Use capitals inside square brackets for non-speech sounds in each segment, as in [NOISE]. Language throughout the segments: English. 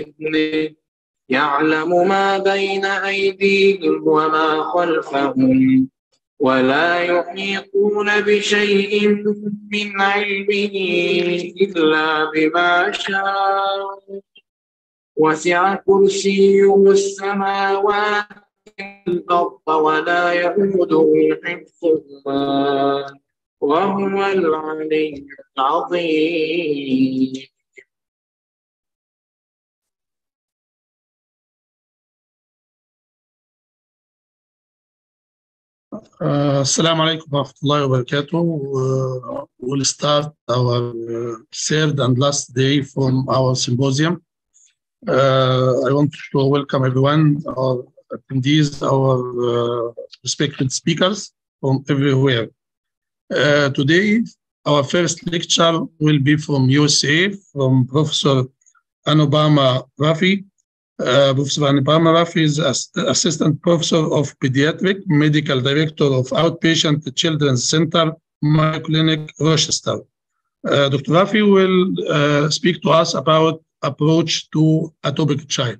بإذنه يعلم ما بين أيديهم وما خلفهم ولا يحيطون بشيء من علمه إلا بما شاء. وسع كرسيه السماوات والأرض ولا يؤوده حفظهما وهو العلي العظيم. Assalamu alaikum wa rahmatullahi wa barakatuh. Uh, we'll start our uh, third and last day from our symposium. Uh, I want to welcome everyone, our attendees, our uh, respected speakers from everywhere. Uh, today, our first lecture will be from USA, from Professor Anubama Rafi. Uh, Professor is Ass- Assistant Professor of Pediatric, Medical Director of Outpatient Children's Center, Mayo Clinic, Rochester. Uh, Dr. Rafi will uh, speak to us about approach to atopic child.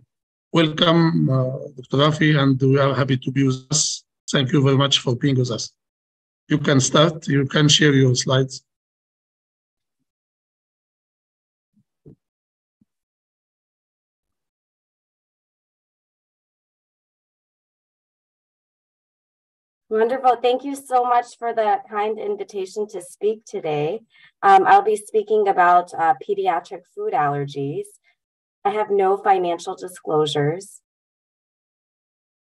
Welcome, uh, Dr. Rafi, and we are happy to be with us. Thank you very much for being with us. You can start. You can share your slides. Wonderful. Thank you so much for the kind invitation to speak today. Um, I'll be speaking about uh, pediatric food allergies. I have no financial disclosures.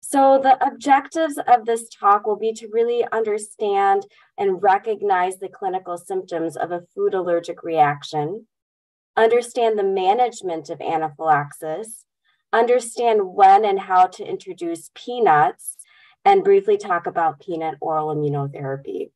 So, the objectives of this talk will be to really understand and recognize the clinical symptoms of a food allergic reaction, understand the management of anaphylaxis, understand when and how to introduce peanuts, and briefly talk about peanut oral immunotherapy.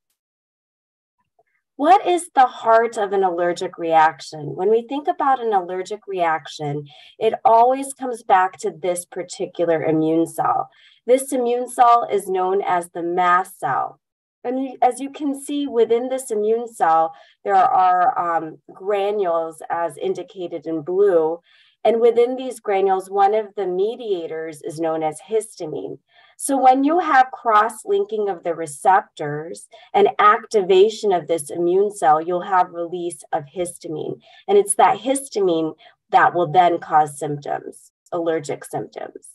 What is the heart of an allergic reaction? When we think about an allergic reaction, it always comes back to this particular immune cell. This immune cell is known as the mast cell. And as you can see within this immune cell, there are um, granules as indicated in blue. And within these granules, one of the mediators is known as histamine. So when you have cross-linking of the receptors and activation of this immune cell, you'll have release of histamine. And it's that histamine that will then cause symptoms, allergic symptoms.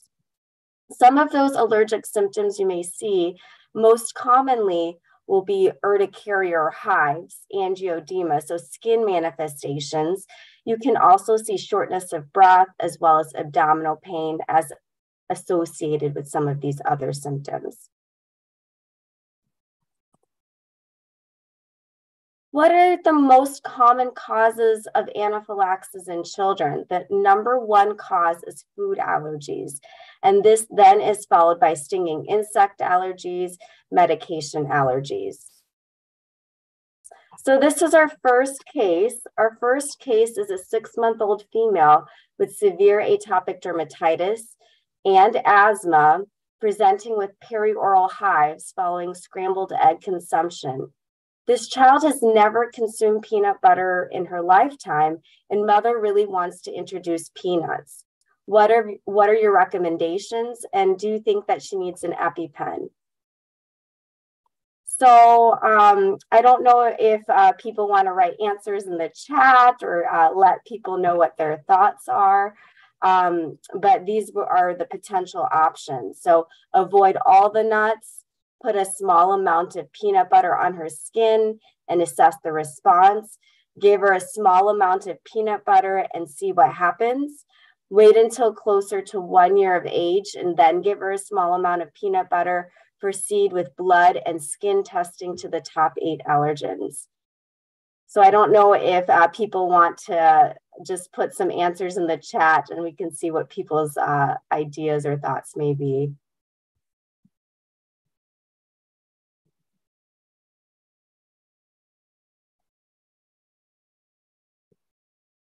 Some of those allergic symptoms you may see most commonly will be urticaria or hives, angioedema, so skin manifestations. You can also see shortness of breath as well as abdominal pain as associated with some of these other symptoms. What are the most common causes of anaphylaxis in children? The number one cause is food allergies. And this then is followed by stinging insect allergies, medication allergies. So this is our first case. Our first case is a six month old female with severe atopic dermatitis and asthma presenting with perioral hives following scrambled egg consumption. This child has never consumed peanut butter in her lifetime, and mother really wants to introduce peanuts. What are, what are your recommendations? And do you think that she needs an EpiPen? So um, I don't know if uh, people want to write answers in the chat or uh, let people know what their thoughts are. Um, but these are the potential options. So avoid all the nuts, put a small amount of peanut butter on her skin and assess the response. Give her a small amount of peanut butter and see what happens. Wait until closer to one year of age and then give her a small amount of peanut butter. Proceed with blood and skin testing to the top eight allergens. So I don't know if uh, people want to just put some answers in the chat and we can see what people's uh, ideas or thoughts may be.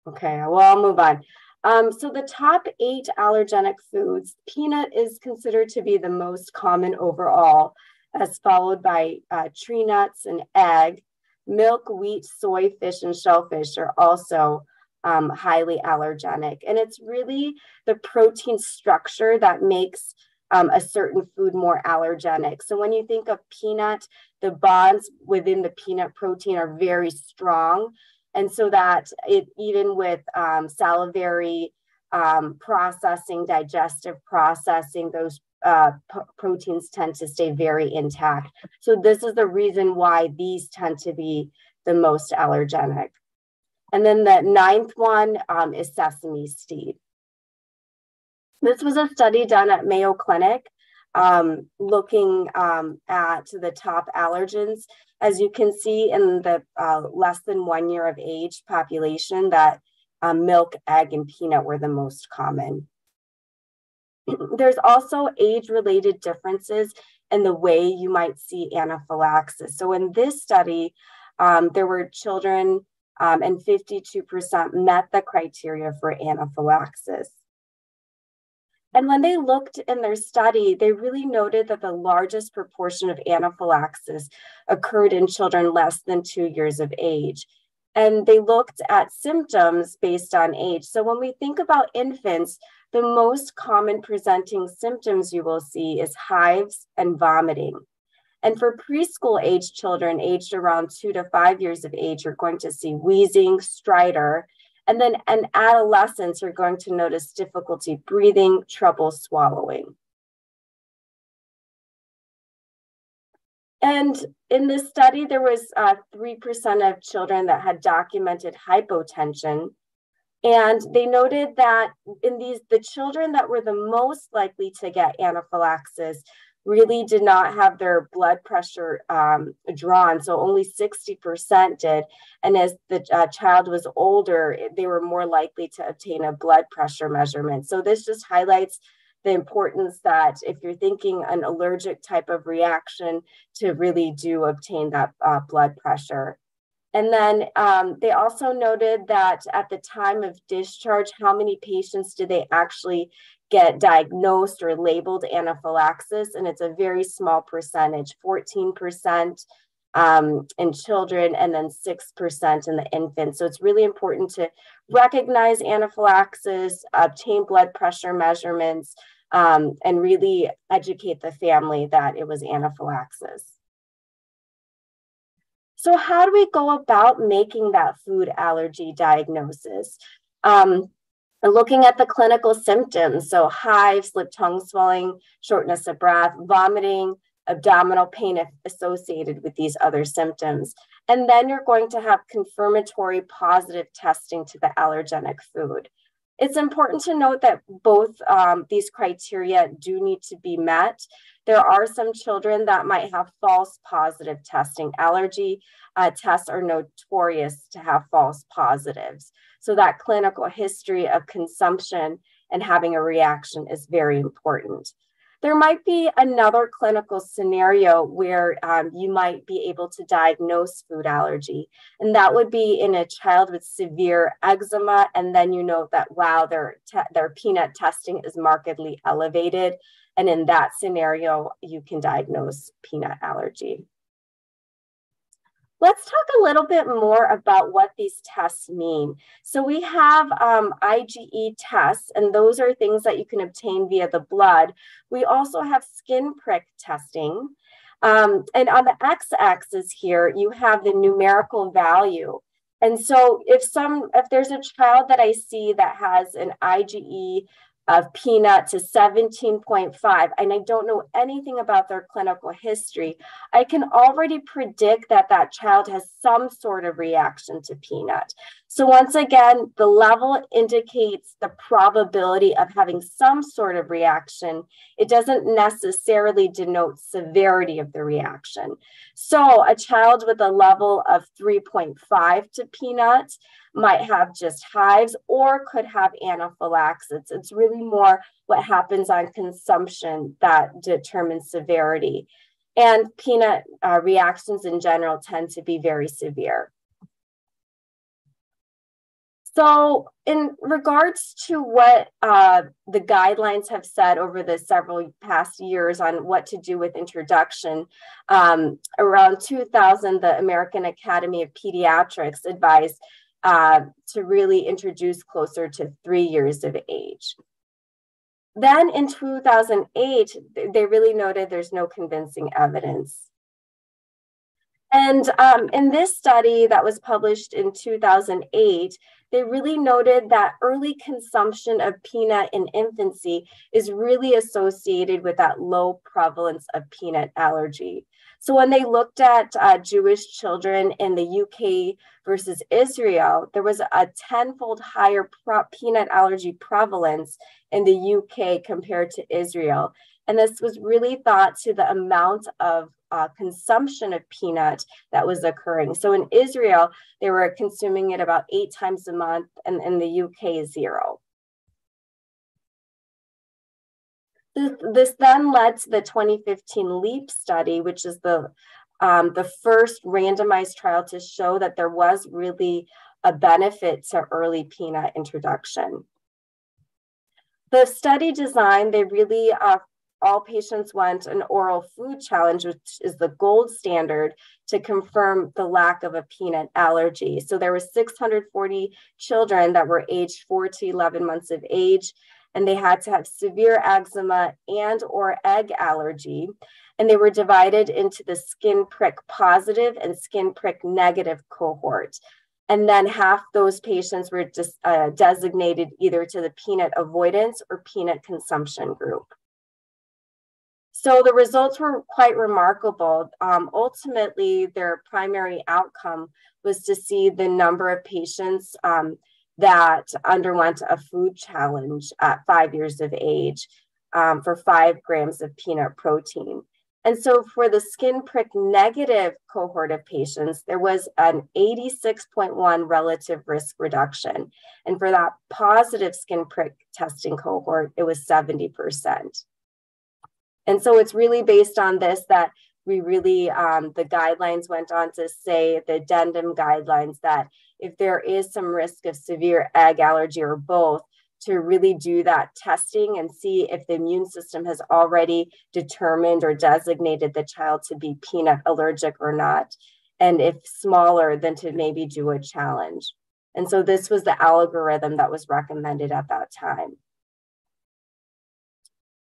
Okay, well, I'll move on. Um, so the top eight allergenic foods, peanut is considered to be the most common overall, as followed by uh, tree nuts and egg. Milk, wheat, soy, fish, and shellfish are also um, highly allergenic. And it's really the protein structure that makes um, a certain food more allergenic. So when you think of peanut, the bonds within the peanut protein are very strong. And so that it, even with um, salivary um, processing, digestive processing, those uh, proteins tend to stay very intact. So this is the reason why these tend to be the most allergenic. And then the ninth one um, is sesame seed. This was a study done at Mayo Clinic um, looking um, at the top allergens. As you can see in the uh, less than one year of age population that um, milk, egg, and peanut were the most common. [CLEARS THROAT] There's also age-related differences in the way you might see anaphylaxis. So in this study, um, there were children um, and 52% met the criteria for anaphylaxis. And when they looked in their study, they really noted that the largest proportion of anaphylaxis occurred in children less than two years of age. And they looked at symptoms based on age. So when we think about infants, the most common presenting symptoms you will see is hives and vomiting. And for preschool age children aged around two to five years of age, you're going to see wheezing, stridor, and then in adolescents, you're going to notice difficulty breathing, trouble swallowing. And in this study, there was 3% uh, of children that had documented hypotension. And they noted that in these, the children that were the most likely to get anaphylaxis really did not have their blood pressure um, drawn. So only 60% did. And as the uh, child was older, they were more likely to obtain a blood pressure measurement. So this just highlights the importance that if you're thinking an allergic type of reaction to really do obtain that uh, blood pressure. And then um, they also noted that at the time of discharge, how many patients did they actually get diagnosed or labeled anaphylaxis? And it's a very small percentage 14% um, in children and then 6% in the infants. So it's really important to recognize anaphylaxis, obtain blood pressure measurements, um, and really educate the family that it was anaphylaxis. So, how do we go about making that food allergy diagnosis? Um, looking at the clinical symptoms, so hives, lip tongue swelling, shortness of breath, vomiting, abdominal pain associated with these other symptoms. And then you're going to have confirmatory positive testing to the allergenic food. It's important to note that both um, these criteria do need to be met. There are some children that might have false positive testing. Allergy uh, tests are notorious to have false positives. So that clinical history of consumption and having a reaction is very important. There might be another clinical scenario where um, you might be able to diagnose food allergy, and that would be in a child with severe eczema, and then you know that wow, their their peanut testing is markedly elevated, and in that scenario, you can diagnose peanut allergy. Let's talk a little bit more about what these tests mean. So we have um, IgE tests, and those are things that you can obtain via the blood. We also have skin prick testing. Um, and on the x-axis here, you have the numerical value. And so if some, if there's a child that I see that has an IgE of peanut to 17.5 and I don't know anything about their clinical history, I can already predict that that child has some sort of reaction to peanut. So once again, the level indicates the probability of having some sort of reaction. It doesn't necessarily denote severity of the reaction. So a child with a level of 3.5 to peanut might have just hives or could have anaphylaxis. It's really more what happens on consumption that determines severity. And peanut uh, reactions in general tend to be very severe. So, in regards to what uh, the guidelines have said over the several past years on what to do with introduction, um, around 2000, the American Academy of Pediatrics advised uh, to really introduce closer to three years of age. Then in 2008, they really noted there's no convincing evidence. And um, in this study that was published in 2008, they really noted that early consumption of peanut in infancy is really associated with that low prevalence of peanut allergy. So when they looked at uh, Jewish children in the UK versus Israel, there was a tenfold higher peanut allergy prevalence in the UK compared to Israel. And this was really thought to the amount of uh, consumption of peanut that was occurring. So in Israel, they were consuming it about eight times a month, and in the UK, zero. This, then led to the 2015 LEAP study, which is the um, the first randomized trial to show that there was really a benefit to early peanut introduction. The study design, they really uh, all patients went an oral food challenge, which is the gold standard to confirm the lack of a peanut allergy. So there were 640 children that were aged 4 to 11 months of age, and they had to have severe eczema and or egg allergy. And they were divided into the skin prick positive and skin prick negative cohort. And then half those patients were just, uh, designated either to the peanut avoidance or peanut consumption group. So the results were quite remarkable. Um, ultimately, their primary outcome was to see the number of patients um, that underwent a food challenge at five years of age um, for five grams of peanut protein. And so for the skin prick negative cohort of patients, there was an 86.1 relative risk reduction. And for that positive skin prick testing cohort, it was 70%. And so it's really based on this that we really, um, the guidelines went on to say, the addendum guidelines, that if there is some risk of severe egg allergy or both, to really do that testing and see if the immune system has already determined or designated the child to be peanut allergic or not. And if smaller, then to maybe do a challenge. And so this was the algorithm that was recommended at that time.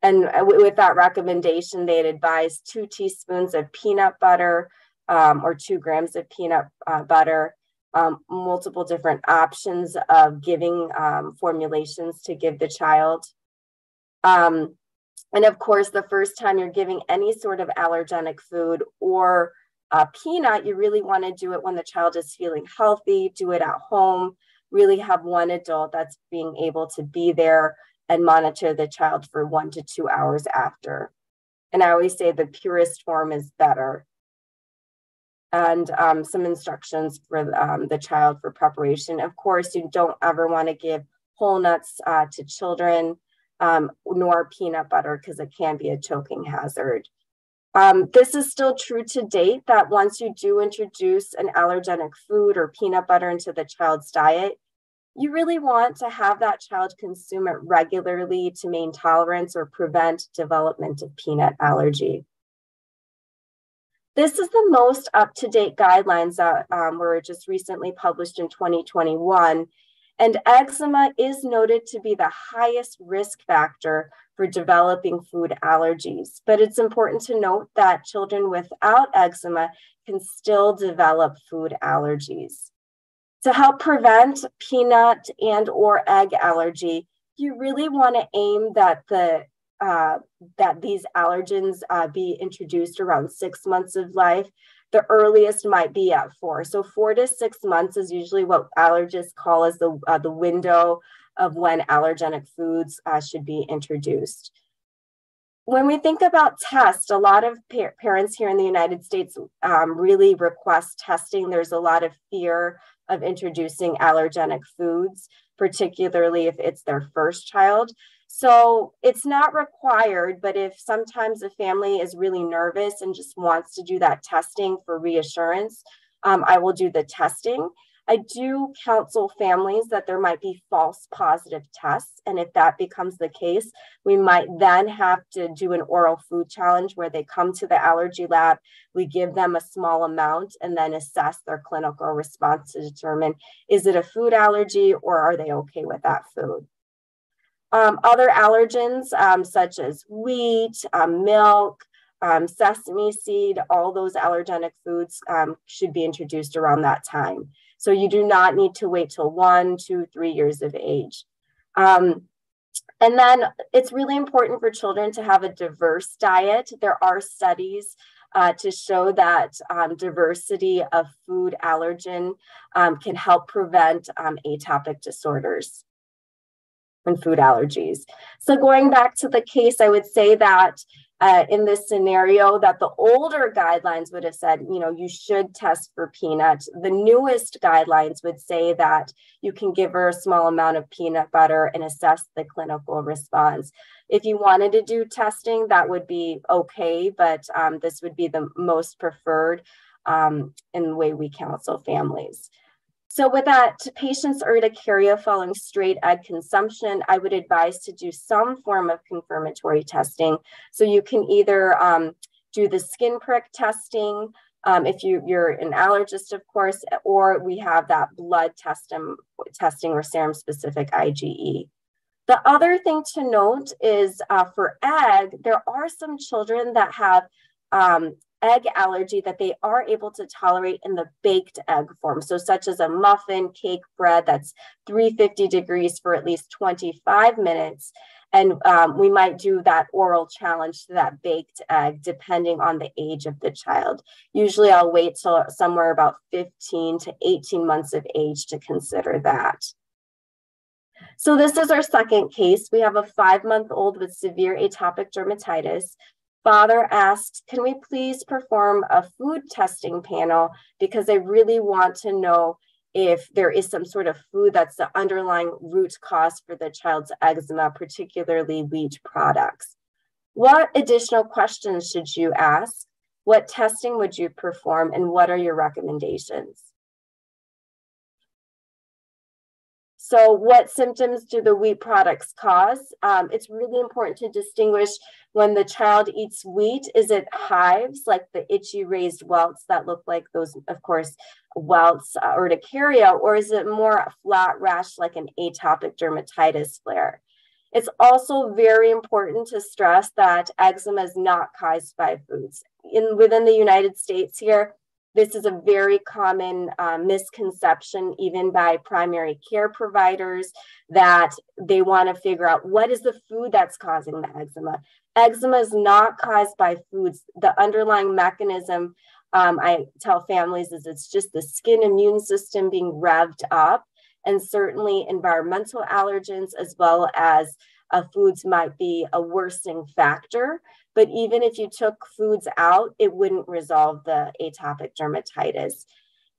And with that recommendation, they had advised two teaspoons of peanut butter um, or two grams of peanut uh, butter, um, multiple different options of giving um, formulations to give the child. Um, and of course, the first time you're giving any sort of allergenic food or a peanut, you really want to do it when the child is feeling healthy, do it at home, really have one adult that's being able to be there and monitor the child for one to two hours after. And I always say the purest form is better. And um, some instructions for um, the child for preparation. Of course, you don't ever want to give whole nuts uh, to children, um, nor peanut butter, because it can be a choking hazard. Um, this is still true to date that once you do introduce an allergenic food or peanut butter into the child's diet, you really want to have that child consume it regularly to maintain tolerance or prevent development of peanut allergy. This is the most up-to-date guidelines that um, were just recently published in 2021. And eczema is noted to be the highest risk factor for developing food allergies. But it's important to note that children without eczema can still develop food allergies. To help prevent peanut and or egg allergy, you really want to aim that the uh, that these allergens uh, be introduced around six months of life. The earliest might be at four. So four to six months is usually what allergists call as the uh, the window of when allergenic foods uh, should be introduced when we think about tests, a lot of pa- parents here in the United States um, really request testing. There's a lot of fear of introducing allergenic foods, particularly if it's their first child. So it's not required, but if sometimes a family is really nervous and just wants to do that testing for reassurance, um, I will do the testing. I do counsel families that there might be false positive tests. And if that becomes the case, we might then have to do an oral food challenge where they come to the allergy lab, we give them a small amount, and then assess their clinical response to determine is it a food allergy or are they okay with that food? Um, other allergens, um, such as wheat, um, milk, um, sesame seed, all those allergenic foods um, should be introduced around that time. So you do not need to wait till one, two, three years of age. Um, and then it's really important for children to have a diverse diet. There are studies uh, to show that um, diversity of food allergen um, can help prevent um, atopic disorders and food allergies. So going back to the case, I would say that uh, in this scenario that the older guidelines would have said, you know, you should test for peanut. The newest guidelines would say that you can give her a small amount of peanut butter and assess the clinical response. If you wanted to do testing, that would be okay, but um, this would be the most preferred um, in the way we counsel families. So with that, patients urticaria following straight egg consumption, I would advise to do some form of confirmatory testing. So you can either um, do the skin prick testing, um, if you, you're an allergist, of course, or we have that blood testing, testing or serum specific IgE. The other thing to note is uh, for egg, there are some children that have um, egg allergy that they are able to tolerate in the baked egg form. So, such as a muffin, cake, bread that's 350 degrees for at least 25 minutes. And um, we might do that oral challenge to that baked egg depending on the age of the child. Usually, I'll wait till somewhere about 15 to 18 months of age to consider that. So, this is our second case. We have a five month old with severe atopic dermatitis father asks, can we please perform a food testing panel because I really want to know if there is some sort of food that's the underlying root cause for the child's eczema, particularly wheat products. What additional questions should you ask? What testing would you perform and what are your recommendations? So, what symptoms do the wheat products cause? Um, it's really important to distinguish when the child eats wheat. Is it hives, like the itchy raised welts that look like those, of course, welts uh, urticaria, or is it more flat rash like an atopic dermatitis flare? It's also very important to stress that eczema is not caused by foods. In within the United States here, this is a very common uh, misconception, even by primary care providers, that they want to figure out what is the food that's causing the eczema. Eczema is not caused by foods. The underlying mechanism, um, I tell families, is it's just the skin immune system being revved up, and certainly environmental allergens as well as uh, foods might be a worsening factor. But even if you took foods out, it wouldn't resolve the atopic dermatitis.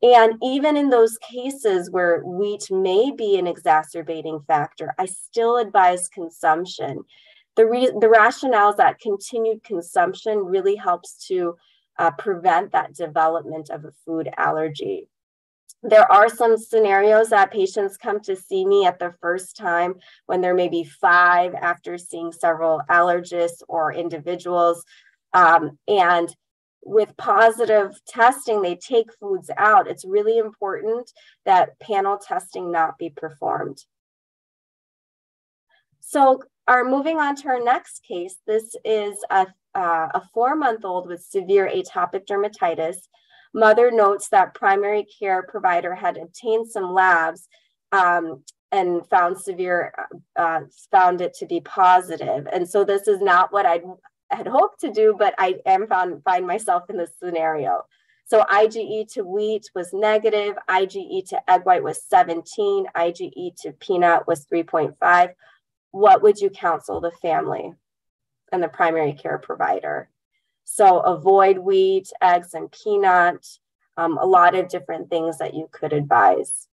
And even in those cases where wheat may be an exacerbating factor, I still advise consumption. The, re- the rationale is that continued consumption really helps to uh, prevent that development of a food allergy there are some scenarios that patients come to see me at the first time when they're maybe five after seeing several allergists or individuals. Um, and with positive testing, they take foods out. It's really important that panel testing not be performed. So, our moving on to our next case. This is a, uh, a four month old with severe atopic dermatitis Mother notes that primary care provider had obtained some labs um, and found severe, uh, found it to be positive. And so this is not what I had hoped to do, but I am found find myself in this scenario. So IgE to wheat was negative, IgE to egg white was 17, IgE to peanut was 3.5. What would you counsel the family and the primary care provider? So avoid wheat, eggs, and peanut, um, a lot of different things that you could advise.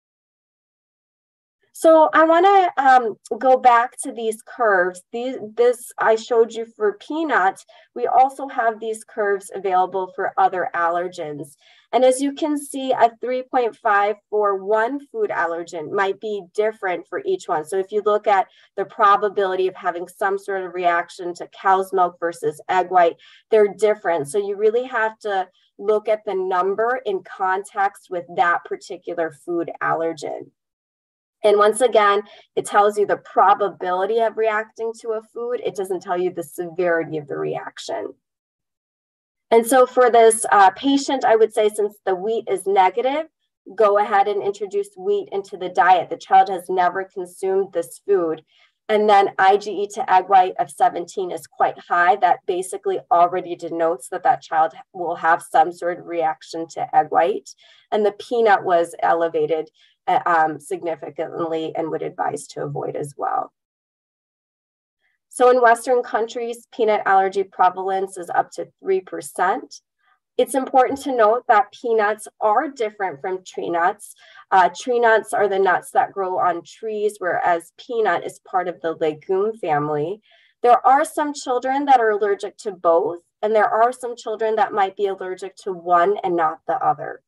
So I want to um, go back to these curves. These, this I showed you for peanuts. We also have these curves available for other allergens. And as you can see, a 3.5 for one food allergen might be different for each one. So if you look at the probability of having some sort of reaction to cow's milk versus egg white, they're different. So you really have to look at the number in context with that particular food allergen. And once again, it tells you the probability of reacting to a food. It doesn't tell you the severity of the reaction. And so for this uh, patient, I would say since the wheat is negative, go ahead and introduce wheat into the diet. The child has never consumed this food. And then IgE to egg white of 17 is quite high. That basically already denotes that that child will have some sort of reaction to egg white. And the peanut was elevated uh, um, significantly and would advise to avoid as well. So in Western countries, peanut allergy prevalence is up to 3%. It's important to note that peanuts are different from tree nuts. Uh, tree nuts are the nuts that grow on trees, whereas peanut is part of the legume family. There are some children that are allergic to both, and there are some children that might be allergic to one and not the other.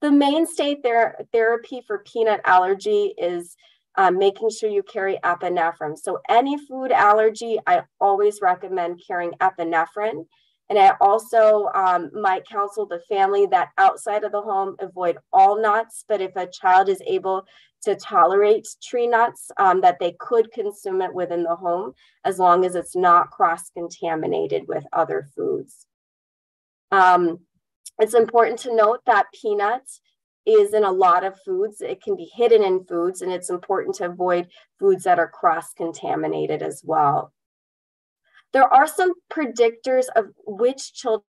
The mainstay ther therapy for peanut allergy is um, making sure you carry epinephrine. So any food allergy, I always recommend carrying epinephrine. And I also um, might counsel the family that outside of the home, avoid all nuts. But if a child is able to tolerate tree nuts, um, that they could consume it within the home as long as it's not cross contaminated with other foods. Um, it's important to note that peanuts is in a lot of foods. It can be hidden in foods, and it's important to avoid foods that are cross contaminated as well. There are some predictors of which children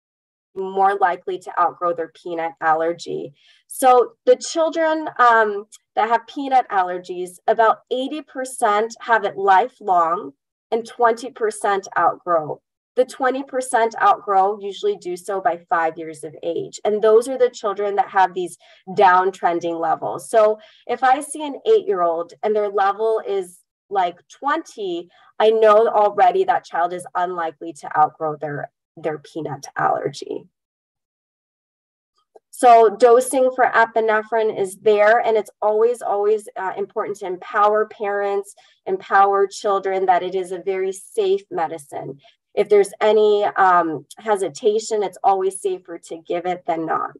are more likely to outgrow their peanut allergy. So the children um, that have peanut allergies, about 80% have it lifelong and 20% outgrow. The 20% outgrow usually do so by five years of age. And those are the children that have these downtrending levels. So if I see an eight year old and their level is like 20, I know already that child is unlikely to outgrow their, their peanut allergy. So dosing for epinephrine is there, and it's always, always uh, important to empower parents, empower children that it is a very safe medicine. If there's any um, hesitation, it's always safer to give it than not.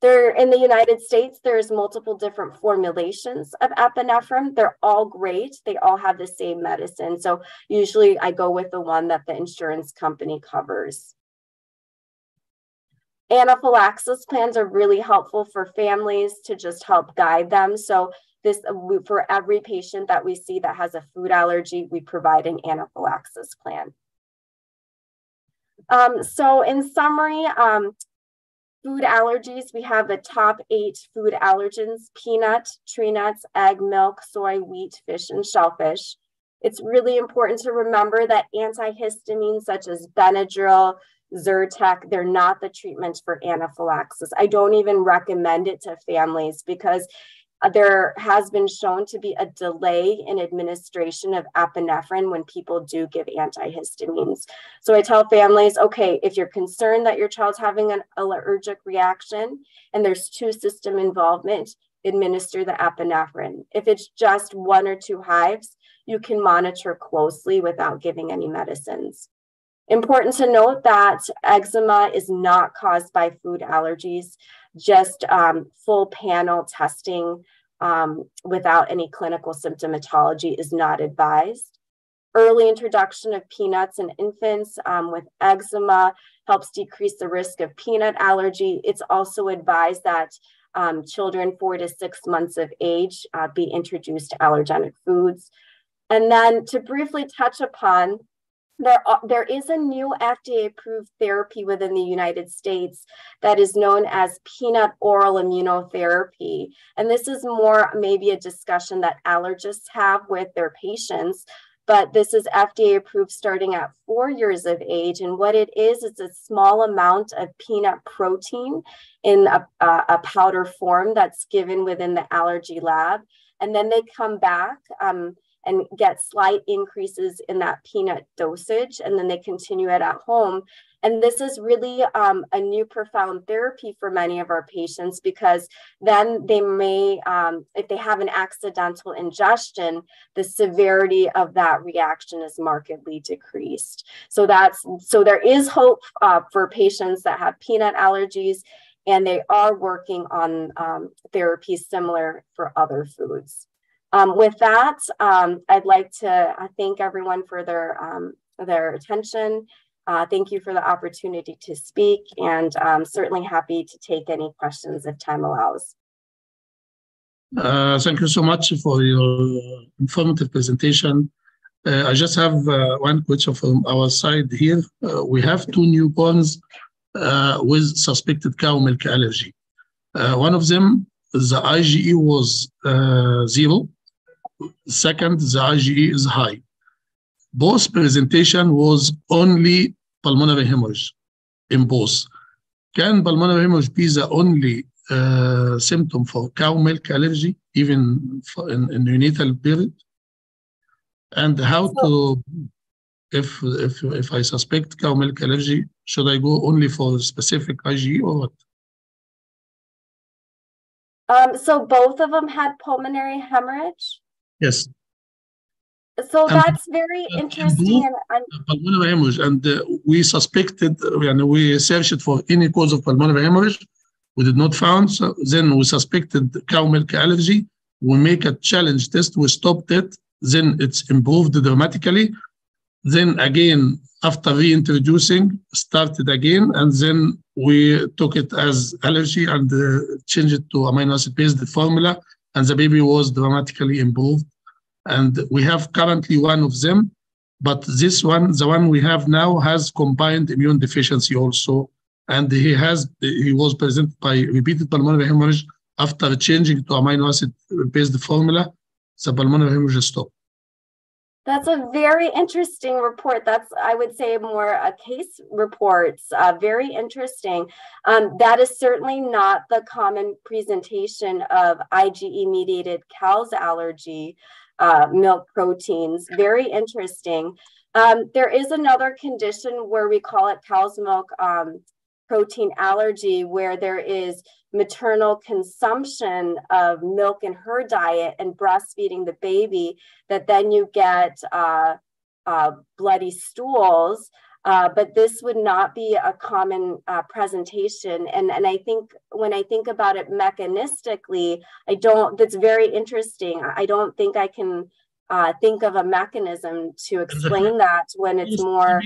There in the United States, there's multiple different formulations of epinephrine. They're all great. They all have the same medicine. So usually I go with the one that the insurance company covers. Anaphylaxis plans are really helpful for families to just help guide them. So this for every patient that we see that has a food allergy, we provide an anaphylaxis plan. Um, so in summary, um, food allergies, we have the top eight food allergens, peanut, tree nuts, egg, milk, soy, wheat, fish, and shellfish. It's really important to remember that antihistamines such as Benadryl, Zyrtec, they're not the treatment for anaphylaxis. I don't even recommend it to families because uh, Uh, there has been shown to be a delay in administration of epinephrine when people do give antihistamines. So I tell families, okay, if you're concerned that your child's having an allergic reaction and there's two system involvement, administer the epinephrine. If it's just one or two hives, you can monitor closely without giving any medicines. Important to note that eczema is not caused by food allergies just um, full panel testing um, without any clinical symptomatology is not advised. Early introduction of peanuts in infants um, with eczema helps decrease the risk of peanut allergy. It's also advised that um, children four to six months of age uh, be introduced to allergenic foods. And then to briefly touch upon there, there is a new FDA approved therapy within the United States that is known as peanut oral immunotherapy. And this is more maybe a discussion that allergists have with their patients. but this is FDA approved starting at four years of age. And what it is, it's a small amount of peanut protein in a, a powder form that's given within the allergy lab. And then they come back. Um, and get slight increases in that peanut dosage, and then they continue it at home. And this is really um, a new profound therapy for many of our patients because then they may, um, if they have an accidental ingestion, the severity of that reaction is markedly decreased. So that's so there is hope uh, for patients that have peanut allergies, and they are working on um, therapies similar for other foods. Um, with that, um, I'd like to uh, thank everyone for their, um, their attention. Uh, thank you for the opportunity to speak and I'm certainly happy to take any questions if time allows. Uh, thank you so much for your informative presentation. Uh, I just have uh, one question from our side here. Uh, we have two newborns with suspected cow milk allergy. one of them, the IgE was zero, Second, the IgE is high. Both presentation was only pulmonary hemorrhage in both. Can pulmonary hemorrhage be the only uh, symptom for cow milk allergy, even in, in neonatal period? And how to, if, if, if I suspect cow milk allergy, should I go only for specific IgE or what? Um, so both of them had pulmonary hemorrhage? Yes. So that's very interesting. And, pulmonary hemorrhage, and uh, we suspected, and we searched for any cause of pulmonary hemorrhage. We did not found. So then we suspected cow milk allergy. We make a challenge test. We stopped it. Then it's improved dramatically. Then again, after reintroducing, started again, and then we took it as allergy and uh, changed it to amino acid based formula and the baby was dramatically improved. And we have currently one of them, but this one, the one we have now, has combined immune deficiency also. And he has he was presented by repeated pulmonary hemorrhage after changing to amino acid based formula. The pulmonary hemorrhage stopped. That's a very interesting report. That's, I would say, more a case reports. Uh, very interesting. Um, that is certainly not the common presentation of IgE mediated cow's allergy uh, milk proteins. Very interesting. Um, there is another condition where we call it cow's milk um, protein allergy, where there is maternal consumption of milk in her diet and breastfeeding the baby, that then you get uh, uh, bloody stools. Uh, but this would not be a common uh, presentation. And, and I think when I think about it mechanistically, I don't, that's very interesting. I don't think I can uh, think of a mechanism to explain that when it's more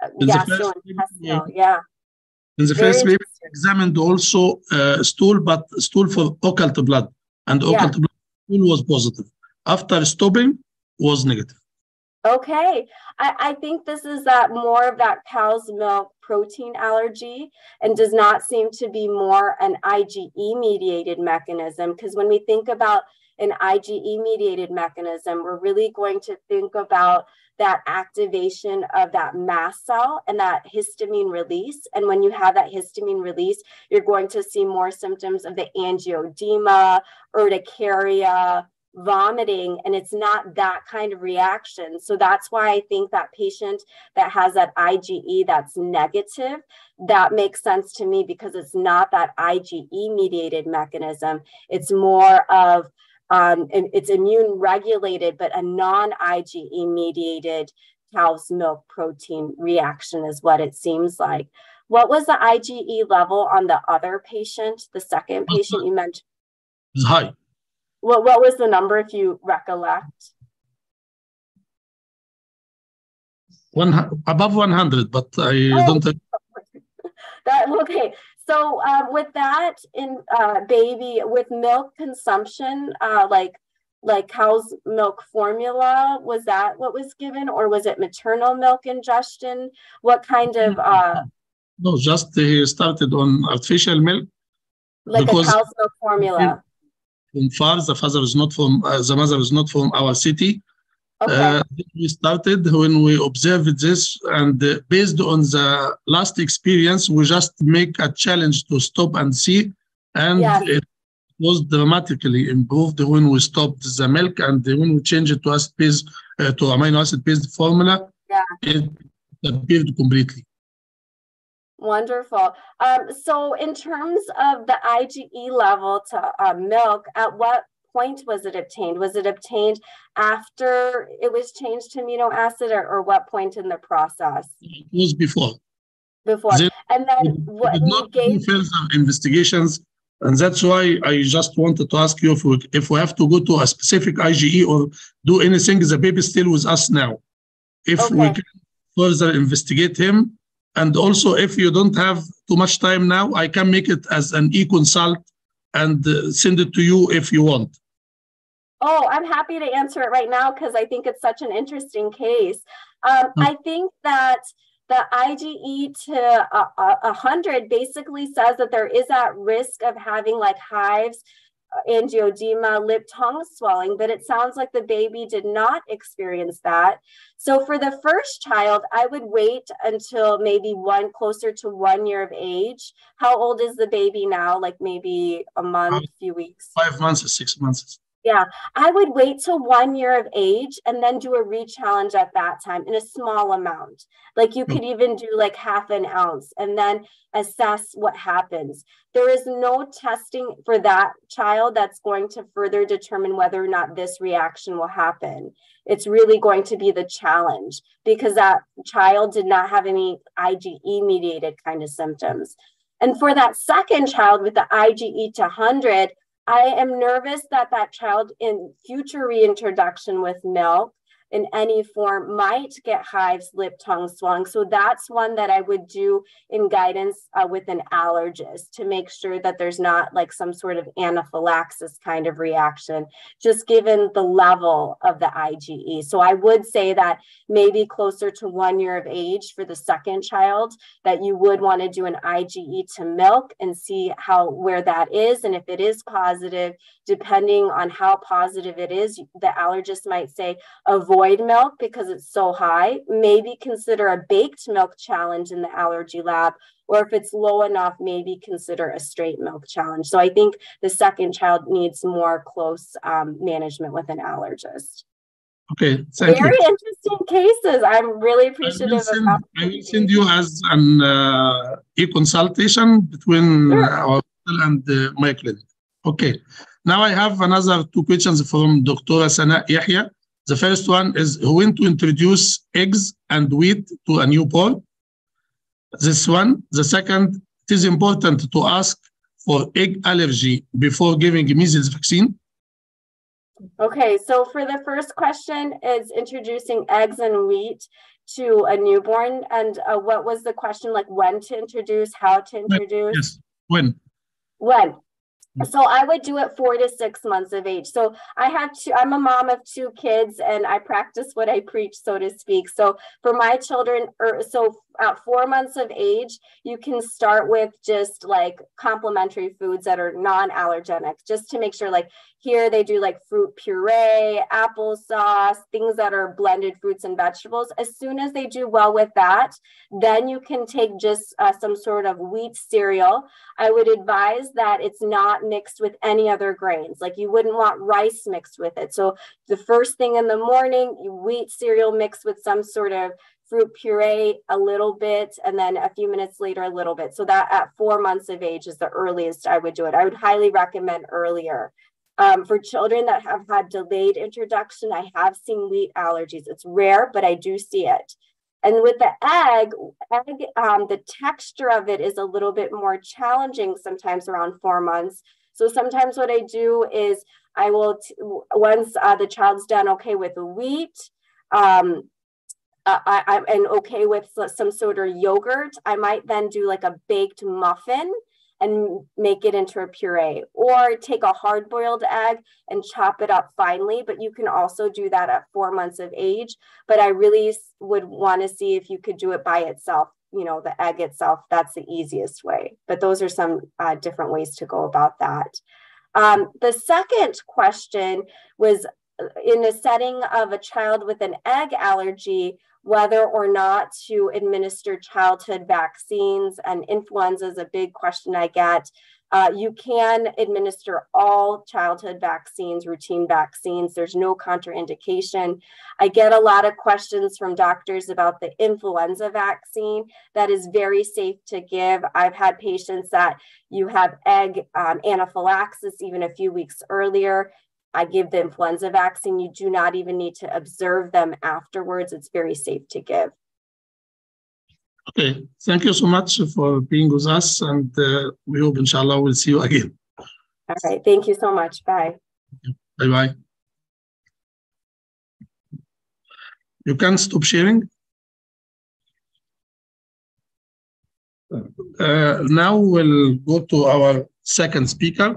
uh, gastrointestinal. Yeah. In the first baby, examined also uh, stool, but stool for occult blood, and occult yeah. blood stool was positive. After stopping, was negative. Okay, I, I think this is that more of that cow's milk protein allergy and does not seem to be more an IgE mediated mechanism because when we think about an IgE mediated mechanism, we're really going to think about that activation of that mast cell and that histamine release. And when you have that histamine release, you're going to see more symptoms of the angioedema, urticaria, vomiting, and it's not that kind of reaction. So that's why I think that patient that has that IgE that's negative, that makes sense to me because it's not that IgE mediated mechanism. It's more of um, it's immune regulated, but a non IgE mediated cow's milk protein reaction is what it seems like. What was the IgE level on the other patient, the second patient you mentioned? It's high. What, what was the number if you recollect? One above 100, but I oh, don't. [LAUGHS] that okay. So um, with that in uh, baby with milk consumption, uh, like like cow's milk formula, was that what was given, or was it maternal milk ingestion? What kind of? Uh, no, just he started on artificial milk. Like a cow's milk formula. From far, the father is not from uh, the mother is not from our city, Okay. Uh, we started when we observed this, and uh, based on the last experience, we just make a challenge to stop and see, and Yes. it was dramatically improved when we stopped the milk and when we changed it to acid base uh, to amino acid based formula. Yeah. It appeared completely. Wonderful. Um, so, in terms of the IgE level to uh, milk, at what point was it obtained? Was it obtained after it was changed to amino acid, or, or what point in the process? It was before. Before, and then what not gave? further investigations, and that's why I just wanted to ask you if we, if we have to go to a specific IgE or do anything. The baby still with us now. If we can further investigate him, and also if you don't have too much time now, I can make it as an e-consult and uh, send it to you if you want. Oh, I'm happy to answer it right now because I think it's such an interesting case. Um, Mm. I think that the IgE to a, a, a hundred basically says that there is at risk of having like hives, uh, angioedema, lip tongue swelling, but it sounds like the baby did not experience that. So for the first child, I would wait until maybe one closer to one year of age. How old is the baby now? Like maybe a month, a few weeks. Five months or six months. I would wait till one year of age and then do a re-challenge at that time in a small amount. Like you hmm. could even do like half an ounce and then assess what happens. There is no testing for that child that's going to further determine whether or not this reaction will happen. It's really going to be the challenge because that child did not have any IgE mediated kind of symptoms. And for that second child with the IgE to 100, I am nervous that that child in future reintroduction with milk in any form might get hives, lip, tongue swelling. So that's one that I would do in guidance uh, with an allergist to make sure that there's not like some sort of anaphylaxis kind of reaction, just given the level of the IgE. So I would say that maybe closer to one year of age for the second child, that you would want to do an IgE to milk and see how where that is. And if it is positive, depending on how positive it is, the allergist might say avoid milk because it's so high. Maybe consider a baked milk challenge in the allergy lab. Or if it's low enough, maybe consider a straight milk challenge. So I think the second child needs more close um, management with an allergist. Okay, thank Very you. interesting cases. I'm really I appreciative of send, that. I will send you as an uh, e-consultation between Sure. uh, our hospital and uh, my clinic. Okay. Now I have another two questions from Dr. Sana Yahya. The first one is when to introduce eggs and wheat to a newborn. This one. The second, it is important to ask for egg allergy before giving measles vaccine. Okay, so for the first question is introducing eggs and wheat to a newborn. And uh, what was the question? Like when to introduce, how to introduce? Yes. When? When? Mm-hmm. So I would do it four to six months of age. So I have two, I'm a mom of two kids and I practice what I preach, so to speak. So for my children, or so at four months of age, you can start with just like complementary foods that are non-allergenic, just to make sure like here they do like fruit puree, applesauce, things that are blended fruits and vegetables. As soon as they do well with that, then you can take just uh, some sort of wheat cereal. I would advise that it's not mixed with any other grains. Like you wouldn't want rice mixed with it. So the first thing in the morning, wheat cereal mixed with some sort of fruit puree a little bit, and then a few minutes later, a little bit. So that at four months of age is the earliest I would do it. I would highly recommend earlier. Um, for children that have had delayed introduction, I have seen wheat allergies. It's rare, but I do see it. And with the egg, egg um, the texture of it is a little bit more challenging sometimes around four months. So sometimes what I do is I will, t- once uh, the child's done okay with wheat, um, uh, I, I'm and okay with some sort of yogurt, I might then do like a baked muffin and make it into a puree. Or take a hard boiled egg and chop it up finely but you can also do that at four months of age. But i really would want to see if you could do it by itself you know the egg itself. That's the easiest way. But those are some uh, different ways to go about that. Um, the second question was in the setting of a child with an egg allergy, whether or not to administer childhood vaccines and influenza is a big question I get. Uh, you can administer all childhood vaccines, routine vaccines. There's no contraindication. I get a lot of questions from doctors about the influenza vaccine that is very safe to give. I've had patients that you have egg um, anaphylaxis even a few weeks earlier. I give the influenza vaccine. You do not even need to observe them afterwards. It's very safe to give. Okay, thank you so much for being with us, and uh, we hope, inshallah, we'll see you again. All right, thank you so much. Bye. Bye bye. You can stop sharing. Uh, now we'll go to our second speaker.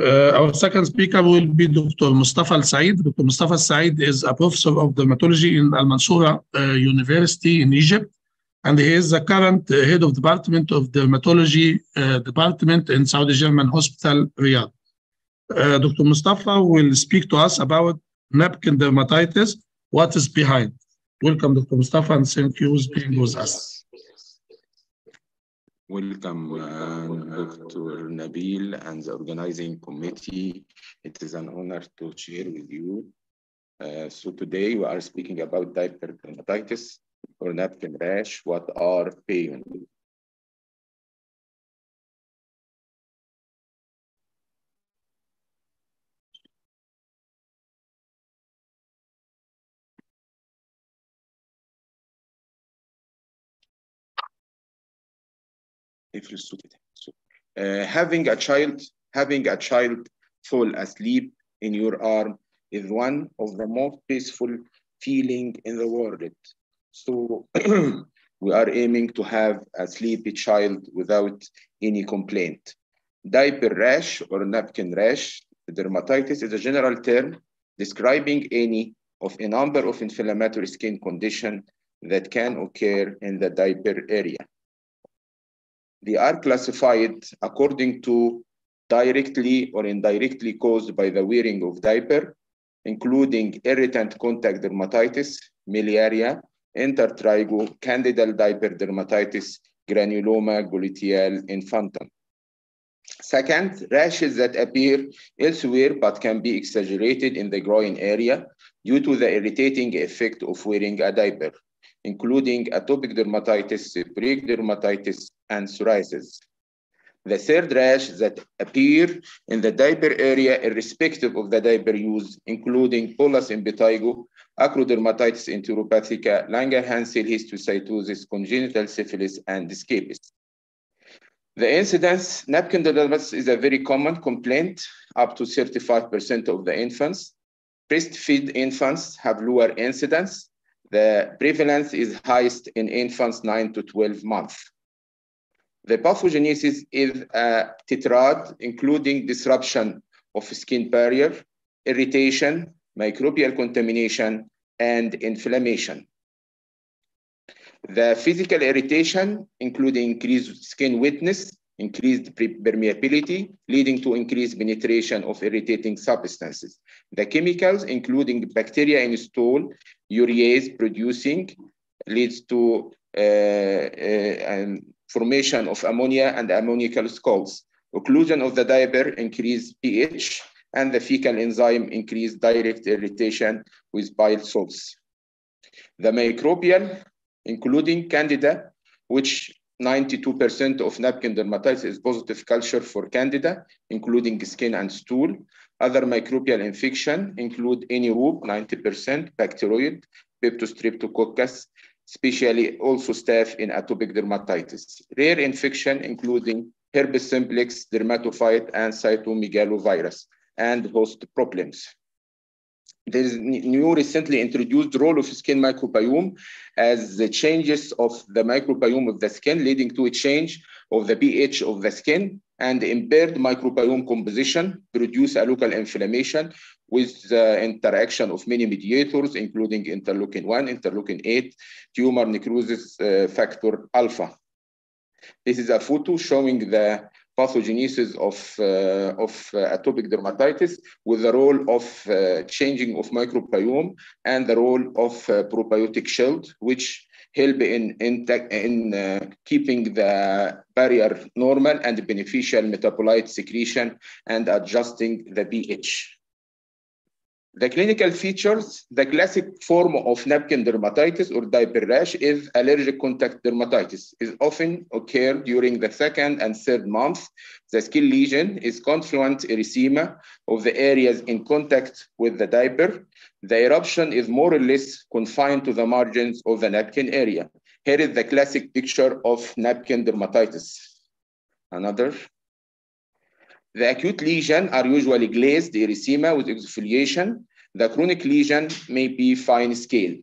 Uh, our second speaker will be Dr. Mustafa Al Said. Dr. Mustafa Al Said is a professor of dermatology in Al Mansoura uh, University in Egypt and he is the current head of department of dermatology uh, department in Saudi German Hospital, Riyadh. Uh, Dr. Mustafa will speak to us about napkin dermatitis, what is behind. Welcome, Dr. Mustafa, and thank you for being with us. Welcome, uh, Dr. Nabil and the organizing committee. It is an honor to share with you. Uh, so today we are speaking about diaper dermatitis, or napkin rash, what are pain? It. So, uh, having a child, having a child fall asleep in your arm is one of the most peaceful feeling in the world. So [CLEARS THROAT] we are aiming to have a sleepy child without any complaint. Diaper rash or napkin rash, dermatitis is a general term describing any of a number of inflammatory skin condition that can occur in the diaper area. They are classified according to directly or indirectly caused by the wearing of diaper, including irritant contact dermatitis, miliaria, intertrigo, candidal diaper dermatitis, granuloma gluteal infantum. Second, rashes that appear elsewhere but can be exaggerated in the groin area due to the irritating effect of wearing a diaper, including atopic dermatitis, seborrheic dermatitis, and psoriasis. The third rash that appear in the diaper area irrespective of the diaper use, including bullous impetigo, acrodermatitis enteropathica, Langerhans cell histiocytosis, congenital syphilis, and scabies. The incidence, napkin dermatitis is a very common complaint, up to 35% of the infants. Breastfed infants have lower incidence. The prevalence is highest in infants 9 to 12 months. The pathogenesis is a tetrad, including disruption of skin barrier, irritation, microbial contamination, and inflammation. The physical irritation, including increased skin wetness, increased permeability, leading to increased penetration of irritating substances. The chemicals, including bacteria in stool, urease producing, leads to uh, uh, formation of ammonia and ammoniacal scalds. Occlusion of the diaper increase pH, and the fecal enzyme increase direct irritation with bile salts. The microbial, including candida, which 92% of napkin dermatitis is positive culture for candida, including skin and stool. Other microbial infection include any root, 90%, bacteroid, Peptostreptococcus, especially also staph in atopic dermatitis. Rare infection including herpes simplex, dermatophyte, and cytomegalovirus, and host problems. There is new recently introduced role of skin microbiome as the changes of the microbiome of the skin leading to a change of the pH of the skin and impaired microbiome composition produce a local inflammation with the interaction of many mediators, including interleukin 1, interleukin 8, tumor necrosis uh, factor alpha. This is a photo showing the pathogenesis of, uh, of uh, atopic dermatitis with the role of uh, changing of microbiome and the role of uh, probiotic shield, which help in, in, in uh, keeping the barrier normal and beneficial metabolite secretion and adjusting the pH. The clinical features, the classic form of napkin dermatitis or diaper rash is allergic contact dermatitis. It often occurs during the second and third month. The skin lesion is confluent erythema of the areas in contact with the diaper. The eruption is more or less confined to the margins of the napkin area. Here is the classic picture of napkin dermatitis. Another. The acute lesion are usually glazed erythema with exfoliation. The chronic lesion may be fine scale.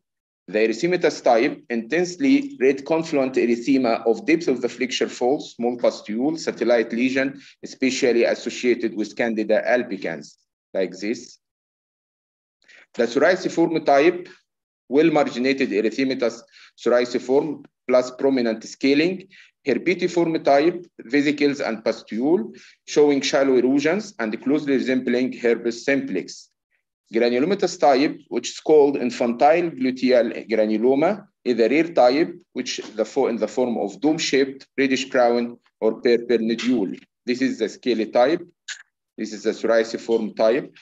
The erythematous type, intensely red confluent erythema of depth of the flexure folds, small pustule, satellite lesion, especially associated with Candida albicans, like this. The psoriasiform type, well-marginated erythematous psoriasiform plus prominent scaling, herpetiform type, vesicles and pustule, showing shallow erosions and closely resembling herpes simplex. Granulomatous type, which is called infantile gluteal granuloma, is a rare type, which the in the form of dome-shaped reddish crown or purple nodule. This is the scaly type. This is the psoriasiform type.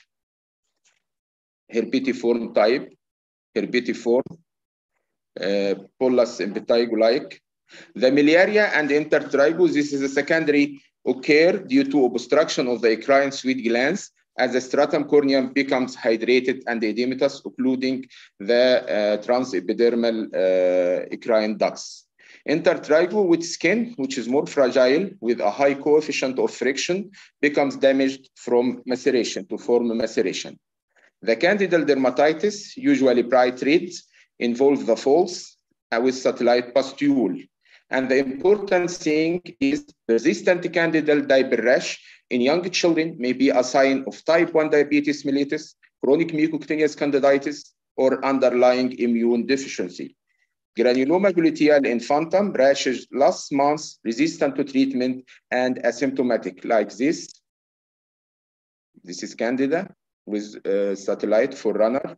Herpetiform type, herpetiform, uh, Bullous impetigo-like. The miliaria and intertrigo, this is a secondary occur due to obstruction of the eccrine sweat glands as the stratum corneum becomes hydrated and edematous, occluding the uh, transepidermal uh, ducts. Intertrigo with skin, which is more fragile with a high coefficient of friction, becomes damaged from maceration to form maceration. The candidal dermatitis, usually bright red, involves the folds uh, with satellite pustule. And the important thing is resistant candidal diaper rash in younger children may be a sign of type 1 diabetes mellitus, chronic mucocutaneous candiditis, or underlying immune deficiency. Granuloma gluteal infantum rashes last month, resistant to treatment and asymptomatic like this. This is candida with uh, satellite forerunner.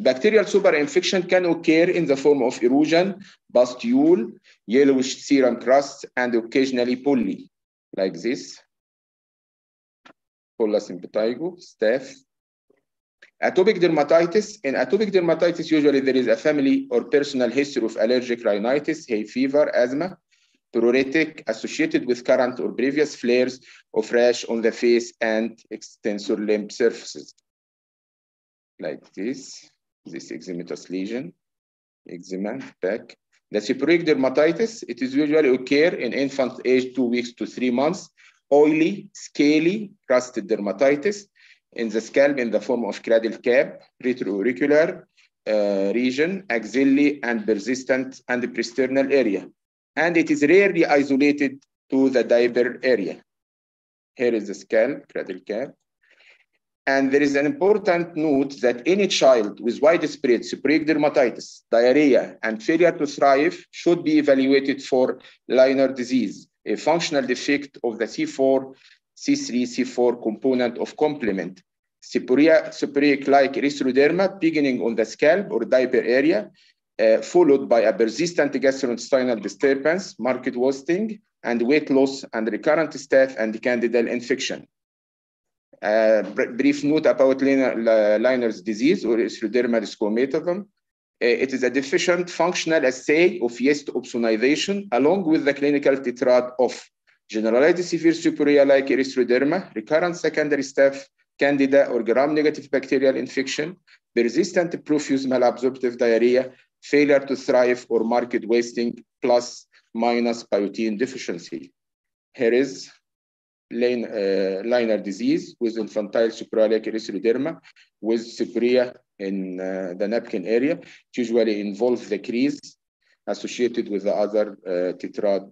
Bacterial superinfection can occur in the form of erosion, pustule, yellowish serum crust, and occasionally poly, like this. Bullous impetigo, staph. Atopic dermatitis. In atopic dermatitis, usually there is a family or personal history of allergic rhinitis, hay fever, asthma, pruritic associated with current or previous flares of rash on the face and extensor limb surfaces. Like this, this eczematous lesion, eczema, back. The seborrheic dermatitis, it is usually occur in infant age two weeks to three months, oily, scaly, crusted dermatitis in the scalp in the form of cradle cap, retroauricular uh, region, axillary and persistent and presternal area. And it is rarely isolated to the diaper area. Here is the scalp, cradle cap. And there is an important note that any child with widespread seborrheic dermatitis, diarrhea, and failure to thrive should be evaluated for Leiner disease, a functional defect of the C4, C3, C4 component of complement. Seborrheic-like erythroderma beginning on the scalp or diaper area, uh, followed by a persistent gastrointestinal disturbance, marked wasting, and weight loss, and recurrent staph and candidal infection. Uh, brief note about Leiner's disease or erythroderma squamatotum. Uh, it is a deficient functional assay of yeast opsonization along with the clinical tetrad of generalized severe seborrhea-like erythroderma, recurrent secondary staph, candida or gram-negative bacterial infection, persistent profuse malabsorptive diarrhea, failure to thrive or marked wasting plus minus biotin deficiency. Here is Lane, uh, Leiner disease with infantile supraleac erythroderma with seborrhea in uh, the napkin area. It usually involves the crease associated with the other uh, tetrad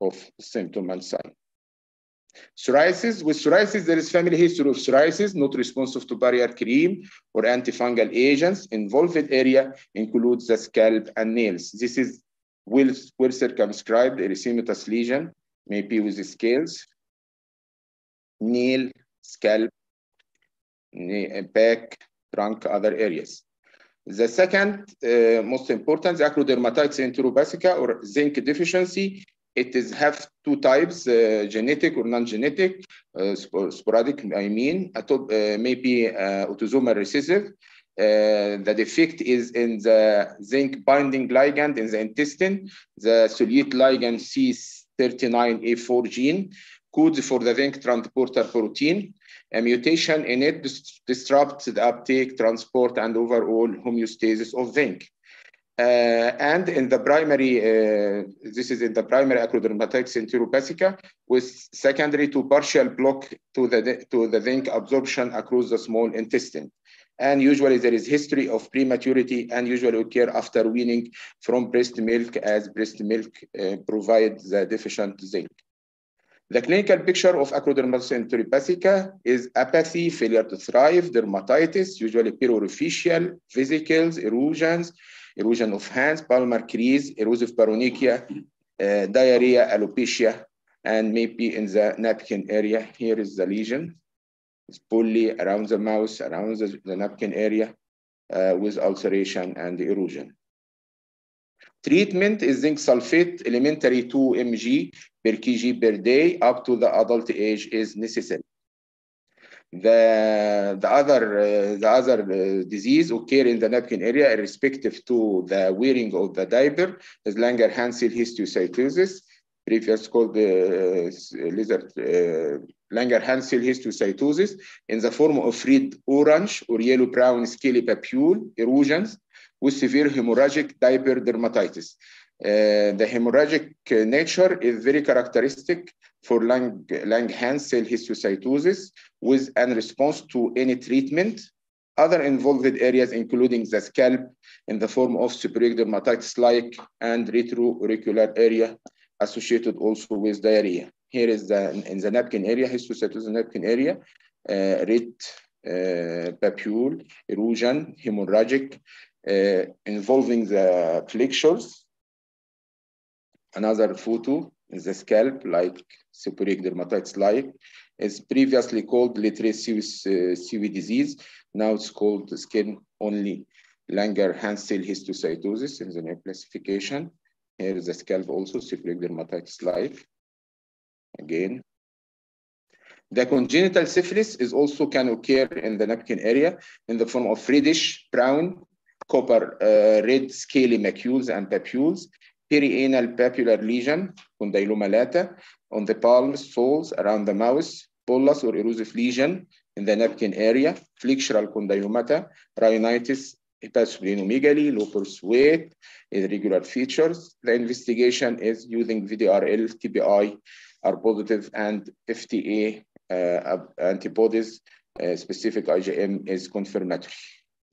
of symptom and sign. Psoriasis, with psoriasis, there is family history of psoriasis, not responsive to barrier cream or antifungal agents. Involved area includes the scalp and nails. This is well, well circumscribed erythematous lesion maybe with scales, nail, scalp, back, trunk, other areas. The second uh, most important, the acrodermatitis enteropathica or zinc deficiency, it is have two types, uh, genetic or non-genetic, uh, sporadic, I mean, uh, maybe autosomal recessive. the defect is in the zinc binding ligand in the intestine, the solute ligand C39A4 gene, codes for the zinc transporter protein. A mutation in it disrupts the uptake, transport, and overall homeostasis of zinc. Uh, and in the primary, uh, this is in the primary acrodermatitis enteropathica with secondary to partial block to the, to the zinc absorption across the small intestine. And usually there is history of prematurity and usually occur after weaning from breast milk as breast milk uh, provides the deficient zinc. The clinical picture of acrodermatitis enteropathica is apathy, failure to thrive, dermatitis, usually periorificial, vesicles, erosions, erosion of hands, palmar crease, erosive paronychia, uh, diarrhea, alopecia, and maybe in the napkin area. Here is the lesion. It's fully around the mouth, around the, the napkin area uh, with ulceration and erosion. Treatment is zinc sulfate, elementary 2 mg per kg per day up to the adult age is necessary. The, the other, uh, the other uh, disease occur in the napkin area irrespective to the wearing of the diaper is Langerhans cell histiocytosis, previously called uh, lizard, uh, Langerhans histiocytosis in the form of red orange or yellow brown scaly papule erosions with severe hemorrhagic diaper dermatitis. Uh, the hemorrhagic nature is very characteristic for Lang Langerhans cell histiocytosis with an response to any treatment. Other involved areas, including the scalp in the form of seborrheic dermatitis-like and retroauricular area associated also with diarrhea. Here is the in the napkin area, histiocytosis napkin area, uh, red uh, papule, erosion, hemorrhagic, uh, involving the flexures. Another photo is the scalp, like seborrheic dermatitis-like, is previously called Letterer uh, disease. Now it's called skin only Langerhans cell histiocytosis in the new classification. Here is the scalp also, seborrheic dermatitis-like. Again, the congenital syphilis is also can occur in the napkin area in the form of reddish, brown, copper, uh, red scaly macules and papules, perianal papular lesion, condyloma on the palms, soles, around the mouth, bullous or erosive lesion in the napkin area, flexural condylomata, rhinitis, hepatosplenomegaly, lupus weight, irregular features. The investigation is using VDRL, TBI are positive, and FTA uh, antibodies, uh, specific IgM is confirmatory.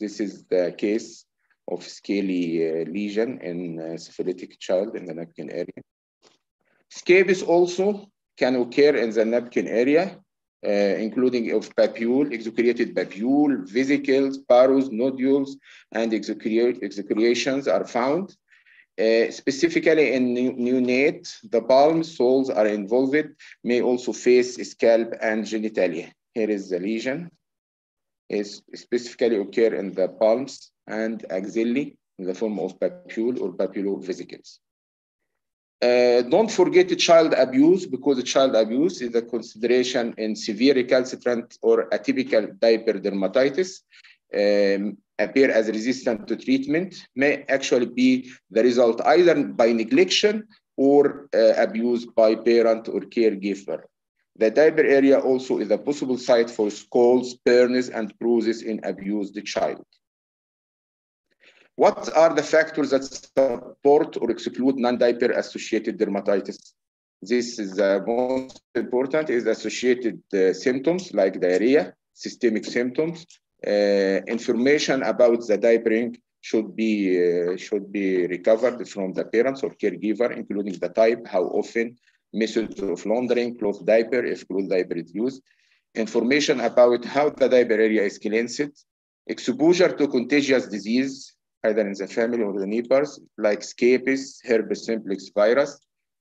This is the case of scaly uh, lesion in a syphilitic child in the napkin area. Scabies also can occur in the napkin area, uh, including of papule, exucrated papule, vesicles, paros, nodules, and excoriations are found. Uh, specifically in new neonate, the palms, soles are involved, may also face scalp and genitalia. Here is the lesion. It specifically occur in the palms and axillae in the form of papule or papulovesicles. Uh, don't forget child abuse because child abuse is a consideration in severe recalcitrant or atypical diaper dermatitis. Um, appear as resistant to treatment may actually be the result either by neglection or uh, abuse by parent or caregiver. The diaper area also is a possible site for scalds, burns, and bruises in abused child. What are the factors that support or exclude non-diaper associated dermatitis? This is the most important is associated uh, symptoms like diarrhea, systemic symptoms. Uh, information about the diapering should be uh, should be recovered from the parents or caregiver, including the type, how often, methods of laundering, cloth diaper, if cloth diaper is used, information about how the diaper area is cleansed, exposure to contagious disease, either in the family or the neighbors, like scabies, herpes simplex virus,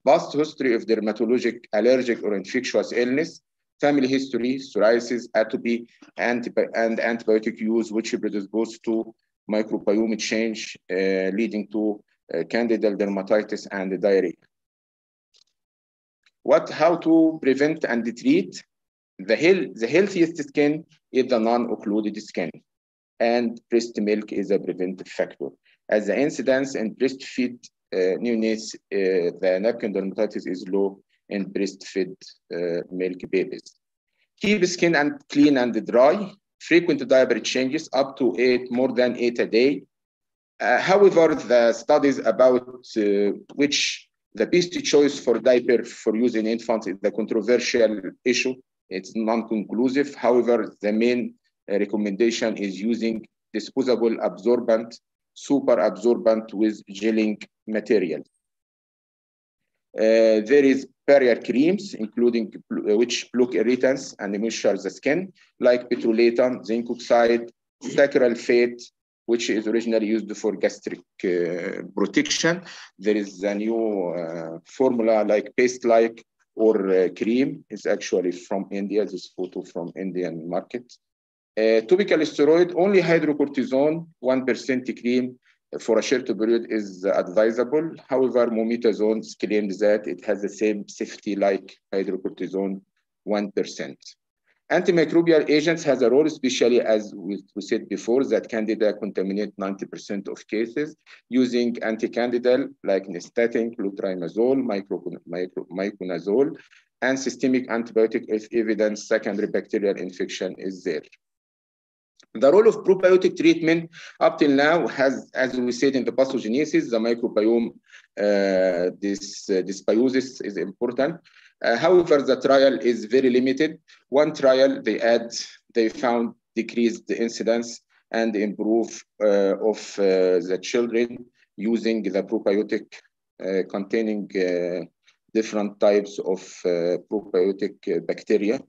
past history of dermatologic, allergic, or infectious illness, family history, psoriasis, atopy, antibi- and antibiotic use, which predispose to microbiome change, uh, leading to uh, candidal dermatitis and diarrhea. What, how to prevent and treat? The, health, the healthiest skin is the non-occluded skin, and breast milk is a preventive factor. As the incidence in breastfeed uh, neonates, uh, the napkin dermatitis is low in breastfed uh, milk babies. Keep skin and clean and dry. Frequent diaper changes up to eight, more than eight a day. Uh, however, the studies about uh, which the best choice for diaper for use in infants is the controversial issue. It's non-conclusive. However, the main uh, recommendation is using disposable absorbent, super absorbent with gelling material. Uh, there is barrier creams, including which block irritants and moisture the skin, like petrolatum, zinc oxide, sucralfate, which is originally used for gastric uh, protection. There is a new uh, formula like paste-like or uh, cream. It's actually from India. This photo from Indian market. Uh, topical steroid, only hydrocortisone, 1% cream for a short period is advisable. However, mometasone claims that it has the same safety like hydrocortisone, 1%. Antimicrobial agents has a role, especially as we, we said before, that candida contaminate 90% of cases using anti-candidal like nystatin, clotrimazole, micro, micro, and systemic antibiotic if evidence secondary bacterial infection is there. The role of probiotic treatment up till now has, as we said in the pathogenesis, the microbiome uh, this uh, dysbiosis is important. Uh, however, the trial is very limited. One trial they add, they found decreased the incidence and improve uh, of uh, the children using the probiotic uh, containing different types of probiotic bacteria.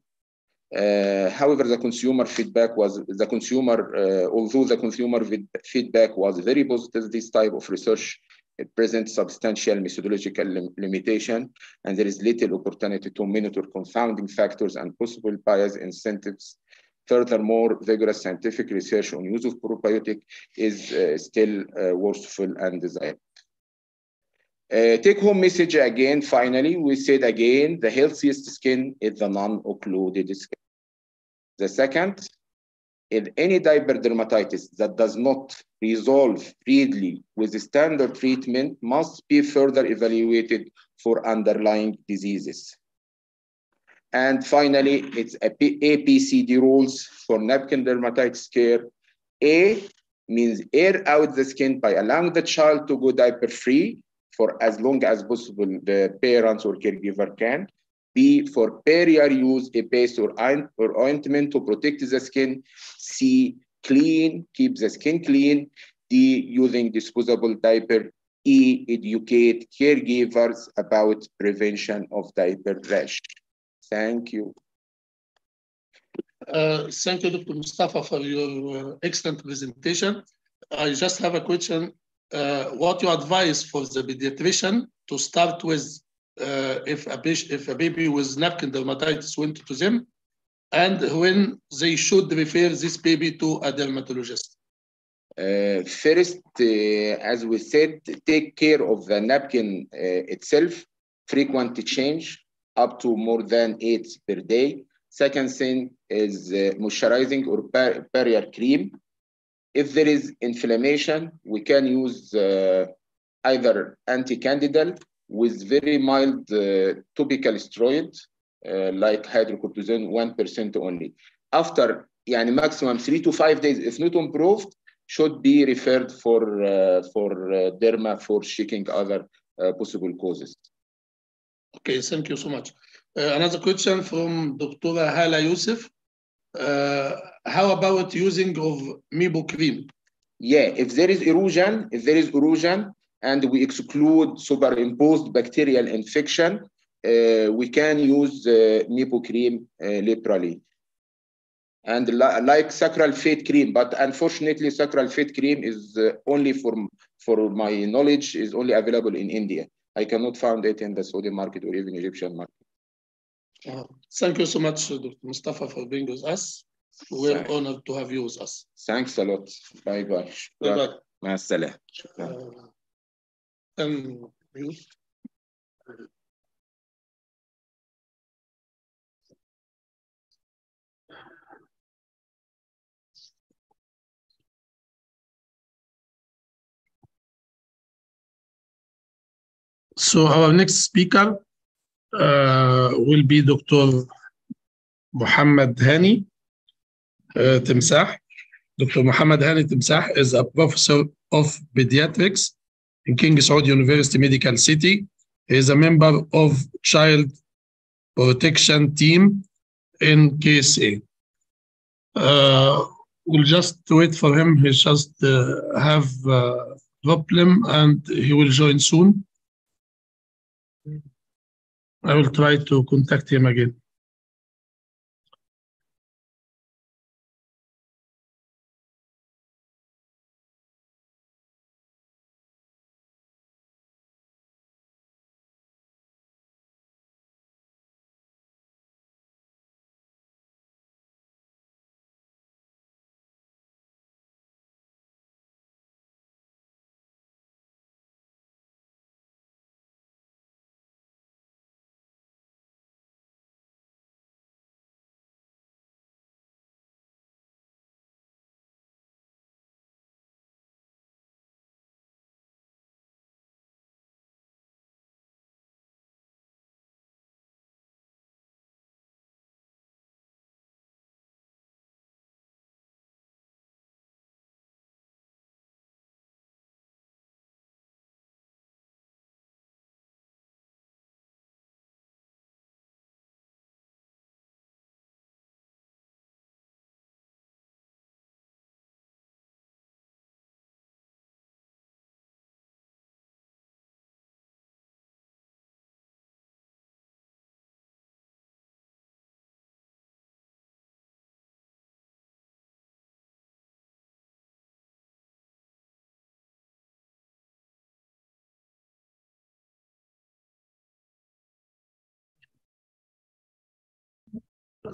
Uh, however, the consumer feedback was the consumer, uh, although the consumer feedback was very positive, this type of research it presents substantial methodological lim limitation, and there is little opportunity to monitor confounding factors and possible bias incentives. Furthermore, vigorous scientific research on use of probiotic is uh, still worthwhile and desired. Uh, take home message again, finally, we said again, the healthiest skin is the non-occluded skin. The second, if any diaper dermatitis that does not resolve readily with standard treatment must be further evaluated for underlying diseases. And finally, it's APCD rules for napkin dermatitis care. A means air out the skin by allowing the child to go diaper free for as long as possible the parents or caregiver can. B, for barrier use a paste or, or ointment to protect the skin. C, clean, keep the skin clean. D, using disposable diaper. E, educate caregivers about prevention of diaper rash. Thank you. Uh, thank you, Dr. Mustafa, for your uh, excellent presentation. I just have a question. Uh, what you advise for the pediatrician to start with uh, if a if a baby with napkin dermatitis went to them, and when they should refer this baby to a dermatologist? Uh, first, uh, as we said, take care of the napkin uh, itself, frequent change up to more than eight per day. Second thing is uh, moisturizing or barrier cream. If there is inflammation, we can use either anti-candidal with very mild uh, topical steroid uh, like hydrocortisone 1% only. After yani maximum three to five days, if not improved, should be referred for, uh, for derma for checking other possible causes. Okay, thank you so much. another question from Dr. Hala Youssef. how about using of MEBO cream? Yeah, if there is erosion, if there is erosion, and we exclude superimposed bacterial infection, uh, we can use uh, MEBO cream uh, liberally. And li like sucralfate cream, but unfortunately, sucralfate cream is uh, only for, for my knowledge, is only available in India. I cannot find it in the Saudi market or even Egyptian market. Uh, thank you so much, Dr. Mustafa, for being with us. We're honored to have you with us. Thanks a lot. Bye bye. Bye bye. So our next speaker uh, will be Dr. Muhammad Hani uh, Temsah. Dr. Muhammad Hani Temsah is a professor of pediatrics in King Saud University Medical City. He is a member of child protection team in KSA. Uh, we'll just wait for him. He just uh, have a problem and he will join soon. I will try to contact him again.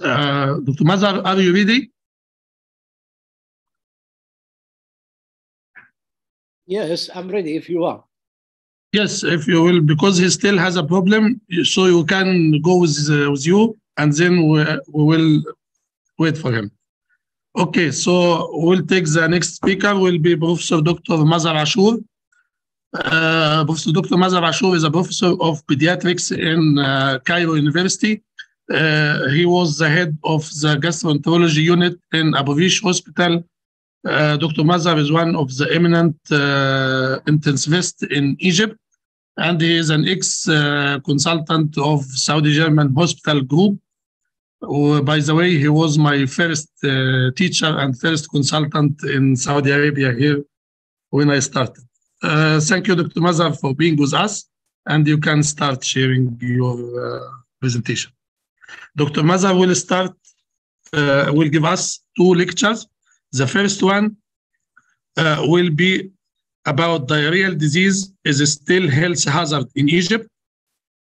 Uh, Dr. Mazhar, are you ready? Yes, I'm ready if you are. Yes, if you will, because he still has a problem, so you can go with, uh, with you, and then we, we will wait for him. Okay, so we'll take the next speaker will be Professor Dr. Mazhar Ashur. Uh, Professor Dr. Mazhar Ashur is a professor of pediatrics in uh, Cairo University. Uh, he was the head of the gastroenterology unit in Abu Vish Hospital. Uh, Dr. Mazhar is one of the eminent uh, intensivists in Egypt, and he is an ex-consultant of Saudi German Hospital Group. Uh, by the way, he was my first uh, teacher and first consultant in Saudi Arabia here when I started. Thank you, Dr. Mazhar, for being with us, and you can start sharing your presentation. Dr. Mazhar will start, uh, will give us two lectures. The first one uh, will be about diarrheal disease is still health hazard in Egypt.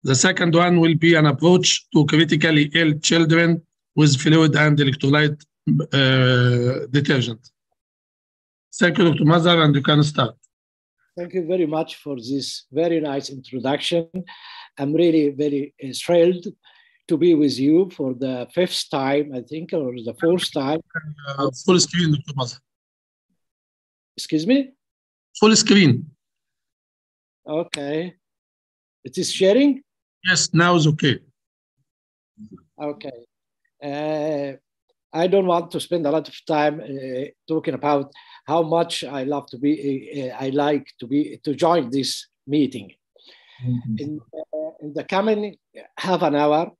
The second one will be an approach to critically ill children with fluid and electrolyte uh, detergent. Thank you, Dr. Mazhar, and you can start. Thank you very much for this very nice introduction. I'm really very uh, thrilled to be with you for the fifth time, I think, or the fourth time. Uh, full screen, Dr. Mazhar. Excuse me? Full screen. Okay. It is sharing? Yes, now is okay. Okay. Uh, I don't want to spend a lot of time uh, talking about how much I love to be, uh, I like to be, to join this meeting. In, uh, in the coming half an hour,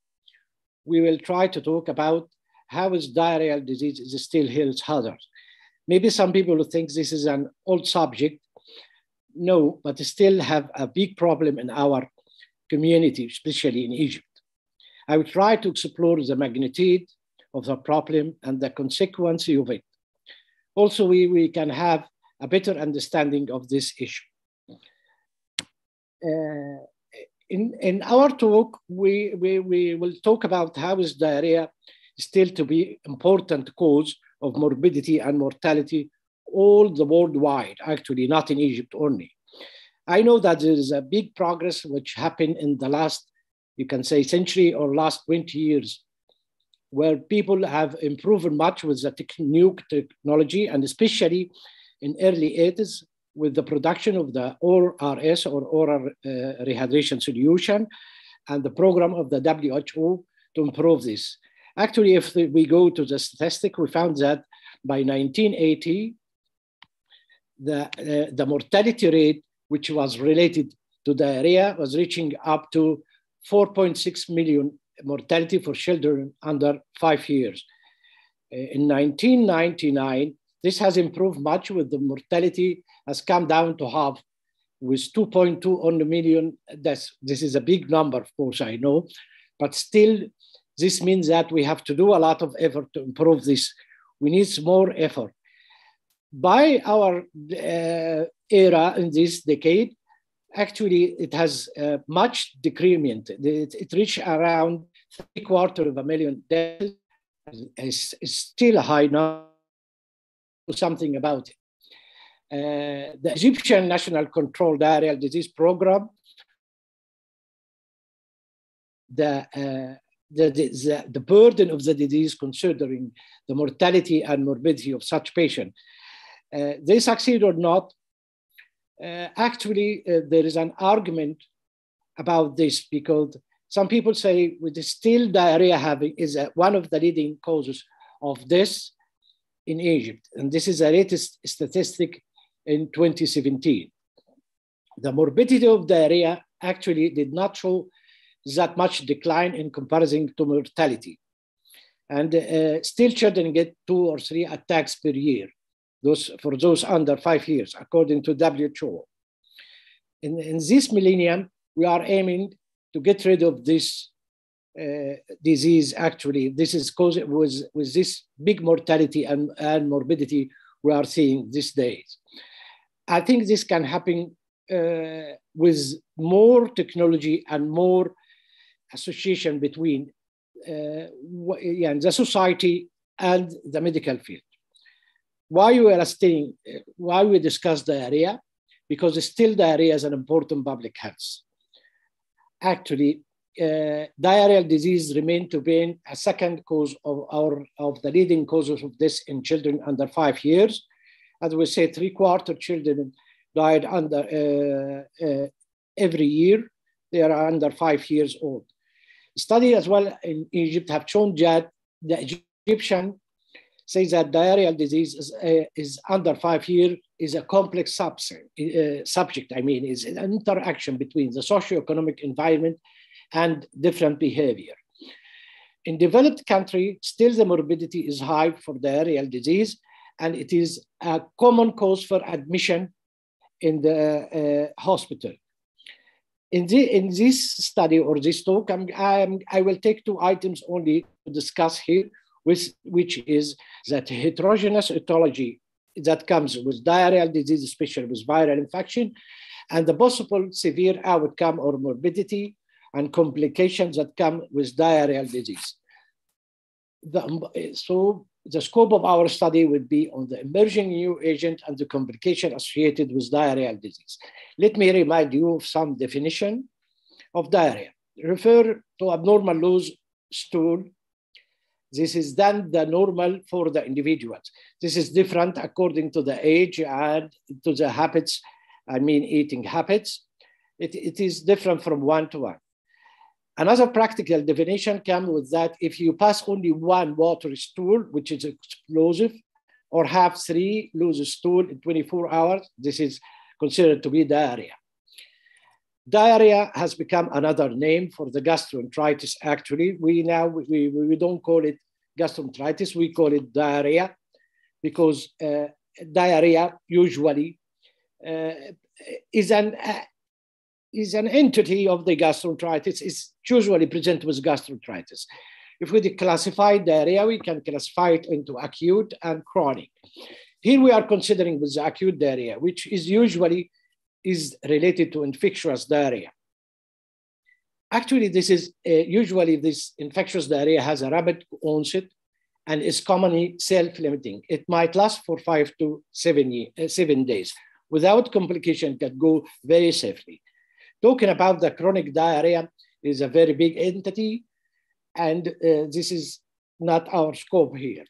we will try to talk about how is diarrheal disease is still health hazard. Maybe some people think this is an old subject. No, but still have a big problem in our community, especially in Egypt. I will try to explore the magnitude of the problem and the consequence of it. Also, we, we can have a better understanding of this issue. Uh, in, in our talk, we, we, we will talk about how is diarrhea still to be important cause of morbidity and mortality all the worldwide, actually, not in Egypt only. I know that there is a big progress which happened in the last, you can say, century or last 20 years, where people have improved much with the new technology, and especially in early 80s with the production of the ORS or oral uh, rehydration solution and the program of the WHO to improve this. Actually, if we go to the statistic, we found that by 1980, the, uh, the mortality rate, which was related to diarrhea, was reaching up to 4.6 million mortality for children under five years. Uh, in 1999, this has improved much with the mortality has come down to half with 2.2 on the million deaths. This is a big number, of course, I know, but still, this means that we have to do a lot of effort to improve this. We need more effort. By our uh, era in this decade, actually, it has uh, much decrement. It, it, reached around three quarter of a million deaths. It's, it's still a high number. Something about it. Uh, the Egyptian National Control Diarrheal Disease Program, the, uh, the, the, the, burden of the disease considering the mortality and morbidity of such patients. Uh, they succeed or not, uh, actually, uh, there is an argument about this because some people say with the still diarrhea having is one of the leading causes of this in Egypt. And this is a latest statistic in 2017. The morbidity of diarrhea actually did not show that much decline in comparison to mortality. And uh, still children get two or three attacks per year, those, for those under five years, according to WHO. In, in this millennium, we are aiming to get rid of this uh, disease actually this is caused with, with this big mortality and, and morbidity we are seeing these days I think this can happen uh, with more technology and more association between uh, yeah, the society and the medical field. Why we are studying, uh, why we discuss diarrhea? Because still diarrhea is an important public health. Actually, uh, diarrheal disease remain to be a second cause of our of the leading causes of this in children under five years, as we say, three quarter children died under uh, uh, every year. They are under five years old. Study as well in Egypt have shown that the Egyptian says that diarrheal disease is, uh, is under five years is a complex subject, uh, subject. I mean, is an interaction between the socio-economic environment and different behavior. In developed country, still the morbidity is high for diarrheal disease, and it is a common cause for admission in the uh, hospital. In, the, in this study or this talk, I'm, I'm, i will take two items only to discuss here, with, which is that heterogeneous etiology that comes with diarrheal disease, especially with viral infection, and the possible severe outcome or morbidity and complications that come with diarrheal disease. The, so the scope of our study would be on the emerging new agent and the complication associated with diarrheal disease. Let me remind you of some definition of diarrhea. Refer to abnormal loose stool. This is then the normal for the individuals. This is different according to the age and to the habits, I mean eating habits. It, it is different from one to one. Another practical definition comes with that if you pass only one water stool, which is explosive, or have three loose stool in 24 hours, this is considered to be diarrhea. Diarrhea has become another name for the gastroenteritis. Actually, we now we, we don't call it gastroenteritis, we call it diarrhea because uh, diarrhea usually uh, is an uh, is an entity of the gastroenteritis, It's usually presented with gastroenteritis. If we classify diarrhea, we can classify it into acute and chronic. Here we are considering with the acute diarrhea, which is usually is related to infectious diarrhea. Actually, this is uh, usually this infectious diarrhea has a rapid onset and is commonly self-limiting. It might last for five to seven, year, uh, seven days. Without complication, It can go very safely. Talking about the chronic diarrhea is a very big entity, and uh, this is not our scope here.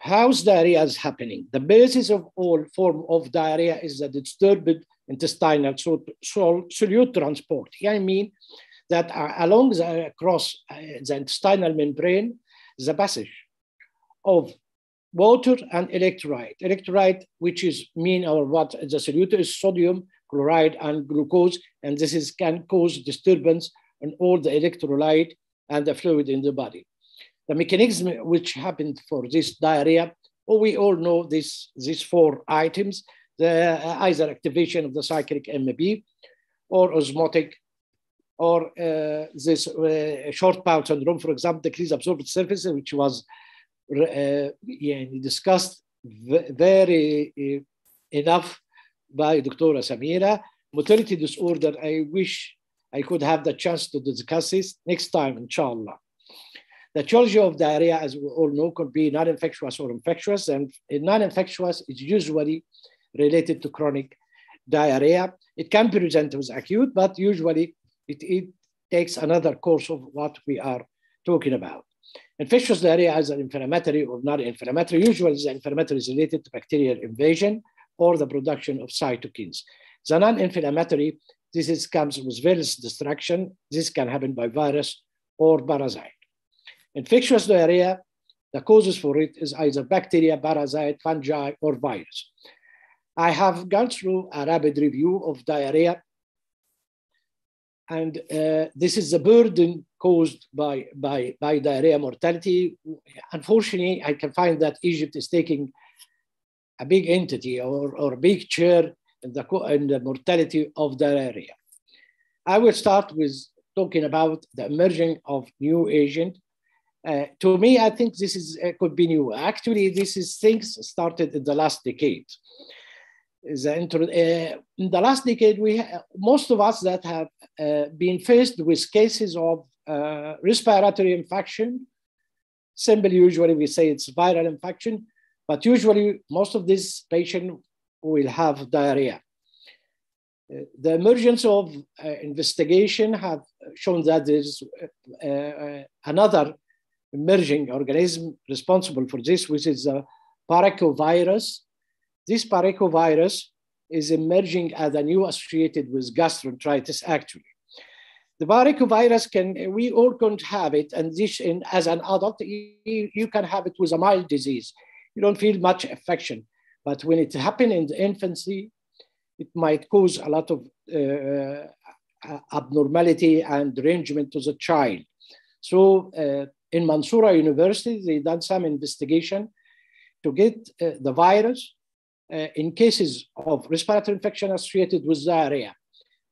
How's diarrhea is happening? The basis of all form of diarrhea is the disturbed intestinal solute transport. I mean that along the across uh, the intestinal membrane, the passage of water and electrolyte. Electrolyte, which is mean or what the solute is sodium, chloride, and glucose, and this is can cause disturbance in all the electrolyte and the fluid in the body. The mechanism which happened for this diarrhea, oh, we all know this, these four items, the uh, either activation of the cyclic AMP or osmotic or uh, this uh, short bowel syndrome, for example, decreased absorbed surface, which was uh, yeah, discussed very uh, enough by Dr. Samira. Motility disorder, I wish I could have the chance to discuss this next time, inshallah. The etiology of diarrhea, as we all know, could be non-infectious or infectious, and non-infectious is usually related to chronic diarrhea. It can be presented as acute, but usually it, it takes another course of what we are talking about. Infectious diarrhea is an inflammatory or not inflammatory. Usually the inflammatory is related to bacterial invasion or the production of cytokines. The non-inflammatory, this is, comes with various destruction. This can happen by virus or parasite. Infectious diarrhea, the causes for it is either bacteria, parasite, fungi, or virus. I have gone through a rapid review of diarrhea and uh, this is the burden caused by, by, by diarrhea mortality. Unfortunately, I can find that Egypt is taking a big entity or, or a big share in the, in the mortality of that area. I will start with talking about the emerging of new agent. Uh, to me, I think this is uh, could be new. Actually, this is things started in the last decade the uh, in the last decade, we most of us that have uh, been faced with cases of uh, respiratory infection. Simply, usually we say it's viral infection, but usually most of these patients will have diarrhea. Uh, the emergence of uh, investigation have shown that there's uh, another emerging organism responsible for this, which is the parechovirus this parechovirus is emerging as a new associated with gastroenteritis actually. The parechovirus can, we all can have it, and this in, as an adult, you, you can have it with a mild disease. You don't feel much affection. But when it happens in the infancy, it might cause a lot of uh, abnormality and derangement to the child. So uh, in Mansoura University, they done some investigation to get uh, the virus uh, in cases of respiratory infection associated with diarrhea.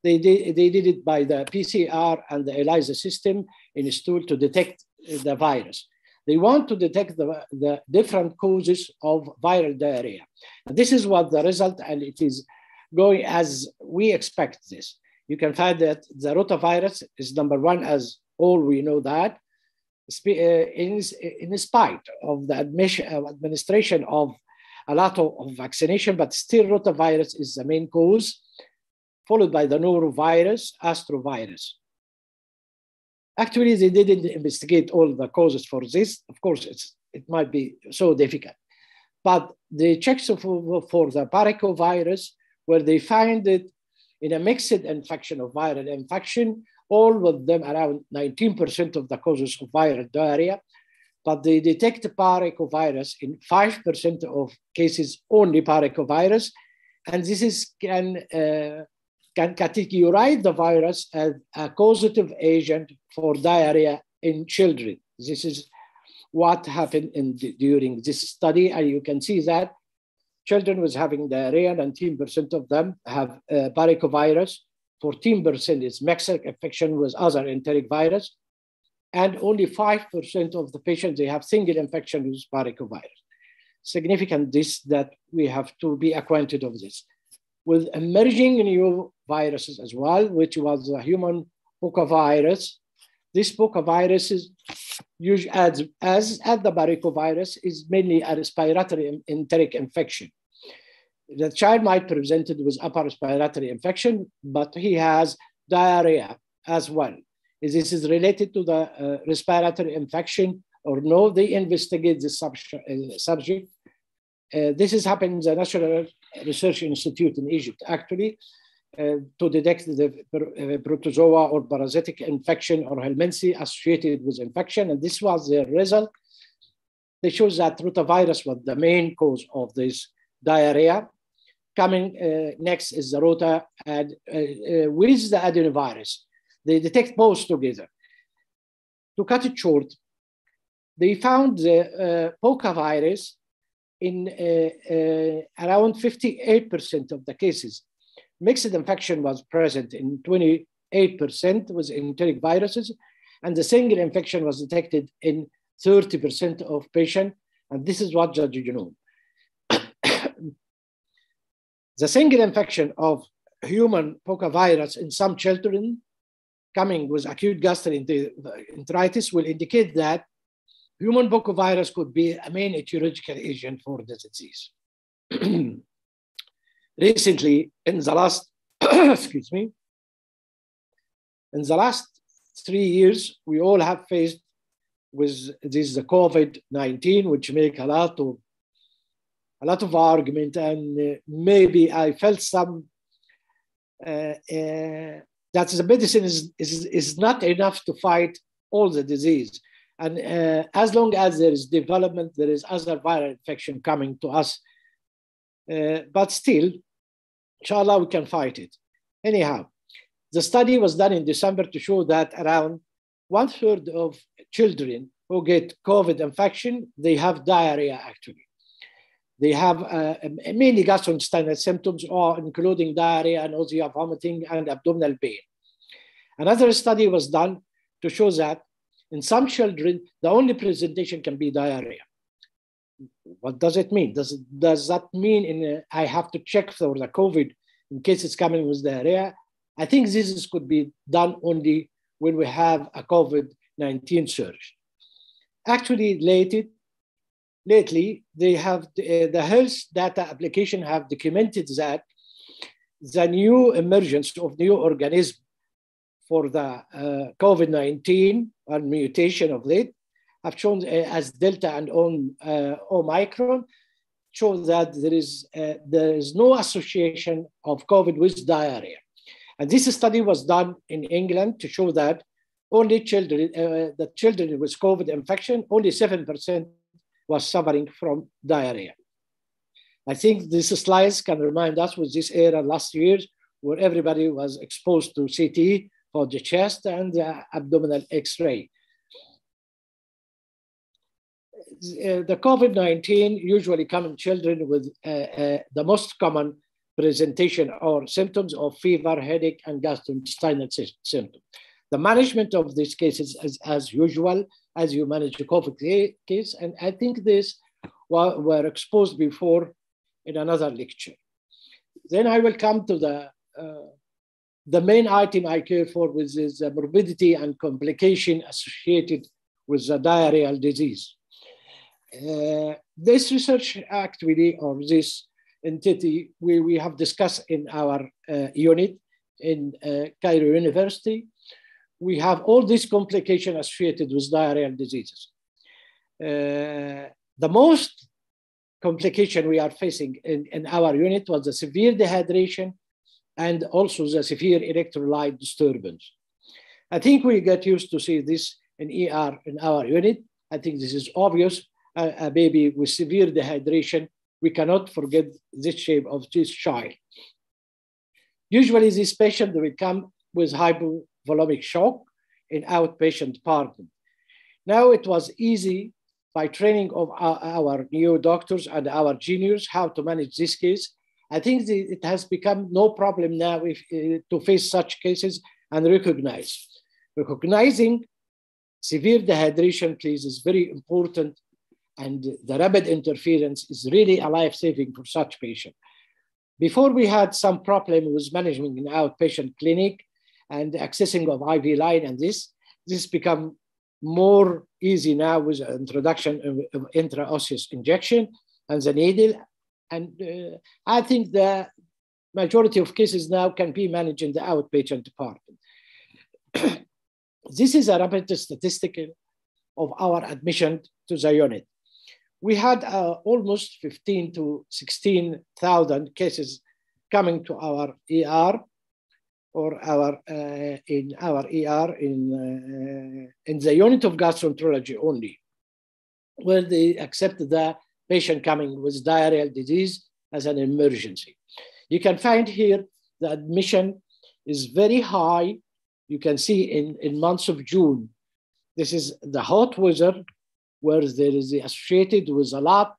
They did, they did it by the PCR and the ELISA system in stool to detect the virus. They want to detect the, the different causes of viral diarrhea. This is what the result, and it is going as we expect this. You can find that the rotavirus is number one, as all we know that, uh, in, in spite of the admission, administration of a lot of, of vaccination, but still rotavirus is the main cause, followed by the norovirus, astrovirus. Actually, they didn't investigate all the causes for this. Of course, it's, it might be so difficult. But the checks for, for the parechovirus, where they find it in a mixed infection of viral infection, all of them around 19% of the causes of viral diarrhea, but they detect parechovirus in 5% of cases only parechovirus. And this is can, uh, can categorize the virus as a causative agent for diarrhea in children. This is what happened in the, during this study. And you can see that children was having diarrhea, 19% of them have uh, parechovirus, 14% is mixed infection with other enteric virus, and only 5% of the patients, they have single infection with parechovirus. Significant this that we have to be acquainted of this. With emerging new viruses as well, which was the human virus. This virus is usually as, as, as the virus is mainly a respiratory enteric infection. The child might presented with upper respiratory infection, but he has diarrhea as well. This is related to the uh, respiratory infection or no, they investigate the sub uh, subject. Uh, this is happening in the National Research Institute in Egypt, actually, to detect the uh, protozoa or parasitic infection or helminthi associated with infection. And this was their result. They showed that rotavirus was the main cause of this diarrhea. Coming uh, next is the rota and uh, uh, with the adenovirus. They detect both together. To cut it short, they found the uh, virus in uh, uh, around 58% of the cases. Mixed infection was present in 28% with enteric viruses, and the single infection was detected in 30% of patients, and this is what judge genome. [COUGHS] the single infection of human virus in some children coming with acute gastroenteritis will indicate that human virus could be a main etiological agent for the disease. [CLEARS THROAT] Recently, in the last, [COUGHS] excuse me, in the last three years, we all have faced with this the COVID-19, which make a lot of a lot of argument, and uh, maybe I felt some uh, uh, that the medicine is, is, is not enough to fight all the disease. And uh, as long as there is development, there is other viral infection coming to us. Uh, but still, inshallah, we can fight it. Anyhow, the study was done in December to show that around one third of children who get COVID infection, they have diarrhea actually. They have uh, mainly gastrointestinal symptoms, or including diarrhea, nausea, vomiting, and abdominal pain. Another study was done to show that in some children, the only presentation can be diarrhea. What does it mean? Does, does that mean in a, I have to check for the COVID in case it's coming with diarrhea? I think this could be done only when we have a COVID-19 surge. Actually, lately, lately they have the, uh, the health data application have documented that the new emergence of new organism for the uh, COVID-19 and mutation of it have shown uh, as Delta and uh, Omicron show that there is, uh, there is no association of COVID with diarrhea. And this study was done in England to show that only children, uh, the children with COVID infection, only 7% was suffering from diarrhea. I think these slides can remind us with this era last year where everybody was exposed to CT for the chest and the abdominal X-ray. The COVID-19 usually come in children with uh, uh, the most common presentation or symptoms of fever, headache, and gastrointestinal symptoms. The management of these cases is as usual as you manage a COVID case, and I think this were, were exposed before in another lecture. Then I will come to the uh, the main item I care for which is the morbidity and complication associated with the diarrheal disease. Uh, this research activity or this entity we, we have discussed in our uh, unit in uh, Cairo University. We have all these complications associated with diarrheal diseases. The most complication we are facing in, in our unit was the severe dehydration and also the severe electrolyte disturbance. I think we get used to see this in ER in our unit. I think this is obvious. A baby with severe dehydration, we cannot forget this shape of this child. Usually these patients will come with hypovolemic shock in outpatient department. Now it was easy by training of our, our new doctors and our juniors how to manage this case I think it has become no problem now if, uh, to face such cases and recognize. Recognizing severe dehydration, please, is very important and the rapid interference is really a life-saving for such patient. Before we had some problem with management in outpatient clinic, and accessing of IV line and this, this become more easy now with the introduction of, of intraosseous injection and the needle. And uh, I think the majority of cases now can be managed in the outpatient department. [CLEARS THROAT] this is a rapid statistic of our admission to the unit. We had uh, almost 15 to 16,000 cases coming to our ER or our uh, in our ER in uh, in the unit of gastroenterology only, where they accept the patient coming with diarrheal disease as an emergency. You can find here the admission is very high. You can see in, in months of June, this is the hot weather where there is associated with a lot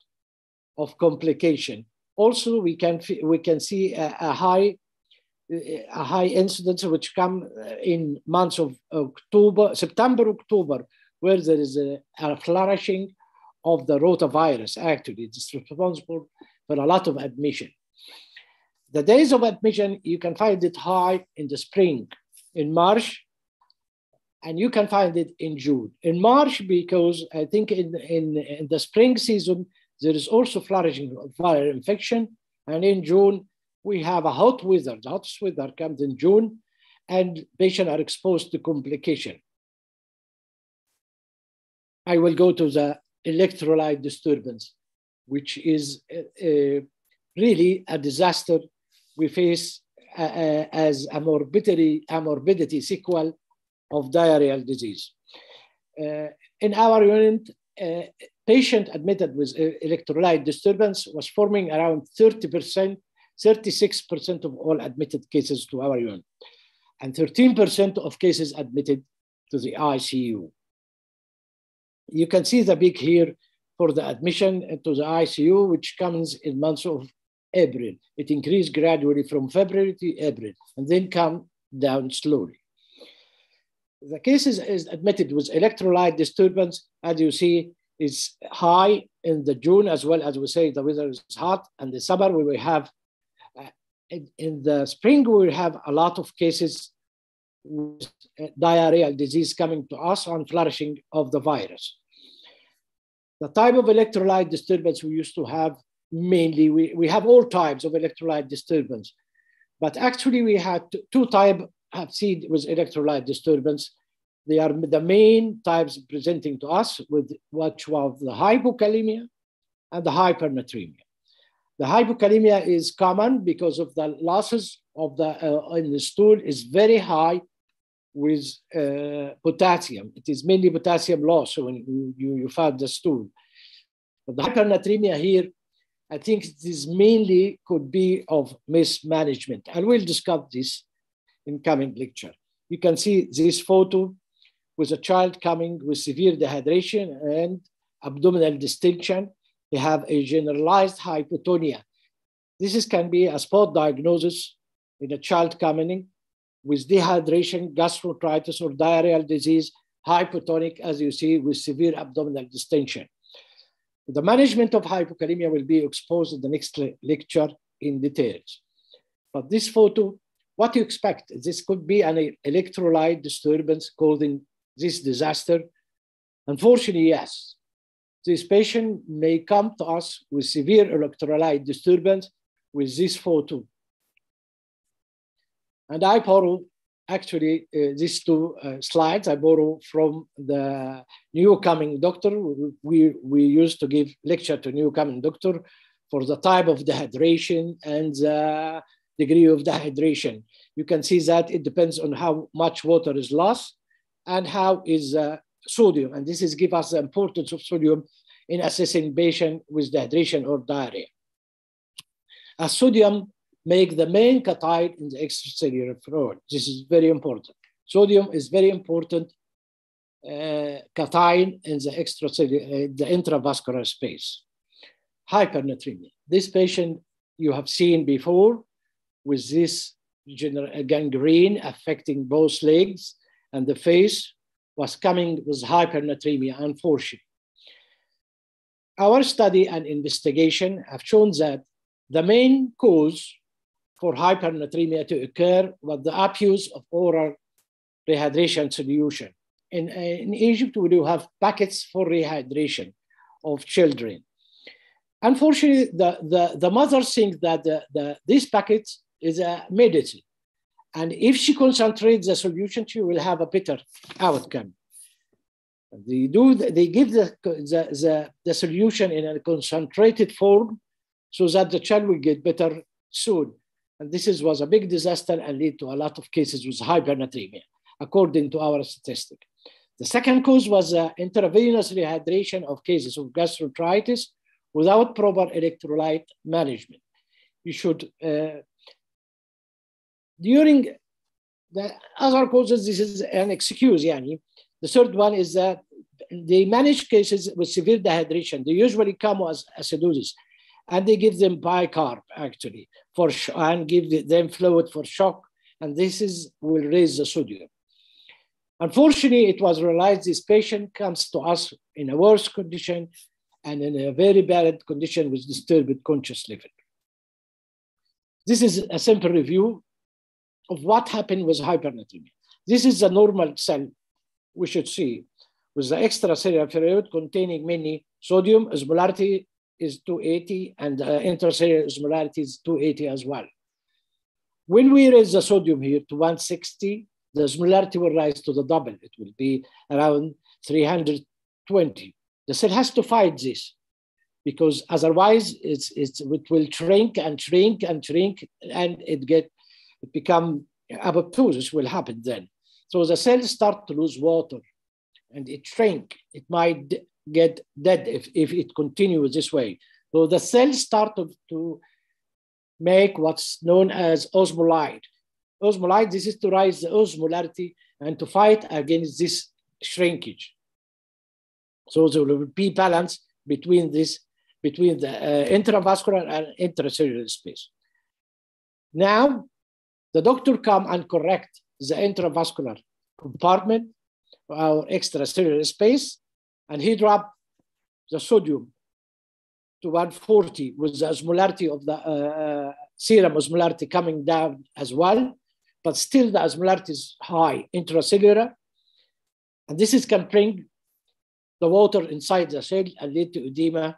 of complication. Also, we can, we can see a, a high a high incidence which come uh, in months of October, September, October, where there is a, a flourishing of the rotavirus. Actually, it's responsible for a lot of admission. The days of admission, you can find it high in the spring, in March, and you can find it in June. In March, because I think in, in, in the spring season, there is also flourishing viral infection. And in June, we have a hot weather. The hottest weather comes in June, and patients are exposed to complication. I will go to the electrolyte disturbance, which is uh, uh, really a disaster we face uh, as a morbidity, a morbidity sequel of diarrheal disease. Uh, in our unit, uh, patient admitted with electrolyte disturbance was forming around 30%, 36% of all admitted cases to our unit, and 13% of cases admitted to the ICU. You can see the peak here for the admission to the ICU, which comes in months of April. It increased gradually from February to April and then come down slowly. The cases is admitted with electrolyte disturbance, as you see, is high in the June as well as we say the weather is hot and the summer we will have uh, in, in, the spring we will have a lot of cases with uh, diarrheal disease coming to us on flourishing of the virus. The type of electrolyte disturbance we used to have mainly, we, we have all types of electrolyte disturbance, but actually we had two types have seen with electrolyte disturbance. They are the main types presenting to us with what was the hypokalemia and the hypernatremia. The hypokalemia is common because of the losses of the uh, in the stool is very high with uh, potassium. It is mainly potassium loss when you, you, you find the stool. But the hypernatremia here, I think this mainly could be of mismanagement. And we'll discuss this in coming lecture. You can see this photo with a child coming with severe dehydration and abdominal distension. They have a generalized hypotonia. This is, can be a spot diagnosis in a child coming with dehydration, gastroenteritis, or diarrheal disease, hypotonic, as you see, with severe abdominal distension. The management of hypokalemia will be exposed in the next le lecture in details. But this photo, what do you expect? This could be an electrolyte disturbance causing this disaster. Unfortunately, yes. This patient may come to us with severe electrolyte disturbance with this photo. And I borrow actually uh, these two uh, slides I borrow from the new coming doctor. We, we used to give lecture to new coming doctor for the type of dehydration and the degree of dehydration. You can see that it depends on how much water is lost and how is uh, sodium. And this is give us the importance of sodium in assessing patient with dehydration or diarrhea. As sodium make the main cation in the extracellular fluid. This is very important. Sodium is very important uh, cation in the extracellular, uh, the intravascular space. Hypernatremia. This patient you have seen before with this gangrene affecting both legs and the face was coming with hypernatremia, unfortunately. Our study and investigation have shown that the main cause for hypernatremia to occur was the abuse of oral rehydration solution. In, in Egypt, we do have packets for rehydration of children. Unfortunately, the, the, the mothers think that the, the, this packet is a medicine. And if she concentrates the solution, she will have a better outcome. They do, they give the, the, the, the solution in a concentrated form so that the child will get better soon. And this is, was a big disaster and lead to a lot of cases with hypernatremia, according to our statistic. The second cause was uh, intravenous rehydration of cases of gastroenteritis without proper electrolyte management. You should, uh, during the other causes, this is an excuse, yani. The third one is that they manage cases with severe dehydration. They usually come as acidosis and they give them bicarb actually for and give them fluid for shock and this is will raise the sodium unfortunately it was realized this patient comes to us in a worse condition and in a very bad condition with disturbed conscious level this is a simple review of what happened with hypernatremia this is the normal cell we should see with the extracellular fluid containing many sodium osmolarity is 280 and uh, intracellular osmolarity is 280 as well. When we raise the sodium here to 160, the osmolarity will rise to the double. It will be around 320. The cell has to fight this because otherwise it's, it's, it will shrink and shrink and shrink and it get become apoptosis will happen then. So the cells start to lose water and it shrink. It might get dead if, if it continues this way. So the cells start to, to make what's known as osmolyte. Osmolyte, this is to rise the osmolarity and to fight against this shrinkage. So there will be balance between this, between the uh, intravascular and intracellular space. Now, the doctor come and correct the intravascular compartment, or extracellular space, and he drop the sodium to 140 with the osmolarity of the uh, uh, serum osmolarity coming down as well, but still the osmolarity is high intracellular. And this is can bring the water inside the cell and lead to edema.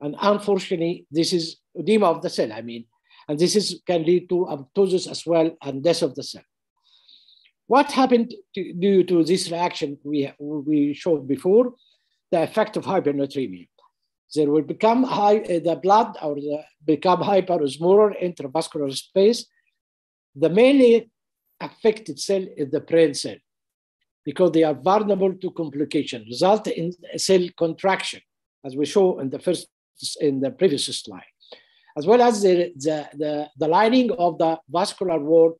And unfortunately, this is edema of the cell, I mean, and this is can lead to apoptosis as well and death of the cell. What happened to, due to this reaction we, we showed before? The effect of hypernatremia. There will become high, uh, the blood or the, become hyperosmolar intravascular space. The mainly affected cell is the brain cell because they are vulnerable to complication, result in cell contraction, as we show in the first in the previous slide, as well as the, the, the, the lining of the vascular wall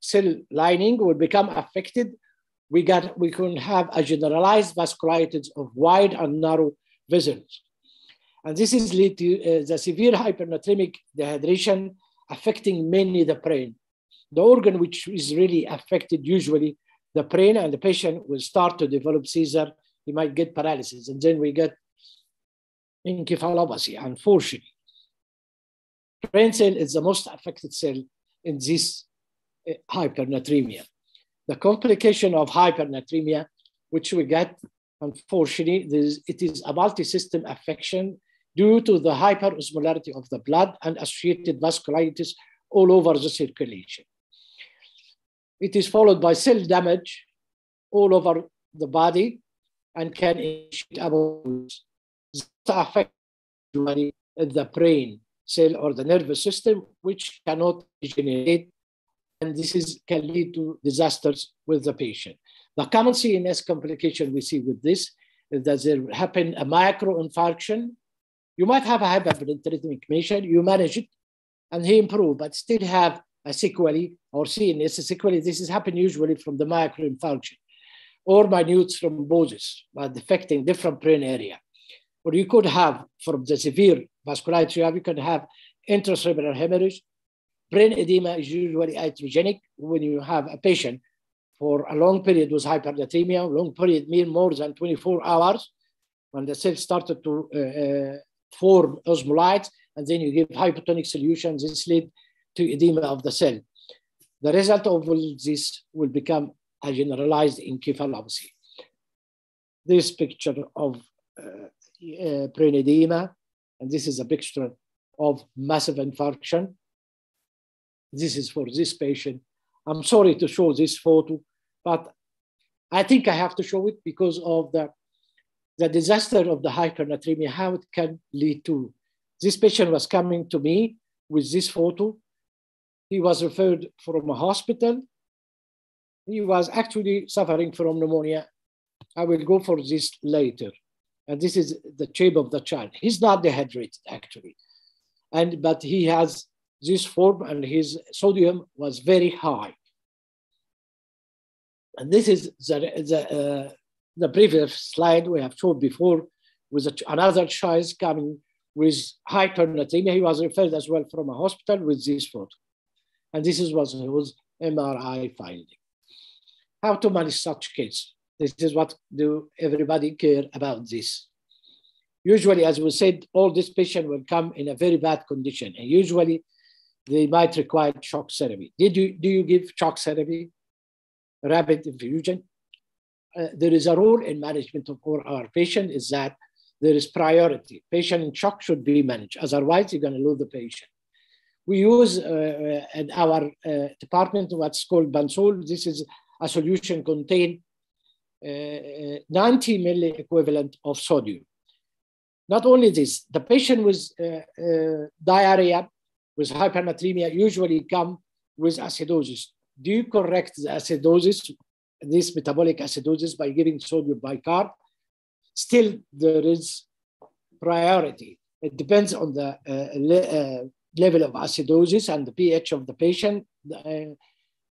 cell lining will become affected, we got we can have a generalized vasculitis of wide and narrow vessels. And this is lead to uh, the severe hypernatremic dehydration affecting mainly the brain. The organ which is really affected usually the brain and the patient will start to develop seizure, he might get paralysis and then we get encephalopathy, unfortunately. Brain cell is the most affected cell in this eh, hypernatremia. The complication of hypernatremia, which we get, unfortunately, it is a multi-system affection due to the hyperosmolarity of the blood and associated vasculitis all over the circulation. It is followed by cell damage all over the body and can affect the brain cell or the nervous system, which cannot regenerate and this is, can lead to disasters with the patient. The common CNS complication we see with this is that there happen a microinfarction. You might have a hyperventricular patient, you manage it, and he improve, but still have a sequelae or CNS sequelae. This is happen usually from the microinfarction or minute thrombosis, but affecting different brain area. Or you could have, from the severe vasculitis, you, have, you can have intracerebral hemorrhage, Brain edema is usually iatrogenic when you have a patient for a long period with hypernatremia, long period mean more than 24 hours, when the cells started to uh, uh, form osmolytes, and then you give hypotonic solutions, this lead to edema of the cell. The result of all this will become a generalized encephalopathy. This picture of uh, uh, brain edema, and this is a picture of massive infarction. This is for this patient. I'm sorry to show this photo, but I think I have to show it because of the, the disaster of the hypernatremia, how it can lead to. This patient was coming to me with this photo. He was referred from a hospital. He was actually suffering from pneumonia. I will go for this later. And this is the shape of the child. He's not dehydrated, actually. And, but he has this form and his sodium was very high. And this is the, the, uh, the previous slide we have showed before with another child coming with hypernatremia. He was referred as well from a hospital with this photo. And this is what was MRI finding. How to manage such case? This is what do everybody care about this. Usually, as we said, all this patient will come in a very bad condition. And usually they might require shock therapy. Did you, do you give shock therapy? Rapid infusion? Uh, there is a rule in management of all our patient is that there is priority. Patient in shock should be managed. Otherwise, you're going to lose the patient. We use uh, in our uh, department what's called Bansol. This is a solution contain uh, 90 milli equivalent of sodium. Not only this, the patient with uh, uh, diarrhea, with hypernatremia, usually come with acidosis. Do you correct the acidosis, this metabolic acidosis, by giving sodium bicarb? Still, there is priority. It depends on the uh, le uh, level of acidosis and the pH of the patient. Uh,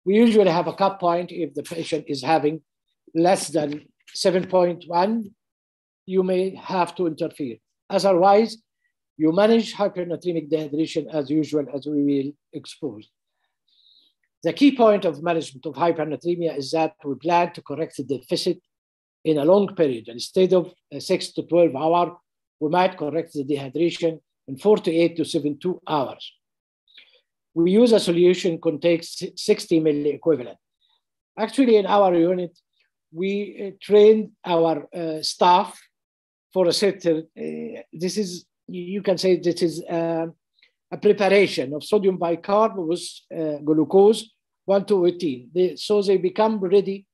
we usually have a cut point if the patient is having less than 7.1, you may have to interfere. Otherwise, you manage hypernatremic dehydration as usual, as we will expose. The key point of management of hypernatremia is that we plan to correct the deficit in a long period. Instead of six to 12 hours, we might correct the dehydration in 48 to 72 hours. We use a solution contains 60 milli equivalent. Actually, in our unit, we uh, train our uh, staff for a certain, uh, this is, you can say this is a preparation of sodium bicarb with glucose 1 to 18. They, so they become ready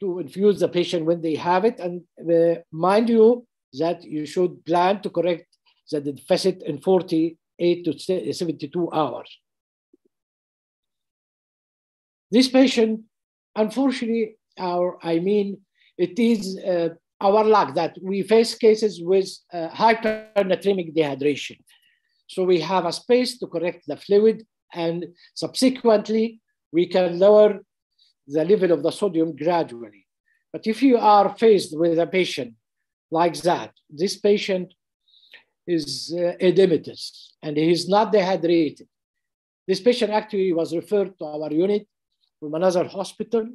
to infuse the patient when they have it. And uh, mind you that you should plan to correct the deficit in 48 to 72 hours. This patient, unfortunately, our, I mean, it is uh, our luck that we face cases with uh, hypernatremic dehydration. So we have a space to correct the fluid and subsequently we can lower the level of the sodium gradually. But if you are faced with a patient like that, this patient is uh, edematous and he is not dehydrated. This patient actually was referred to our unit from another hospital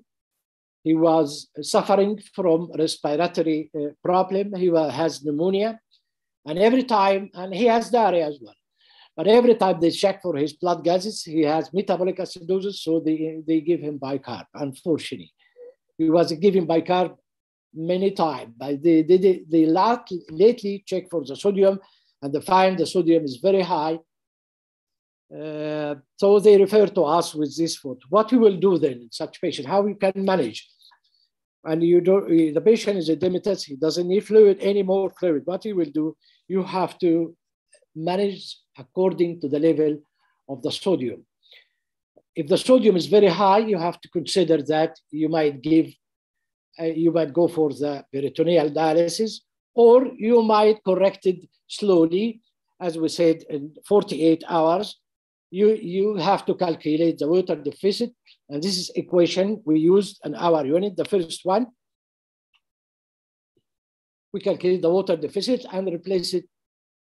he was suffering from respiratory uh, problem. He was, has pneumonia. And every time, and he has diarrhea as well. But every time they check for his blood gases, he has metabolic acidosis, so they, they give him bicarb, unfortunately. He was given bicarb many times, but they, they, they, they lately check for the sodium and they find the sodium is very high. Uh, so they refer to us with this food. What we will do then in such patient, how we can manage? And you don't, the patient is edematous, he doesn't need fluid, any more fluid. What you will do, you have to manage according to the level of the sodium. If the sodium is very high, you have to consider that you might give, uh, you might go for the peritoneal dialysis, or you might correct it slowly, as we said, in 48 hours, you, you have to calculate the water deficit. And this is equation we used in our unit. The first one, we calculate the water deficit and replace it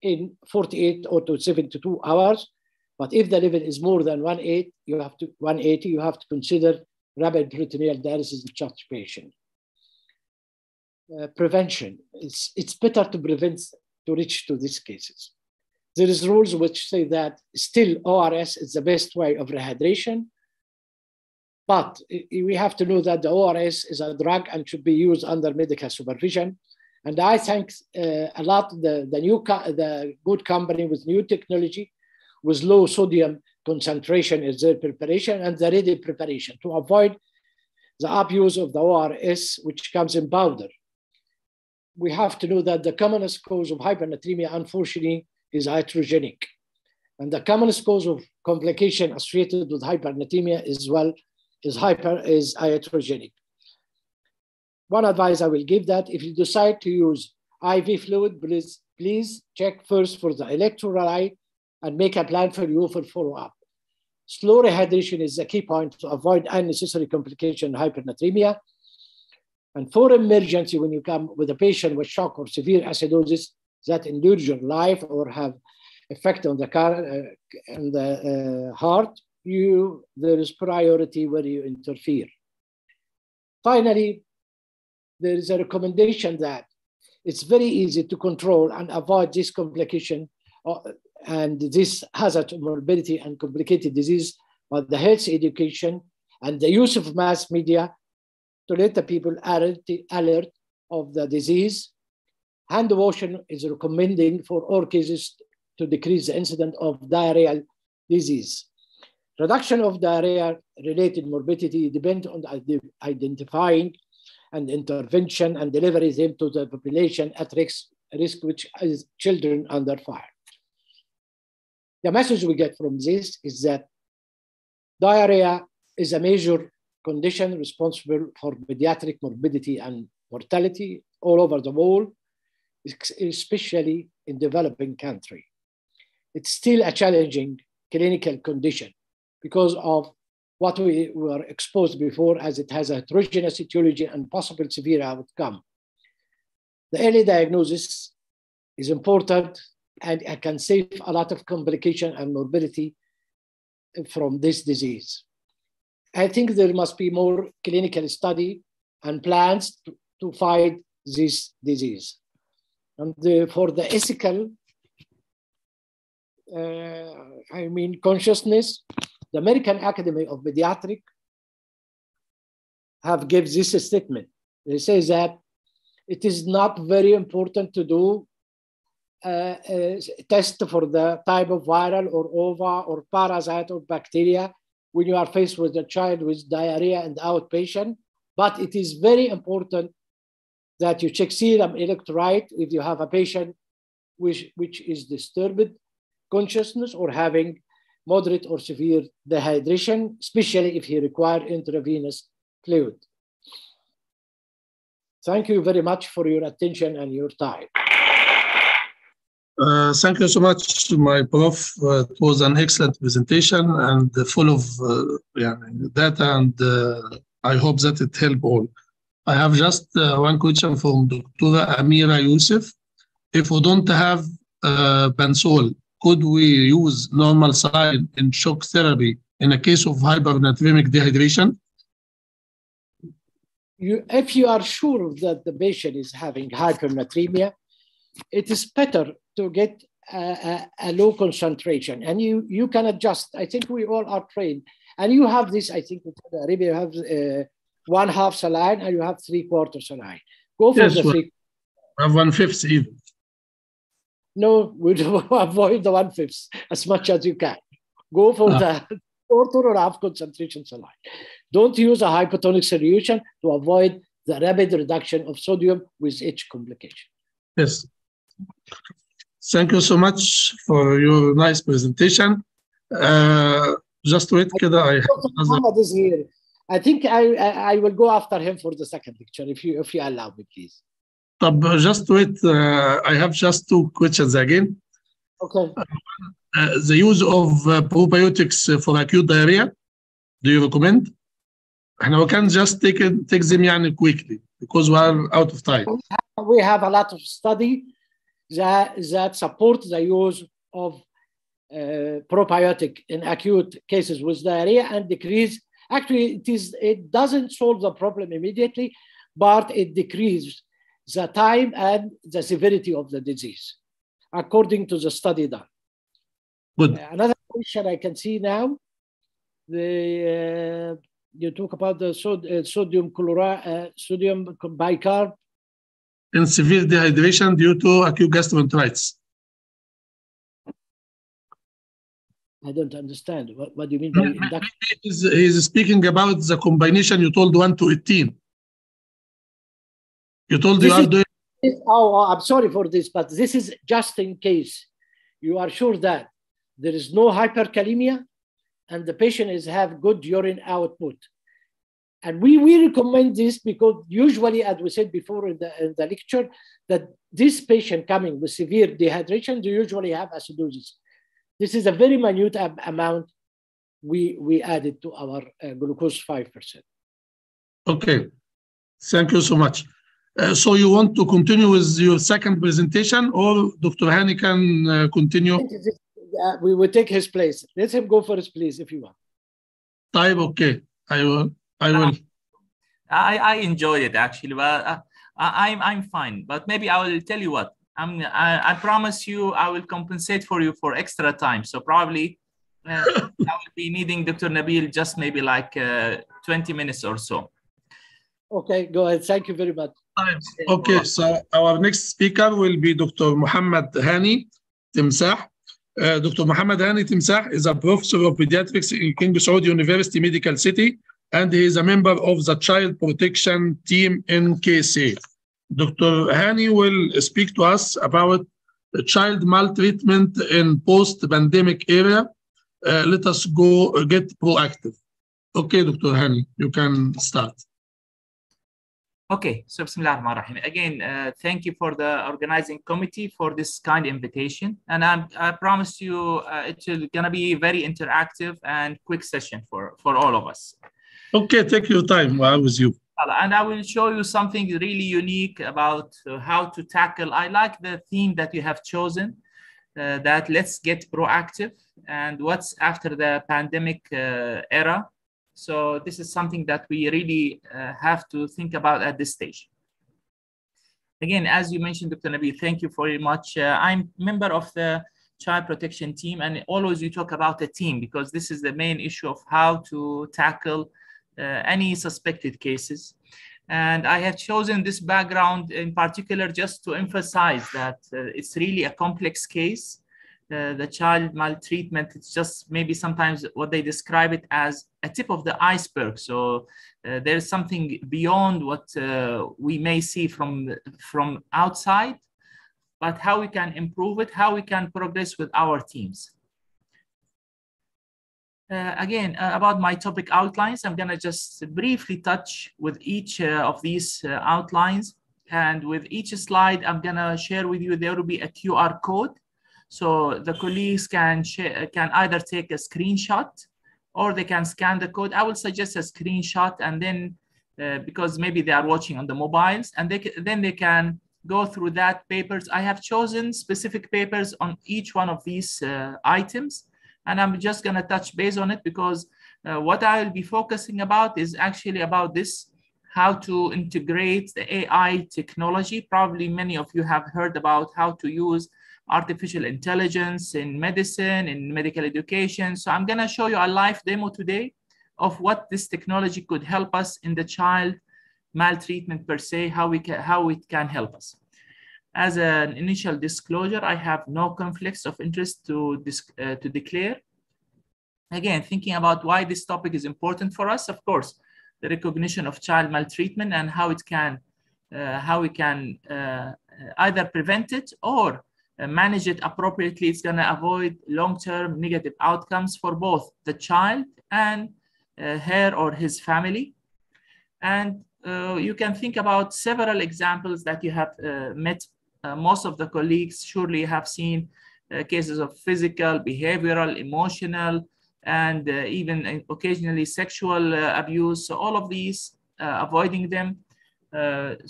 in 48 or to 72 hours. But if the level is more than 180, you have to 180, you have to consider rapid peritoneal dialysis in such patient. Uh, prevention. It's, it's better to prevent to reach to these cases. There is rules which say that still ORS is the best way of rehydration. But we have to know that the ORS is a drug and should be used under medical supervision. And I thank uh, a lot the, the new the good company with new technology, with low sodium concentration in their preparation and the ready preparation to avoid the abuse of the ORS, which comes in powder. We have to know that the commonest cause of hypernatremia, unfortunately, is iatrogenic. And the commonest cause of complication associated with hypernatremia is well is hyper is iatrogenic. One advice I will give that if you decide to use IV fluid, please, please check first for the electrolyte and make a plan for you for follow-up. Slow rehydration is a key point to avoid unnecessary complication hypernatremia. And for emergency, when you come with a patient with shock or severe acidosis that endures your life or have effect on the car uh, the uh, heart, you there is priority where you interfere. Finally, there is a recommendation that it's very easy to control and avoid this complication uh, and this hazard of morbidity and complicated disease by the health education and the use of mass media to let the people alert, alert of the disease. Hand washing is recommending for all cases to decrease the incidence of diarrheal disease. Reduction of diarrhea-related morbidity depends on identifying and intervention and delivery them to the population at risk, risk which is children under five. The message we get from this is that diarrhea is a major condition responsible for pediatric morbidity and mortality all over the world, especially in developing country. It's still a challenging clinical condition because of what we were exposed before as it has a heterogeneous etiology and possible severe outcome. The early diagnosis is important and it can save a lot of complication and morbidity from this disease. I think there must be more clinical study and plans to, to fight this disease. And the, for the ethical, uh, I mean, consciousness, the American Academy of Pediatric have given this statement. They say that it is not very important to do uh, uh, test for the type of viral or ova or parasite or bacteria when you are faced with a child with diarrhea and outpatient. But it is very important that you check serum electrolyte if you have a patient which, which is disturbed consciousness or having moderate or severe dehydration, especially if he require intravenous fluid. Thank you very much for your attention and your time. Uh, thank you so much, my prof. Uh, it was an excellent presentation and full of uh, yeah, data, and uh, I hope that it helped all. I have just uh, one question from Dr. Amira Youssef. If we don't have uh, benzol, could we use normal saline in shock therapy in a case of hypernatremic dehydration? You, if you are sure that the patient is having hypernatremia, it is better to get a, a, a, low concentration and you, you can adjust. I think we all are trained. And you have this, I think, Arabia, you have uh, one half saline and you have three quarters saline. Go for yes, the three. I have one fifth even. No, we [LAUGHS] avoid the one fifth as much as you can. Go for ah. the [LAUGHS] quarter or half concentration saline. Don't use a hypotonic solution to avoid the rapid reduction of sodium with each complication. Yes. Thank you so much for your nice presentation. Uh, just wait, Keda. I Muhammad is here. I think I, I will go after him for the second lecture if you if you allow me, please. طب just wait. Uh, I have just two questions again. Okay. Uh, the use of uh, probiotics for acute diarrhea, do you recommend? احنا we can just take it, take them يعني quickly because we are out of time. We have a lot of study that, that support the use of uh, probiotic in acute cases with diarrhea and decrease. Actually, it is it doesn't solve the problem immediately, but it decreases the time and the severity of the disease, according to the study done. Good. Uh, another question I can see now, the uh, you talk about the sod, uh, sodium chloride, uh, sodium bicarb. And severe dehydration due to acute gastroenteritis. I don't understand. What, what do you mean by induction? He's, he's speaking about the combination you told 1 to 18. You told This you are is- doing oh, oh, I'm sorry for this, but this is just in case you are sure that there is no hyperkalemia and the patient is have good urine output. And we, we recommend this because usually, as we said before in the, in the lecture, that this patient coming with severe dehydration, they usually have acidosis. This is a very minute amount we, we added to our uh, glucose 5%. Okay, thank you so much. Uh, so you want to continue with your second presentation or Dr. Hani can uh, continue? Uh, we will take his place. Let him go first, please, if you want. Type, okay. I will. I will. I, I enjoyed it actually, but uh, I, I'm I'm fine. But maybe I will tell you what I'm I, I promise you I will compensate for you for extra time. So probably uh, [LAUGHS] I will be needing Dr. Nabil just maybe like uh, 20 minutes or so. Okay, go ahead. Thank you very much. Okay, so our next speaker will be Dr. Muhammad Hani Temsah. Uh, Dr. Muhammad Hani Temsah is a professor of pediatrics in King Saud University Medical City, and he is a member of the child protection team in KSA. Dr. Hani will speak to us about child maltreatment in post-pandemic era. Uh, let us go uh, get proactive. Okay, Dr. Hani, you can start. Okay, so Bismillah ar-Rahman ar-Rahim. Again, uh, thank you for the organizing committee for this kind invitation. And I'm, I promise you uh, it's gonna be very interactive and quick session for, for all of us. Okay, take your time. I was you. And I will show you something really unique about uh, how to tackle. I like the theme that you have chosen, uh, that let's get proactive and what's after the pandemic uh, era. So this is something that we really uh, have to think about at this stage. Again, as you mentioned, Dr. Nabi, thank you very much. Uh, I'm member of the child protection team and always you talk about the team because this is the main issue of how to tackle any suspected cases. And I have chosen this background in particular just to emphasize that uh, it's really a complex case. Uh, the child maltreatment, it's just maybe sometimes what they describe it as a tip of the iceberg. So uh, there's something beyond what uh, we may see from, from outside, but how we can improve it, how we can progress with our teams. Uh, again, uh, about my topic outlines, I'm gonna just briefly touch with each uh, of these uh, outlines. And with each slide, I'm gonna share with you, there will be a QR code. So the colleagues can, share, can either take a screenshot or they can scan the code. I will suggest a screenshot and then, uh, because maybe they are watching on the mobiles and they then they can go through that papers. I have chosen specific papers on each one of these uh, items and I'm just going to touch base on it because uh, what I will be focusing about is actually about this how to integrate the AI technology. Probably many of you have heard about how to use artificial intelligence in medicine, in medical education. So I'm going to show you a live demo today of what this technology could help us in the child maltreatment per se, how, we can, how it can help us. As an initial disclosure, I have no conflicts of interest to, uh, to declare. Again, thinking about why this topic is important for us, of course, the recognition of child maltreatment and how it can, uh, how we can uh, either prevent it or uh, manage it appropriately. It's going to avoid long-term negative outcomes for both the child and uh, her or his family. And uh, you can think about several examples that you have met uh, Uh, most of the colleagues surely have seen uh, cases of physical, behavioral, emotional, and uh, even uh, occasionally sexual uh, abuse. So all of these, avoiding them.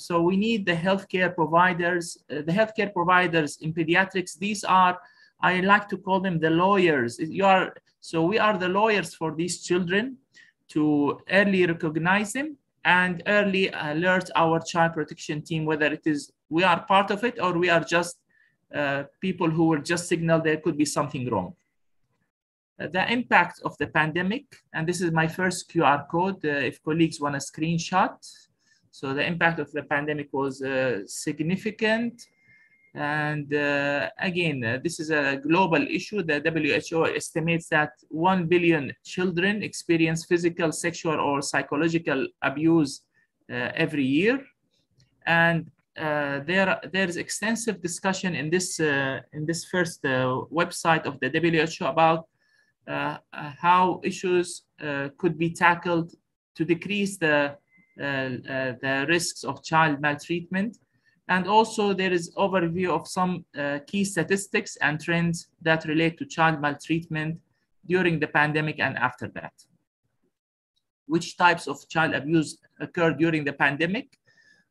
so we need the healthcare providers, the healthcare providers in pediatrics. These are, I like to call them the lawyers. You are, so we are the lawyers for these children to early recognize them and early alert our child protection team, whether it is we are part of it or we are just uh, people who will just signal there could be something wrong. Uh, the impact of the pandemic, and this is my first QR code, uh, if colleagues want a screenshot. So the impact of the pandemic was uh, significant. And uh, again, uh, this is a global issue. The WHO estimates that 1 billion children experience physical, sexual, or psychological abuse uh, every year. And uh, there, there's extensive discussion in this, uh, in this first uh, website of the WHO about how issues could be tackled to decrease the, the risks of child maltreatment and also there is overview of some uh, key statistics and trends that relate to child maltreatment during the pandemic and after that. Which types of child abuse occurred during the pandemic?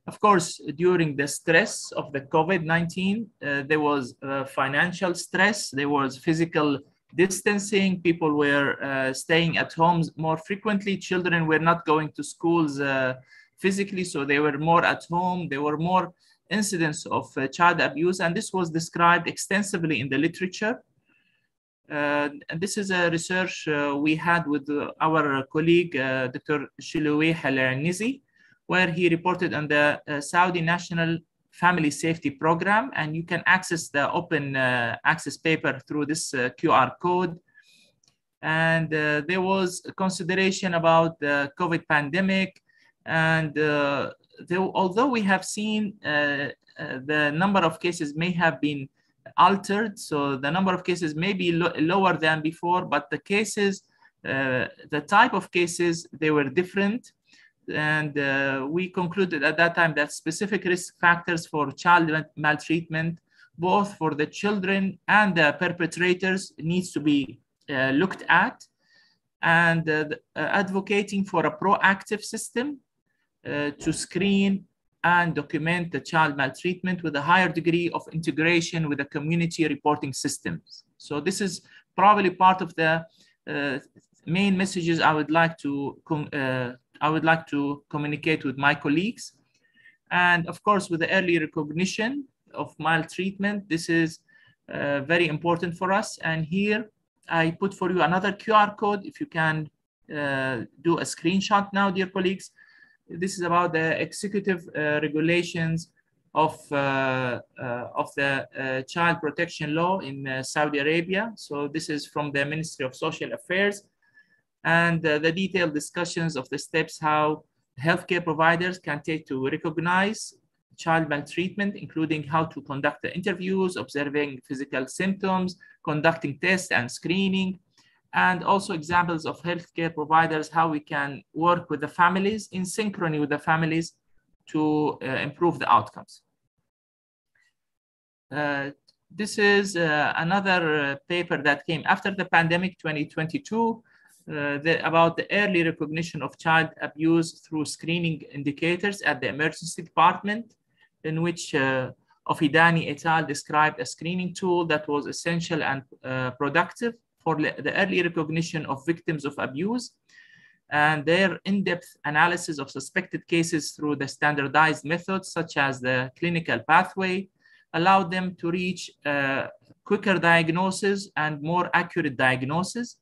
Of course, during the stress of the COVID-19, uh, there was uh, financial stress, there was physical distancing, people were uh, staying at homes more frequently, children were not going to schools uh, physically, so they were more at home, they were more incidents of uh, child abuse, and this was described extensively in the literature. Uh, and this is a research uh, we had with uh, our colleague, uh, Dr. Shiloueh Halarnizi, where he reported on the uh, Saudi National Family Safety Program, and you can access the open access paper through this QR code. And there was consideration about the COVID pandemic and though, although we have seen uh, uh, the number of cases may have been altered, so the number of cases may be lo lower than before, but the cases, uh, the type of cases, they were different. And we concluded at that time that specific risk factors for child maltreatment, both for the children and the perpetrators, needs to be uh, looked at. And uh, advocating for a proactive system to screen and document the child maltreatment with a higher degree of integration with the community reporting systems. So this is probably part of the uh, main messages I would like to uh, I would like to communicate with my colleagues. And of course, with the early recognition of maltreatment, this is uh, very important for us. And here I put for you another QR code. If you can uh, do a screenshot now, dear colleagues, this is about the executive uh, regulations of, uh, uh, of the child protection law in Saudi Arabia. So this is from the Ministry of Social Affairs and the detailed discussions of the steps how healthcare providers can take to recognize child maltreatment, including how to conduct the interviews, observing physical symptoms, conducting tests and screening, and also examples of healthcare providers, how we can work with the families in synchrony with the families to uh, improve the outcomes. Uh, this is uh, another uh, paper that came after the pandemic 2022 uh, the, about the early recognition of child abuse through screening indicators at the emergency department in which uh, Ofidani et al. described a screening tool that was essential and productive for the early recognition of victims of abuse and their in-depth analysis of suspected cases through the standardized methods such as the clinical pathway allowed them to reach uh, quicker diagnosis and more accurate diagnosis.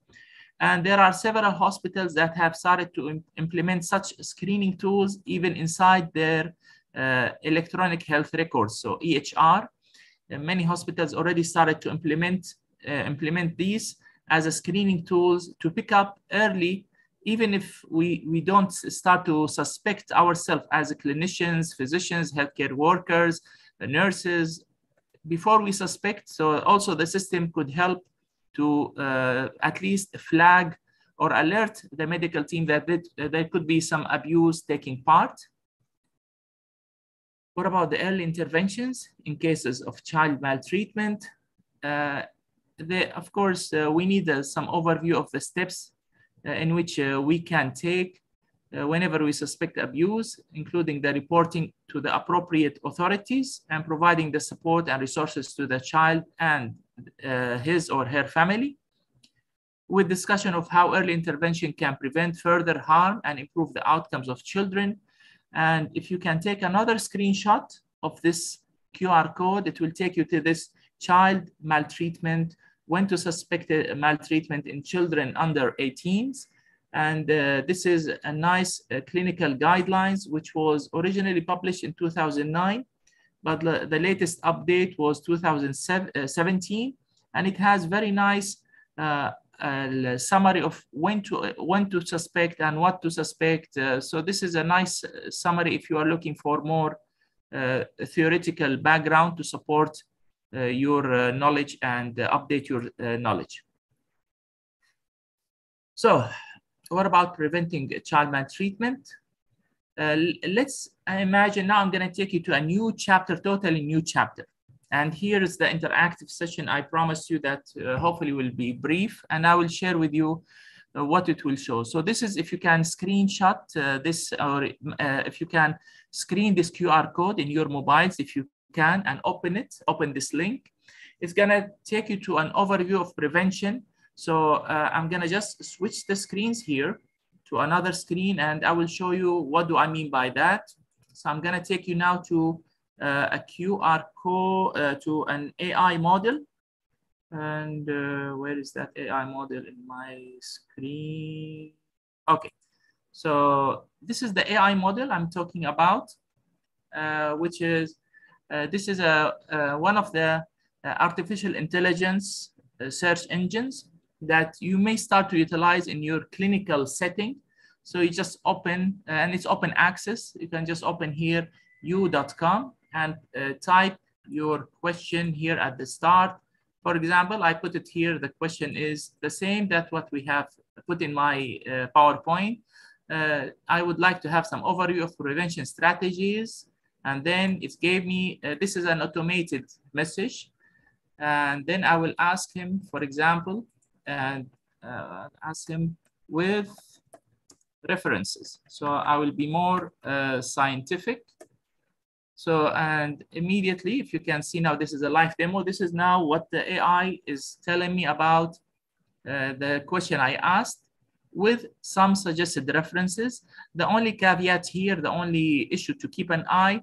And there are several hospitals that have started to Im implement such screening tools even inside their uh, electronic health records, so EHR. Uh, many hospitals already started to implement, uh, implement these as a screening tools to pick up early, even if we, we don't start to suspect ourselves as clinicians, physicians, healthcare workers, nurses, before we suspect. So also the system could help to uh, at least flag or alert the medical team that there could be some abuse taking part. What about the early interventions in cases of child maltreatment? Uh, the, of course, uh, we need uh, some overview of the steps uh, in which we can take whenever we suspect abuse, including the reporting to the appropriate authorities and providing the support and resources to the child and his or her family with discussion of how early intervention can prevent further harm and improve the outcomes of children. And if you can take another screenshot of this QR code, it will take you to this child maltreatment when to suspect maltreatment in children under 18s. And uh, this is a nice uh, clinical guidelines, which was originally published in 2009, but the latest update was 2017. And it has very nice uh, uh, summary of when to when to suspect and what to suspect. Uh, so this is a nice summary if you are looking for more theoretical background to support your knowledge and update your knowledge. So what about preventing child maltreatment? Uh, let's imagine now I'm going to take you to a new chapter, totally new chapter. And here is the interactive session. I promise you that uh, hopefully will be brief and I will share with you uh, what it will show. So this is if you can screenshot uh, this or uh, if you can screen this QR code in your mobiles, if you can and open it, open this link. It's gonna take you to an overview of prevention so uh, I'm gonna just switch the screens here to another screen and I will show you what do I mean by that. So I'm gonna take you now to uh, a QR code, uh, to an AI model. And uh, where is that AI model in my screen? Okay, so this is the AI model I'm talking about, uh, which is, this is a, one of the artificial intelligence search engines that you may start to utilize in your clinical setting. So you just open, and it's open access. You can just open here You.com and uh, type your question here at the start. For example, I put it here. The question is the same that what we have put in my uh, PowerPoint. Uh, I would like to have some overview of prevention strategies. And then it gave me, uh, this is an automated message. And then I will ask him, for example, and uh, ask him with references. So I will be more uh, scientific. So, and immediately, if you can see now, this is a live demo. This is now what the AI is telling me about uh, the question I asked with some suggested references. The only caveat here, the only issue to keep an eye,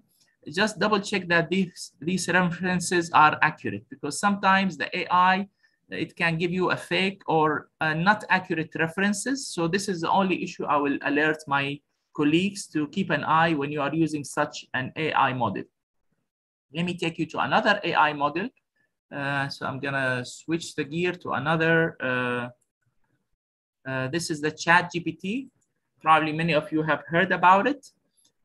just double check that these, these references are accurate because sometimes the AI it can give you a fake or not accurate references. So this is the only issue I will alert my colleagues to keep an eye when you are using such an AI model. Let me take you to another AI model. Uh, so I'm gonna switch the gear to another. Uh, uh, this is the chat GPT. Probably many of you have heard about it.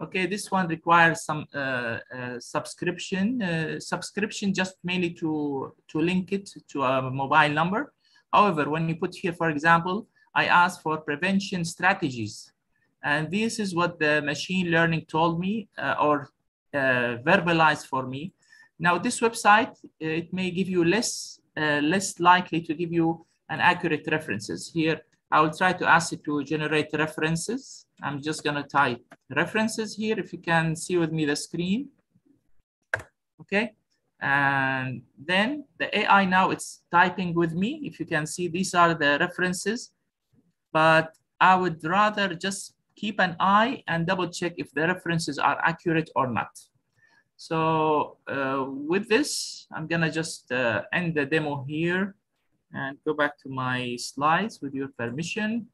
Okay, this one requires some uh, uh, subscription, uh, subscription just mainly to, to link it to a mobile number. However, when you put here, for example, I asked for prevention strategies. And this is what the machine learning told me uh, or uh, verbalized for me. Now this website, it may give you less, uh, less likely to give you an accurate references. Here, I will try to ask it to generate references. I'm just gonna type references here. If you can see with me the screen. Okay, and then the AI now it's typing with me. If you can see, these are the references, but I would rather just keep an eye and double check if the references are accurate or not. So uh, with this, I'm gonna just uh, end the demo here and go back to my slides with your permission.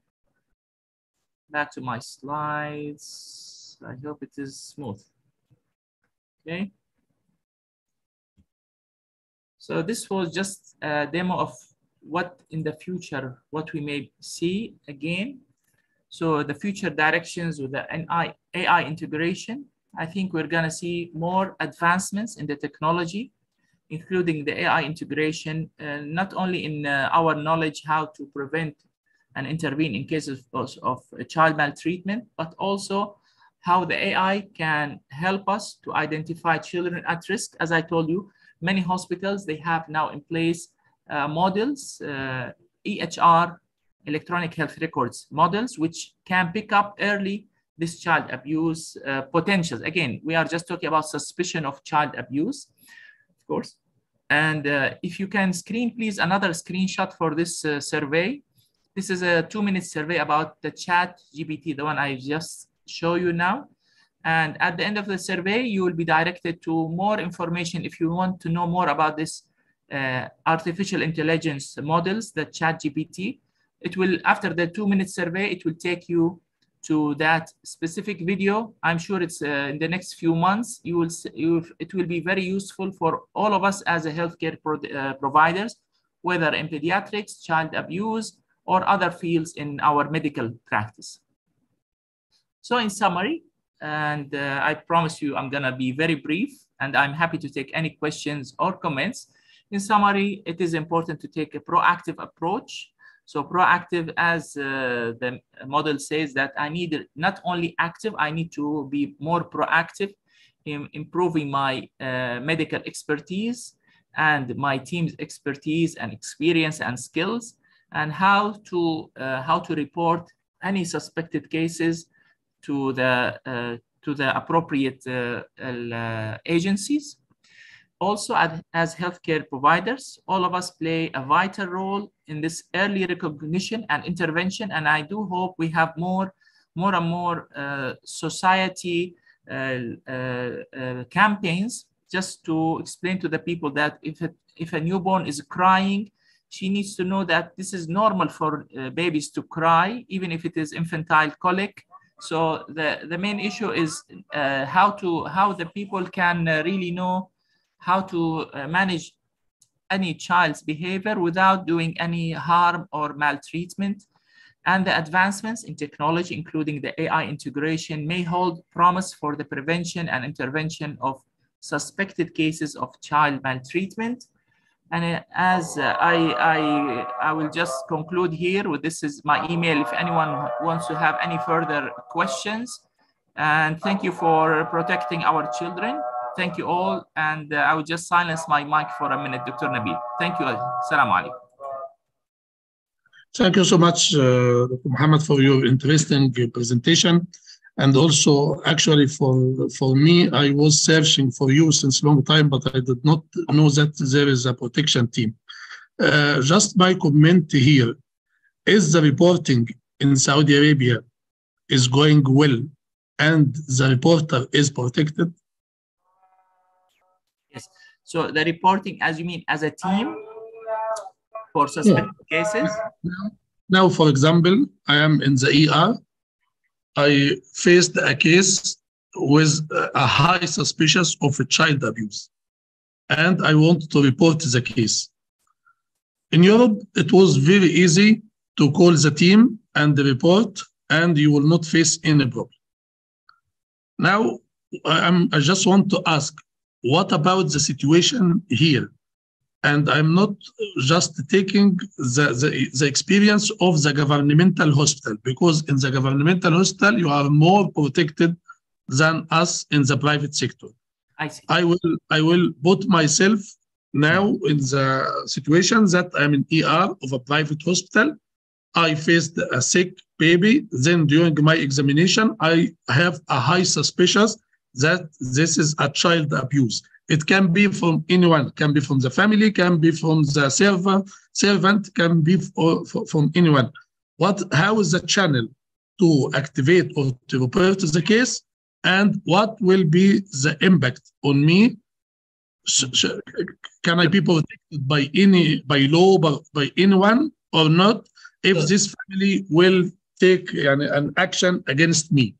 Back to my slides. I hope it is smooth. Okay. So this was just a demo of what in the future, what we may see again. So the future directions with the NI, AI integration, I think we're gonna see more advancements in the technology including the AI integration, uh, not only in uh, our knowledge how to prevent and intervene in cases of, of child maltreatment, but also how the AI can help us to identify children at risk. As I told you, many hospitals, they have now in place uh, models, uh, EHR, electronic health records models, which can pick up early this child abuse uh, potentials. Again, we are just talking about suspicion of child abuse, of course. And uh, if you can screen, please, another screenshot for this uh, survey. This is a two minute survey about the chat GPT, the one I just show you now. And at the end of the survey, you will be directed to more information if you want to know more about this uh, artificial intelligence models, the ChatGPT. It will, after the two minute survey, it will take you to that specific video. I'm sure it's uh, in the next few months. You will, you, it will be very useful for all of us as a healthcare pro uh, providers, whether in pediatrics, child abuse, or other fields in our medical practice. So in summary, and uh, I promise you I'm gonna be very brief and I'm happy to take any questions or comments. In summary, it is important to take a proactive approach. So proactive as uh, the model says that I need not only active, I need to be more proactive in improving my uh, medical expertise and my team's expertise and experience and skills and how to, uh, how to report any suspected cases to the uh, to the appropriate uh, uh, agencies. Also, as, healthcare providers, all of us play a vital role in this early recognition and intervention. And I do hope we have more, more and more society campaigns just to explain to the people that if, it, if a newborn is crying, she needs to know that this is normal for uh, babies to cry, even if it is infantile colic. So the, the main issue is uh, how to how the people can uh, really know how to uh, manage any child's behavior without doing any harm or maltreatment. And the advancements in technology, including the AI integration, may hold promise for the prevention and intervention of suspected cases of child maltreatment and as uh, I, I, I will just conclude here with this is my email if anyone wants to have any further questions. And thank you for protecting our children. Thank you all. And uh, I will just silence my mic for a minute, Dr. Nabil. Thank you. Salam alaikum. Thank you so much, uh, Dr. Muhammad, for your interesting presentation. And also, actually, for for me, I was searching for you since a long time, but I did not know that there is a protection team. Uh, just my comment here is the reporting in Saudi Arabia is going well, and the reporter is protected. Yes. So the reporting, as you mean, as a team for suspected yeah. cases. Now, for example, I am in the ER I faced a case with a high suspicious of child abuse, and I wanted to report the case. In Europe, it was very easy to call the team and the report, and you will not face any problem. Now, I'm, I just want to ask, what about the situation here? And I'm not just taking the, the, the, experience of the governmental hospital because in the governmental hospital you are more protected than us in the private sector. I see. I will I will put myself now in the situation that I'm in ER of a private hospital. I faced a sick baby. Then during my examination, I have a high suspicion that this is a child abuse. It can be from anyone, can be from the family, can be from the server, servant, can be from anyone. What, how is the channel to activate or to report the case? And what will be the impact on me? Can I be protected by any, by law, by, by anyone or not? If this family will take an, an action against me.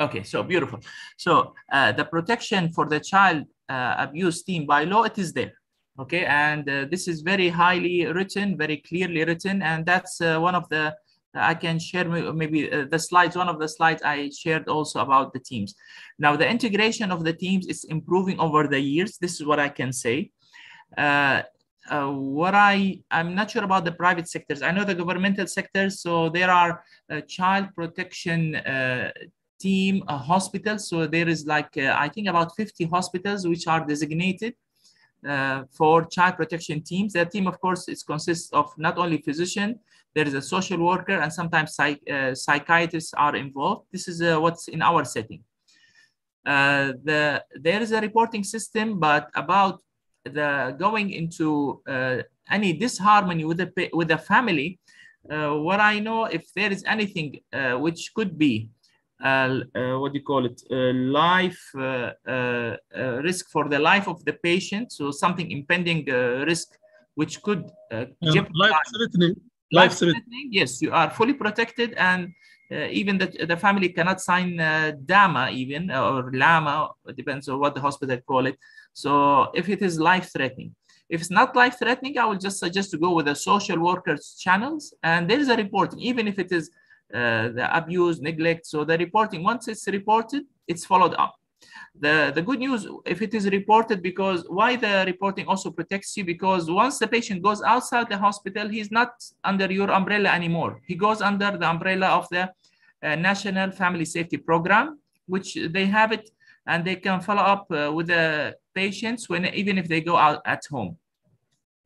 Okay, so beautiful. So uh, the protection for the child abuse team by law, it is there. Okay, and uh, this is very highly written, very clearly written, and that's uh, one of the I can share maybe the slides. One of the slides I shared also about the teams. Now the integration of the teams is improving over the years. This is what I can say. Uh, uh, what I I'm not sure about the private sectors. I know the governmental sectors. So there are uh, child protection team uh, hospitals. So there is like, uh, I think about 50 hospitals which are designated uh, for child protection teams. That team, of course, it consists of not only physician, there is a social worker and sometimes psych, uh, psychiatrists are involved. This is uh, what's in our setting. The, there is a reporting system, but about the going into any disharmony with the, with the family, what I know, if there is anything which could be what do you call it uh, life risk for the life of the patient so something impending risk which could uh, Yeah, life threatening. Life threatening. yes, you are fully protected, and uh, even the, the family cannot sign uh, DAMA, even or LAMA, depends on what the hospital call it. So if it is life threatening, if it's not life threatening, I will just suggest to go with the social workers channels, and there is a reporting, even if it is uh, the abuse, neglect. So the reporting, once it's reported, it's followed up. The, the good news, if it is reported, because why the reporting also protects you, because once the patient goes outside the hospital, he's not under your umbrella anymore. He goes under the umbrella of the uh, National Family Safety Program, which they have it and they can follow up uh, with the patients when even if they go out at home.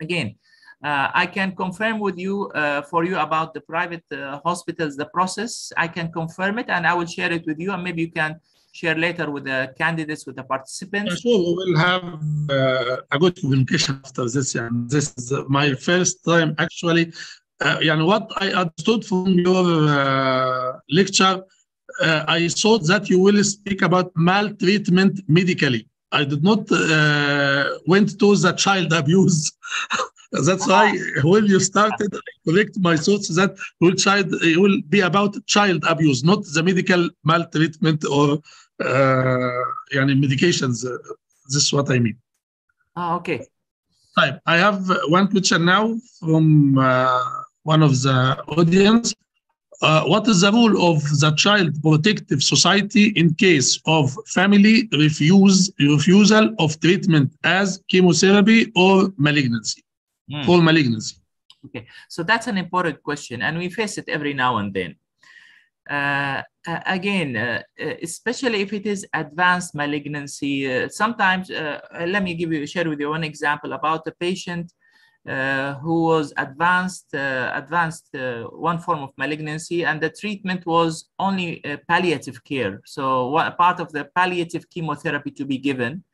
Again, uh, I can confirm with you uh, for you about the private uh, hospitals, the process. I can confirm it and I will share it with you, and maybe you can share later with the candidates, with the participants. Yeah, sure, we will have uh, a good communication after this. And this is my first time actually. Uh, and what I understood from your uh, lecture, I thought that you will speak about maltreatment medically. I did not went to the child abuse [LAUGHS] That's uh-huh. why when you started, I collect my thoughts that will child will be about child abuse, not the medical maltreatment or uh, medications. This is what I mean. Ah, okay. I have one question now from uh, one of the audience. Uh, what is the role of the child protective society in case of family refuse, refusal of treatment as chemotherapy or malignancy? Hmm. for malignancy? Okay, so that's an important question, and we face it every now and then. Uh, again, uh, uh, especially if it is advanced malignancy, uh, sometimes, uh, uh, let me give you, share with you one example about a patient uh, who was advanced, uh, advanced uh, one form of malignancy, and the treatment was only uh, palliative care. So, what part of the palliative chemotherapy to be given.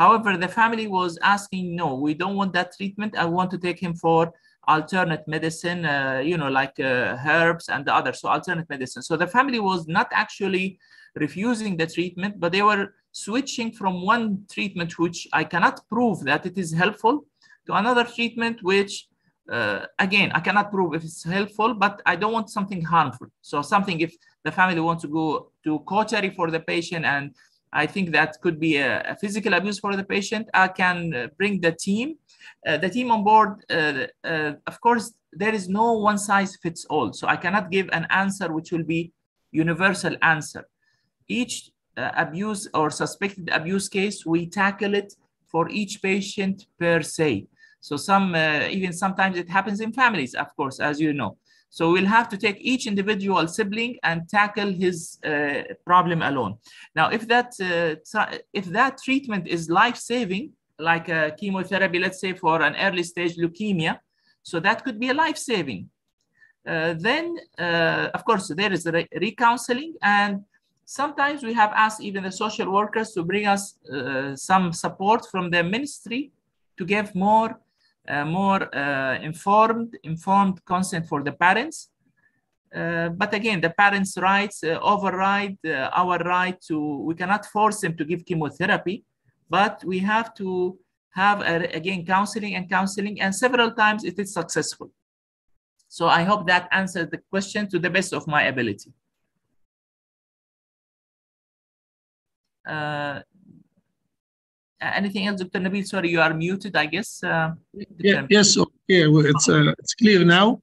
However, the family was asking, no, we don't want that treatment. I want to take him for alternate medicine, uh, you know, like uh, herbs and the others. So alternate medicine. So the family was not actually refusing the treatment, but they were switching from one treatment, which I cannot prove that it is helpful, to another treatment, which uh, again, I cannot prove if it's helpful, but I don't want something harmful. So something if the family wants to go to cautery for the patient and I think that could be a, a physical abuse for the patient. I can uh, bring the team, uh, the team on board. Uh, uh, of course, there is no one size fits all. So I cannot give an answer which will be universal answer. Each uh, abuse or suspected abuse case, we tackle it for each patient per se. So some, even sometimes it happens in families, of course, as you know. So we'll have to take each individual sibling and tackle his uh, problem alone. Now, if that uh, if that treatment is life-saving, like a chemotherapy, let's say for an early stage leukemia, so that could be a life-saving. Uh, then, uh, of course, there is re- recounseling, and sometimes we have asked even the social workers to bring us uh, some support from the ministry to give more more uh, informed informed consent for the parents. Uh, but again, the parents' rights uh, override uh, our right to. We cannot force them to give chemotherapy, but we have to have uh, again counseling and counseling, and several times it is successful. So I hope that answered the question to the best of my ability. Uh, anything else, Dr. Nabil? Sorry, you are muted, I guess. Uh, Yeah, yes, okay, well, it's uh, it's clear now.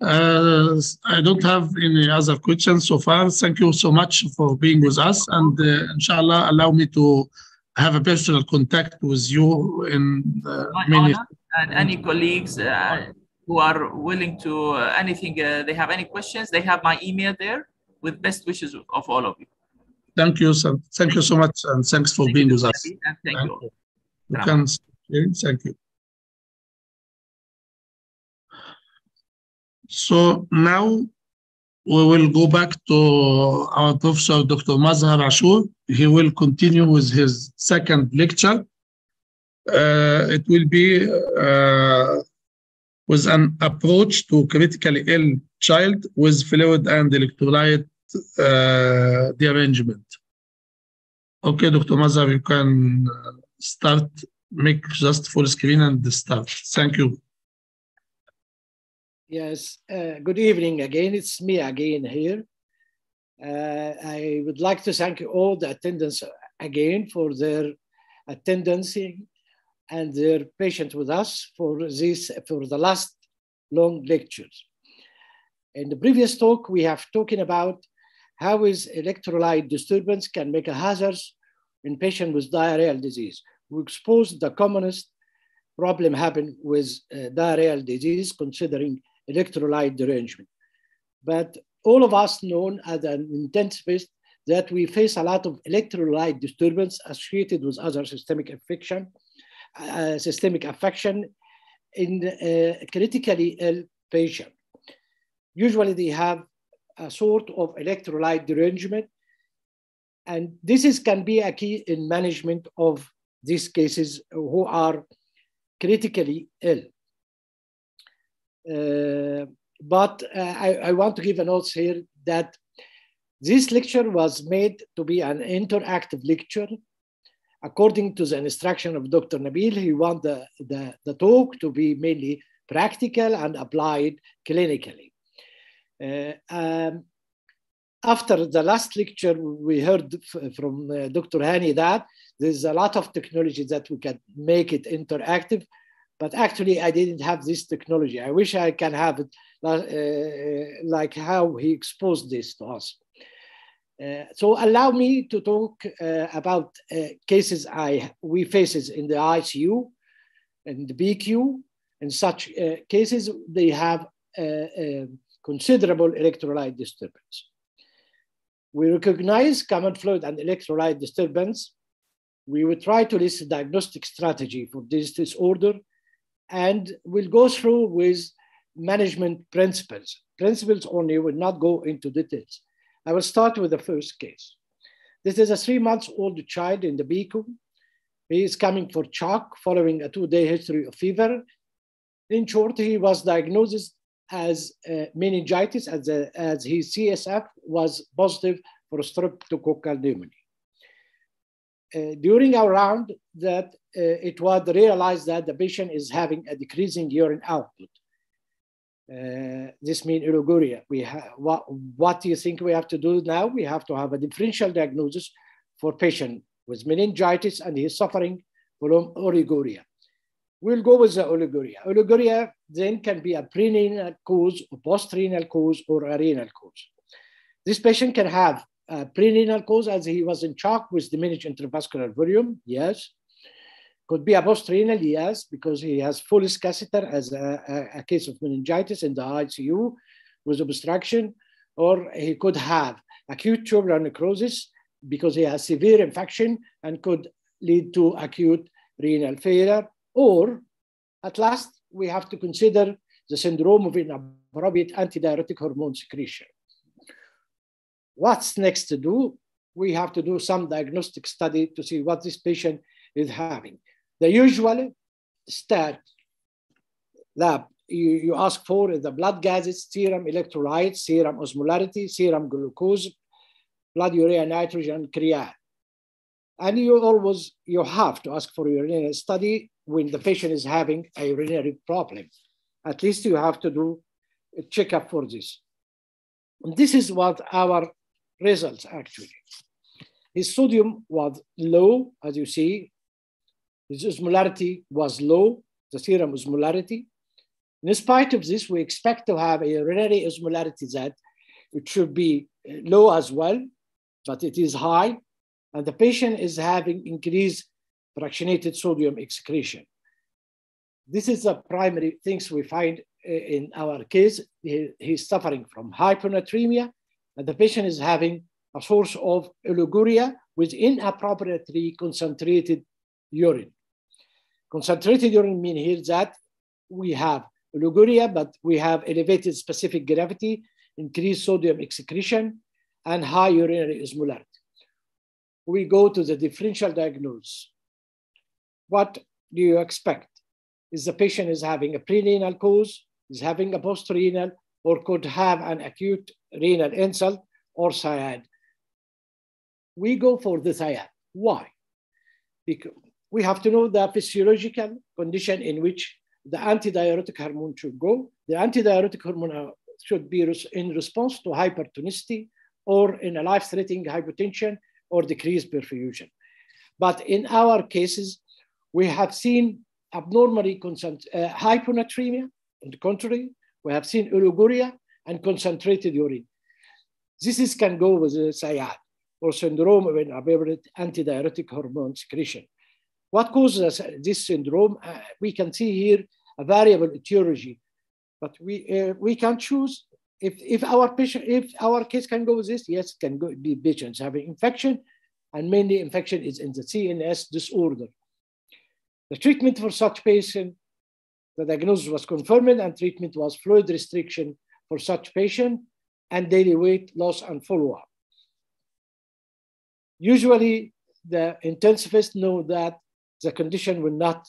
Uh, I don't have any other questions so far. Thank you so much for being with us, and uh, inshallah, allow me to have a personal contact with you in uh, many. and any colleagues uh, who are willing to uh, anything uh, they have any questions they have my email there with best wishes of all of you Thank you, sir. Thank you so much, and thanks for being with us. and thank you all. You can, thank you. So now we will go back to our professor, Dr. Mazhar Ashur. He will continue with his second lecture. Uh, it will be uh, with an approach to critically ill child with fluid and electrolyte uh, arrangement. Okay, Dr. Mazhar, you can uh, start, make just full screen and start. Thank you. Yes, uh, good evening again. It's me again here. Uh, I would like to thank all the attendants again for their attendance and their patience with us for this for the last long lectures. In the previous talk, we have talking about how is electrolyte disturbance can make a hazard in patient with diarrheal disease. We exposed the commonest problem happen with uh, diarrheal disease considering electrolyte derangement. But all of us known as an intensivist that we face a lot of electrolyte disturbance associated with other systemic infection, uh, systemic affection in uh, critically ill patient. Usually they have a sort of electrolyte derangement. And this is, can be a key in management of these cases who are critically ill. Uh, but uh, I, I, want to give a note here that this lecture was made to be an interactive lecture. According to the instruction of Dr. Nabil, he want the, the, the talk to be mainly practical and applied clinically. Uh, um, after the last lecture, we heard from uh, Dr. Hani that there's a lot of technology that we can make it interactive, but actually I didn't have this technology. I wish I can have it uh, like how he exposed this to us. Uh, so allow me to talk uh, about uh, cases I we faces in the ICU and the PICU. In such uh, cases, they have considerable electrolyte disturbance. We recognize common fluid and electrolyte disturbance. We will try to list a diagnostic strategy for this disorder and we'll go through with management principles. Principles only will not go into details. I will start with the first case. This is a three months old child in the PICU. He is coming for shock following a two day history of fever. In short, he was diagnosed as uh, meningitis as, a, as his CSF was positive for streptococcal pneumonia. Uh, during our round that uh, it was realized that the patient is having a decreasing urine output. Uh, this means oliguria. We what, what do you think we have to do now? We have to have a differential diagnosis for patient with meningitis and he's suffering from oliguria. We'll go with the oliguria. Oliguria then can be a prerenal cause, a postrenal cause, or a renal cause. This patient can have a prerenal cause as he was in shock with diminished intravascular volume, yes. Could be a postrenal, yes, because he has Foley catheter as a, a, a, case of meningitis in the ICU with obstruction, or he could have acute tubular necrosis because he has severe infection and could lead to acute renal failure, or at last, we have to consider the syndrome of inappropriate antidiuretic hormone secretion. What's next to do? We have to do some diagnostic study to see what this patient is having. The usual stat lab you, you ask for is the blood gases, serum electrolytes, serum osmolarity, serum glucose, blood urea nitrogen, creatinine. And you always, you have to ask for urinary study when the patient is having a urinary problem. At least you have to do a checkup for this. And this is what our results actually. His sodium was low, as you see, his osmolarity was low, the serum osmolarity. In spite of this, we expect to have a urinary osmolarity that it should be low as well, but it is high. And the patient is having increased fractionated sodium excretion. This is the primary things we find uh, in our case. He, he's suffering from hyponatremia, and the patient is having a source of oliguria with inappropriately concentrated urine. Concentrated urine means here that we have oliguria, but we have elevated specific gravity, increased sodium excretion, and high urinary osmolarity. We go to the differential diagnosis. What do you expect? Is the patient is having a prerenal cause, is having a postrenal, or could have an acute renal insult or SIAD? We go for the SIAD. Why? Because we have to know the physiological condition in which the antidiuretic hormone should go. The antidiuretic hormone uh, should be in response to hypertonicity or in a life-threatening hypotension or decreased perfusion. But in our cases, we have seen abnormally uh, hyponatremia. On the contrary, we have seen oliguria and concentrated urine. This is, can go with the SIAD or syndrome of aberrant antidiuretic hormone secretion. What causes this syndrome? Uh, we can see here a variable etiology, but we, uh, we can choose if, if our patient, if our case can go with this, yes, can go, be patients having infection, and mainly infection is in the CNS disorder. The treatment for such patient, the diagnosis was confirmed and treatment was fluid restriction for such patient and daily weight loss and follow-up. Usually the intensivists know that the condition will not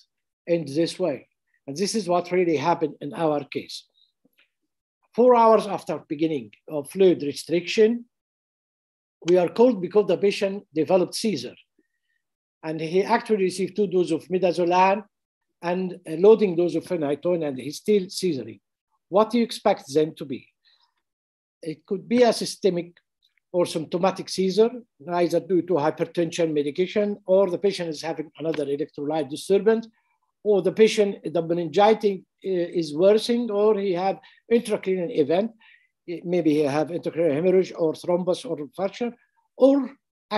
end this way. And this is what really happened in our case. Four hours after beginning of fluid restriction, we are called because the patient developed seizure. And he actually received two doses of midazolam and a loading dose of phenytoin, and he's still seizuring. What do you expect them to be? It could be a systemic or symptomatic seizure, either due to hypertension medication, or the patient is having another electrolyte disturbance, or the patient, the meningitis is worsening, or he have intracranial event. Maybe he have intracranial hemorrhage or thrombus or fracture, or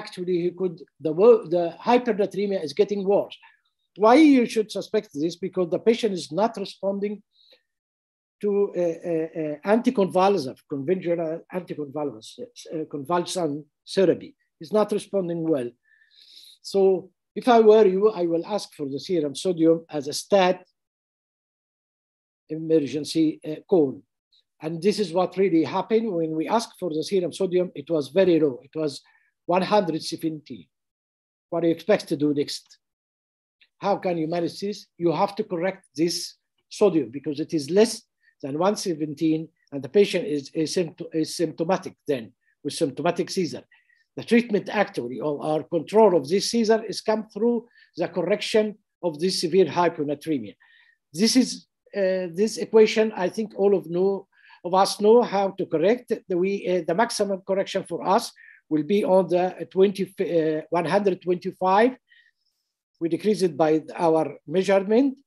actually he could, the, the hypernatremia is getting worse. Why you should suspect this? Because the patient is not responding to uh, uh, uh, anticonvulsive, conventional anticonvulsive uh, therapy. It's not responding well. So if I were you, I will ask for the serum sodium as a stat emergency uh, call. And this is what really happened when we asked for the serum sodium, it was very low. It was 170. What do you expect to do next? How can you manage this? You have to correct this sodium because it is less than 117 and the patient is, is, is symptomatic then with symptomatic seizure. The treatment actually or our control of this seizure is come through the correction of this severe hyponatremia. This is uh, this equation. I think all of know of us know how to correct. The, we, uh, the maximum correction for us will be on the 20, uh, 125. We decrease it by our measurement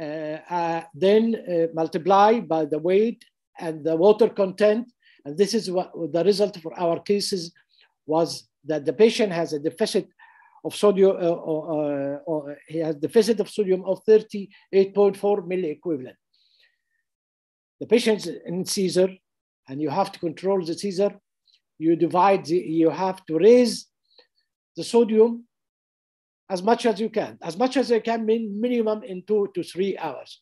uh, uh, then uh, multiply by the weight and the water content. And this is what the result for our cases was that the patient has a deficit of sodium, uh, uh, uh, he has deficit of sodium of 38.4 milliequivalent. The patient's in seizure, and you have to control the seizure. You divide, the, you have to raise the sodium as much as you can, as much as you can, mean minimum in two to three hours.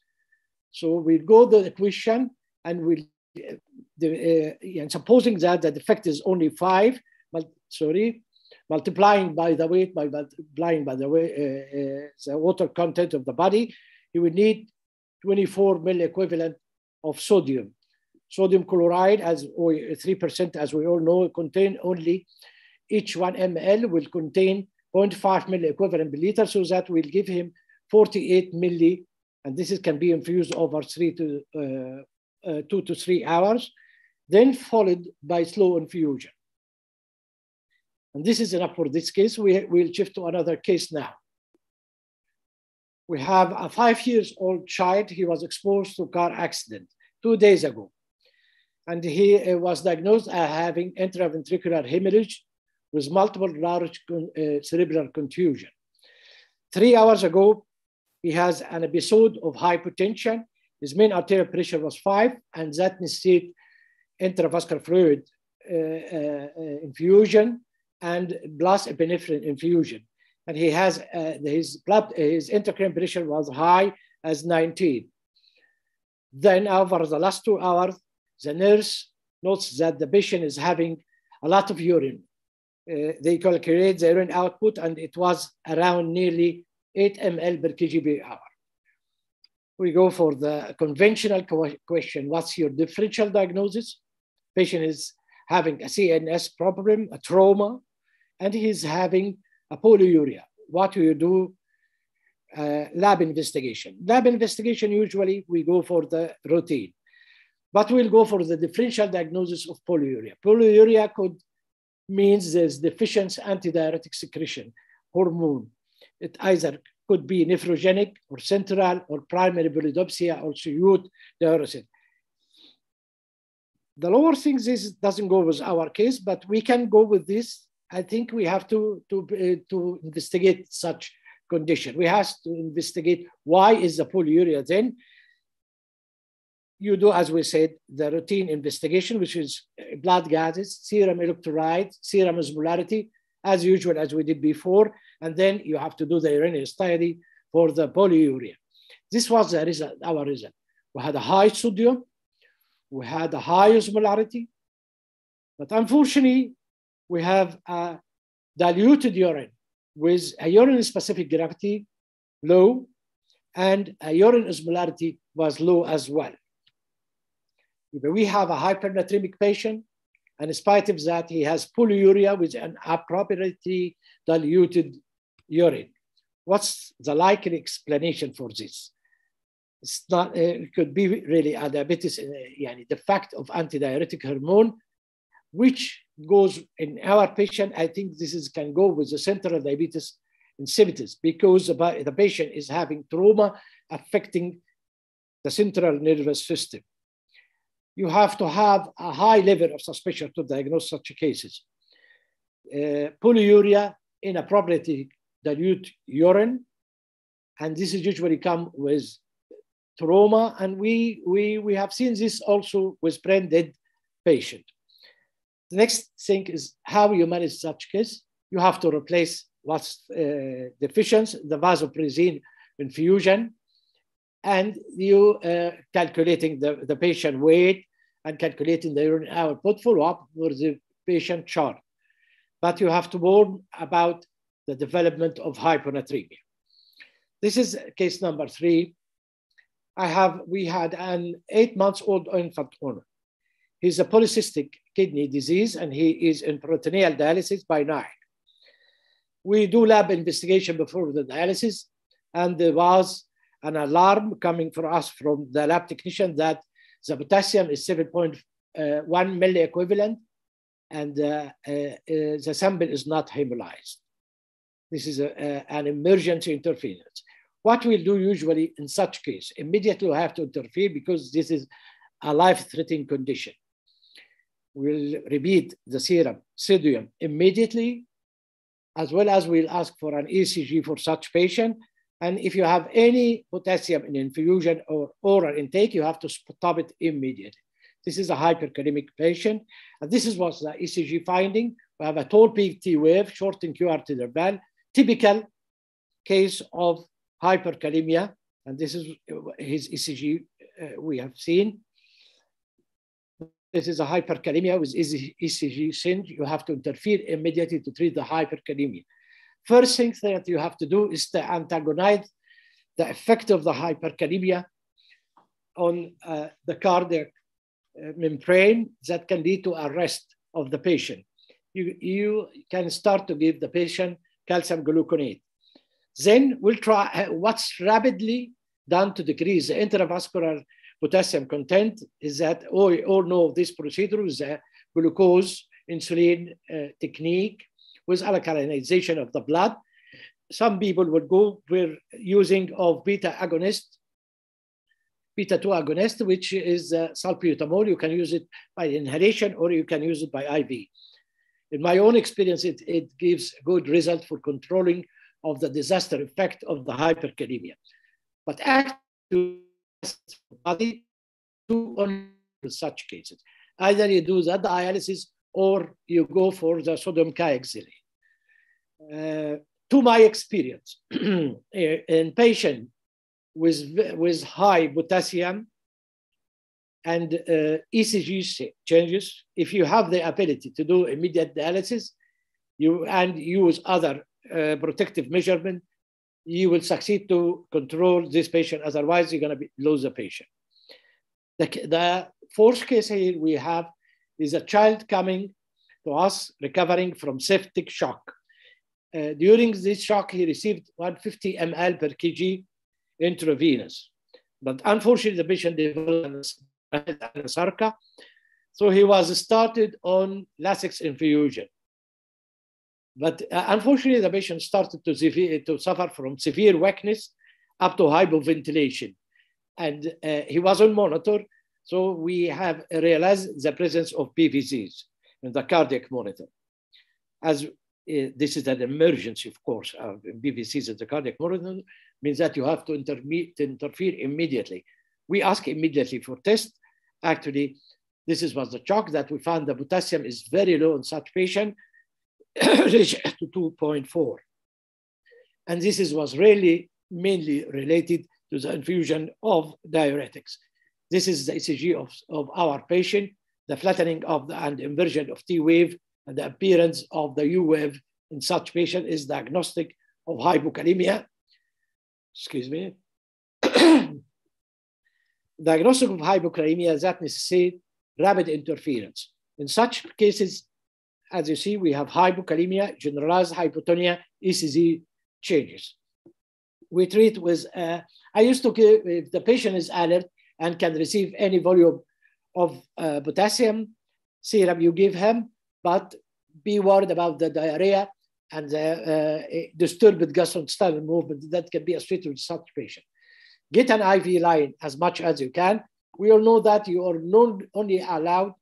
So we go the equation and we, the, uh, and supposing that the defect is only five, sorry, multiplying by the weight, by multiplying by the way, uh, uh, the water content of the body, you will need 24 mill equivalent of sodium. Sodium chloride, as 3%, as we all know, contain only each one ml will contain 0.5 milli equivalent per liter, so that will give him 48 milli, and this is, can be infused over three to uh, uh, two to three hours, then followed by slow infusion. And this is enough for this case. We will shift to another case now. We have a five years old child. He was exposed to car accident two days ago. And he uh, was diagnosed as having intraventricular hemorrhage with multiple large uh, cerebral contusion. Three hours ago, he has an episode of hypotension. His mean arterial pressure was five, and that necessitated intravascular fluid uh, uh, infusion and plus epinephrine infusion. And he has uh, his blood, his intracranial pressure was high as 19. Then over the last two hours, the nurse notes that the patient is having a lot of urine, uh, they calculate the urine output and it was around nearly 8 ml per kg per hour. We go for the conventional question, what's your differential diagnosis? Patient is having a CNS problem, a trauma, and he's having a polyuria. What do you do? uh, lab investigation. Lab investigation, usually we go for the routine, but we'll go for the differential diagnosis of polyuria. Polyuria could means there's deficient antidiuretic secretion hormone. It either could be nephrogenic or central or primary polydipsia or solute diuresis. The lower things is doesn't go with our case, but we can go with this. I think we have to, to, uh, to investigate such condition. We have to investigate why is the polyuria then. You do, as we said, the routine investigation, which is blood gases, serum electrolyte, serum osmolarity, as usual as we did before, and then you have to do the urinary study for the polyuria. This was the result, our result. We had a high sodium, we had a high osmolarity, but unfortunately, we have a diluted urine with a urine specific gravity low and a urine osmolarity was low as well. We have a hypernatremic patient, and in spite of that, he has polyuria with an appropriately diluted urine. What's the likely explanation for this? It's not, uh, it could be really a diabetes, uh, the fact of antidiuretic hormone, which goes in our patient, I think this is can go with the central diabetes insipidus because the, patient is having trauma affecting the central nervous system. You have to have a high level of suspicion to diagnose such cases. Uh, polyuria, inappropriately dilute urine, and this is usually come with trauma, and we, we, we have seen this also with brain dead patient. The next thing is how you manage such case. You have to replace what's uh, deficient, the vasopressin infusion, and you uh, calculating the, the patient weight and calculating the urine output follow-up for the patient chart. But you have to warn about the development of hyponatremia. This is case number three. I have, we had an eight months old infant owner. He's a polycystic kidney disease and he is in peritoneal dialysis by nine. We do lab investigation before the dialysis and there was an alarm coming for us from the lab technician that the potassium is 7.1 milli equivalent and uh, uh, uh, the sample is not hemolyzed. This is a, a, an emergency interference. What we'll do usually in such case, immediately we have to interfere because this is a life-threatening condition we'll repeat the serum sodium immediately, as well as we'll ask for an ECG for such patient. And if you have any potassium in infusion or oral intake, you have to stop it immediately. This is a hyperkalemic patient. And this is what the ECG finding. We have a tall peak T wave, shortened QRT interval, typical case of hyperkalemia. And this is his ECG uh, we have seen. This is a hyperkalemia with ECG change. You have to interfere immediately to treat the hyperkalemia. First thing that you have to do is to antagonize the effect of the hyperkalemia on uh, the cardiac uh, membrane that can lead to arrest of the patient. You, you can start to give the patient calcium gluconate. Then we'll try uh, what's rapidly done to decrease the intravascular potassium content is that all, all know this procedure is a glucose insulin uh, technique with alkalinization of the blood. Some people would go with using of beta agonist, beta 2 agonist, which is uh, salbutamol. You can use it by inhalation or you can use it by IV. In my own experience, it, it gives good result for controlling of the disaster effect of the hyperkalemia. But actually, body to on such cases. Either you do the dialysis or you go for the sodium Kayexalate. Uh, to my experience, [CLEARS THROAT] in patient with, with high potassium and uh, ECG changes, if you have the ability to do immediate dialysis you, and use other uh, protective measurement, you will succeed to control this patient. Otherwise, you're going to lose the patient. The, the fourth case here we have is a child coming to us recovering from septic shock. uh, during this shock, he received 150 ml per kg intravenous. But unfortunately, the patient developed anasarca. So he was started on Lasix infusion. But uh, unfortunately, the patient started to, severe, to suffer from severe weakness up to hypoventilation. And uh, he was on monitor. So we have realized the presence of PVCs in the cardiac monitor. As uh, this is an emergency, of course, uh, PVCs in the cardiac monitor means that you have to, to interfere immediately. We ask immediately for test. Actually, this is, was the shock that we found the potassium is very low in such patient, [COUGHS] reached to 2.4. And this is, was really mainly related to the infusion of diuretics. This is the ECG of, of our patient, the flattening of the and inversion of T wave and the appearance of the U wave in such patient is diagnostic of hypokalemia. Excuse me. [COUGHS] diagnostic of hypokalemia that necessitates rapid interference. In such cases, as you see, we have hypokalemia, generalized hypotonia, ECG changes. We treat with, uh, I used to give, if the patient is alert and can receive any volume of uh, potassium serum you give him, but be worried about the diarrhea and the uh, disturbed gastrointestinal movement that can be associated with such patient. Get an IV line as much as you can. We all know that you are not only allowed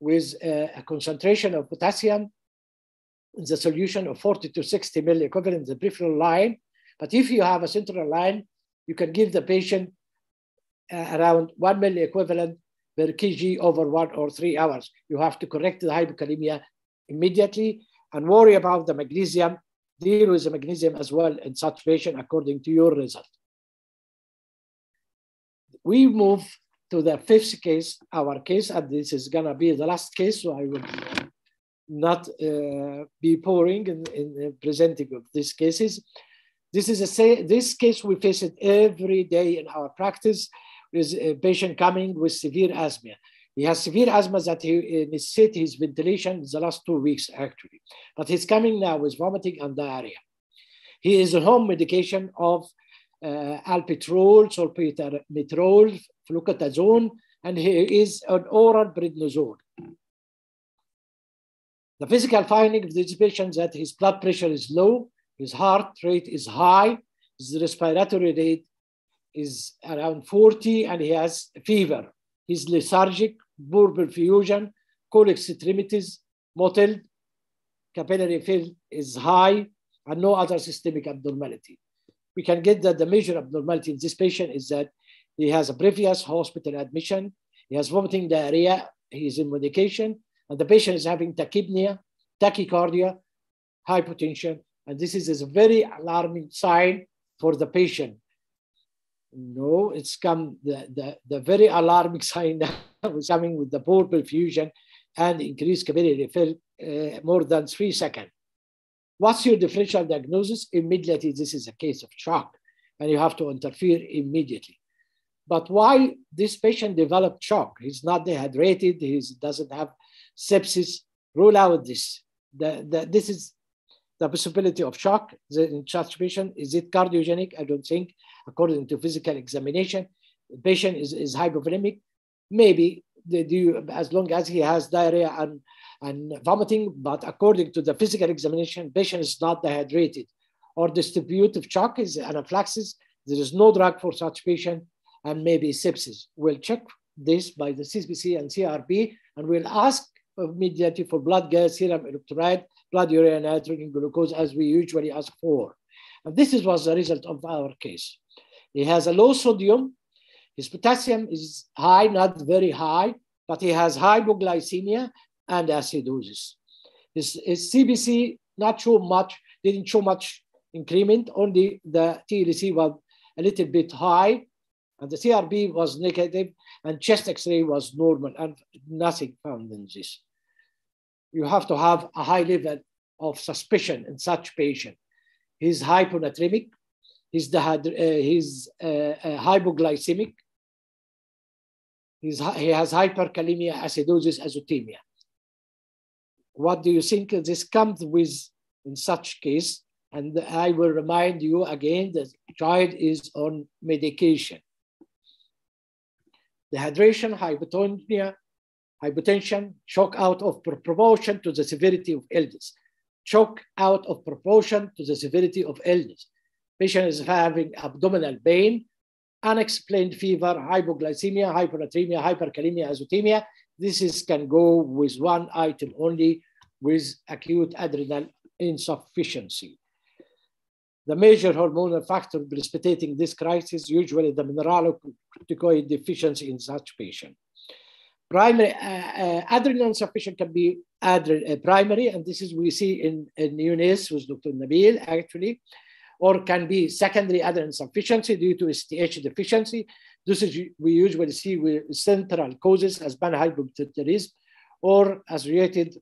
with uh, a concentration of potassium in the solution of 40 to 60 milli equivalent in the peripheral line. But if you have a central line, you can give the patient uh, around 1 milli equivalent per kg over one or three hours. You have to correct the hypokalemia immediately and worry about the magnesium. Deal with the magnesium as well in patient according to your result. We move to the fifth case, our case, and this is gonna be the last case, so I will not uh, be boring in, in presenting of these cases. This is a say, this case we face it every day in our practice with a patient coming with severe asthma. He has severe asthma that he necessitates his ventilation the last two weeks, actually. But he's coming now with vomiting and diarrhea. He is on home medication of uh, albuterol, salmeterol, fluticasone, and he is on oral prednisone. The physical finding of this patient is that his blood pressure is low, his heart rate is high, his respiratory rate is around 40, and he has fever. He's lethargic, poor perfusion, cold extremities, mottled, capillary fill is high, and no other systemic abnormality. We can get that the major abnormality in this patient is that he has a previous hospital admission, he has vomiting diarrhea, he is in medication, and the patient is having tachypnea, tachycardia, hypotension, and this is a very alarming sign for the patient. No, it's come, the, the, the very alarming [LAUGHS] sign that was coming with the poor perfusion and increased capillary fill uh, more than three seconds. What's your differential diagnosis? Immediately, this is a case of shock, and you have to interfere immediately. But why this patient developed shock? He's not dehydrated, he doesn't have sepsis. Rule out this. The, the, this is the possibility of shock in such patient. Is it cardiogenic? I don't think, according to physical examination. The patient is, is hypovolemic. Maybe they do, as long as he has diarrhea and, and vomiting, but according to the physical examination, patient is not dehydrated. Or distributive shock is anaphylaxis. There is no drug for such patient and maybe sepsis. We'll check this by the CBC and CRP, and we'll ask immediately for blood gas, serum electrolyte, blood urea nitrogen glucose, as we usually ask for. And this is, was the result of our case. He has a low sodium. His potassium is high, not very high, but he has hypoglycemia and acidosis. His, CBC not show much, didn't show much increment, only the TLC was a little bit high, and the CRP was negative, and chest X-ray was normal, and nothing found in this. You have to have a high level of suspicion in such patient. He's hyponatremic, he's, uh, he's uh, uh, hypoglycemic, he's, he has hyperkalemia, acidosis, azotemia. What do you think? This comes with in such case. And I will remind you again that child is on medication. Dehydration, hypotonia, hypotension, shock out of proportion to the severity of illness. Shock out of proportion to the severity of illness. Patient is having abdominal pain, unexplained fever, hypoglycemia, hyponatremia, hyperkalemia, azotemia. This is, can go with one item only with acute adrenal insufficiency. The major hormonal factor precipitating this crisis, usually the mineralocorticoid deficiency in such patient. Primary uh, uh, adrenal insufficiency can be uh, primary, and this is we see in, in UNIS with Dr. Nabil actually, or can be secondary adrenal insufficiency due to ACTH deficiency. This is we usually see with central causes as panhypopituitarism or associated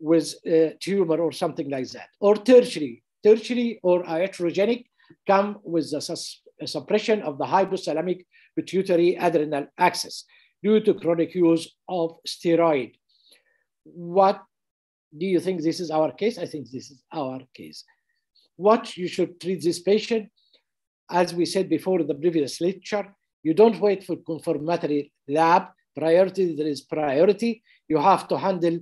with uh, tumor or something like that, or tertiary, tertiary or iatrogenic come with the suppression of the hypothalamic pituitary adrenal axis due to chronic use of steroid. What do you think this is our case? I think this is our case. What you should treat this patient, as we said before in the previous lecture, you don't wait for confirmatory lab. Priority, there is priority. You have to handle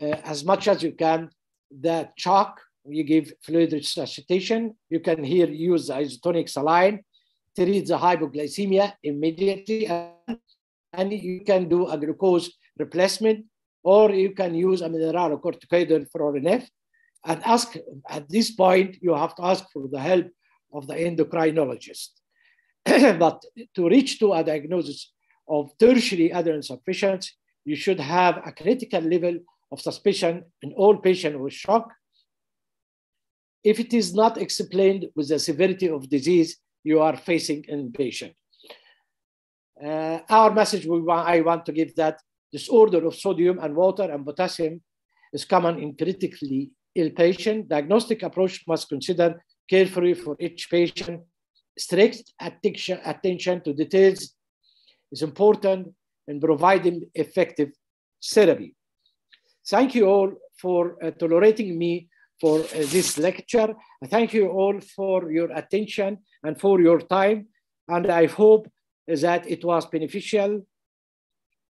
uh, as much as you can the shock. You give fluid resuscitation. You can here use isotonic saline, to treat the hypoglycemia immediately, and you can do a glucose replacement, or you can use a mineralocorticoid for RNF. And ask at this point, you have to ask for the help of the endocrinologist. [COUGHS] but to reach to a diagnosis of tertiary adrenal insufficiency, you should have a critical level of suspicion in all patients with shock. If it is not explained with the severity of disease you are facing in patient. Uh, our message we want, I want to give that disorder of sodium and water and potassium is common in critically ill patient. Diagnostic approach must consider carefully for each patient. Strict attention, attention to details is important in providing effective therapy. Thank you all for uh, tolerating me for uh, this lecture. Thank you all for your attention and for your time. And I hope that it was beneficial.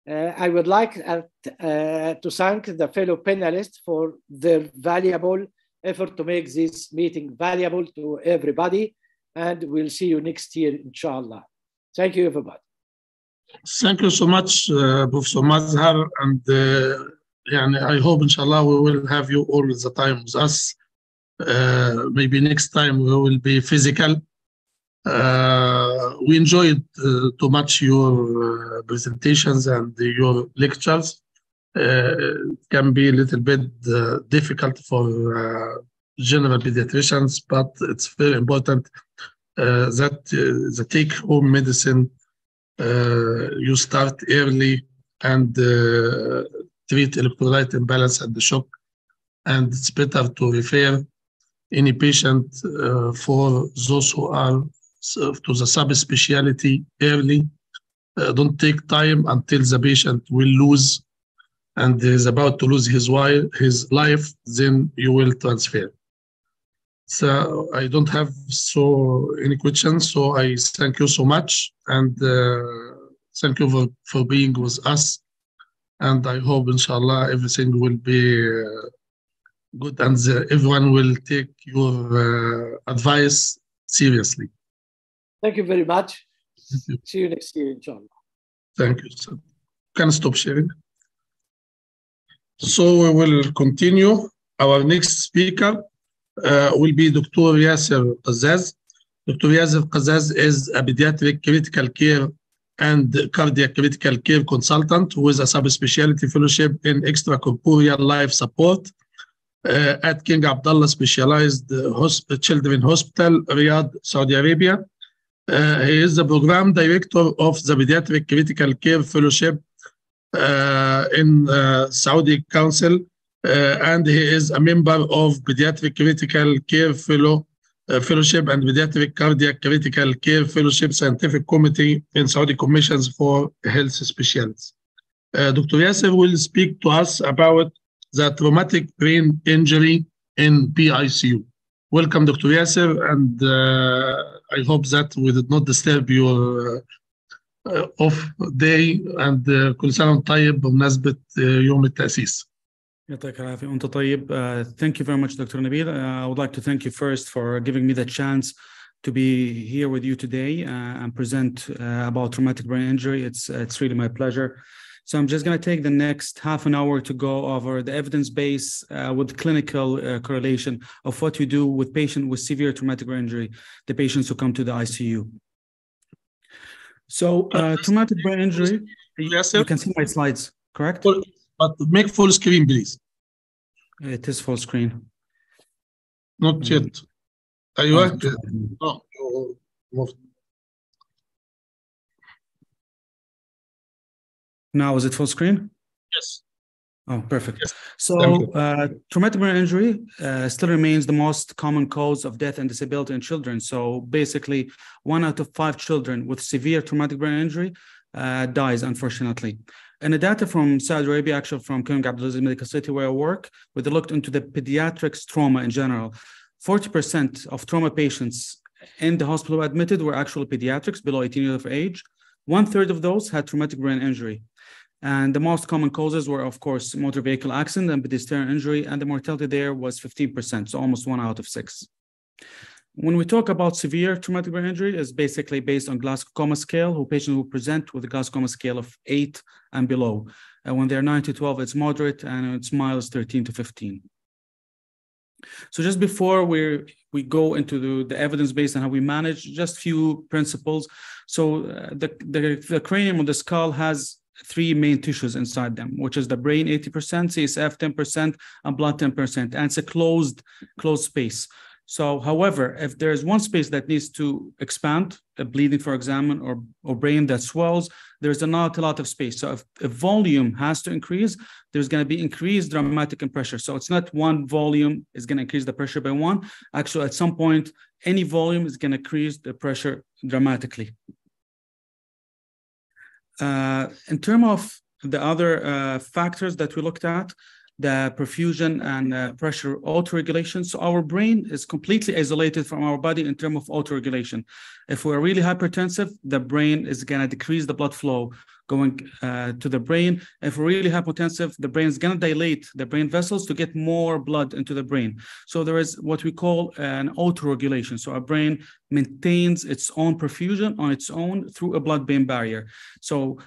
Uh, I would like uh, uh, to thank the fellow panelists for their valuable effort to make this meeting valuable to everybody and we'll see you next year, inshallah. Thank you, everybody. Thank you so much, uh, Professor Mazhar, and uh, I hope, inshallah, we will have you all the time with us. Uh, maybe next time we will be physical. Uh, we enjoyed uh, too much your uh, presentations and your lectures. Uh, it can be a little bit uh, difficult for general pediatricians, but it's very important uh, that uh, the take-home medicine uh, you start early and treat electrolyte imbalance and the shock. And it's better to refer any patient for those who are to the subspecialty early. Uh, don't take time until the patient will lose and is about to lose his, his life, then you will transfer. So I don't have so any questions. So I thank you so much and uh, thank you for, for being with us. And I hope, inshallah, everything will be uh, good and the, everyone will take your uh, advice seriously. Thank you very much. You. See you next year, inshallah. Thank you. Sir. Can stop sharing. So we will continue. Our next speaker uh, will be Dr. Yasser Qazzaz. Dr. Yasser Qazzaz is a pediatric critical care and cardiac critical care consultant with a subspecialty fellowship in extracorporeal life support uh, at King Abdullah Specialized Hosp Children Hospital, Riyadh, Saudi Arabia. Uh, he is the program director of the Pediatric Critical Care Fellowship uh, in uh, Saudi Council, and he is a member of Pediatric Critical Care Fellow Fellowship and Pediatric Cardiac Critical Care Fellowship Scientific Committee in Saudi Commissions for Health Specialists. Dr. Yasser will speak to us about the traumatic brain injury in PICU. Welcome, Dr. Yasser, and uh, I hope that we did not disturb your uh, off day and uh, كل سنة وانت طيب بمناسبة uh, يوم التأسيس. يعطيك العافية وانت طيب. Uh, thank you very much, Dr. Nabil. Uh, I would like to thank you first for giving me the chance to be here with you today uh, and present uh, about traumatic brain injury. It's it's really my pleasure. So I'm just going to take the next half an hour to go over the evidence base uh, with clinical uh, correlation of what we do with patients with severe traumatic brain injury, the patients who come to the ICU. So uh, traumatic brain injury, Yes, you sir. can see my slides, correct? Full- But make full screen, please. It is full screen. Not yet. أيوه. Oh, Oh, oh, oh. Now is it full screen? Yes. Oh, perfect. Yes. So, Thank you. uh, traumatic brain injury uh, still remains the most common cause of death and disability in children. So, basically, one out of five children with severe traumatic brain injury uh, dies, unfortunately. And the data from Saudi Arabia, actually from King Abdulaziz Medical City, where I work, where they looked into the pediatrics trauma in general. 40% of trauma patients in the hospital admitted were actually pediatrics below 18 years of age. One third of those had traumatic brain injury. And the most common causes were, of course, motor vehicle accident and pedestrian injury, and the mortality there was 15%, so almost one out of six. When we talk about severe traumatic brain injury, it's basically based on Glasgow Coma Scale, who patients will present with a Glasgow Coma Scale of eight and below. And when they're 9 to 12, it's moderate, and it's mild, 13 to 15. So just before we we go into the, the evidence based on how we manage, just few principles. So uh, the, the the cranium or the skull has three main tissues inside them, which is the brain 80%, CSF 10%, and blood 10%. And it's a closed, closed space. So, however, if there's one space that needs to expand, a bleeding, for example, or, or brain that swells, there's not a lot of space. So, if, if volume has to increase, there's going to be increased dramatic in pressure. So, it's not one volume is going to increase the pressure by one. Actually, at some point, any volume is going to increase the pressure dramatically. Uh, in terms of the other uh, factors that we looked at, the perfusion and uh, pressure autoregulation. So our brain is completely isolated from our body in terms of autoregulation. If we're really hypertensive, the brain is going to decrease the blood flow going uh, to the brain. If we're really hypotensive, the brain is going to dilate the brain vessels to get more blood into the brain. So there is what we call an autoregulation. So our brain maintains its own perfusion on its own through a blood-brain barrier. So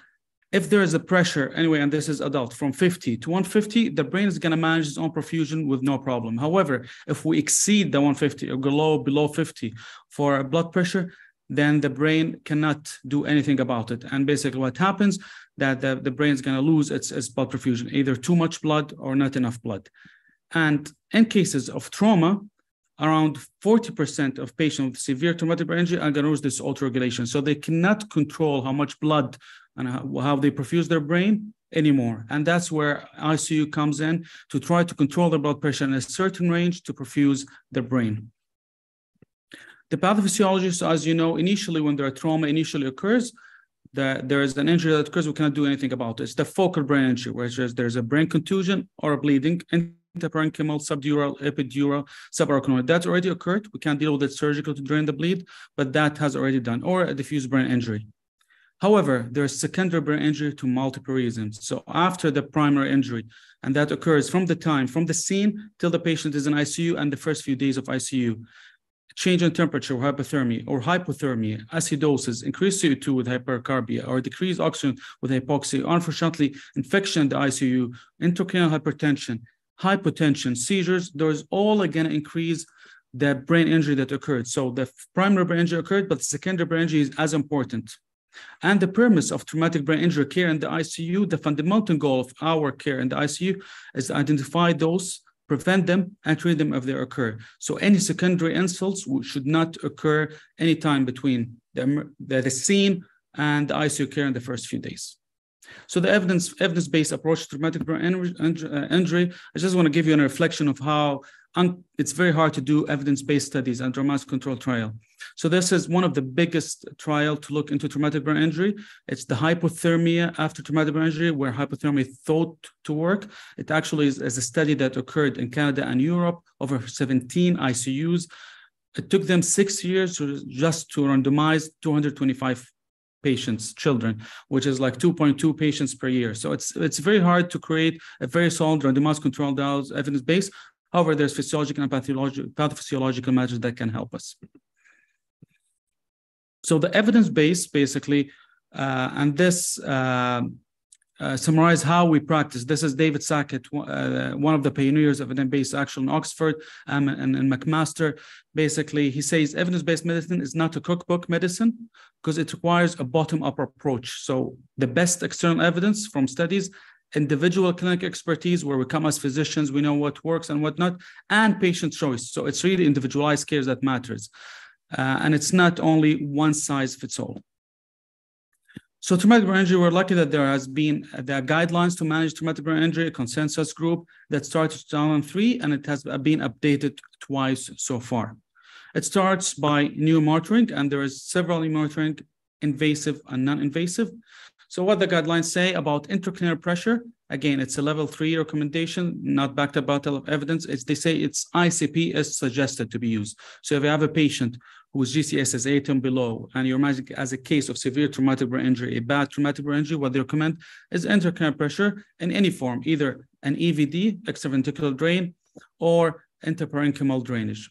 if there is a pressure anyway, and this is adult from 50 to 150, the brain is going to manage its own perfusion with no problem. However, if we exceed the 150 or below below 50 for blood pressure, then the brain cannot do anything about it. And basically, what happens that the, the brain is going to lose its, its blood perfusion, either too much blood or not enough blood. And in cases of trauma, around 40% of patients with severe traumatic brain injury are going to lose this autoregulation. So they cannot control how much blood and how, they perfuse their brain anymore. And that's where ICU comes in to try to control the blood pressure in a certain range to perfuse their brain. The pathophysiology, so as you know, initially when there are trauma initially occurs, the, there is an injury that occurs, we cannot do anything about it. It's the focal brain injury, where there's a brain contusion or a bleeding, interparenchymal, subdural, epidural, subarachnoid. That's already occurred. We can't deal with it surgically to drain the bleed, but that has already done, or a diffuse brain injury. However, there's secondary brain injury to multiple reasons. So after the primary injury, and that occurs from the time, from the scene till the patient is in ICU and the first few days of ICU, change in temperature or hypothermia or hypothermia, acidosis, increased CO2 with hypercarbia, or decreased oxygen with hypoxia, unfortunately, infection in the ICU, intracranial hypertension, hypotension, seizures, those all again increase the brain injury that occurred. So the primary brain injury occurred, but the secondary brain injury is as important. And the premise of traumatic brain injury care in the ICU, the fundamental goal of our care in the ICU is to identify those, prevent them, and treat them if they occur. So any secondary insults should not occur anytime between the, the, scene and the ICU care in the first few days. So the evidence evidence-based approach to traumatic brain injury, uh, I just want to give you a reflection of how it's very hard to do evidence-based studies and randomized control trial. So this is one of the biggest trial to look into traumatic brain injury. It's the hypothermia after traumatic brain injury, where hypothermia thought to work. It actually is, is a study that occurred in Canada and Europe over 17 ICUs. It took them six years to, just to randomize 225 patients, children, which is like 2.2 patients per year. So it's it's very hard to create a very solid randomized controlled evidence base. However, there's physiological and pathophysiological measures that can help us. So the evidence base basically, uh, and this uh, uh, summarize how we practice. This is David Sackett, uh, one of the pioneers of evidence-based action in Oxford um, and, and McMaster. Basically, he says evidence-based medicine is not a cookbook medicine because it requires a bottom-up approach. So the best external evidence from studies, individual clinic expertise where we come as physicians, we know what works and what not, and patient choice. So it's really individualized care that matters. Uh, and it's not only one size fits all. So traumatic brain injury, we're lucky that there has been the guidelines to manage traumatic brain injury, a consensus group that started in 2003, and it has been updated twice so far. It starts by neuromonitoring, and there is several neuromonitoring, invasive and non-invasive. So what the guidelines say about intracranial pressure, again, it's a level three recommendation, not backed up by a of evidence. It's, they say it's ICP is suggested to be used. So if you have a patient whose GCS is eight and below, and you're managing as a case of severe traumatic brain injury, a bad traumatic brain injury, what they recommend is intracranial pressure in any form, either an EVD, extraventricular drain, or interparenchymal drainage.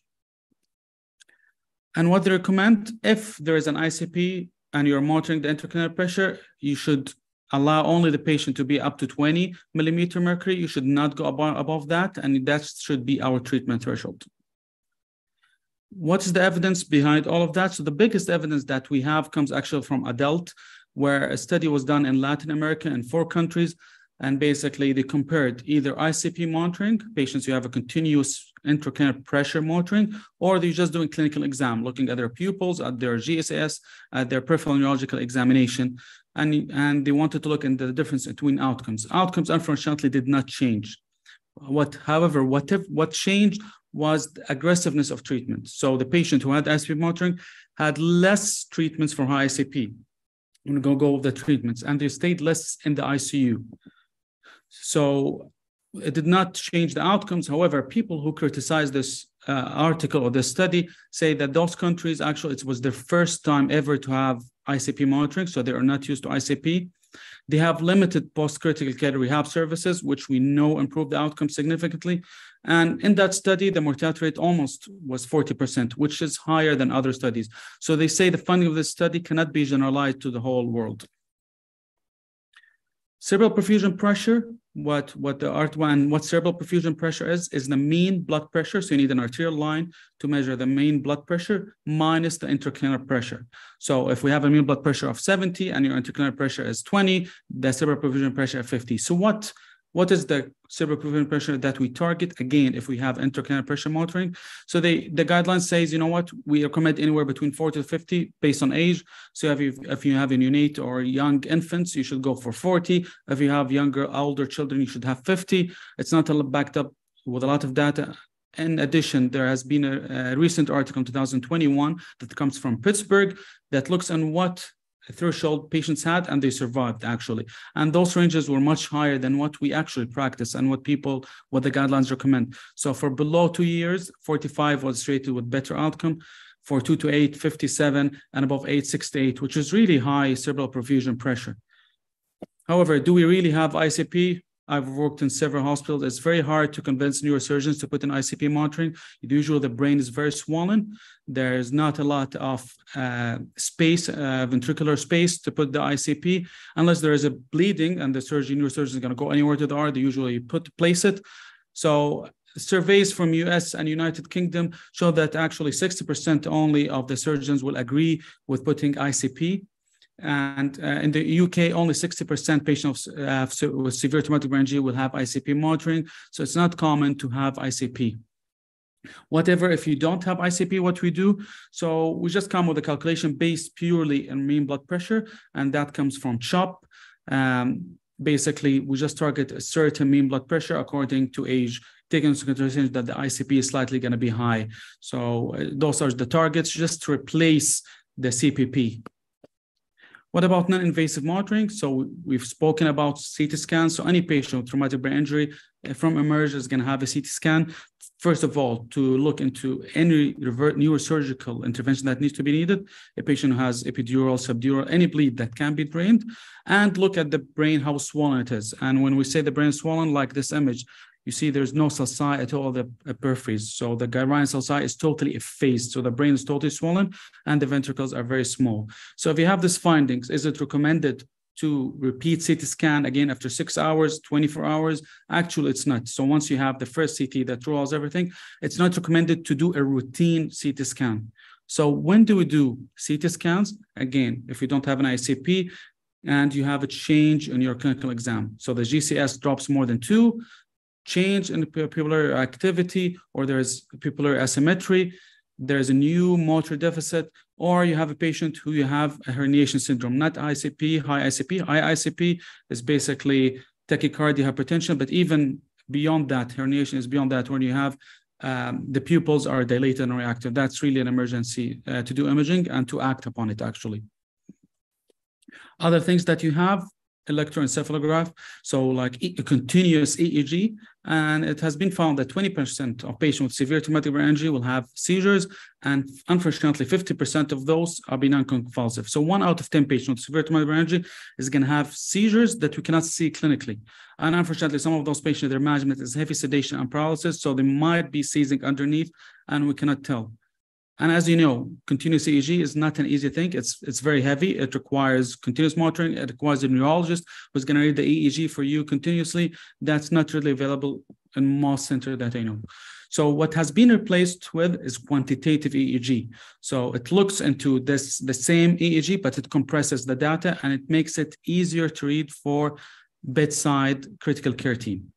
And what they recommend, if there is an ICP and you're monitoring the intracranial pressure, you should allow only the patient to be up to 20 millimeter mercury. You should not go above, above that, and that should be our treatment threshold what is the evidence behind all of that? So the biggest evidence that we have comes actually from adult, where a study was done in Latin America in four countries. And basically they compared either ICP monitoring, patients who have a continuous intracranial pressure monitoring, or they're just doing clinical exam, looking at their pupils, at their GCS, at their peripheral neurological examination. And, and they wanted to look at the difference between outcomes. Outcomes, unfortunately, did not change. What, however, what, if, what changed was the aggressiveness of treatment. So the patient who had ICP monitoring had less treatments for high ICP. I'm going to go with the treatments, and they stayed less in the ICU. So it did not change the outcomes. However, people who criticize this uh, article or this study say that those countries actually it was their first time ever to have ICP monitoring, so they are not used to ICP. They have limited post-critical care rehab services, which we know improve the outcome significantly. And in that study, the mortality rate almost was 40%, which is higher than other studies. So they say the funding of this study cannot be generalized to the whole world. Cerebral perfusion pressure, what, what the ART1, what cerebral perfusion pressure is, is the mean blood pressure. So you need an arterial line to measure the mean blood pressure minus the intracranial pressure. So if we have a mean blood pressure of 70 and your intracranial pressure is 20, the cerebral perfusion pressure is 50. So what what is the cerebral pressure that we target? Again, if we have intracranial pressure monitoring. So they, the guidelines says, you know what, we recommend anywhere between 40 to 50 based on age. So if you, if you have a neonate or young infants, you should go for 40. If you have younger, older children, you should have 50. It's not backed up with a lot of data. In addition, there has been a, a recent article in 2021 that comes from Pittsburgh that looks on what threshold patients had and they survived actually. And those ranges were much higher than what we actually practice and what people what the guidelines recommend. So for below two years 45 was rated with better outcome. For two to eight 57 and above eight 68 which is really high cerebral perfusion pressure. However do we really have icp I've worked in several hospitals. It's very hard to convince neurosurgeons to put in ICP monitoring. Usually, the brain is very swollen. There's not a lot of uh, space, uh, ventricular space to put the ICP, unless there is a bleeding and the surgeon, neurosurgeon is going to go anywhere to the R. They usually put place it. So surveys from US and United Kingdom show that actually 60% only of the surgeons will agree with putting ICP and uh, in the UK, only 60% patients uh, with severe traumatic brain injury will have ICP monitoring. So it's not common to have ICP. Whatever, if you don't have ICP, what we do, so we just come with a calculation based purely on mean blood pressure, and that comes from CHOP. Um, basically, we just target a certain mean blood pressure according to age taking into consideration that the ICP is slightly going to be high. So uh, those are the targets just to replace the CPP. What about non-invasive monitoring? So we've spoken about CT scans. So any patient with traumatic brain injury uh, from emerge is going to have a CT scan. First of all, to look into any neurosurgical intervention that needs to be needed, a patient who has epidural, subdural, any bleed that can be drained, and look at the brain, how swollen it is. And when we say the brain swollen, like this image, you see there's no sulci at all the peripheries. So the gyrion sulci is totally effaced. So the brain is totally swollen and the ventricles are very small. So if you have these findings, is it recommended to repeat CT scan again after six hours, 24 hours? Actually, it's not. So once you have the first CT that draws everything, it's not recommended to do a routine CT scan. So when do we do CT scans? Again, if you don't have an ICP, and you have a change in your clinical exam. So the GCS drops more than two, change in the pupillar activity or there's pupillar asymmetry, there's a new motor deficit, or you have a patient who you have a herniation syndrome, not ICP, high ICP. High ICP is basically tachycardia, hypertension, but even beyond that, herniation is beyond that when you have um, the pupils are dilated and reactive. That's really an emergency uh, to do imaging and to act upon it actually. Other things that you have electroencephalograph, so like a continuous EEG, and it has been found that 20% of patients with severe traumatic brain injury will have seizures, and unfortunately, 50% of those are be non-convulsive. So one out of 10 patients with severe traumatic brain injury is going to have seizures that we cannot see clinically. And unfortunately, some of those patients, their management is heavy sedation and paralysis, so they might be seizing underneath, and we cannot tell. And as you know, continuous EEG is not an easy thing. It's it's very heavy. It requires continuous monitoring. It requires a neurologist who's going to read the EEG for you continuously. That's not really available in most centers that I know. So what has been replaced with is quantitative EEG. So it looks into this the same EEG, but it compresses the data and it makes it easier to read for bedside critical care team.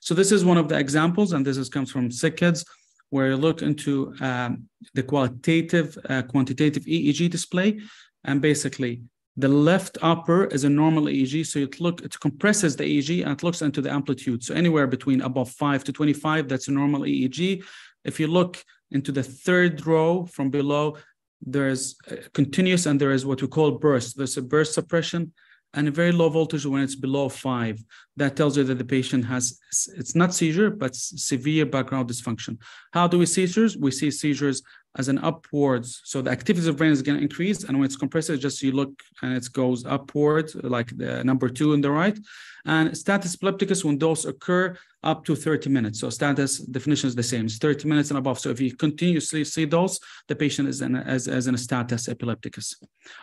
So this is one of the examples, and this is, comes from SickKids where you look into um, the qualitative, uh, quantitative EEG display. And basically, the left upper is a normal EEG. So it look it compresses the EEG and it looks into the amplitude. So anywhere between above 5 to 25, that's a normal EEG. If you look into the third row from below, there's continuous and there is what we call burst. There's a burst suppression and a very low voltage when it's below five. That tells you that the patient has, it's not seizure, but severe background dysfunction. How do we seizures? We see seizures as an upwards. So the activity of brain is going to increase. And when it's compressed, just you look and it goes upward, like the number two on the right. And status epilepticus, when those occur, up to 30 minutes. So status definition is the same. It's 30 minutes and above. So if you continuously see those, the patient is in as, as in a status epilepticus.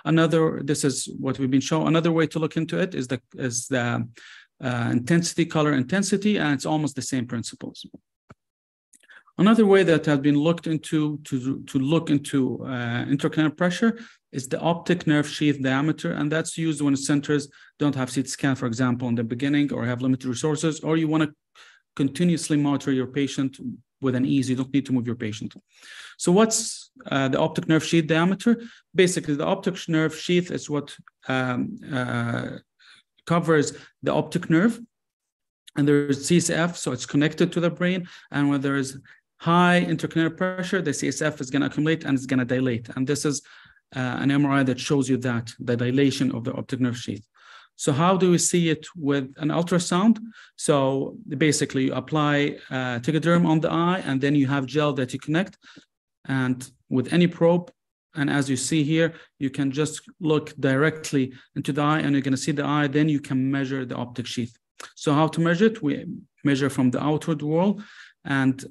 Another, this is what we've been shown. Another way to look into it is the, is the uh, intensity, color intensity, and it's almost the same principles. Another way that has been looked into to, to look into uh, intracranial pressure is the optic nerve sheath diameter, and that's used when centers don't have CT scan, for example, in the beginning, or have limited resources, or you want to continuously monitor your patient with an ease. You don't need to move your patient. So what's uh, the optic nerve sheath diameter? Basically, the optic nerve sheath is what um, uh, covers the optic nerve. And there's CSF, so it's connected to the brain. And when there is high intracranial pressure, the CSF is going to accumulate and it's going to dilate. And this is uh, an MRI that shows you that, the dilation of the optic nerve sheath. So how do we see it with an ultrasound? So basically you apply uh, tegaderm on the eye and then you have gel that you connect and with any probe. And as you see here, you can just look directly into the eye and you're gonna see the eye, then you can measure the optic sheath. So how to measure it? We measure from the outward wall and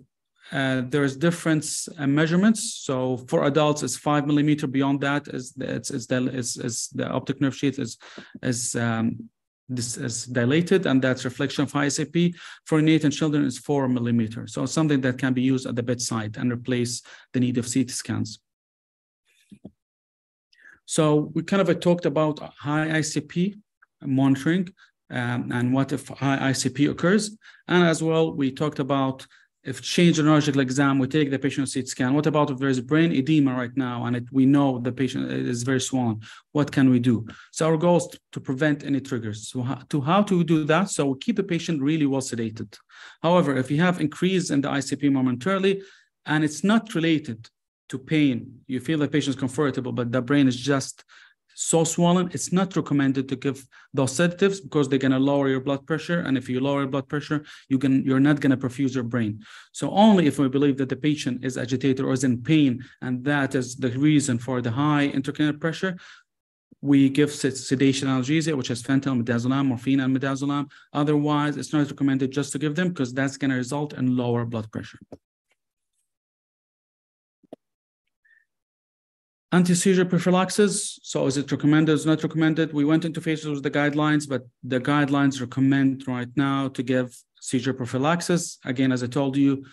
uh, there's different uh, measurements. So for adults, it's five millimeter. Beyond that, is it's, it's, the, the optic nerve sheath is is um, this is dilated, and that's reflection of ICP. For neonatal children, is four millimeter. So something that can be used at the bedside and replace the need of CT scans. So we kind of talked about high ICP monitoring um, and what if high ICP occurs, and as well we talked about if change in neurological exam, we take the patient CT scan. What about if there's brain edema right now and it, we know the patient is very swollen? What can we do? So our goal is to prevent any triggers. So how, to how to do that? So we keep the patient really well sedated. However, if you have increase in the ICP momentarily and it's not related to pain, you feel the patient is comfortable, but the brain is just so swollen, it's not recommended to give those sedatives because they're going to lower your blood pressure. And if you lower your blood pressure, you can you're not going to perfuse your brain. So only if we believe that the patient is agitated or is in pain, and that is the reason for the high intracranial pressure, we give sedation analgesia, which is fentanyl, midazolam, morphine, and midazolam. Otherwise, it's not recommended just to give them because that's going to result in lower blood pressure. Anti-seizure prophylaxis. So is it recommended? Is not recommended? We went into phases with the guidelines, but the guidelines recommend right now to give seizure prophylaxis. Again, as I told you,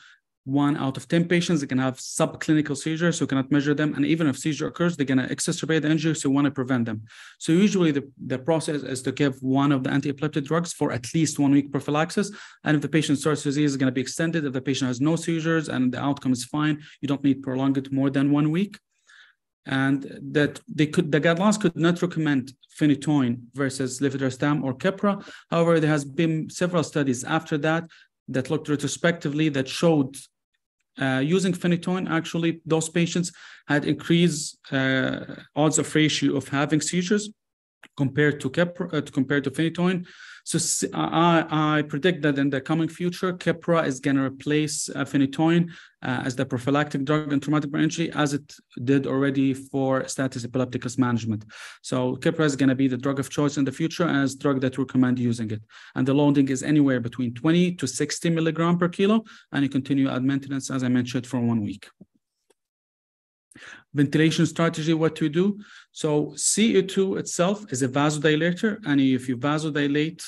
one out of 10 patients they can have subclinical seizures, so you cannot measure them. And even if seizure occurs, they're going to exacerbate the injury, so you want to prevent them. So usually the, the process is to give one of the anti-epileptic drugs for at least one week prophylaxis. And if the patient starts disease is going to be extended, if the patient has no seizures and the outcome is fine, you don't need to prolong it more than one week and that they could the guidelines could not recommend phenytoin versus levetiracetam or Keppra. However, there has been several studies after that that looked retrospectively that showed uh, using phenytoin, actually, those patients had increased uh, odds of ratio of having seizures compared to Keppra, uh, compared to phenytoin. So I, I predict that in the coming future, Keppra is going to replace uh, phenytoin uh, as the prophylactic drug in traumatic brain injury, as it did already for status epilepticus management. So Keppra is going to be the drug of choice in the future as drug that we recommend using it. And the loading is anywhere between 20 to 60 milligram per kilo, and you continue at maintenance, as I mentioned, for one week ventilation strategy, what to do. So CO2 itself is a vasodilator, and if you vasodilate,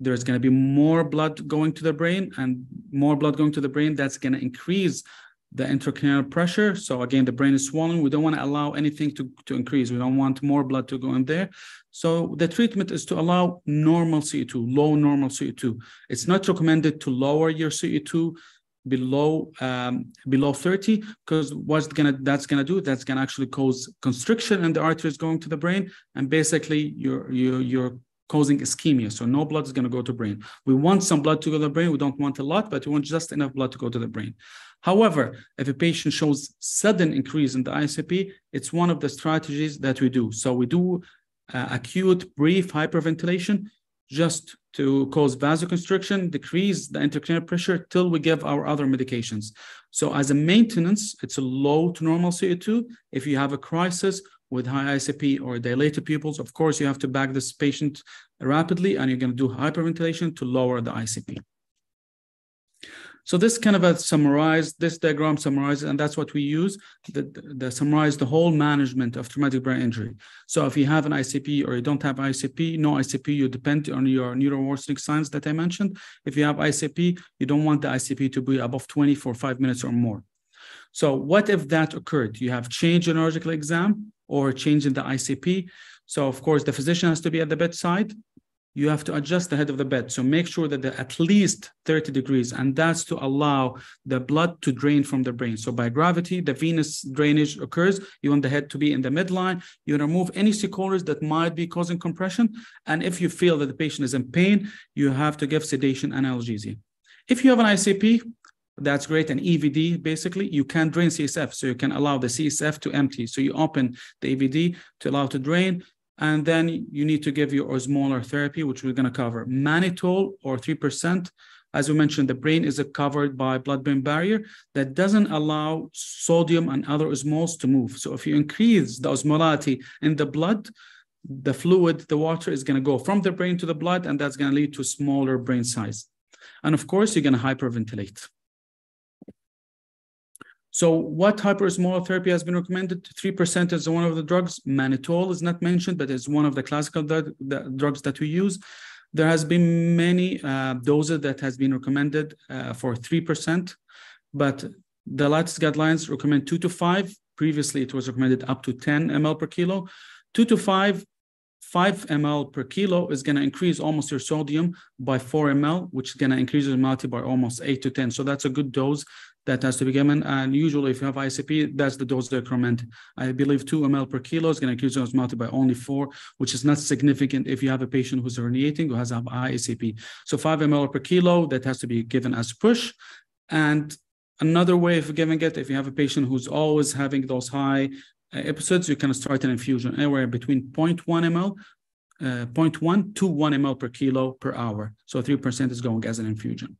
there's going to be more blood going to the brain, and more blood going to the brain, that's going to increase the intracranial pressure. So again, the brain is swollen. We don't want to allow anything to, to increase. We don't want more blood to go in there. So the treatment is to allow normal CO2, low normal CO2. It's not recommended to lower your CO2 below um, below 30 because what's gonna that's gonna do that's gonna actually cause constriction in the arteries going to the brain and basically you're you're, you're causing ischemia. So no blood is going to go to brain. We want some blood to go to the brain we don't want a lot but we want just enough blood to go to the brain. However if a patient shows sudden increase in the icp it's one of the strategies that we do. So we do uh, acute brief hyperventilation just to cause vasoconstriction, decrease the intracranial pressure till we give our other medications. So as a maintenance, it's a low to normal CO2. If you have a crisis with high ICP or dilated pupils, of course, you have to back this patient rapidly and you're going to do hyperventilation to lower the ICP. So this kind of a summarized, this diagram summarizes, and that's what we use, the, the summarize the whole management of traumatic brain injury. So if you have an ICP or you don't have ICP, no ICP, you depend on your neuroworsening signs that I mentioned. If you have ICP, you don't want the ICP to be above 20 for five minutes or more. So what if that occurred? You have change in neurological exam or change in the ICP. So of course, the physician has to be at the bedside you have to adjust the head of the bed. So make sure that they're at least 30 degrees, and that's to allow the blood to drain from the brain. So by gravity, the venous drainage occurs. You want the head to be in the midline. You remove any secores that might be causing compression. And if you feel that the patient is in pain, you have to give sedation and analgesia. If you have an ICP, that's great. An EVD, basically, you can drain CSF. So you can allow the CSF to empty. So you open the EVD to allow to drain. And then you need to give your osmolar therapy, which we're going to cover. Mannitol or 3%. As we mentioned, the brain is covered by blood-brain barrier that doesn't allow sodium and other osmols to move. So if you increase the osmolality in the blood, the fluid, the water is going to go from the brain to the blood, and that's going to lead to smaller brain size. And of course, you're going to hyperventilate. So what hyperosmolar therapy has been recommended? 3% is one of the drugs. Mannitol is not mentioned, but it's one of the classical drugs that we use. There has been many uh, doses that has been recommended uh, for 3%, but the latest guidelines recommend two to five. Previously, it was recommended up to 10 ml per kilo. Two to five 5 ml per kilo is going to increase almost your sodium by 4 ml, which is going to increase your osmolality by almost 8 to 10. So that's a good dose that has to be given. And usually, if you have ICP, that's the dose they recommend. I believe 2 ml per kilo is going to increase your osmolality by only 4, which is not significant if you have a patient who's herniating who has high ICP. So 5 ml per kilo, that has to be given as push. And another way of giving it, if you have a patient who's always having those high episodes, you can start an infusion anywhere between 0.1 ml, uh, 0.1 to 1 ml per kilo per hour. So 3% is going as an infusion.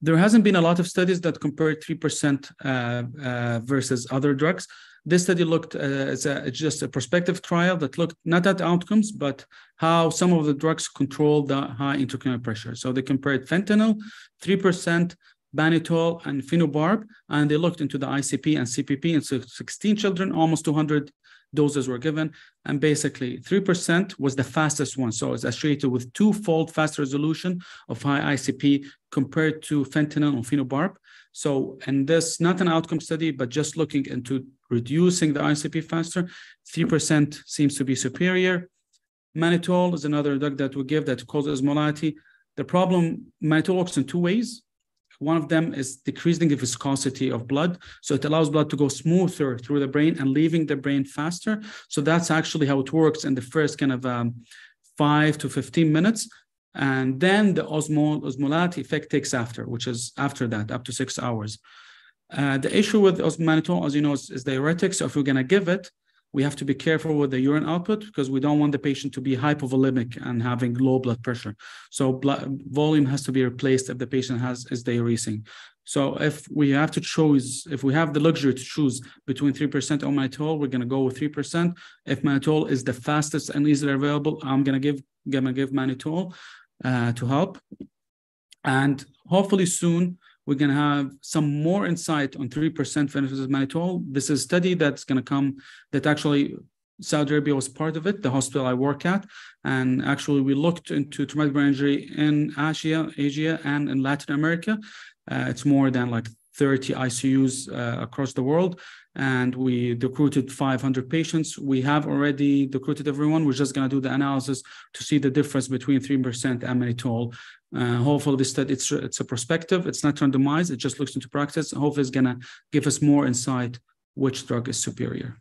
There hasn't been a lot of studies that compare 3% uh, uh, versus other drugs. This study looked uh, as a, just a prospective trial that looked not at outcomes, but how some of the drugs control the high intracranial pressure. So they compared fentanyl, 3%, mannitol, and phenobarb, and they looked into the ICP and CPP in 16 children, almost 200 doses were given. And basically 3% was the fastest one. So it's associated with two-fold fast resolution of high ICP compared to fentanyl and phenobarb. So, and this not an outcome study, but just looking into reducing the ICP faster, 3% seems to be superior. Mannitol is another drug that we give that causes osmolality. The problem, mannitol works in two ways. One of them is decreasing the viscosity of blood. So it allows blood to go smoother through the brain and leaving the brain faster. So that's actually how it works in the first kind of um, five to 15 minutes. And then the osmol, osmolality effect takes after, which is after that, up to six hours. Uh, the issue with osmannitol, as you know, is, is diuretic. So if we're going to give it, we have to be careful with the urine output because we don't want the patient to be hypovolemic and having low blood pressure. So blood volume has to be replaced if the patient has is diuresing. So if we have to choose, if we have the luxury to choose between 3% or mannitol, we're going to go with 3%. If mannitol is the fastest and easily available, I'm going to give, gonna give mannitol uh, to help. And hopefully soon, we're going to have some more insight on 3% benefits of mannitol. This is a study that's going to come that actually Saudi Arabia was part of it, the hospital I work at. And actually, we looked into traumatic brain injury in Asia, Asia, and in Latin America. Uh, it's more than like 30 ICUs uh, across the world. And we recruited 500 patients. We have already recruited everyone. We're just going to do the analysis to see the difference between 3% and mannitol uh, hopefully, this study it's it's a prospective. It's not randomized. It just looks into practice. Hopefully, it's gonna give us more insight which drug is superior.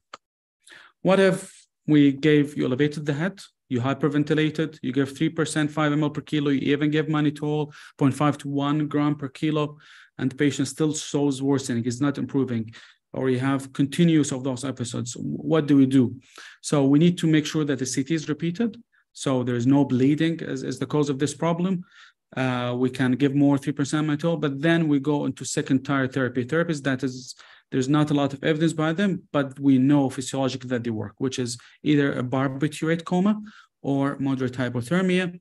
What if we gave you elevated the head, you hyperventilated, you give three percent, five ml per kilo, you even give mannitol, 0.5 to one gram per kilo, and the patient still shows worsening, is not improving or you have continuous of those episodes, what do we do? So we need to make sure that the CT is repeated. So there's no bleeding as, as the cause of this problem uh, we can give more 3% mannitol, but then we go into second tier therapy therapies that is there's not a lot of evidence by them, but we know physiologically that they work, which is either a barbiturate coma or moderate hypothermia.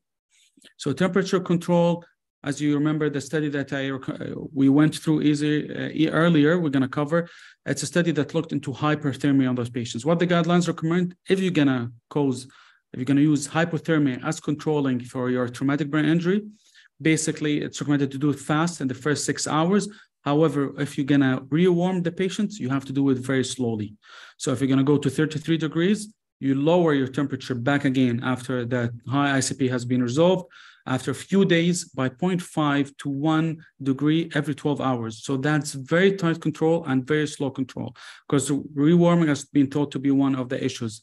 So temperature control, as you remember the study that I we went through easy, uh, earlier, we're going to cover. It's a study that looked into hyperthermia on those patients. What the guidelines recommend, if you're going to cause, if you're going to use hypothermia as controlling for your traumatic brain injury, basically it's recommended to do it fast in the first six hours. However, if you're gonna rewarm the patients, you have to do it very slowly. So if you're gonna go to 33 degrees, you lower your temperature back again after that high ICP has been resolved after a few days by 0.5 to 1 degree every 12 hours. So that's very tight control and very slow control because rewarming has been thought to be one of the issues.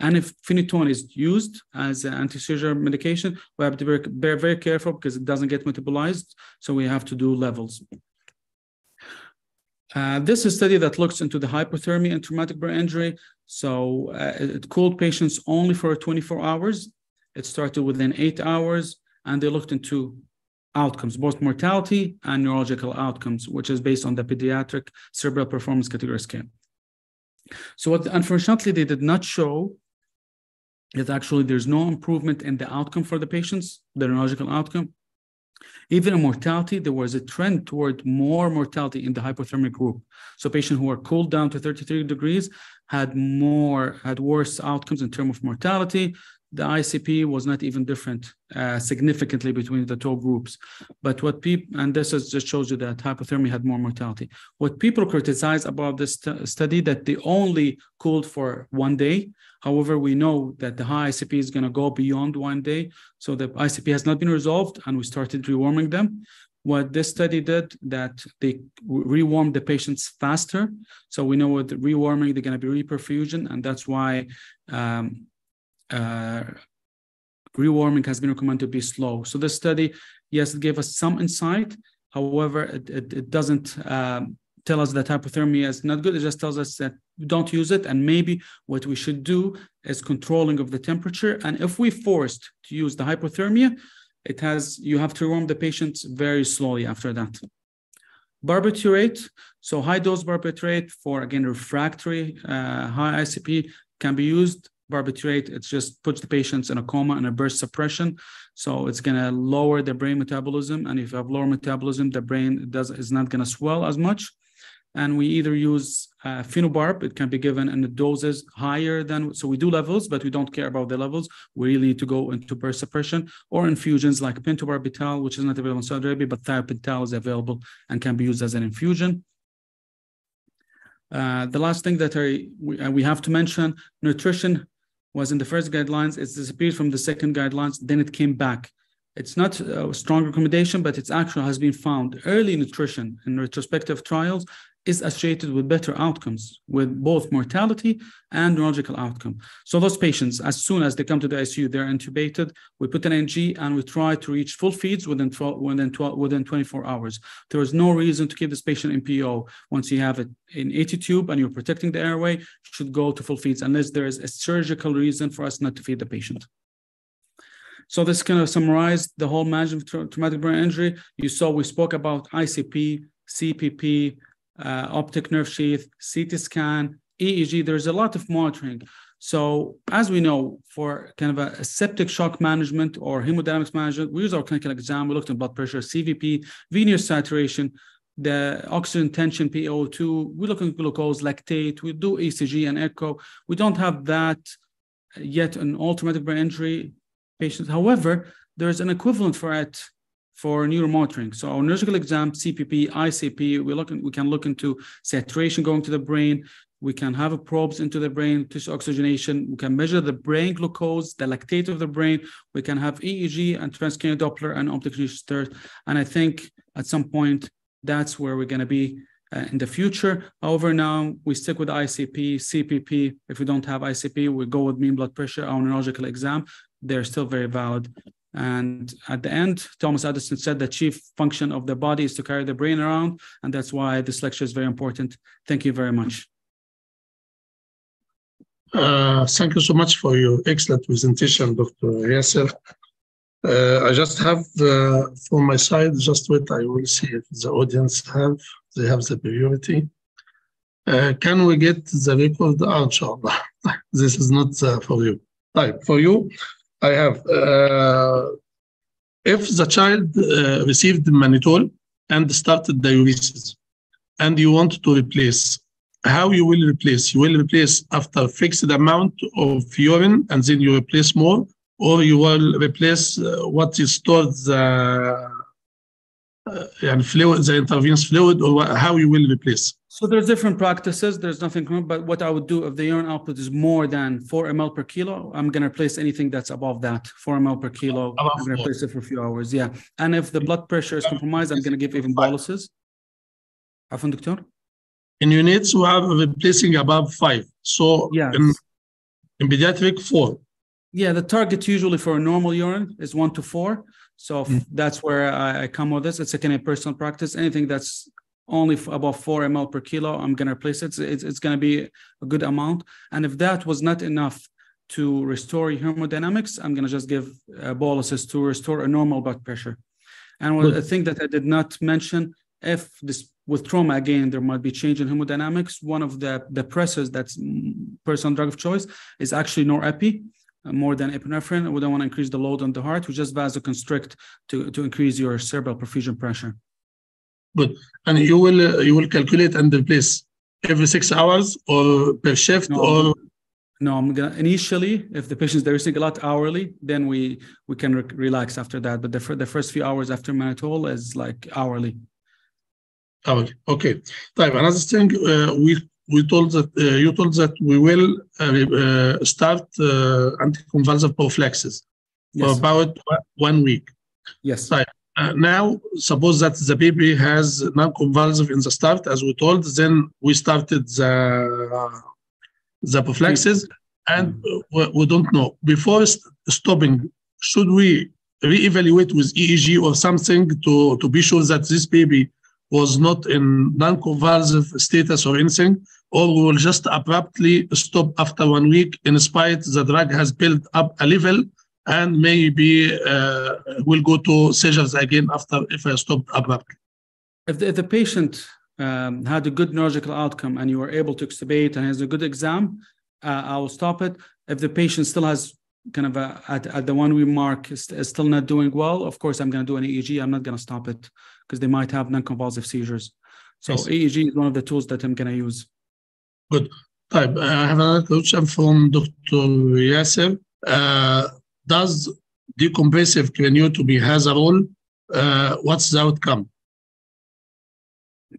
And if phenytoin is used as an anti-seizure medication, we have to be very, careful because it doesn't get metabolized. So we have to do levels. Uh, this is a study that looks into the hypothermia and traumatic brain injury. So uh, it cooled patients only for 24 hours. It started within eight hours, and they looked into outcomes, both mortality and neurological outcomes, which is based on the pediatric cerebral performance category scale. So what unfortunately they did not show is actually there's no improvement in the outcome for the patients, the neurological outcome. Even in mortality, there was a trend toward more mortality in the hypothermic group. So patients who were cooled down to 33 degrees had more, had worse outcomes in terms of mortality. The ICP was not even different uh, significantly between the two groups. But what people, and this is, just shows you that hypothermia had more mortality. What people criticize about this st study that they only cooled for one day. However, we know that the high ICP is going to go beyond one day. So the ICP has not been resolved and we started rewarming them. What this study did that they rewarmed the patients faster. So we know with rewarming, they're going to be reperfusion. And that's why um, uh, rewarming has been recommended to be slow. So this study, yes, it gave us some insight. However, it, it, it doesn't um, tell us that hypothermia is not good. It just tells us that don't use it. And maybe what we should do is controlling of the temperature. And if we forced to use the hypothermia, it has, you have to warm the patients very slowly after that. Barbiturate, so high dose barbiturate for, again, refractory uh, high ICP can be used barbiturate, it just puts the patients in a coma and a burst suppression. So it's going to lower the brain metabolism. And if you have lower metabolism, the brain does is not going to swell as much. And we either use uh, phenobarb, it can be given in the doses higher than, so we do levels, but we don't care about the levels. We really need to go into burst suppression or infusions like pentobarbital, which is not available in Saudi Arabia, but thiopental is available and can be used as an infusion. Uh, the last thing that I, we, uh, we have to mention, nutrition was in the first guidelines. It's disappeared from the second guidelines. Then it came back. It's not a strong recommendation, but it's actually has been found. Early nutrition in retrospective trials is associated with better outcomes with both mortality and neurological outcome. So those patients, as soon as they come to the ICU, they're intubated. We put an NG and we try to reach full feeds within 12, within 12, within 24 hours. There is no reason to keep this patient NPO. Once you have it in AT tube and you're protecting the airway, should go to full feeds unless there is a surgical reason for us not to feed the patient. So this kind of summarized the whole management of traumatic brain injury. You saw we spoke about ICP, CPP, uh, optic nerve sheath, CT scan, EEG. There's a lot of monitoring. So as we know, for kind of a, septic shock management or hemodynamics management, we use our clinical exam. We looked at blood pressure, CVP, venous saturation, the oxygen tension, PO2. We look at glucose, lactate. We do ECG and echo. We don't have that yet in all traumatic brain injury patients. However, there's an equivalent for it for neuromonitoring. So our neurological exam, CPP, ICP, we look we can look into saturation going to the brain. We can have probes into the brain, tissue oxygenation. We can measure the brain glucose, the lactate of the brain. We can have EEG and transcranial Doppler and optic register. And I think at some point, that's where we're going to be uh, in the future. However, now we stick with ICP, CPP. If we don't have ICP, we go with mean blood pressure, our neurological exam. They're still very valid. And at the end, Thomas Edison said the chief function of the body is to carry the brain around. And that's why this lecture is very important. Thank you very much. Uh, thank you so much for your excellent presentation, Dr. Yasser. Uh, I just have uh, from my side, just wait, I will see if the audience have, they have the priority. Uh, can we get the record? Oh, inshallah. [LAUGHS] this is not uh, for you. Right, for you, I have. Uh, if the child uh, received mannitol and started diuresis, and you want to replace, how you will replace? You will replace after fixed amount of urine, and then you replace more, or you will replace uh, what is stored the uh, fluid, the intravenous fluid, or how you will replace. So there's different practices. There's nothing wrong, but what I would do if the urine output is more than four ml per kilo, I'm going to replace anything that's above that, four ml per kilo. Above I'm going to replace it for a few hours. Yeah. And if the blood pressure is compromised, I'm going to give even boluses. Afan, doctor? In units, we are replacing above five. So yeah, in, in pediatric, four. Yeah, the target usually for a normal urine is one to four. So mm. that's where I, I, come with this. It's a kind of personal practice. Anything that's only about 4 ml per kilo i'm going to replace it. It's, it's going to be a good amount. And if that was not enough to restore hemodynamics i'm going to just give uh, boluses to restore a normal blood pressure. And a thing that i did not mention if this with trauma again there might be change in hemodynamics one of the depressors that's personal drug of choice is actually norepi uh, more than epinephrine. We don't want to increase the load on the heart. We just vasoconstrict to, to increase your cerebral perfusion pressure Good. And you will uh, you will calculate and replace every six hours or per shift no, or. No, I'm gonna initially if the patient's dosing a lot hourly, then we we can re relax after that. But the fir the first few hours after mannitol is like hourly. Hourly. Okay. Type another thing uh, we we told that uh, you told that we will uh, uh start uh, anticonvulsive prophylaxis yes. for about one week. Yes. طيب uh, now, suppose that the baby has non-convulsive in the start, as we told, then we started the the prophylaxis, and we, we don't know. Before st- stopping, should we reevaluate with EEG or something to, to be sure that this baby was not in non-convulsive status or anything, or we will just abruptly stop after one week in spite the drug has built up a level and maybe uh, will go to seizures again after if I stop abruptly. If the, if the patient um, had a good neurological outcome and you were able to extubate and has a good exam, uh, I will stop it. If the patient still has kind of a, at, at the one we mark is, is still not doing well, of course I'm going to do an EEG. I'm not going to stop it because they might have non-convulsive seizures. So yes. EEG is one of the tools that I'm going to use. Good. I have another question from Dr. Yasser. Uh, does decompressive craniotomy has a role? Uh, what's the outcome?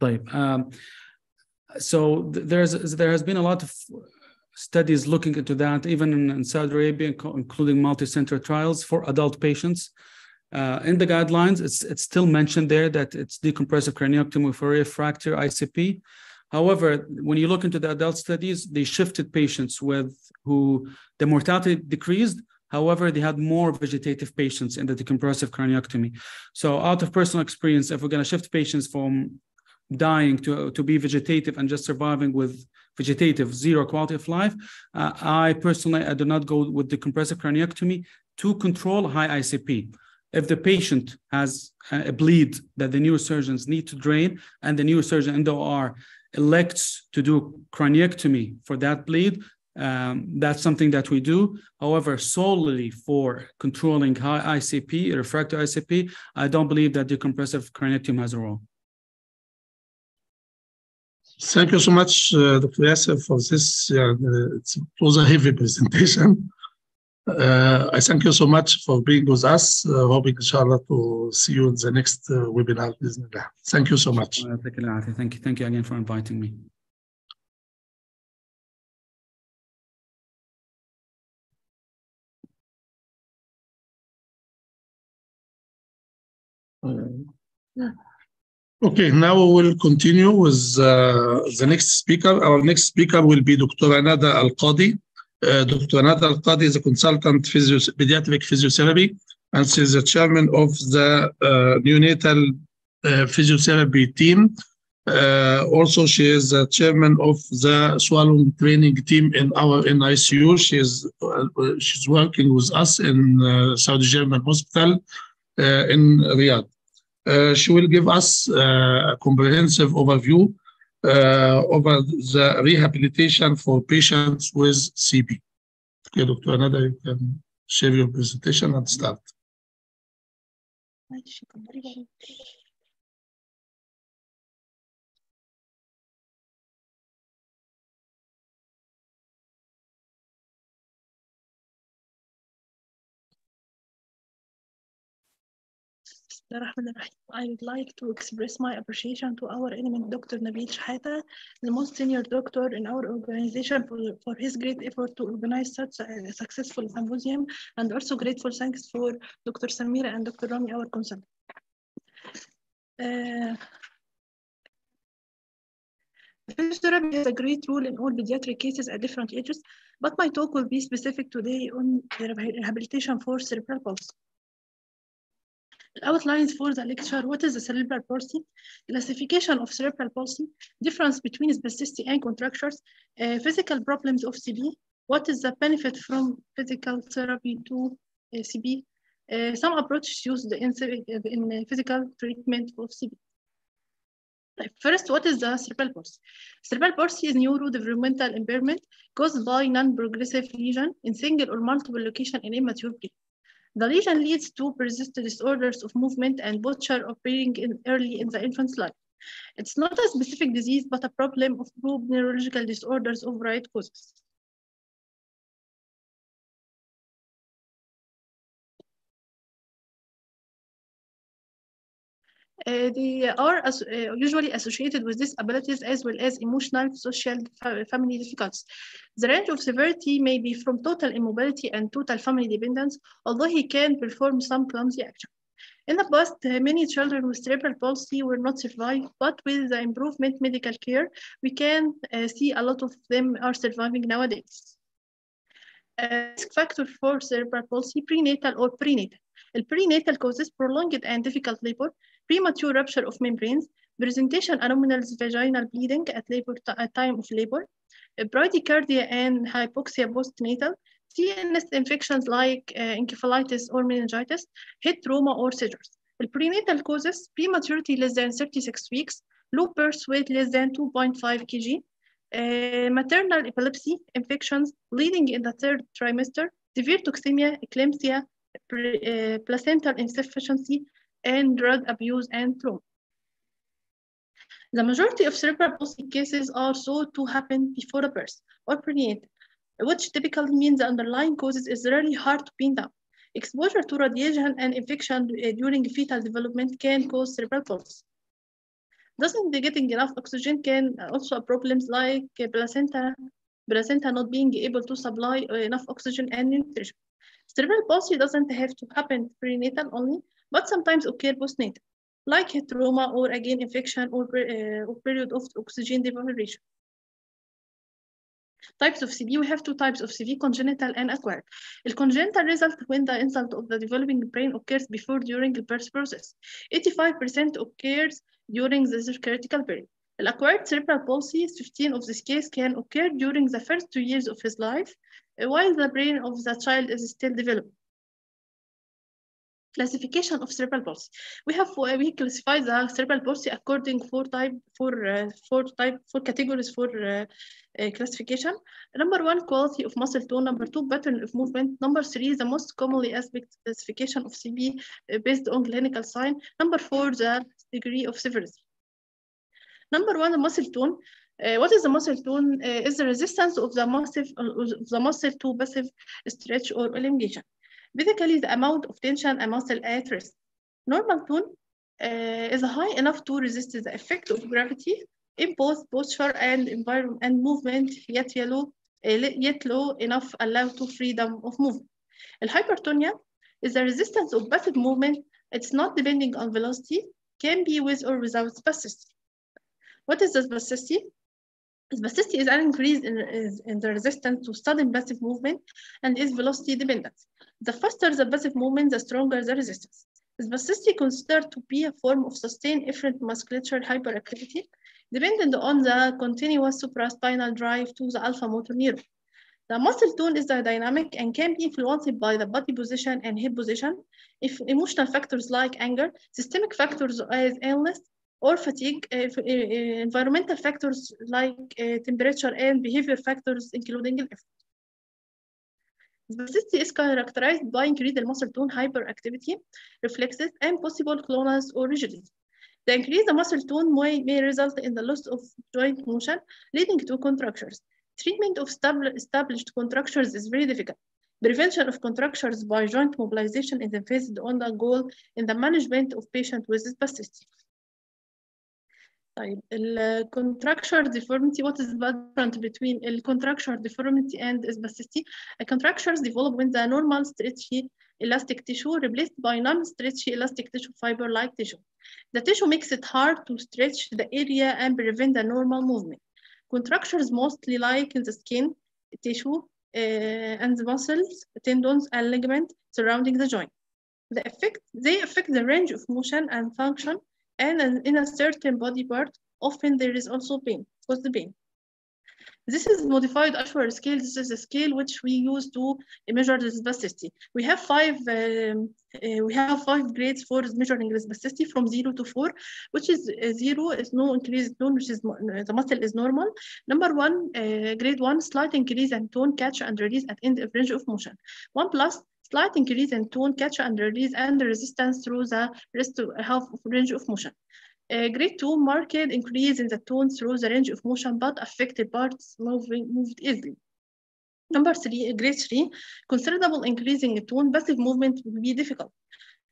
طيب um, so th- there's there has been a lot of studies looking into that even in, in Saudi Arabia co- including multi-center trials for adult patients uh, in the guidelines it's it's still mentioned there that it's decompressive craniotomy for refractory ICP however when you look into the adult studies they shifted patients with who the mortality decreased However, they had more vegetative patients in the decompressive craniectomy. So, out of personal experience, if we're going to shift patients from dying to, to be vegetative and just surviving with vegetative zero quality of life. Uh, I personally I do not go with the compressive craniotomy to control high ICP. If the patient has a bleed that the neurosurgeons need to drain and the neurosurgeon in the OR elects to do craniectomy for that bleed, um, that's something that we do. However, solely for controlling high ICP, refractory ICP, I don't believe that the compressive craniotomy has a role. Thank you so much, uh, Dr. Yasser, for this. Uh, it's- it was a heavy presentation. Uh, I thank you so much for being with us. Uh, hoping, inshallah, to see you in the next uh, webinar. Thank you so much. Thank you. Thank you again for inviting me. Okay, now we will continue with uh, the next speaker. Our next speaker will be Dr. Anada Al Qadi. Uh, Dr. Anada Al Qadi is a consultant physio pediatric physiotherapy and she is the chairman of the uh, neonatal uh, physiotherapy team. Uh, also, she is the chairman of the swallowing training team in our NICU. She is uh, she's working with us in Saudi German Hospital in Riyadh. Uh, she will give us uh, a comprehensive overview uh, over the rehabilitation for patients with CP. Okay, Dr. Anada, you can share your presentation and start. I would like to express my appreciation to our eminent Dr. Nabil Shahata, the most senior doctor in our organization for, for his great effort to organize such a successful symposium and also grateful thanks for Dr. Samira and Dr. Rami, our consultant. Uh, Physiotherapy has a great role in all pediatric cases at different ages, but my talk will be specific today on rehabilitation for cerebral palsy. Outlines for the lecture, what is the cerebral palsy, classification of cerebral palsy, difference between spasticity and contractures, uh, physical problems of CP, what is the benefit from physical therapy to uh, CP, uh, some approaches used in, in physical treatment of CP. First, what is the cerebral palsy? Cerebral palsy is neurodevelopmental impairment caused by non-progressive lesion in single or multiple location in immature brain. The lesion leads to persistent disorders of movement and posture appearing in early in the infant's life. It's not a specific disease, but a problem of group neurological disorders of right causes. Uh, they are as, uh, usually associated with disabilities as well as emotional, social, fa- family difficulties. The range of severity may be from total immobility and total family dependence, although he can perform some clumsy action. In the past, uh, many children with cerebral palsy were not survived, but with the improvement medical care, we can uh, see a lot of them are surviving nowadays. Risk factor for cerebral palsy, prenatal or prenatal. The prenatal causes prolonged and difficult labor, premature rupture of membranes, presentation anomalous vaginal bleeding at labor at time of labor, bradycardia and hypoxia postnatal, CNS infections like uh, encephalitis or meningitis, head trauma or seizures. The prenatal causes prematurity less than 36 weeks, low birth weight less than 2.5 kg, uh, maternal epilepsy, infections, bleeding in the third trimester, severe toxemia, eclampsia, pre, uh, placental insufficiency, and drug abuse and trauma. The majority of cerebral palsy cases are thought to happen before a birth or prenatal, which typically means the underlying causes is really hard to pin down. Exposure to radiation and infection uh, during fetal development can cause cerebral palsy. Doesn't getting enough oxygen can also problems like uh, placenta, placenta not being able to supply enough oxygen and nutrition. Cerebral palsy doesn't have to happen prenatal only, but sometimes occur postnatal, like trauma or again infection or, uh, or period of oxygen deprivation. Types of CP, we have two types of CP, congenital and acquired. The congenital result when the insult of the developing brain occurs before during the birth process. 85% occurs during the critical period. The acquired cerebral palsy, 15 of this case can occur during the first two years of his life, while the brain of the child is still developing. Classification of cerebral palsy. We have we classify the cerebral palsy according four type four uh, four type four categories for uh, uh, classification. Number one, quality of muscle tone. Number two, pattern of movement. Number three, the most commonly aspect classification of CP uh, based on clinical sign. Number four, the degree of severity. Number one, the muscle tone. Uh, what is the muscle tone? Uh, is the resistance of the muscle, of the muscle to passive stretch or elongation. Basically, the amount of tension a muscle at rest. Normal tone uh, is high enough to resist the effect of gravity in both posture and environment and movement, yet low, uh, yet low enough allow to freedom of movement. The hypertonia is the resistance of passive movement. It's not depending on velocity, can be with or without spasticity. What is the spasticity? Spasticity is an increase in, is in the resistance to sudden passive movement and is velocity dependent. The faster the passive movement, the stronger the resistance. Spasticity considered to be a form of sustained efferent musculature hyperactivity dependent on the continuous supraspinal drive to the alpha motor neuron. The muscle tone is dynamic and can be influenced by the body position and hip position, if emotional factors like anger, systemic factors as illness, or fatigue, uh, uh, environmental factors like uh, temperature and behavior factors, including effort. Spasticity is characterized by increased muscle tone hyperactivity, reflexes, and possible clonus or rigidity. The increased muscle tone may, may result in the loss of joint motion, leading to contractures. Treatment of established contractures is very difficult. Prevention of contractures by joint mobilization is based on the goal in the management of patients with spasticity. طيب الcontracture deformity what is the difference between الcontracture deformity and spasticity contractures develop when the normal stretchy elastic tissue replaced by non-stretchy elastic tissue fiber like tissue the tissue makes it hard to stretch the area and prevent the normal movement contractures mostly like in the skin tissue uh, and the muscles tendons and ligament surrounding the joint the effect they affect the range of motion and function and in a certain body part, often there is also pain, cause the pain. This is modified Ashworth scale. This is a scale which we use to measure the spasticity. We have five. Um, uh, we have five grades for measuring the spasticity from zero to four, which is uh, zero is no increase in tone, which is the muscle is normal. Number one, uh, grade one, slight increase in tone, catch and release at end of range of motion. One plus, slight increase in tone, catch and release, and resistance through the rest of half of range of motion. Uh, grade 2, marked increase in the tone through the range of motion, but affected parts moving, moved easily. Number 3, grade 3, considerable increase in tone, passive movement will be difficult.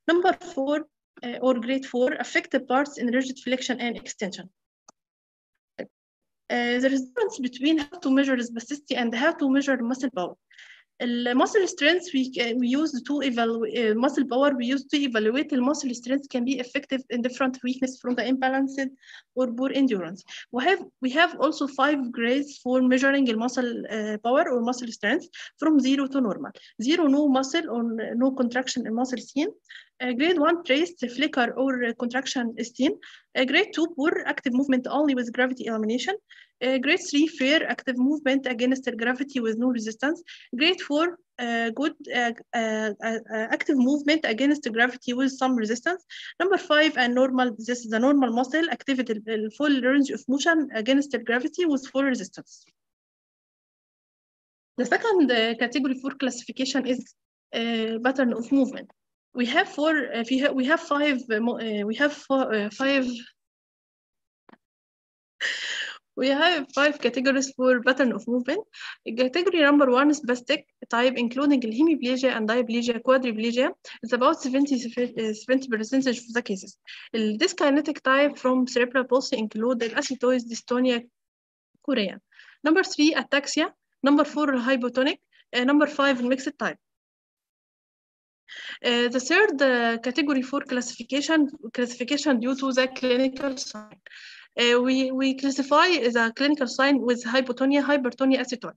Number 4, uh, or grade 4 affected parts in rigid flexion and extension. Uh, there is difference between how to measure spasticity and how to measure muscle power. The muscle strength we, uh, we use to evaluate uh, muscle power we use to evaluate the muscle strength can be effective in different weakness from the imbalanced or poor endurance. We have we have also five grades for measuring the muscle uh, power or muscle strength from zero to normal. Zero no muscle or no contraction in muscle seen. Uh, grade one trace flicker or contraction is seen. Grade two poor active movement only with gravity elimination. Uh, grade three fair active movement against the gravity with no resistance. Grade four uh, good uh, active movement against gravity with some resistance. Number five and normal. This is the normal muscle activity, full range of motion against gravity with full resistance. The second category for classification is pattern of movement we have four uh, we, have, we have five uh, we have four, uh, five we have five categories for pattern of movement. Category number one is spastic type, including hemiplegia and diplegia, quadriplegia. It's about 70 percentage of the cases. Dyskinetic type from cerebral palsy include the acetosis, dystonia, chorea. Number three, ataxia. Number four, hypotonic. Uh, number five, mixed type. Uh, the third uh, category for classification classification due to the clinical sign. Uh, we, we classify the clinical sign with hypotonia, hypertonia, acetoid.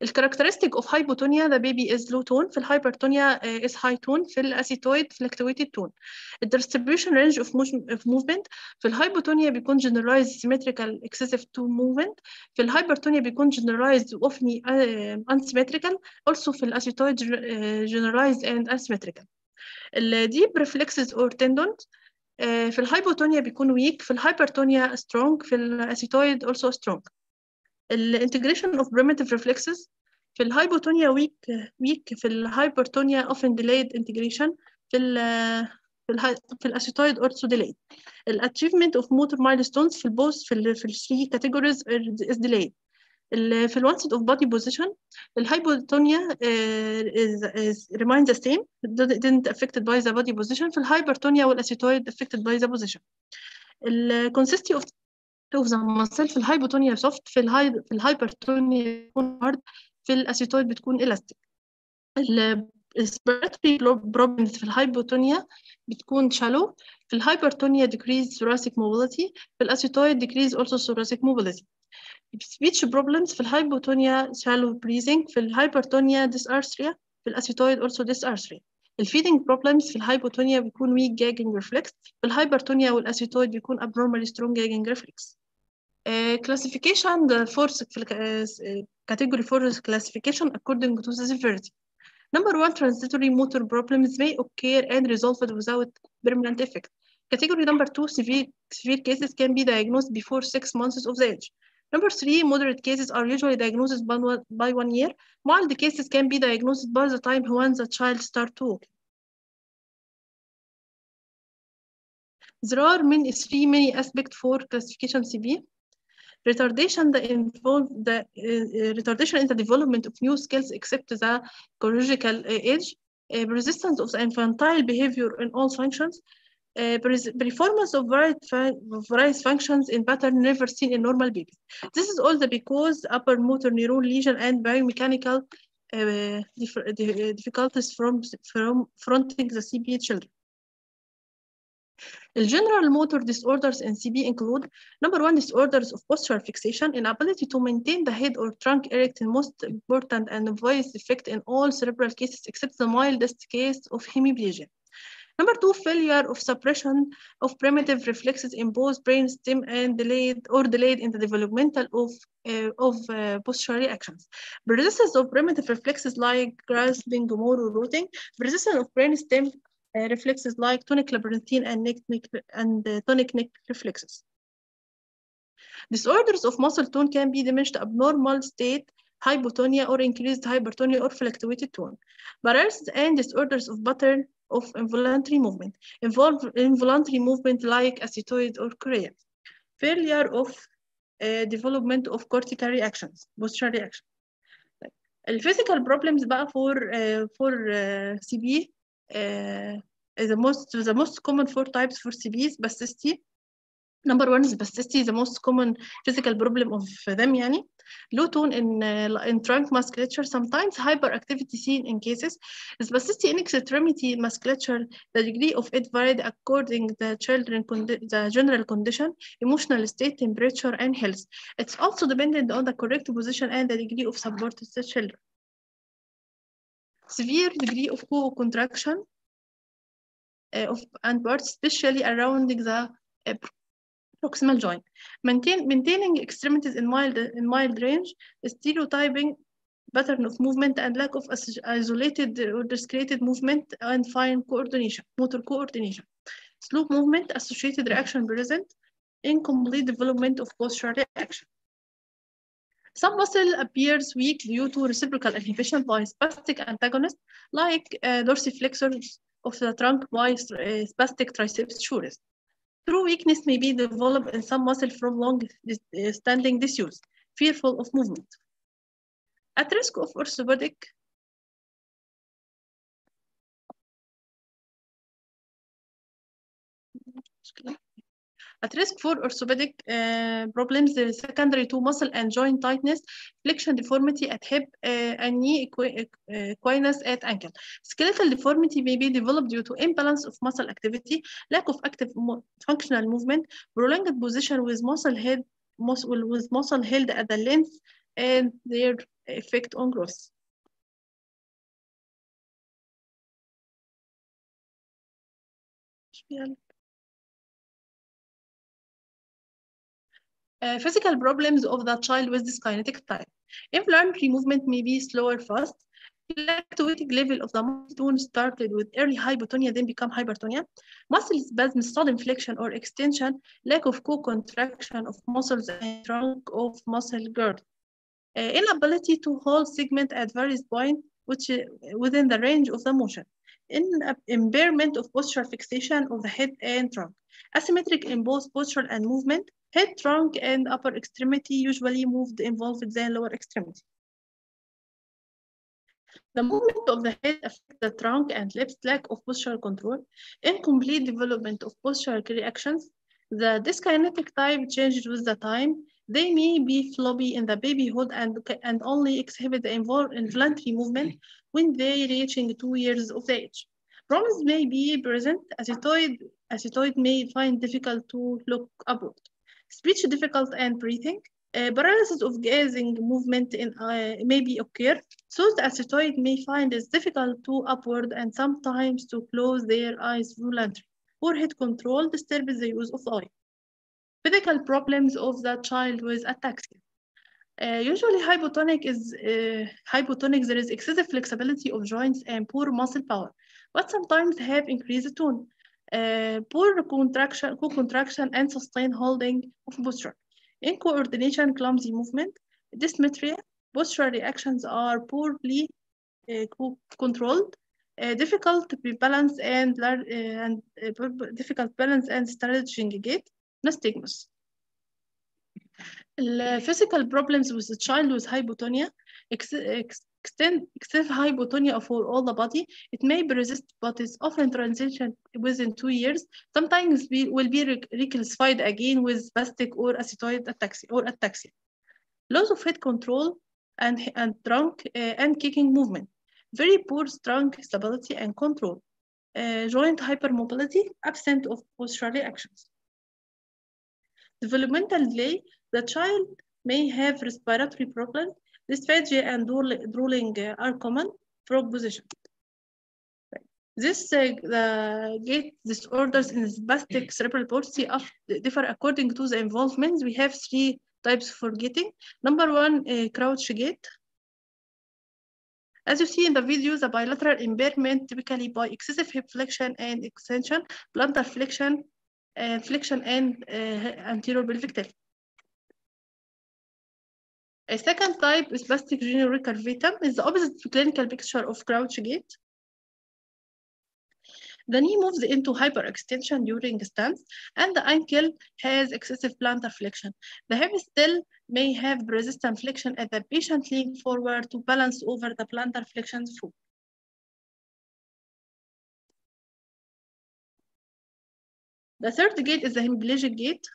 The characteristic of hypotonia, the baby is low tone, في hypertonia uh, is high tone, في acetoid fluctuated tone. The distribution range of, motion, of movement في hypotonia بيكون generalized symmetrical excessive tone movement في hypertonia بيكون generalized often uh, unsymmetrical also في acetoid uh, generalized and unsymmetrical. The deep reflexes or tendons آه، في الهايبوتونيا بيكون ويك في الهايبرتونيا سترونج في الاسيتويد also سترونج الانتجريشن اوف بريمتيف ريفلكسز في الهايبوتونيا ويك ويك في الهايبرتونيا اوفن ديلايد انتجريشن في ال في, الهاي... في الاسيتويد اورثو ديلايد الاتشيفمنت اوف موتور مايلستونز في البوست في ال في الثري كاتيجوريز از ديلايد في الوانسد اوف بادي بوزيشن الهايبوتونيا ريمايند ذا سيم didn't affected by the body position. في الهايبرتونيا والاسيتويد affected by the position. الكونسيستي اوف of the muscle في الهايبوتونيا سوفت في الهاي في الهايبرتونيا بتكون هارد في الاسيتويد بتكون الاستيك الريسبيرتوري بروبلمز في الهايبوتونيا بتكون شالو في الهايبرتونيا decrease thoracic mobility. في الاسيتويد decrease also thoracic mobility. speech problems في الهايبوتونيا shallow breathing في الهايبرتونيا dysarthria في الاسيتويد also dysarthria الفيدنج problems في الهايبوتونيا بيكون weak gagging reflex في الهايبرتونيا والاسيتويد بيكون abnormally strong gagging reflex uh, classification the fourth uh, category for classification according to the severity number one transitory motor problems may occur and resolved without permanent effect category number two severe severe cases can be diagnosed before six months of the age Number three, moderate cases are usually diagnosed by one, by one year. Mild cases can be diagnosed by the time when the child starts to walk. There are many, three many aspects for classification CB. Retardation the involve the uh, retardation in the development of new skills except the chronological age, uh, of the infantile behavior in all functions, Eh, performance of various functions in pattern never seen in normal babies. This is all the because upper motor neuron lesion and biomechanical uh, eh, dif eh, difficulties from, from fronting the CB children. The general motor disorders in CB include number one disorders of postural fixation, inability to maintain the head or trunk erect most important and voice effect in all cerebral cases except the mildest case of hemiplegia. Number two, failure of suppression of primitive reflexes in both brain stem and delayed or delayed in the developmental of, uh, of uh, postural actions. Persistence of primitive reflexes like grasping, Moro, rooting. Persistence of brain stem uh, reflexes like tonic labyrinthine and neck, neck and tonic neck reflexes. Disorders of muscle tone can be diminished abnormal state hypotonia or increased hypertonia or fluctuated tone. Paralysis and disorders of pattern of involuntary movement, involve involuntary movement like acetoid or chorea. Failure of uh, development of cortical reactions, postural reaction. الفيزيكال بروبلمز بقى for uh, for uh, CB uh, the most the most common four types for CB is spasticity. Number one is spasticity, the most common physical problem of them يعني. Low tone in, uh, in trunk musculature, sometimes hyperactivity seen in cases. Spasticity in extremity musculature, the degree of it varied according the children the general condition, emotional state, temperature, and health. It's also dependent on the correct position and the degree of support to the children. Severe degree of co-contraction uh, of and parts, especially around the uh, proximal joint. Maintain, maintaining extremities in mild, in mild range, stereotyping pattern of movement and lack of isolated or discrete movement and fine coordination, motor coordination. Slow movement, associated reaction present, incomplete development of postural reaction. Some muscle appears weak due to reciprocal inhibition by spastic antagonist, like uh, dorsiflexors of the trunk by uh, spastic triceps surae. True weakness may be developed in some muscle from long uh, standing disuse, fearful of movement. At risk of orthopedic At risk for orthopedic uh, problems, there is secondary to muscle and joint tightness, flexion deformity at hip uh, and knee equinus at ankle. Skeletal deformity may be developed due to imbalance of muscle activity, lack of active mo functional movement, prolonged position with muscle head muscle with muscle held at the length and their effect on growth. Uh, physical problems of the child with dyskinetic type. Involuntary movement may be slower fast. Activating level of the muscle started with early hypotonia, then become hypertonia. Muscle spasm, sudden flexion or extension, lack of co-contraction of muscles and trunk of muscle girdle. Uh, inability to hold segment at various points which uh, within the range of the motion. In, uh, impairment of postural fixation of the head and trunk. Asymmetric in both posture and movement. Head, trunk, and upper extremity usually moved involved than lower extremity. The movement of the head affects the trunk and lips, lack of postural control, incomplete development of postural reactions. The dyskinetic type changes with the time. They may be floppy in the babyhood and, and only exhibit the involuntary movement when they reaching two years of age. Problems may be present. Acetoid, acetoid may find difficult to look upward. Speech difficult and breathing. Uh, paralysis of gazing movement in, uh, may be occur. So the acetoid may find it difficult to upward and sometimes to close their eyes voluntarily. Poor head control disturbs the use of eye. Physical problems of the child with ataxia. Uh, usually hypotonic is uh, hypotonic, there is excessive flexibility of joints and poor muscle power, but sometimes have increased tone. Uh, poor contraction, co-contraction and sustained holding of posture. In coordination, clumsy movement, dysmetria, postural reactions are poorly uh, controlled, uh, difficult to be balanced and, uh, and difficult balance and stretching gait, nystagmus. physical problems with the child with hypotonia, ex ex extend excessive hypotonia for all the body. It may be persist, but is often transition within two years. Sometimes be, will be re reclassified again with spastic or acetoid ataxia or ataxia. Loss of head control and, and trunk uh, and kicking movement. Very poor trunk stability and control. Uh, joint hypermobility, absent of postural reactions. Developmental delay, the child may have respiratory problems, dysphagia and drooling are common frog position. This uh, the gait disorders in spastic cerebral palsy differ according to the involvement. We have three types for gating. Number one, uh, crouch gait. As you see in the video, the bilateral impairment typically by excessive hip flexion and extension, plantar flexion, uh, flexion and uh, anterior pelvic tilt. A second type is plastic genu recurvatum is the opposite clinical picture of crouch gait. The knee moves into hyperextension during stance, and the ankle has excessive plantar flexion. The hip still may have resistant flexion as the patient leans forward to balance over the plantar flexion foot. The third gait is the hemiplegic gait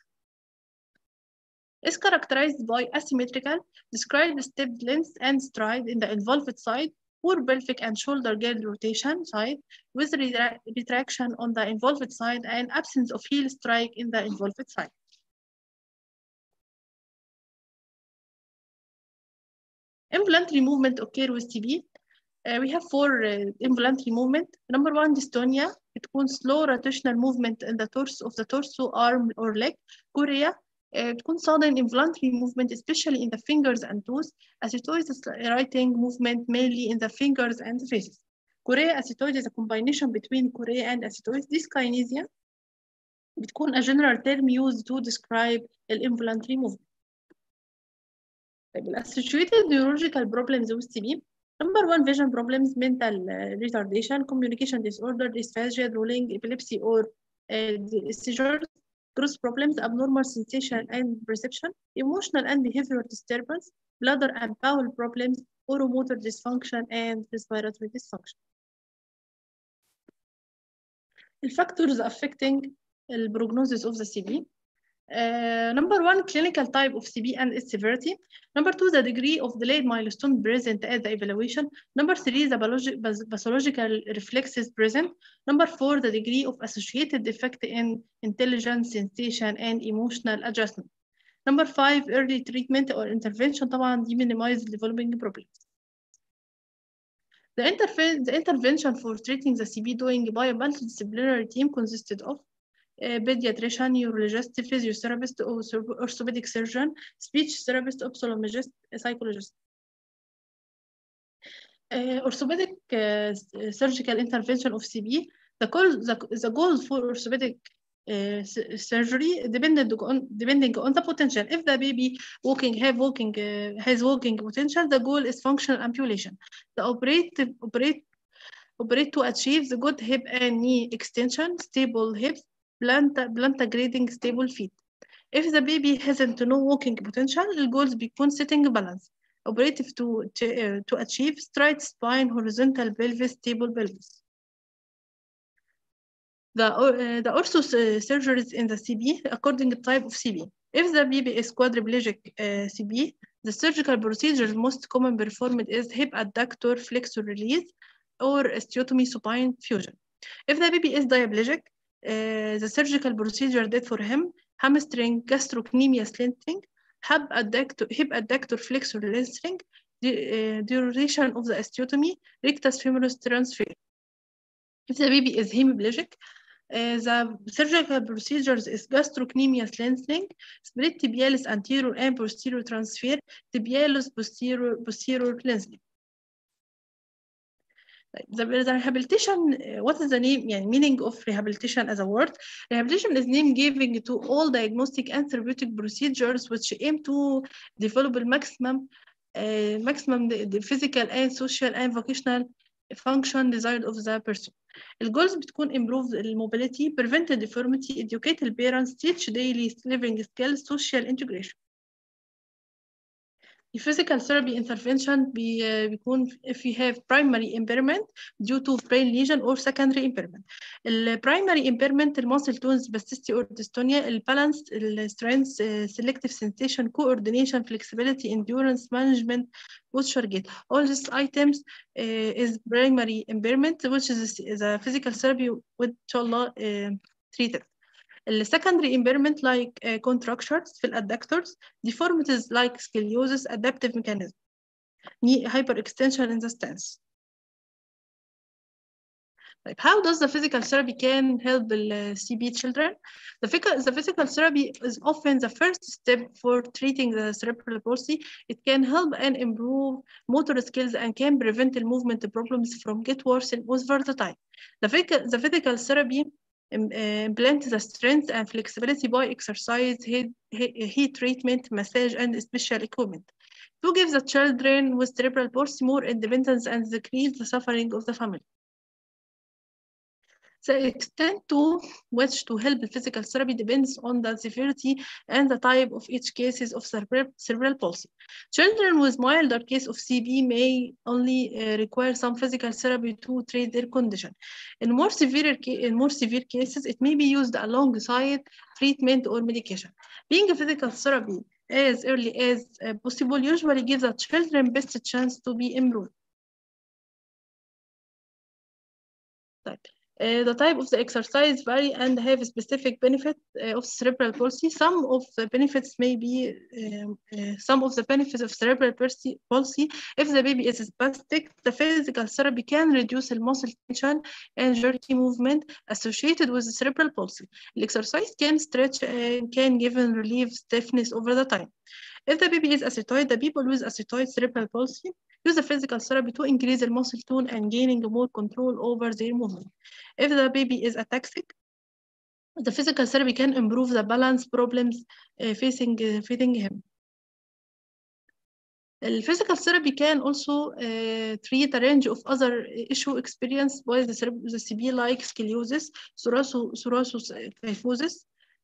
is characterized by asymmetrical, described stepped length and stride in the involved side, poor pelvic and shoulder girdle rotation side, with retraction on the involved side and absence of heel strike in the involved side. Involuntary movement occur with TB. Uh, we have four uh, involuntary movement. Number one, dystonia. It means slow rotational movement in the torso of the torso, arm, or leg. Chorea. Uh, بتكون sudden involuntary movement, especially in the fingers and toes. Acetosis writing movement mainly in the fingers and the faces. Chorea acetosis is a combination between chorea and acetosis. Dyskinesia بتكون a general term used to describe the involuntary movement. طيب associated neurological problems with TB Number one, vision problems, mental uh, retardation, communication disorder, dysphagia, drooling, epilepsy, or uh, seizures, growth problems, abnormal sensation and perception, emotional and behavioral disturbance, bladder and bowel problems, oromotor dysfunction, and respiratory dysfunction. The factors affecting the prognosis of the CB. Uh, number one, clinical type of CB and its severity. Number two, the degree of delayed milestone present at the evaluation. Number three, the pathological reflexes present. Number four, the degree of associated defect in intelligence, sensation, and emotional adjustment. Number five, early treatment or intervention طبعا دي minimize developing problems. The, interve the intervention for treating the CB doing by a multidisciplinary team consisted of uh, pediatrician, neurologist, physiotherapist, orthopedic surgeon, speech therapist, ophthalmologist, psychologist. Uh, orthopedic uh, surgical intervention of CB, the goal, the, the goal for orthopedic uh, surgery depending on depending on the potential. If the baby walking have walking uh, has walking potential, the goal is functional ambulation. The operate operate operate to achieve the good hip and knee extension, stable hips, plantar, plantar grading, stable feet. If the baby hasn't no walking potential, the goals become setting balance. Operative to, to, uh, to achieve straight spine, horizontal pelvis, stable pelvis. The, uh, the ortho surgeries in the CB according to type of CB. If the baby is quadriplegic uh, CB, the surgical procedure most common performed is hip adductor flexor release or osteotomy supine fusion. If the baby is diplegic, uh, the surgical procedure did for him hamstring gastrocnemius adductor, hip adductor flexor lengthening, the uh, derotation of the osteotomy, rectus femoris transfer. If the baby is hemiplegic, uh, the surgical procedures is gastrocnemius lengthening, split tibialis anterior and posterior transfer, tibialis posterior, posterior lengthening. The, the rehabilitation, uh, what is the name, yeah, meaning of rehabilitation as a word? Rehabilitation is name giving to all diagnostic and therapeutic procedures which aim to develop a maximum, uh, maximum the, the physical and social and vocational function desired of the person. الجولز بتكون improve الموبيليتي, prevent the deformity, educate the parents, teach daily living skills, social integration. The physical therapy intervention be, uh, بيكون if you have primary impairment due to brain lesion or secondary impairment. The primary impairment muscle tones spasticity or dystonia, balance, strength, uh, selective sensation, coordination, flexibility, endurance, management, posture gait. All these items uh, is primary impairment which is the physical therapy with inshallah uh, treated. السكندري impairment like uh, contractures في الادكتورز deformities like scoliosis adaptive mechanism knee hyperextension in the stance طيب how does the physical therapy can help the CB children the physical, the physical therapy is often the first step for treating the cerebral palsy it can help and improve motor skills and can prevent the movement problems from get worse over the time the physical, the physical therapy implement eh, the strength and flexibility by exercise, heat, heat treatment, massage, and special equipment to give the children with cerebral palsy more independence and decrease the suffering of the family. The extent to which to help physical therapy depends on the severity and the type of each cases of cerebral, cerebral palsy. Children with milder case of CP may only uh, require some physical therapy to treat their condition. In more severe in more severe cases, it may be used alongside treatment or medication. Being a physical therapy as early as uh, possible usually gives the children best chance to be improved. Uh, the type of the exercise vary and have specific benefit uh, of cerebral palsy. Some of the benefits may be um, uh, some of the benefits of cerebral palsy. If the baby is spastic, the physical therapy can reduce the muscle tension and jerky movement associated with cerebral palsy. The exercise can stretch and can give relieve stiffness over the time. If the baby is ascetoid, the people with ascetoid cerebral palsy use the physical therapy to increase the muscle tone and gaining more control over their movement. If the baby is ataxic, the physical therapy can improve the balance problems uh, facing, uh, facing him. The physical therapy can also uh, treat a range of other issue experienced by the, the CP like scoliosis, thoracokyphosis,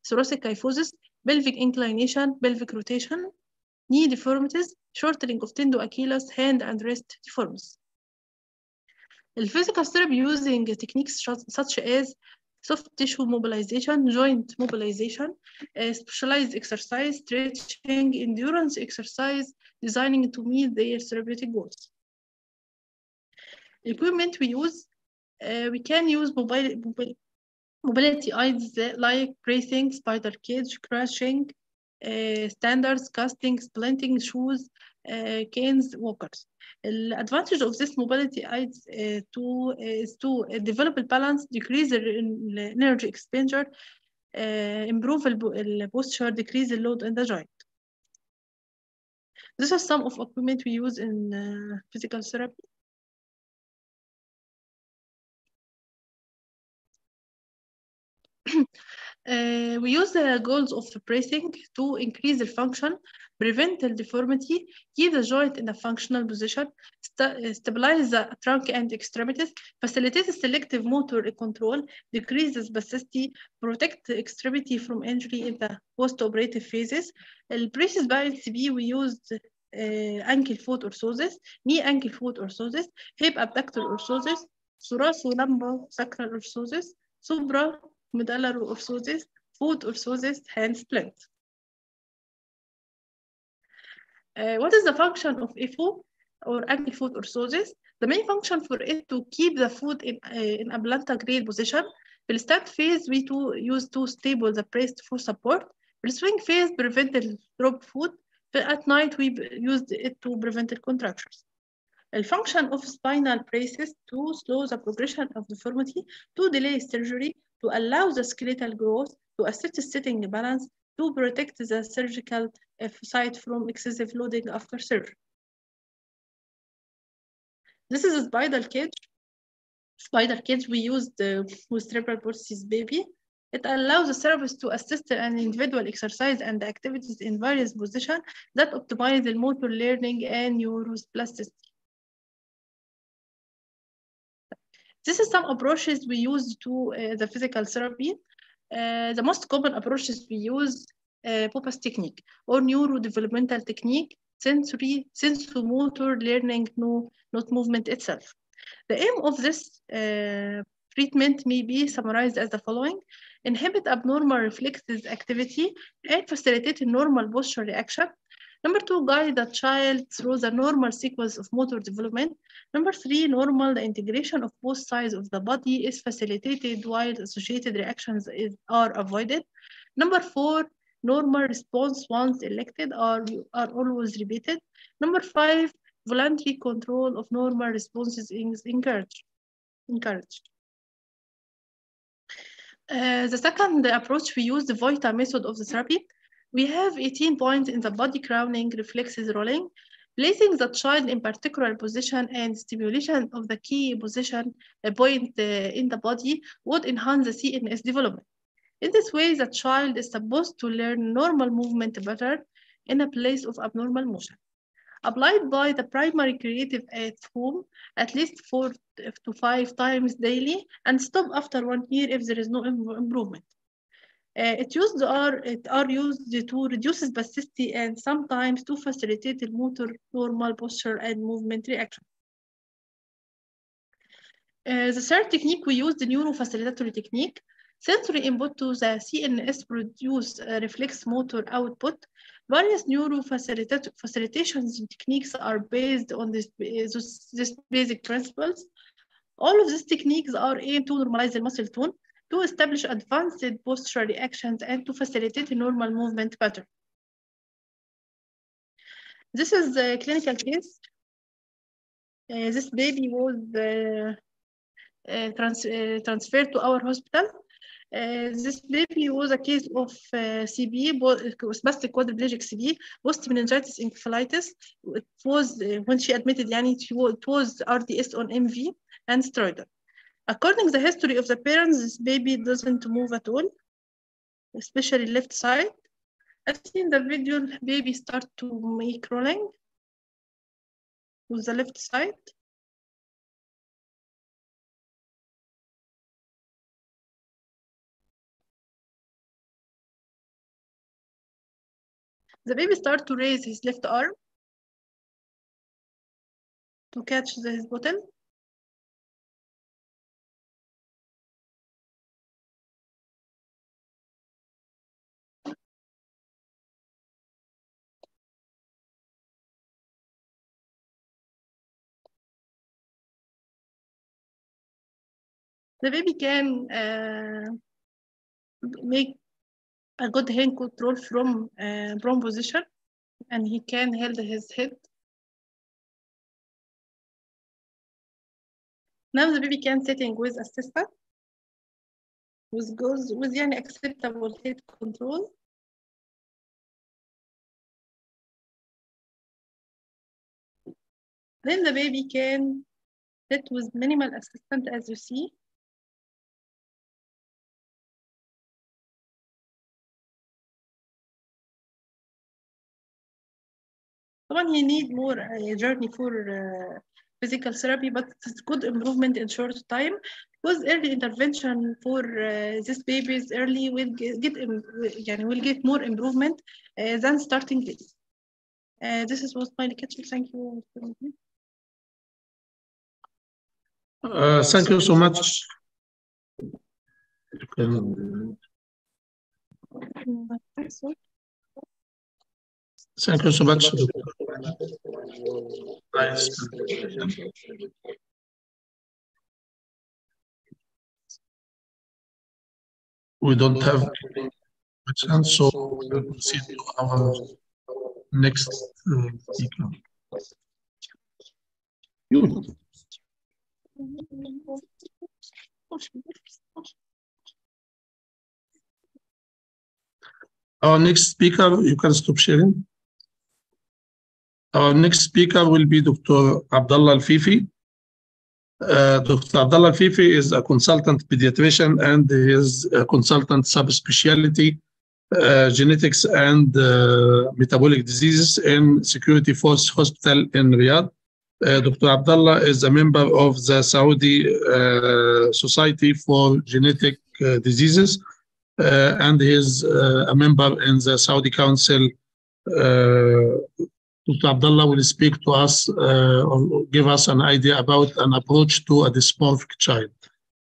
thoracic kyphosis, pelvic inclination, pelvic rotation, knee deformities, shortening of tendo Achilles, hand and wrist deformities. The physical therapy using techniques such as soft tissue mobilization, joint mobilization, uh, specialized exercise, stretching, endurance exercise, designing to meet their therapeutic goals. Equipment we use, uh, we can use mobile, mobile, mobility aids like bracing, spider cage, crashing, Eh, standards, casting, splinting, shoes, uh, canes, walkers. The advantage of this mobility aids uh, eh, to, is to develop a balance, decrease the energy expenditure, improve the posture, decrease the load in the joint. This is some of equipment we use in physical therapy. [CLEARS THROAT] Uh, we use the goals of the bracing to increase the function, prevent the deformity, keep the joint in a functional position, st stabilize the trunk and extremities, facilitate selective motor control, decrease the spasticity, protect the extremity from injury in the post-operative phases. The braces by LCB, we used uh, ankle foot orthosis, knee ankle foot orthosis, hip abductor orthosis, thoracolumbar-sacral orthosis, supra malleolar foot orthosis, hand. Uh, what is the function of FO or ankle foot orthosis? The main function for it to keep the foot in, uh, in a plantar position. For the stand phase, we to use to stable the breast for support. The swing phase, prevent the drop foot. But at night, we used it to prevent the contractures. The function of spinal braces to slow the progression of deformity, to delay surgery, to allow the skeletal growth, to assist sitting balance, to protect the surgical site from excessive loading after surgery. This is a spider cage. Spider cage we used uh, with cerebral palsy baby. It allows the therapist to assist an individual exercise and activities in various positions that optimize the motor learning and neuroplasticity. This is some approaches we use to uh, the physical therapy. Uh, the most common approaches we use uh, Bobath technique or neurodevelopmental technique, sensory, sensomotor learning, no, not movement itself. The aim of this uh, treatment may be summarized as the following. Inhibit abnormal reflexes activity and facilitate normal posture reaction. Number two, guide the child through the normal sequence of motor development. Number three, normal the integration of both sides of the body is facilitated while associated reactions is, are avoided. Number four, normal response once elected are, are always repeated. Number five, voluntary control of normal responses is encouraged. encouraged. Uh, the second approach, we use the Vojta method of the therapy. We have 18 points in the body crowning reflexes rolling, placing the child in particular position and stimulation of the key position point uh, in the body would enhance the CNS development. In this way, the child is supposed to learn normal movement better in a place of abnormal motion. applied by the primary creative at home at least four to five times daily and stop after one year if there is no improvement. Uh, it used are it are used to reduce spasticity and sometimes to facilitate motor normal posture and movement reaction. Uh, the third technique we use the neurofacilitatory technique. Sensory input to the CNS produce uh, reflex motor output. Various neurofacilitation techniques are based on this, this, this basic principles. All of these techniques are aimed to normalize the muscle tone, to establish advanced postural reactions, and to facilitate normal movement pattern. This is the clinical case. Uh, this baby was uh, uh, trans transferred to our hospital. Uh, this baby was a case of uh, CB, spastic quadriplegic CB, post-meningitis encephalitis. It was, uh, when she admitted, yani, it was RDS on MV and steroid. According to the history of the parents, this baby doesn't move at all, especially left side. I've seen the video, baby start to make rolling with the left side. The baby start to raise his left arm to catch the, his bottle. The baby can uh, make a good hand control from uh, prone position and he can hold his head. Now the baby can sitting with assistant with goes with an acceptable head control. Then the baby can sit with minimal assistant as you see. طبعا he need more uh, journey for uh, physical therapy but it's good improvement in short time because early intervention for uh, these babies early will get, get يعني will get more improvement uh, than starting late. Uh, this is what my lecture. Thank you. Uh, thank you so much. You can, thank you so much. We don't have a chance, so we'll proceed to our next uh, speaker. You. Our next speaker, you can stop sharing. Our next speaker will be Dr. Abdullah Al-Fifi. Uh, Dr. Abdullah Al-Fifi is a consultant pediatrician and he is a consultant subspecialty uh, genetics and uh, metabolic diseases in Security Force Hospital in Riyadh. Uh, Dr. Abdullah is a member of the Saudi uh, Society for Genetic uh, Diseases uh, and he is uh, a member in the Saudi Council. Uh, Dr. Abdullah will speak to us uh, or give us an idea about an approach to a dysmorphic child.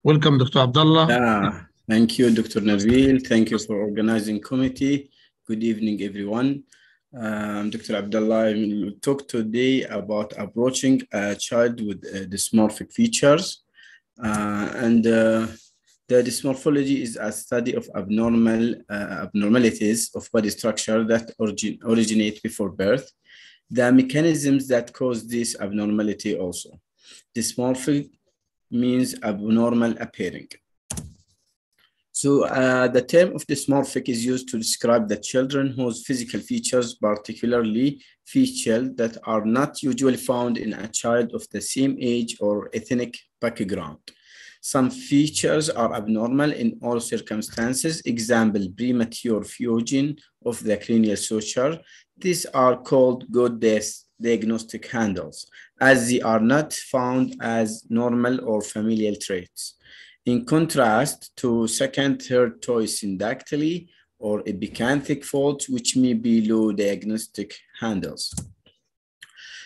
Welcome, Dr. Abdullah. Yeah, thank you, Dr. Nabil. Thank you for organizing committee. Good evening, everyone. Um, Dr. Abdullah, I will talk today about approaching a child with uh, dysmorphic features. Uh, and uh, the dysmorphology is a study of abnormal uh, abnormalities of body structure that origin originate before birth. The mechanisms that cause this abnormality also. Dysmorphic means abnormal appearing. So uh, the term of dysmorphic is used to describe the children whose physical features, particularly features that are not usually found in a child of the same age or ethnic background. Some features are abnormal in all circumstances. Example, premature fusion of the cranial suture. These are called Goddess diagnostic handles, as they are not found as normal or familial traits. In contrast to second, third toy syndactyly or epicanthic folds, which may be low diagnostic handles.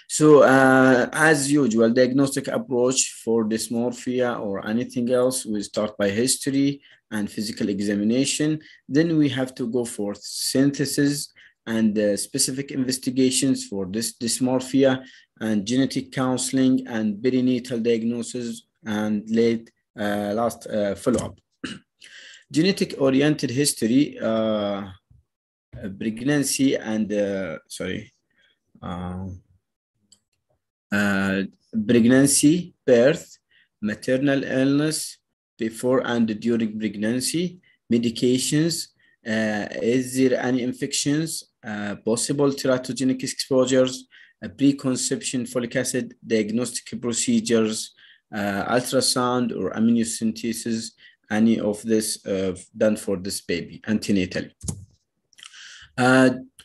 So uh, as usual, diagnostic approach for dysmorphia or anything else, we start by history and physical examination. Then we have to go for synthesis and uh, specific investigations for this dysmorphia and genetic counseling and perinatal diagnosis and late uh, last uh, follow-up. [CLEARS THROAT] genetic oriented history, uh, pregnancy and, uh, sorry, uh, pregnancy, birth, maternal illness, before and during pregnancy, medications, uh, is there any infections, uh, possible teratogenic exposures, uh, preconception folic acid diagnostic procedures, ultrasound or amniocentesis, any of this done for this baby antenatal.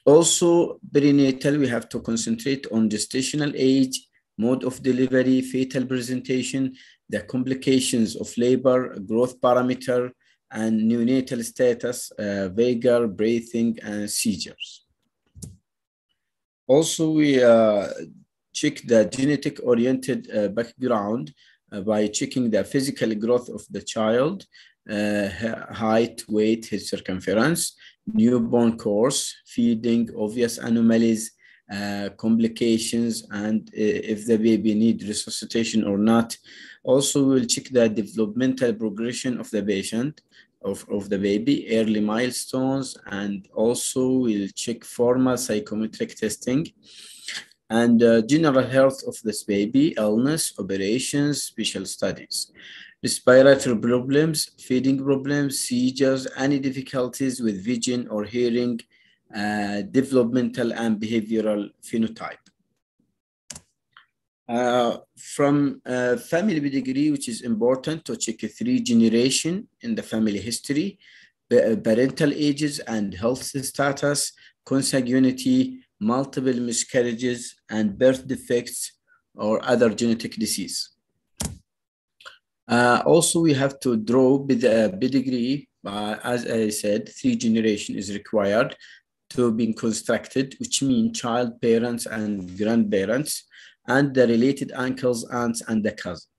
also, perinatal, we have to concentrate on gestational age, mode of delivery, fetal presentation, the complications of labor, growth parameter, and neonatal status, uh, vagal, breathing, and seizures. Also, we uh, check the genetic-oriented uh, background uh, by checking the physical growth of the child, uh, height, weight, his circumference, newborn course, feeding, obvious anomalies, uh, complications, and if the baby need resuscitation or not, also, we'll check the developmental progression of the patient, of, of the baby, early milestones, and also we'll check formal psychometric testing and uh, general health of this baby, illness, operations, special studies, respiratory problems, feeding problems, seizures, any difficulties with vision or hearing, uh, developmental and behavioral phenotype. Uh, from uh, family pedigree, which is important to check three generation in the family history, uh, parental ages and health status, consanguinity, multiple miscarriages, and birth defects or other genetic disease. Uh, also, we have to draw the pedigree. Uh, as I said, three generation is required to be constructed, which means child, parents, and grandparents and the related uncles, aunts, and the cousin.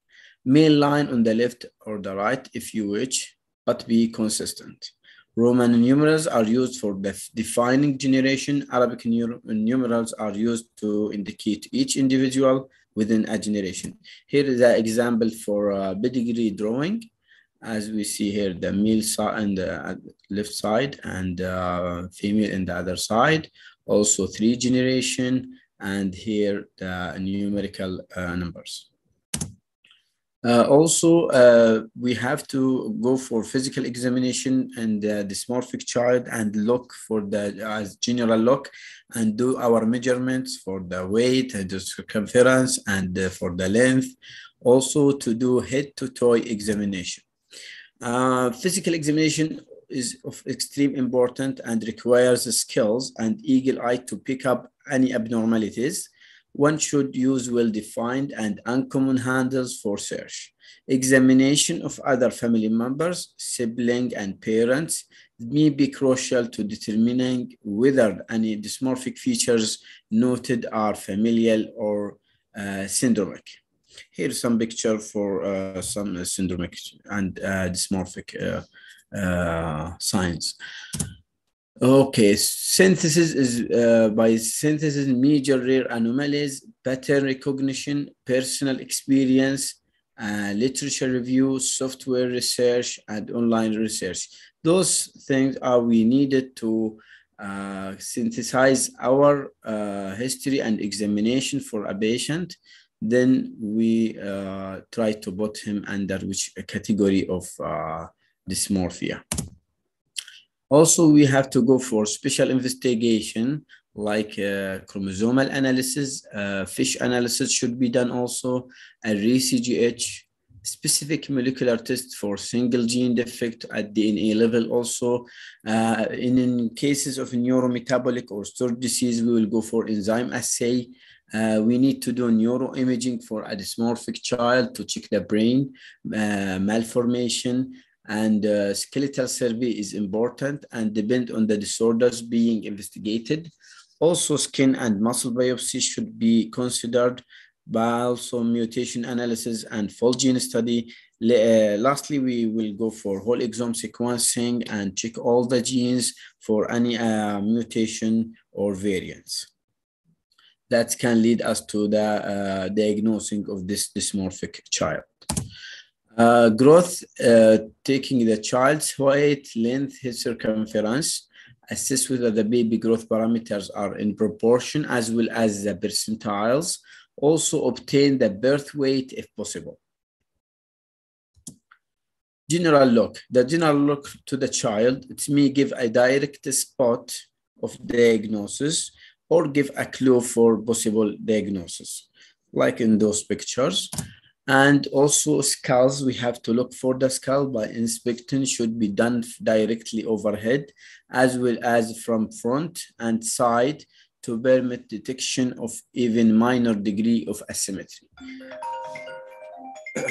Main line on the left or the right if you wish, but be consistent. Roman numerals are used for defining generation. Arabic numerals are used to indicate each individual within a generation. Here is an example for a pedigree drawing. As we see here, the male side on the left side and uh, female in the other side. Also three generation and here the numerical uh, numbers. Uh, also, uh, we have to go for physical examination and the dysmorphic child and look for the as general look and do our measurements for the weight and the circumference and uh, for the length. Also to do head to toe examination. Uh, physical examination is of extreme importance and requires skills and eagle eye to pick up any abnormalities. One should use well-defined and uncommon handles for search. Examination of other family members, sibling, and parents may be crucial to determining whether any dysmorphic features noted are familial or uh, syndromic. Here's some picture for uh, some syndromic and uh, dysmorphic uh, uh, science. Okay, synthesis is uh, by synthesis major rare anomalies, pattern recognition, personal experience, uh, literature review, software research, and online research. Those things are we needed to uh, synthesize our uh, history and examination for a patient. Then we uh, try to put him under which category of uh, dysmorphia. Also, we have to go for special investigation like uh, chromosomal analysis, uh, FISH analysis should be done also, array CGH, specific molecular test for single gene defect at DNA level also. Uh, in, in, cases of neurometabolic or storage disease, we will go for enzyme assay. Uh, we need to do neuroimaging for a dysmorphic child to check the brain uh, malformation and uh, skeletal survey is important and depend on the disorders being investigated. Also, skin and muscle biopsy should be considered, but also mutation analysis and full gene study. Uh, lastly, we will go for whole exome sequencing and check all the genes for any uh, mutation or variants that can lead us to the uh, diagnosing of this dysmorphic child. Uh, growth, uh, taking the child's weight, length, head circumference, assess whether the baby growth parameters are in proportion as well as the percentiles. Also obtain the birth weight if possible. General look. The general look to the child, it may give a direct spot of diagnosis or give a clue for possible diagnosis, like in those pictures. And also skulls, we have to look for the skull by inspecting should be done directly overhead as well as from front and side to permit detection of even minor degree of asymmetry. [COUGHS]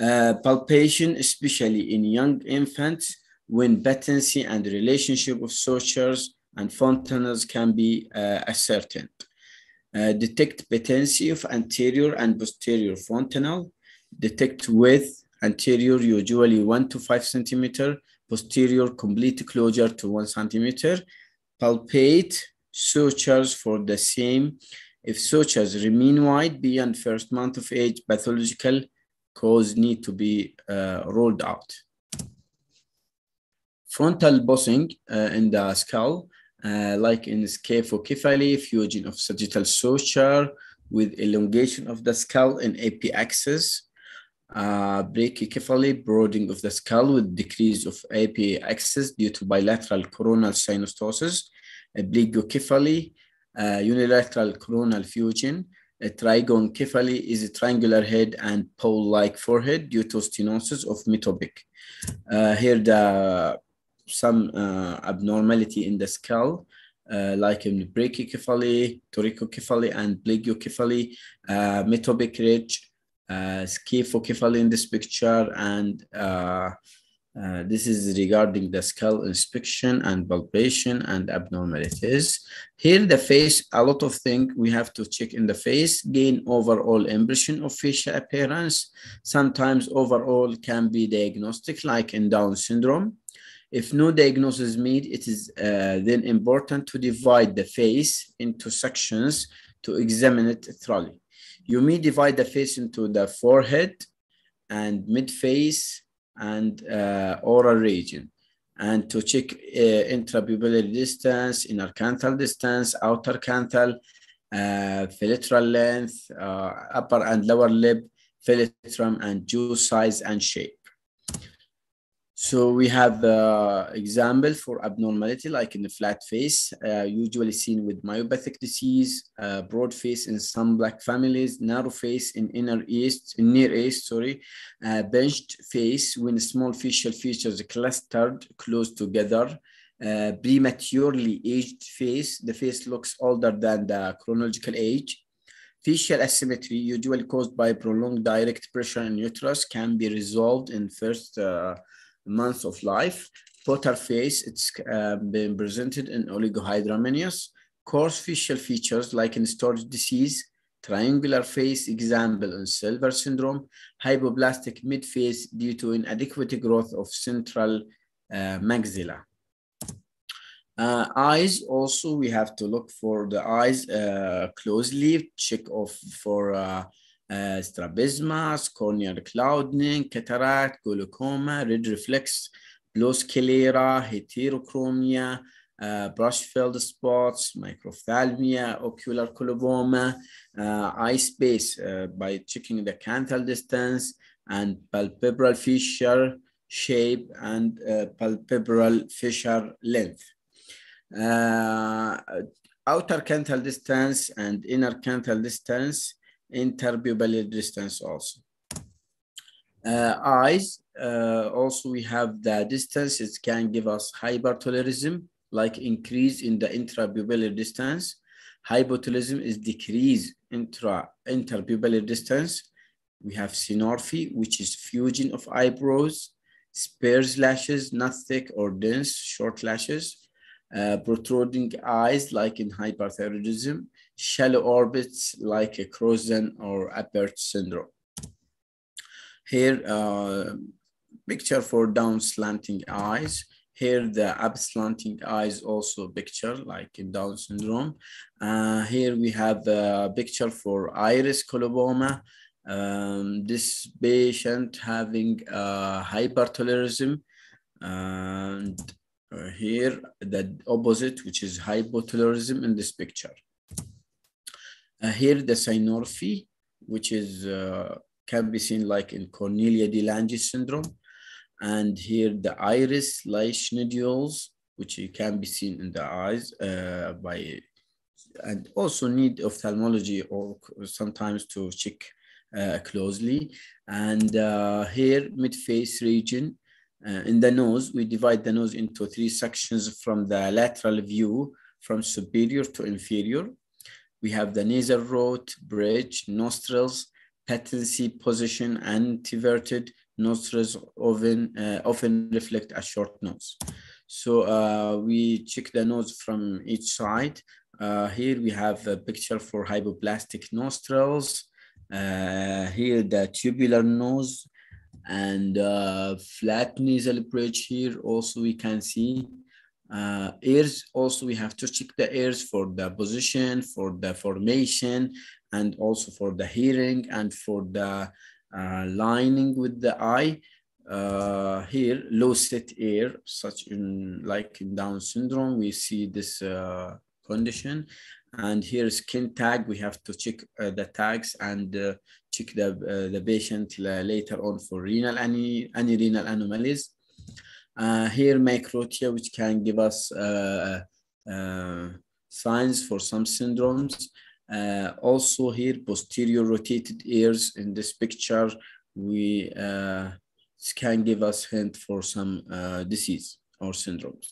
uh, palpation, especially in young infants, when patency and relationship of sutures and fontanelles can be uh, ascertained. Uh, detect patency of anterior and posterior fontanelle. Detect width, anterior usually one to five centimeter, posterior complete closure to one centimeter. Palpate sutures for the same. If sutures remain wide beyond first month of age, pathological cause need to be uh, ruled out. Frontal bossing uh, in the skull uh, like in scaphocephaly, fusion of sagittal suture with elongation of the skull in AP axis, uh, brachycephaly, broadening of the skull with decrease of AP axis due to bilateral coronal synostosis, plagiocephaly, uh, unilateral coronal fusion, a trigonocephaly is a triangular head and pole-like forehead due to stenosis of metopic. Uh, here the some uh, abnormality in the skull, uh, like in brachycephaly, thoracocephaly, and plagiocephaly, uh, metopic ridge, scaphocephaly in this picture, and uh, this is regarding the skull inspection and palpation and abnormalities. Here, the face, a lot of things we have to check in the face, gain overall impression of facial appearance. Sometimes overall can be diagnostic, like in Down syndrome. If no diagnosis is made, it is uh, then important to divide the face into sections to examine it thoroughly. You may divide the face into the forehead and mid-face and uh, oral region and to check uh, intrapupillary distance, inner canthal distance, outer canthal, uh, philtral length, uh, upper and lower lip, philtrum, and jaw size and shape. So we have the example for abnormality like in the flat face, uh, usually seen with myopathic disease, uh, broad face in some black families, narrow face in inner east, in near east, sorry, uh, benched face when small facial features clustered close together, uh, prematurely aged face, the face looks older than the chronological age. Facial asymmetry, usually caused by prolonged direct pressure in uterus, can be resolved in first uh, months of life. Potter face, it's uh, been presented in oligohydramnios. Coarse facial features like in storage disease, triangular face example in silver syndrome, hypoplastic mid-face due to inadequate growth of central uh, maxilla. Uh, eyes also we have to look for the eyes uh, closely check off for strabismus, corneal clouding, cataract, glaucoma, red reflex, blue sclera, heterochromia, uh, Brushfield spots, microphthalmia, ocular coloboma, uh, eye space uh, by checking the canthal distance and palpebral fissure shape and uh, palpebral fissure length. Uh, outer canthal distance and inner canthal distance interpupillary distance also. Uh, eyes, uh, also we have the distance, it can give us hypertelorism, like increase in the intrapupillary distance. Hypotelorism is decrease intra interpupillary distance. We have synophrys, which is fusion of eyebrows, sparse lashes, not thick or dense, short lashes, uh, protruding eyes like in hyperthyroidism, shallow orbits like a Crouzon or Apert syndrome. Here, uh, picture for down slanting eyes. Here, the up slanting eyes also picture like in Down syndrome. Uh, here we have a picture for iris coloboma. Um, this patient having uh, hypertelorism and uh, here the opposite, which is hypotelorism in this picture. Here the synophrys, which is uh, can be seen like in Cornelia de Lange syndrome. And here the iris Lisch nodules, which can be seen in the eyes uh, by, and also need of ophthalmology or sometimes to check uh, closely. And uh, here mid-face region, uh, in the nose, we divide the nose into three sections from the lateral view from superior to inferior. We have the nasal root, bridge, nostrils, patency position, and inverted nostrils often, uh, often reflect a short nose. So uh, we check the nose from each side. Uh, here we have a picture for hypoplastic nostrils. Uh, here the tubular nose and uh, flat nasal bridge here also we can see uh, ears also we have to check the ears for the position for the formation and also for the hearing and for the uh, lining with the eye. Uh, here low set ear such in like in down syndrome we see this uh, condition. And here skin tag we have to check uh, the tags and uh, check the the patient later on for renal any any renal anomalies uh, here microtia which can give us uh, uh, signs for some syndromes. Also here posterior rotated ears. In this picture we can give us hint for some disease or syndromes.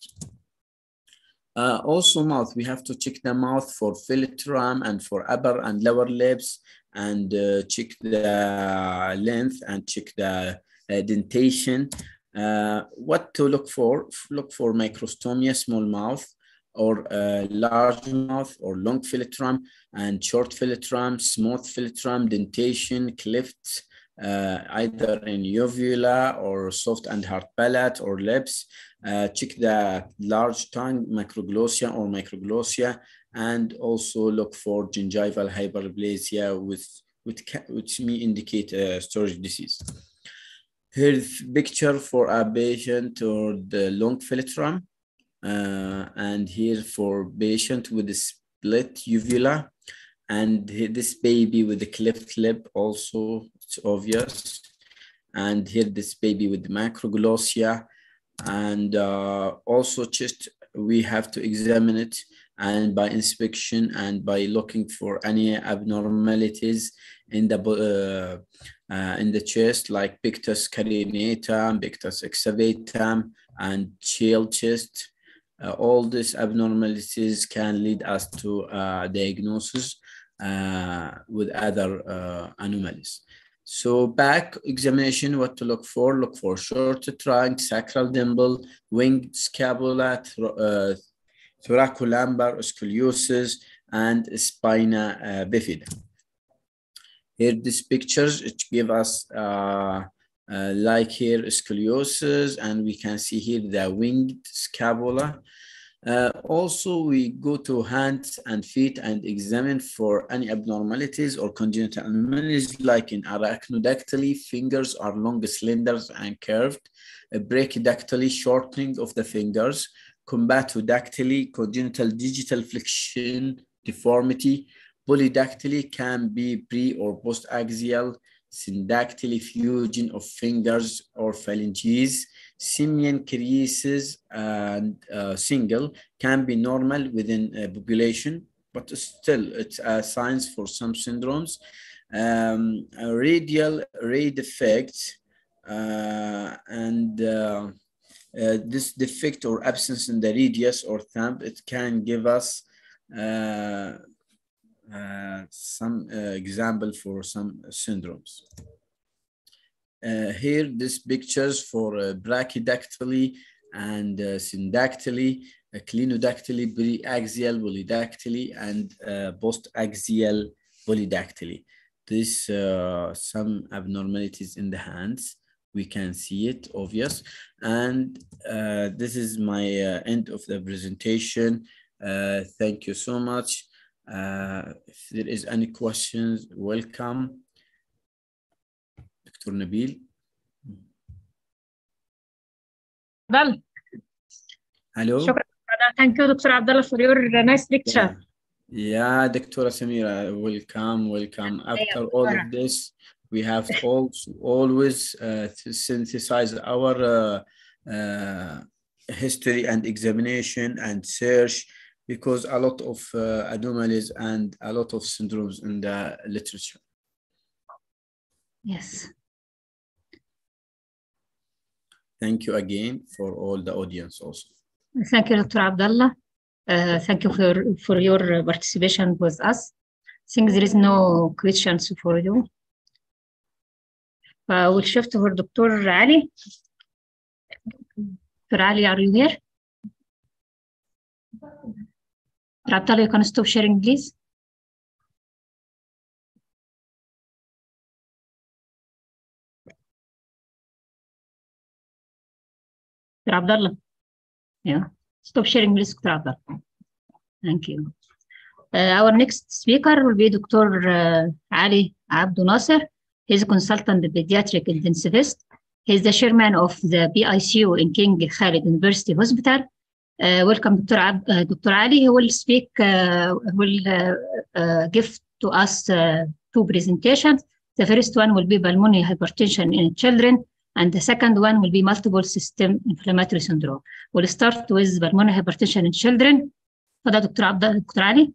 Uh, also mouth, we have to check the mouth for philtrum and for upper and lower lips and uh, check the length and check the uh, dentation. Uh, what to look for? Look for microstomia, small mouth, or uh, large mouth, or long philtrum and short philtrum, smooth philtrum, dentation, clefts, uh, either in uvula or soft and hard palate or lips. Uh, check the large tongue, macroglossia or microglossia, and also look for gingival hyperplasia, with, with, which may indicate a storage disease. Here's picture for a patient or the long philtrum, uh, and here for patient with a split uvula, and this baby with the cleft lip also, it's obvious. And here this baby with macroglossia, and uh, also just we have to examine it and by inspection and by looking for any abnormalities in the uh, uh, in the chest like pectus carinatum, pectus excavatum, and shield chest. Uh, all these abnormalities can lead us to uh, diagnosis with other uh, anomalies. So back examination, what to look for? Look for short trunk, sacral dimple, winged scapula, uh, thoracolumbar scoliosis, and spina uh, bifida. Here, these pictures it give us uh, uh, like here scoliosis, and we can see here the winged scapula. Uh, also, we go to hands and feet and examine for any abnormalities or congenital anomalies like in arachnodactyly, fingers are long, slender, and curved, a brachydactyly, shortening of the fingers, camptodactyly, congenital digital flexion, deformity, polydactyly can be pre or post-axial, syndactyly, fusion of fingers or phalanges, simian creases and uh, single can be normal within a population, but still it's a signs for some syndromes. Um, radial ray defects uh, and uh, uh, this defect or absence in the radius or thumb, it can give us uh, some uh, example for some syndromes. Uh, here, these pictures for uh, brachydactyly and uh, syndactyly, uh, clinodactyly, preaxial polydactyly, and uh, postaxial polydactyly. This uh, some abnormalities in the hands. We can see it, obvious. And uh, this is my uh, end of the presentation. Uh, thank you so much. Uh, if there is any questions, welcome. Dr. Nabil. Abdullah. Hello. Thank you, Dr. Abdullah, for your uh, nice lecture. Yeah, yeah Dr. Samira, welcome, welcome. After all of this, we have also always uh, to synthesize our uh, uh history and examination and search because a lot of uh, anomalies and a lot of syndromes in the literature. yes Thank you again for all the audience also. thank you Dr. Abdullah uh, thank you for for your participation with us I think there is no questions for you uh, we'll shift for Dr. Ali Dr. Ali are you here Dr. Abdullah you can stop sharing please Dr. Abdullah. Yeah. Stop sharing, please, Dr. Abdullah. Thank you. Uh, our next speaker will be Dr. Uh, Ali Abdu Nasser. He's a consultant pediatric intensivist. He's the chairman of the PICU in King Khalid University Hospital. Uh, welcome, Dr. Ab- uh, Dr. Ali. He will speak, uh, will uh, uh, give to us uh, two presentations. The first one will be pulmonary hypertension in children, and the second one will be multiple system inflammatory syndrome. We'll start with pulmonary hypertension in children. تفضل دكتور عبد دكتور علي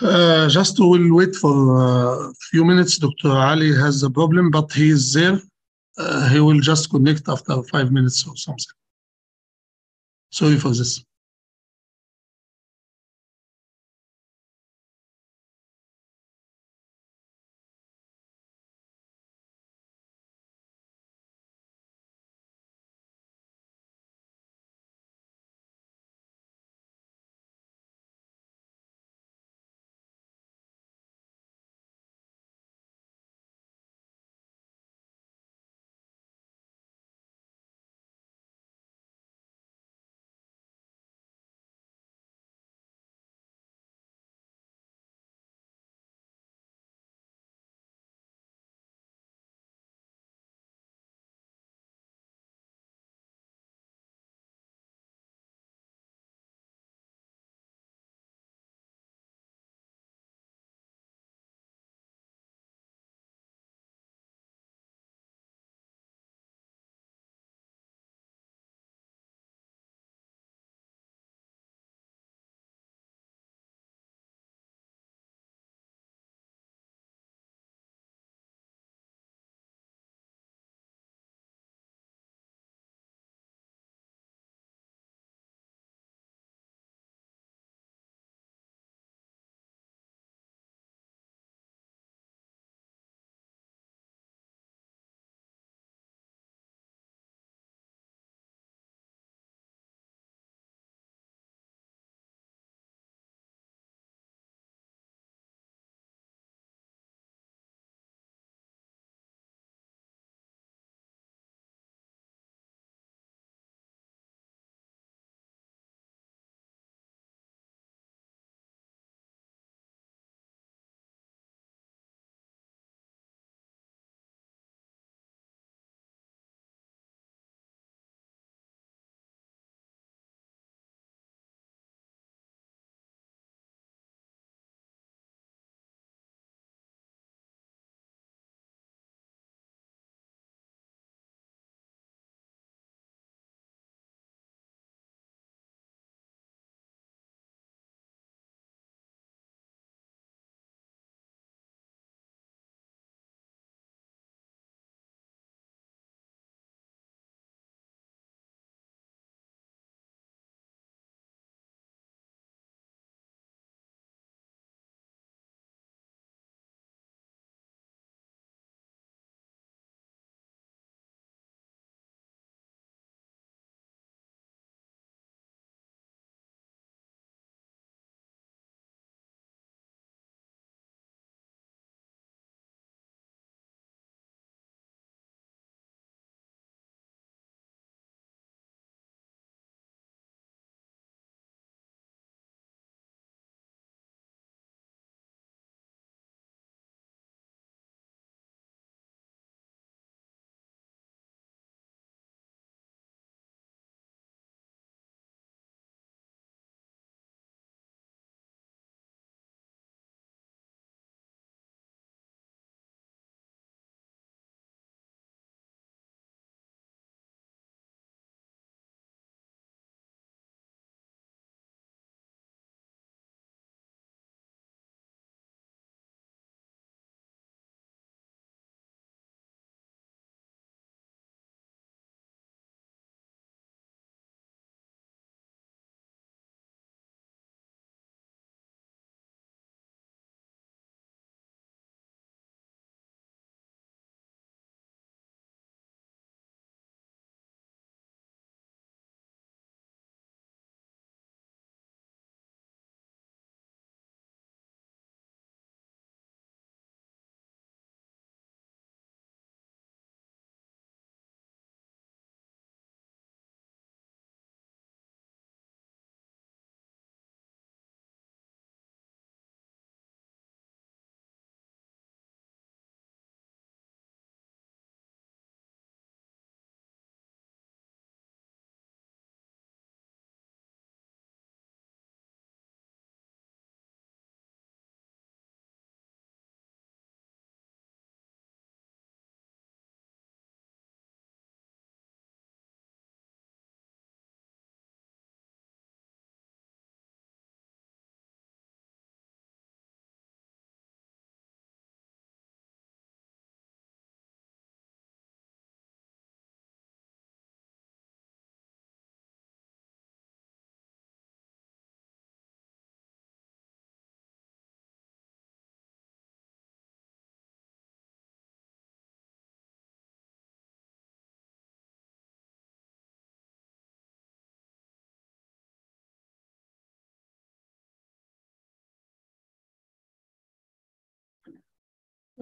Uh, just we'll wait for a few minutes. Dr. Ali has a problem, but he is there. Uh, he will just connect after five minutes or something. Sorry for this.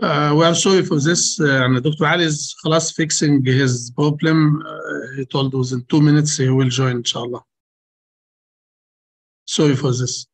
Uh, we are sorry for this. Uh, and Dr. Ali is خلاص fixing his problem. Uh, he told us in two minutes he will join, inshallah. Sorry for this.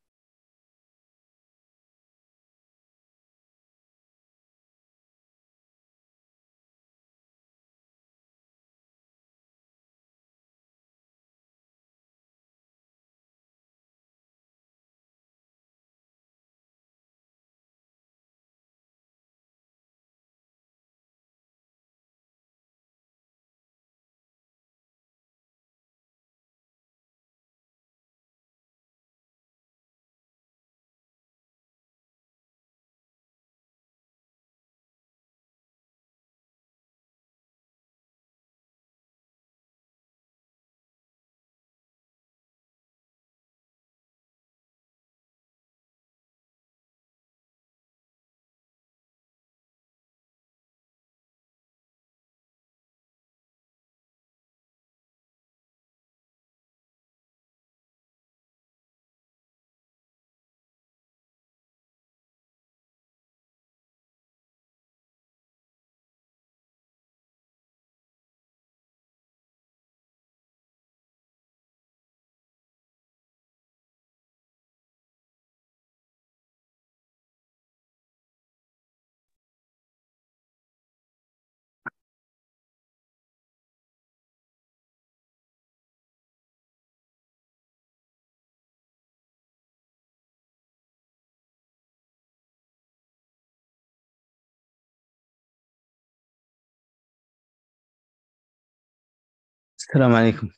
السلام عليكم.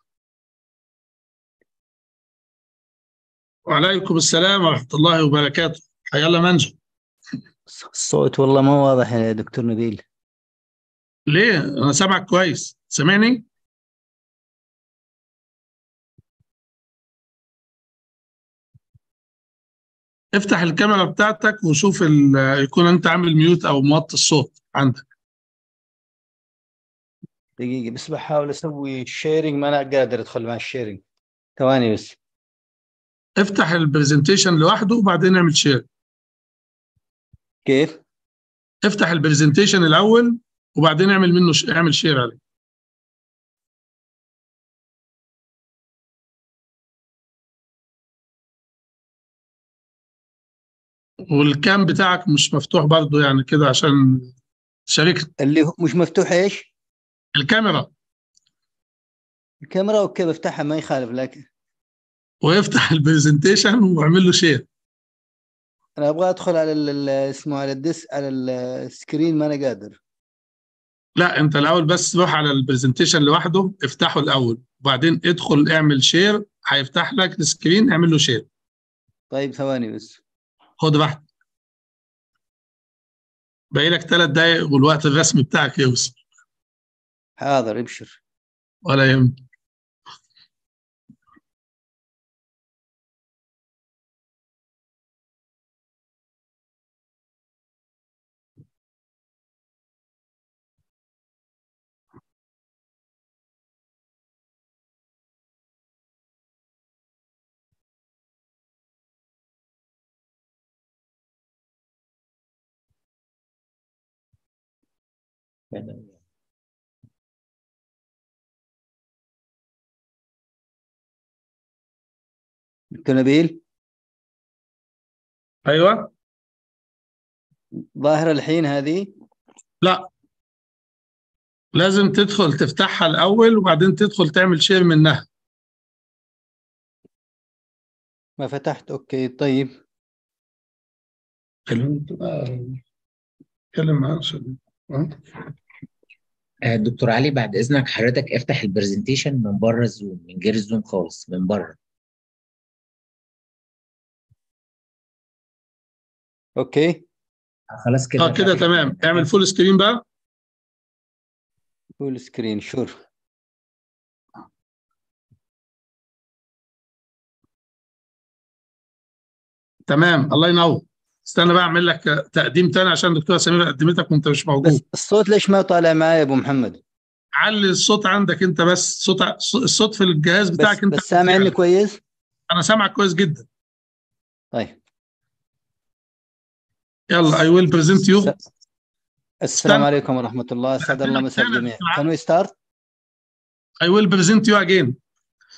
وعليكم السلام ورحمة الله وبركاته. حيا الله منجو الصوت والله ما واضح يا دكتور نبيل. ليه؟ أنا سامعك كويس. سامعني؟ افتح الكاميرا بتاعتك وشوف يكون أنت عامل ميوت أو موطي الصوت عندك. دقيقة بس بحاول أسوي شيرنج ما أنا قادر أدخل مع الشيرنج ثواني بس. افتح البرزنتيشن لوحده وبعدين اعمل شير كيف؟ افتح البرزنتيشن الأول وبعدين اعمل منه ش... اعمل شير عليه. والكام بتاعك مش مفتوح برضه يعني كده عشان شاركت اللي هو مش مفتوح إيش؟ الكاميرا. الكاميرا أوكي بفتحها ما يخالف لكن وافتح [LAUGHS] البرزنتيشن وأعمل له شير أنا أبغى أدخل على اسمه على الدس على السكرين ما أنا قادر. لا أنت الأول بس روح على البرزنتيشن لوحده افتحه الأول. وبعدين ادخل اعمل شير هيفتح لك السكرين اعمل له شير طيب ثواني بس. خد راحتك. باقي لك ثلاث دقايق والوقت الرسمي بتاعك يوصل. حاضر ابشر. ولا يهمك. دكتور نبيل أيوه. ظاهرة الحين هذه؟ لا. لازم تدخل تفتحها الأول وبعدين تدخل تعمل شير منها. ما فتحت؟ أوكي طيب. كلمة كلم أه؟ آه، دكتور علي بعد إذنك حضرتك افتح البرزنتيشن من بره الزوم من غير الزوم خالص من بره. أوكي. خلاص كده. آه كده تمام. اعمل فول سكرين بقى. فول سكرين شور تمام. الله ينور. استنى بقى اعمل لك تقديم تاني عشان الدكتوره سميرة قدمتك وانت مش موجود. بس الصوت ليش ما طالع معايا يا أبو محمد؟ علي الصوت عندك انت بس. صوت الصوت في الجهاز بتاعك بس, انت. بس سامعني كويس؟ أنا سامعك كويس جدا. طيب. يلا I will present you السلام عليكم ورحمة الله أسعد الله مساء الجميع Can we start? I will present you again.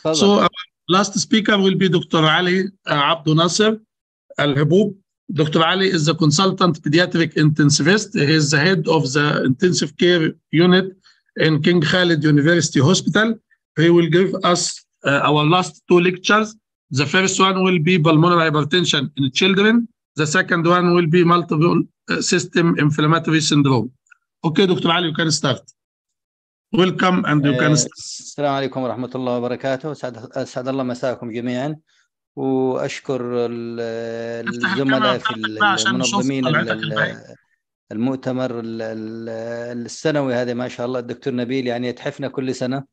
تفضل. So our last speaker will be Dr. Ali uh, Abdu Nasser Al Habub. Dr. Ali is the consultant pediatric intensivist. He is the head of the intensive care unit in King Khalid University Hospital. He will give us uh, our last two lectures. The first one will be pulmonary hypertension in children. The second one will be multiple uh, system inflammatory syndrome. Okay, Dr. Ali, you can start. Welcome and you can آه، start. السلام عليكم ورحمة الله وبركاته أسعد الله مساءكم جميعا وأشكر الزملاء في المنظمين. المؤتمر ال- ال- السنوي هذا ما شاء الله الدكتور نبيل يعني يتحفنا كل سنة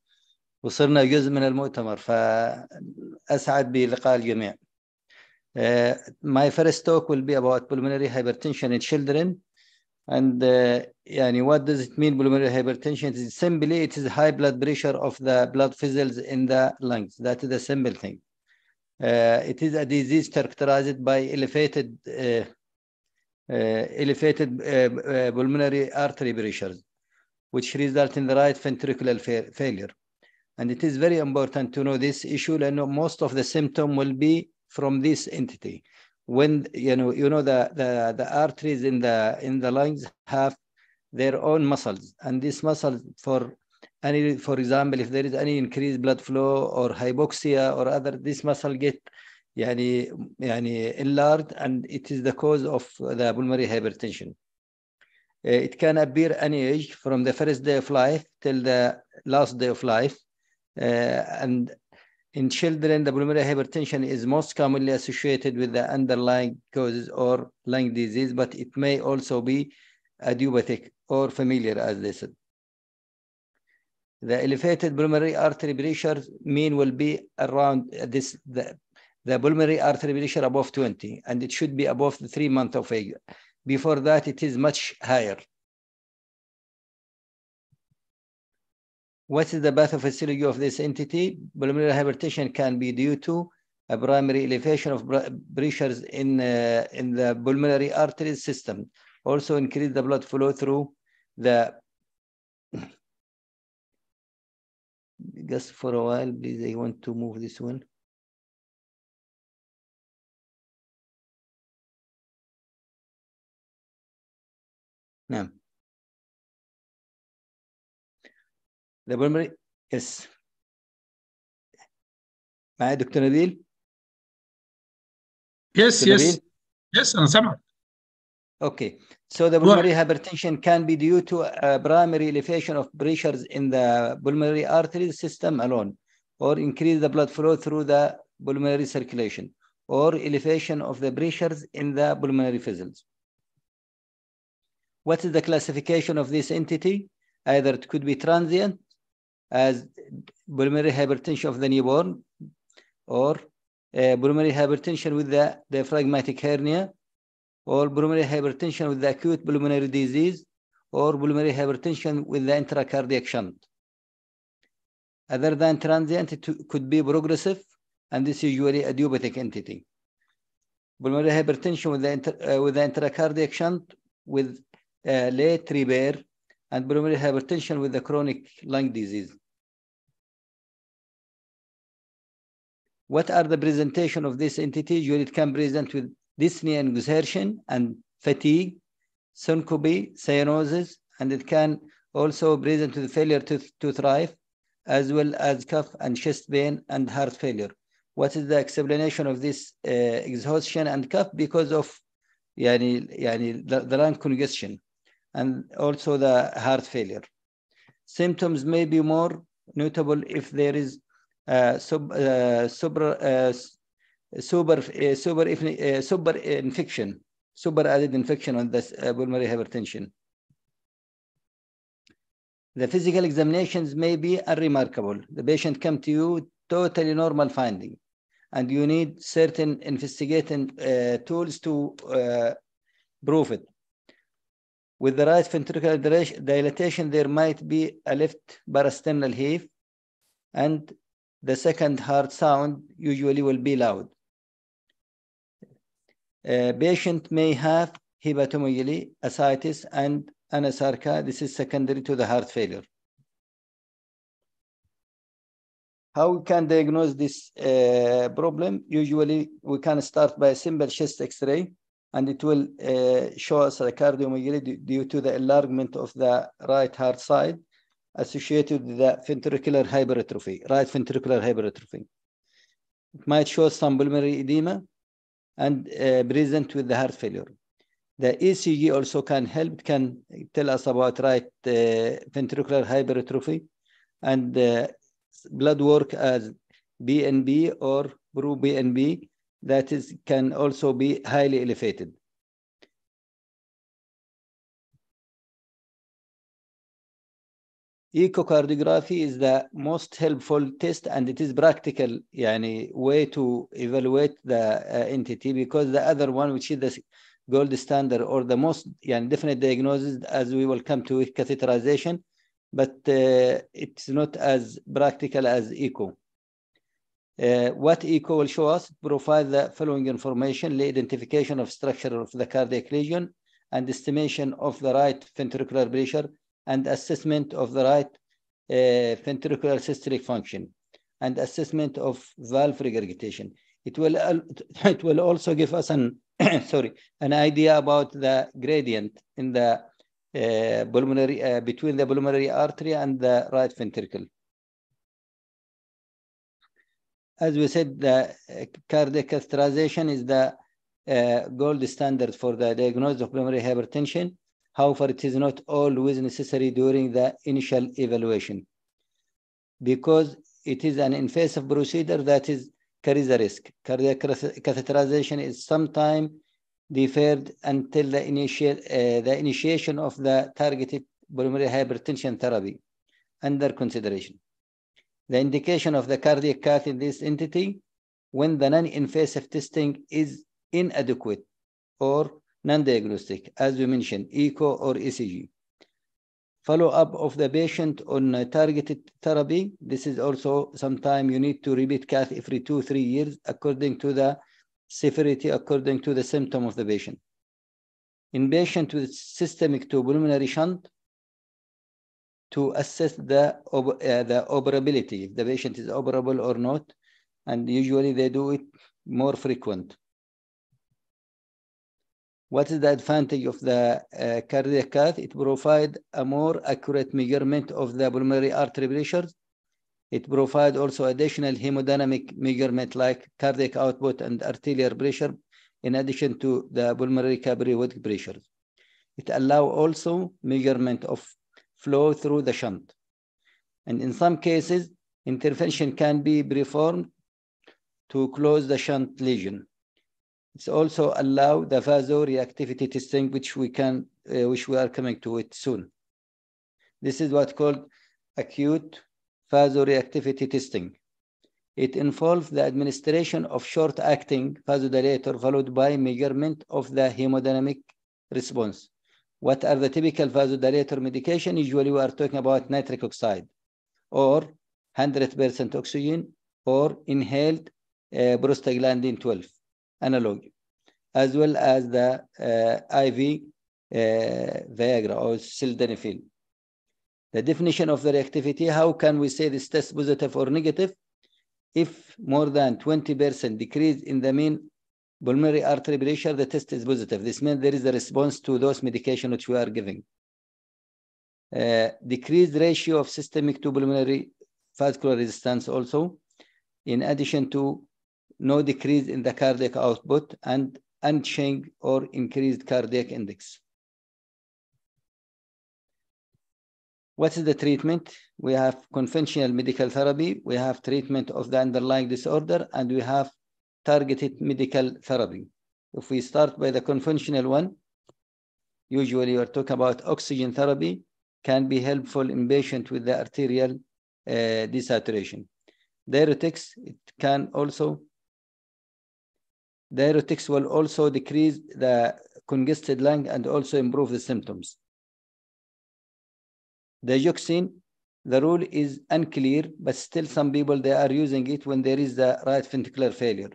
وصرنا جزء من المؤتمر فأسعد بلقاء الجميع. Uh, my first talk will be about pulmonary hypertension in children. And uh, yani what does it mean, pulmonary hypertension? It is simply it is high blood pressure of the blood vessels in the lungs. That is the simple thing. Uh, it is a disease characterized by elevated uh, uh elevated uh, uh, pulmonary artery pressures, which result in the right ventricular fa failure. And it is very important to know this issue, and most of the symptom will be from this entity. When you know, you know the, the, the arteries in the in the lungs have their own muscles, and these muscles for any, for example, if there is any increased blood flow or hypoxia or other, this muscle get يعني يعني enlarged, and it is the cause of the pulmonary hypertension. Uh, It can appear any age from the first day of life till the last day of life. Uh, and in children, the pulmonary hypertension is most commonly associated with the underlying causes or lung disease, but it may also be idiopathic or familiar, as they said. The elevated pulmonary artery pressure mean will be around this, the, the pulmonary artery pressure above 20, and it should be above the three month of age. Before that, it is much higher. What is the pathophysiology of this entity? Pulmonary hypertension can be due to a primary elevation of br- pressures in, uh, in the pulmonary artery system. Also increase the blood flow through the, [COUGHS] just for a while, please, I want to move this one. نعم. The pulmonary, yes. معايا دكتور نبيل؟ Yes, دكتور yes. نبيل؟ Yes, أنا سامعك. Okay. So the pulmonary hypertension can be due to a primary elevation of pressures in the pulmonary artery system alone, or increase the blood flow through the pulmonary circulation, or elevation of the pressures in the pulmonary vessels. What is the classification of this entity? Either it could be transient as pulmonary hypertension of the newborn, or uh, pulmonary hypertension with the diaphragmatic hernia, or pulmonary hypertension with the acute pulmonary disease, or pulmonary hypertension with the intracardiac shunt. Other than transient, it could be progressive, and this is usually a idiopathic entity. Pulmonary hypertension with the, inter, uh, with the intracardiac shunt with uh, late repair, and pulmonary hypertension with a chronic lung disease. What are the presentation of this entity? It can present with dyspnea and exertion and fatigue, syncope, cyanosis, and it can also present with failure to, to thrive, as well as cough and chest pain and heart failure. What is the explanation of this uh, exhaustion and cough? Because of yani, yani, the, the lung congestion and also the heart failure. Symptoms may be more notable if there is uh, sub, uh, super, uh, super, uh, super, uh, super infection, super added infection on this uh, pulmonary hypertension. The physical examinations may be unremarkable. The patient come to you totally normal finding, and you need certain investigating uh, tools to uh, prove it. With the right ventricular dilatation, there might be a left parasternal heave, and the second heart sound usually will be loud. A patient may have hepatomegaly, ascites, and anasarca. This is secondary to the heart failure. How we can diagnose this uh, problem? Usually, we can start by a simple chest X-ray, and it will uh, show us a cardiomyopathy due to the enlargement of the right heart side associated with the ventricular hypertrophy, right ventricular hypertrophy. It might show some pulmonary edema and uh, present with the heart failure. The ECG also can help, can tell us about right uh, ventricular hypertrophy and uh, blood work as BNP or pro-BNP that is can also be highly elevated. Echocardiography is the most helpful test and it is practical yani, way to evaluate the uh, entity because the other one, which is the gold standard or the most yani, definite diagnosis, as we will come to catheterization, but uh, it's not as practical as echo. Uh, what echo will show us provide the following information, the identification of structure of the cardiac lesion and estimation of the right ventricular pressure and assessment of the right uh, ventricular systolic function and assessment of valve regurgitation. It will, [LAUGHS] it will also give us an, [COUGHS] sorry, an idea about the gradient in the uh, pulmonary, uh, between the pulmonary artery and the right ventricle. As we said, the cardiac catheterization is the uh, gold standard for the diagnosis of pulmonary hypertension. However, it is not always necessary during the initial evaluation because it is an invasive procedure that is carries a risk. Cardiac catheterization is sometimes deferred until the, initial, uh, the initiation of the targeted pulmonary hypertension therapy under consideration. The indication of the cardiac cath in this entity when the non-invasive testing is inadequate or non-diagnostic, as we mentioned, echo or ECG. Follow-up of the patient on targeted therapy. This is also sometime you need to repeat cath every two, three years according to the severity, according to the symptom of the patient. In patient with systemic to pulmonary shunt, to assess the, uh, the operability, if the patient is operable or not, and usually they do it more frequent. What is the advantage of the uh, cardiac cath? It provides a more accurate measurement of the pulmonary artery pressures. It provides also additional hemodynamic measurement like cardiac output and arterial pressure, in addition to the pulmonary capillary wedge pressures. It allows also measurement of flow through the shunt. And in some cases, intervention can be performed to close the shunt lesion. It's also allow the vasoreactivity testing, which we can, uh, which we are coming to it soon. This is what called acute vasoreactivity testing. It involves the administration of short-acting vasodilator followed by measurement of the hemodynamic response. What are the typical vasodilator medication? Usually we are talking about nitric oxide or 100% oxygen or inhaled uh, prostaglandin 12 analog, as well as the uh, IV uh, Viagra or sildenafil. The definition of the reactivity, how can we say this test positive or negative? If more than 20% decrease in the mean pulmonary artery pressure, the test is positive. This means there is a response to those medication which we are giving. Uh, decreased ratio of systemic to pulmonary vascular resistance also, in addition to no decrease in the cardiac output and unchanged or increased cardiac index. What is the treatment? We have conventional medical therapy, we have treatment of the underlying disorder, and we have targeted medical therapy. If we start by the conventional one, usually we're talking about oxygen therapy, can be helpful in patients with the arterial uh, desaturation. Diuretics, it can also, diuretics will also decrease the congested lung and also improve the symptoms. The digoxin, the rule is unclear, but still some people, they are using it when there is the right ventricular failure.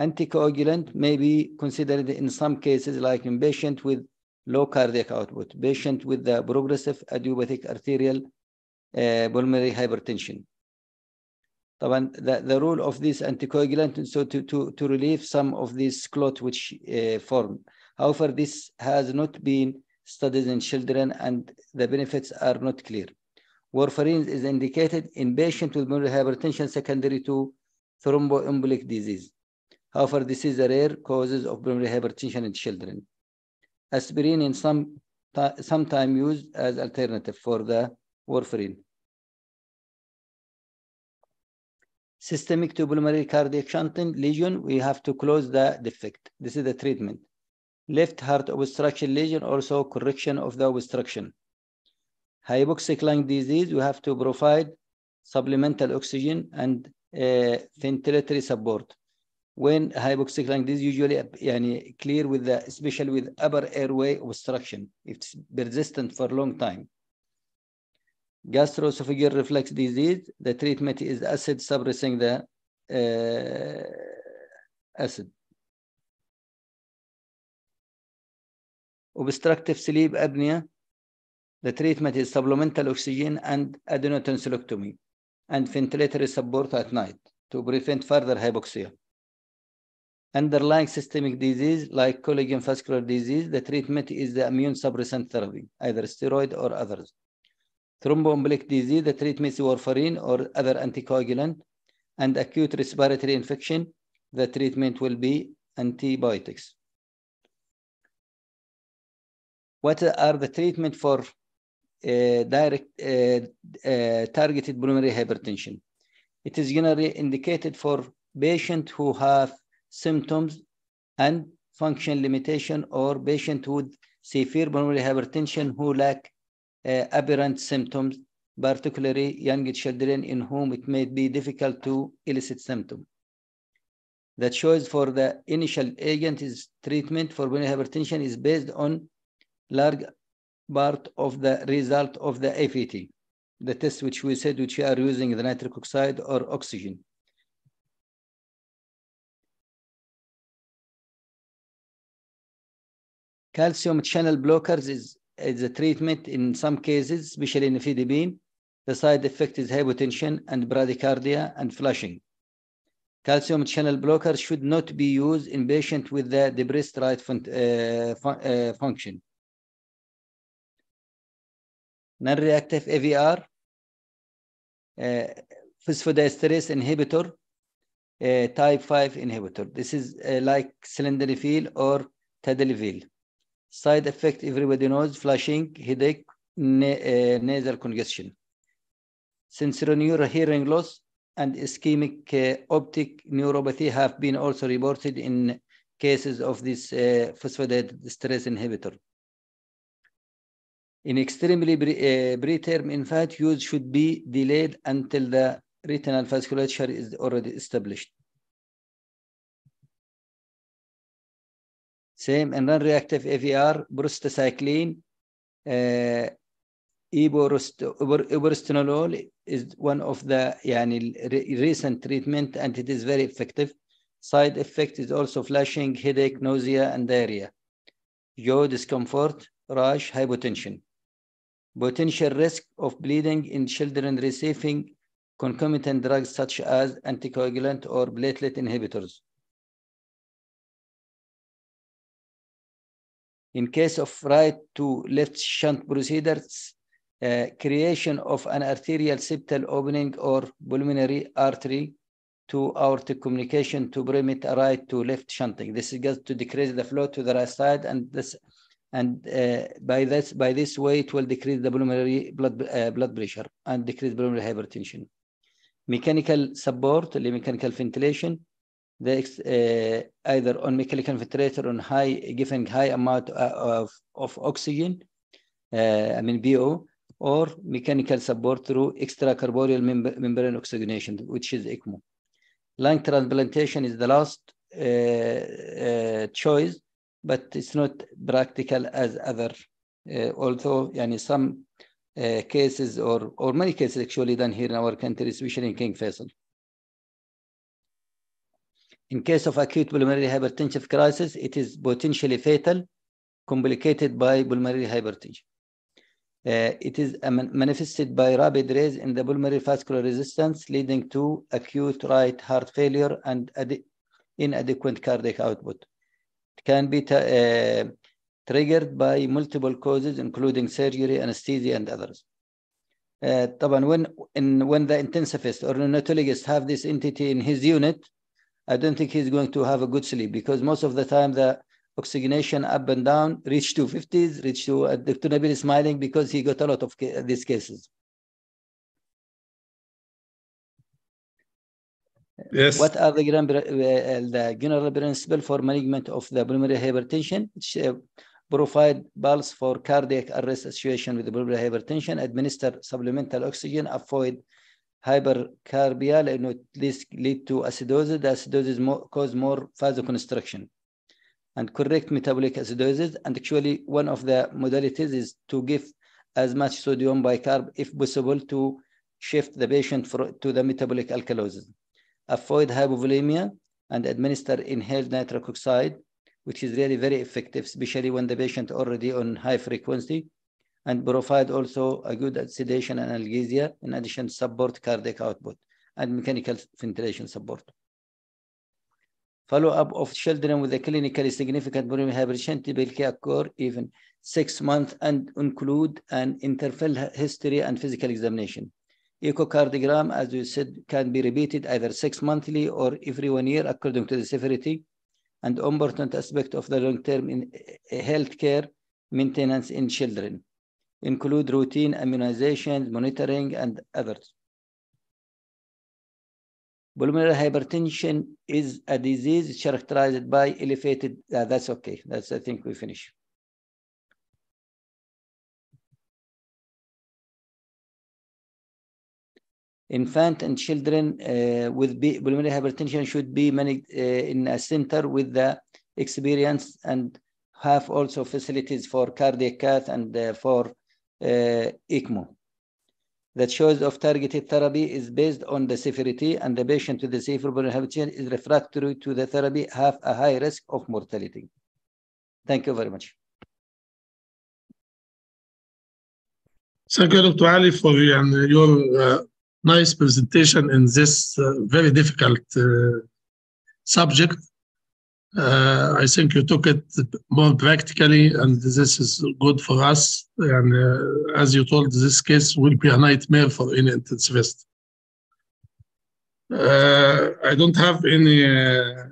Anticoagulant may be considered in some cases like in patient with low cardiac output, patient with the progressive idiopathic arterial uh, pulmonary hypertension. the, the role of this anticoagulant so to, to, to relieve some of these clot which uh, form. However, this has not been studied in children and the benefits are not clear. Warfarin is indicated in patients with pulmonary hypertension secondary to thromboembolic disease. However, this is a rare causes of pulmonary hypertension in children. Aspirin in some sometime used as alternative for the warfarin. Systemic pulmonary cardiac shunting lesion, we have to close the defect. This is the treatment. Left heart obstruction lesion, also correction of the obstruction. Hypoxic lung disease, we have to provide supplemental oxygen and uh, ventilatory support. When hypoxic lung usually yani, clear with the, especially with upper airway obstruction, if it's persistent for a long time. Gastroesophageal reflux disease, the treatment is acid suppressing the uh, acid. Obstructive sleep apnea, the treatment is supplemental oxygen and adenotonsillectomy and ventilatory support at night to prevent further hypoxia. Underlying systemic disease like collagen vascular disease, the treatment is the immune suppressant therapy, either steroid or others. Thromboembolic disease, the treatment is warfarin or other anticoagulant. And acute respiratory infection, the treatment will be antibiotics. What are the treatment for uh, direct uh, uh, targeted pulmonary hypertension? It is generally indicated for patients who have symptoms and function limitation or patient with severe pulmonary hypertension who lack uh, aberrant symptoms, particularly young children in whom it may be difficult to elicit symptoms. The choice for the initial agent is treatment for pulmonary hypertension is based on large part of the result of the AVT, the test which we said which are using the nitric oxide or oxygen. Calcium channel blockers is, is a treatment in some cases, especially in nifedipine. The side effect is hypotension and bradycardia and flushing. Calcium channel blockers should not be used in patients with the depressed right fun uh, fun uh, function. Non-reactive AVR, uh, phosphodiesterase inhibitor, uh, type 5 inhibitor. This is uh, like sildenafil or tadalafil. Side effect, everybody knows, flushing, headache, na uh, nasal congestion. Sensorineural hearing loss and ischemic uh, optic neuropathy have been also reported in cases of this uh, phosphodiesterase inhibitor. In extremely pre, uh, preterm infant, use should be delayed until the retinal vasculature is already established. Same and non-reactive AVR, prostacyclin, uh, is one of the recent treatment and it is very effective. Side effect is also flushing, headache, nausea, and diarrhea. Jaw discomfort, rash, hypotension. Potential risk of bleeding in children receiving concomitant drugs such as anticoagulant or platelet inhibitors. In case of right to left shunt procedures, uh, creation of an arterial septal opening or pulmonary artery to aortic communication to permit a right to left shunting. This is just to decrease the flow to the right side, and this and uh, by this by this way it will decrease the pulmonary blood uh, blood pressure and decrease pulmonary hypertension. Mechanical support, the mechanical ventilation, the uh, either on mechanical ventilator on high giving high amount of, of oxygen, I mean BO, or mechanical support through extracorporeal mem membrane oxygenation, which is ECMO. Lung transplantation is the last uh, uh, choice, but it's not practical as other, uh, although yani some cases or, or many cases actually done here in our country, especially in King Faisal. In case of acute pulmonary hypertensive crisis, it is potentially fatal, complicated by pulmonary hypertension. Uh, it is uh, man- manifested by rapid rise in the pulmonary vascular resistance, leading to acute right heart failure and ade- inadequate cardiac output. It can be ta- uh, triggered by multiple causes, including surgery, anesthesia, and others. Uh, طبعا when in, when the intensivist or neonatologist have this entity in his unit, I don't think he's going to have a good sleep because most of the time the oxygenation up and down reach to 50s, reach to uh, Dr. Nabil is smiling because he got a lot of ca- these cases. Yes. What are the, uh, the general principle for management of the pulmonary hypertension? Uh, provide pulse for cardiac arrest association with pulmonary hypertension, administer supplemental oxygen, avoid hypercarbia لأنه this lead to acidosis. The acidosis mo- cause more vasoconstriction and correct metabolic acidosis. And actually, one of the modalities is to give as much sodium bicarb if possible to shift the patient for, to the metabolic alkalosis. Avoid hypovolemia and administer inhaled nitric oxide, which is really very effective, especially when the patient already on high frequency, and provide also a good sedation and analgesia, in addition to support cardiac output and mechanical ventilation support. Follow-up of children with a clinically significant pulmonary hypertension typically occur even six months and include an interval history and physical examination. Echocardiogram, as you said, can be repeated either six monthly or every one year according to the severity and important aspect of the long-term in healthcare maintenance in children include routine immunizations, monitoring, and others. Pulmonary hypertension is a disease characterized by elevated, uh, that's okay. That's, I think we finish. Infant and children uh, with pulmonary hypertension should be managed uh, in a center with the experience and have also facilities for cardiac cath and uh, for ECMO. The choice of targeted therapy is based on the severity and the patient with the severe hypertension is refractory to the therapy have a high risk of mortality. Thank you very much. Thank you, Dr. Ali, for your, your uh, nice presentation in this uh, very difficult uh, subject. Uh, I think you took it more practically, and this is good for us. And uh, as you told, this case will be a nightmare for any intensivist. Uh, I don't have any uh,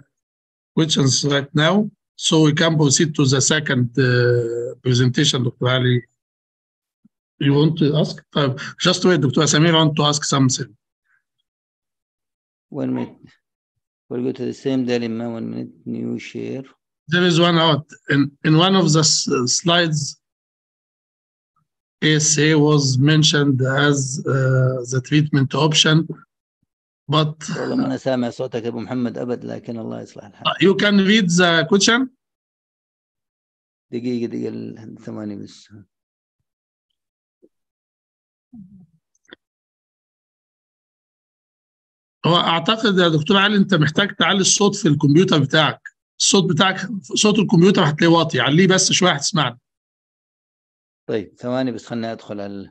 questions right now, so we can proceed to the second uh, presentation, Dr. Ali. You want to ask? Uh, just wait, Dr. Samir, want to ask something. One minute. We'll go to the same dilemma. One minute. New share. There is one out. In, in one of the s- slides, ASA was mentioned as uh, the treatment option, but والله ما انا سامع صوتك يا ابو محمد ابد لكن الله يصلح الحال. you can read the question. دقيقة دقيقة ثواني بس. هو أعتقد يا دكتور علي أنت محتاج تعلي الصوت في الكمبيوتر بتاعك. الصوت بتاعك صوت الكمبيوتر هتلاقيه واطي. عليه بس شوية هتسمعني. طيب ثواني بس خليني أدخل على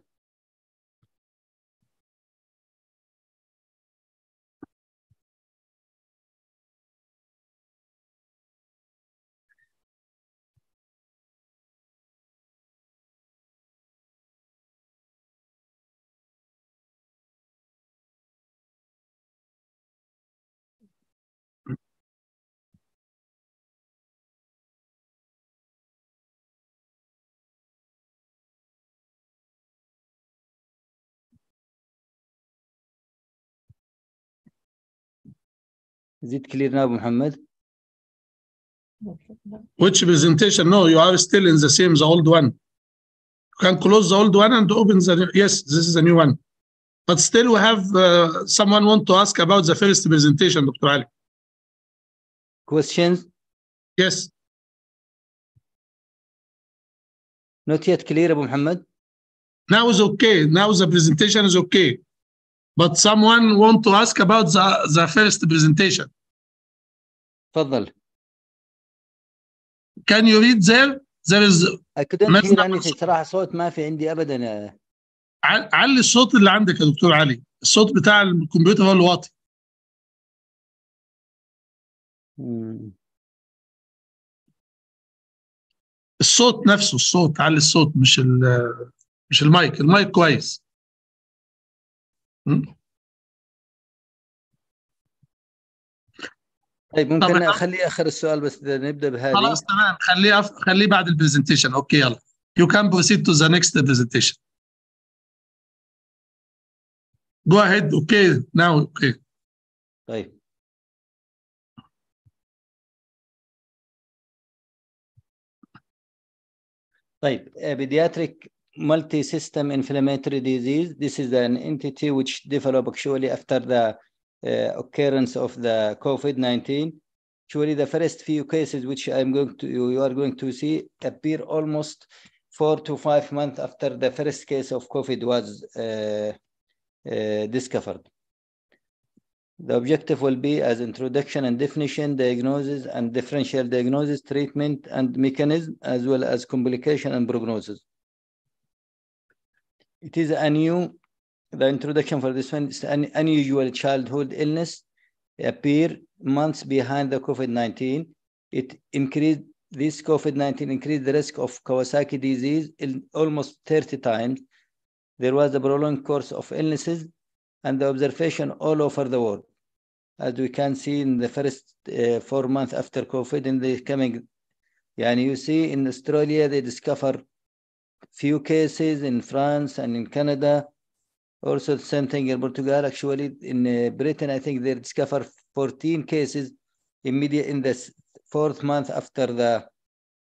Is it clear now, Muhammad? which presentation? No you are still in the same the old one. You can close the old one and open the new- yes this is a new one. But still we have uh, someone want to ask about the first presentation dr ali. Questions? yes. Not yet clear, Abu Muhammad? now is okay. Now the presentation is okay but someone want to ask about the the first presentation. تفضل. can you read there? There is I couldn't hear anything. صراحة صوت ما في عندي أبدا. علي الصوت اللي عندك يا دكتور علي. الصوت بتاع الكمبيوتر هو اللي واطي. مم. الصوت نفسه الصوت علي الصوت مش مش المايك. المايك كويس? طيب ممكن اخليه آخر السؤال بس نبدأ بهذه. خلاص تمام. خليه أف... خليه بعد البرزنتيشن أوكي يلا. يو كان بروسيد تو ذا نيكست برزنتيشن جو اهيد أوكي. ناو أوكي. طيب. طيب آه، بيدياتريك multi-system inflammatory disease. This is an entity which developed actually after the uh, occurrence of the COVID-19 actually the first few cases which I'm going to you are going to see appear almost four to five months after the first case of COVID was uh, uh, discovered. The objective will be as introduction and definition, diagnosis and differential diagnosis, treatment and mechanism, as well as complication and prognosis. It is a new, the introduction for this one is an unusual childhood illness appear months behind the COVID-19. It increased, this COVID-19 increased the risk of Kawasaki disease in almost 30 times. There was a prolonged course of illnesses and the observation all over the world. As we can see in the first uh, four months after COVID, in the coming, yani you see in Australia, they discover few cases in France and in Canada. Also, the same thing in Portugal. Actually, in uh, Britain, I think they discover 14 cases immediate in the fourth month after the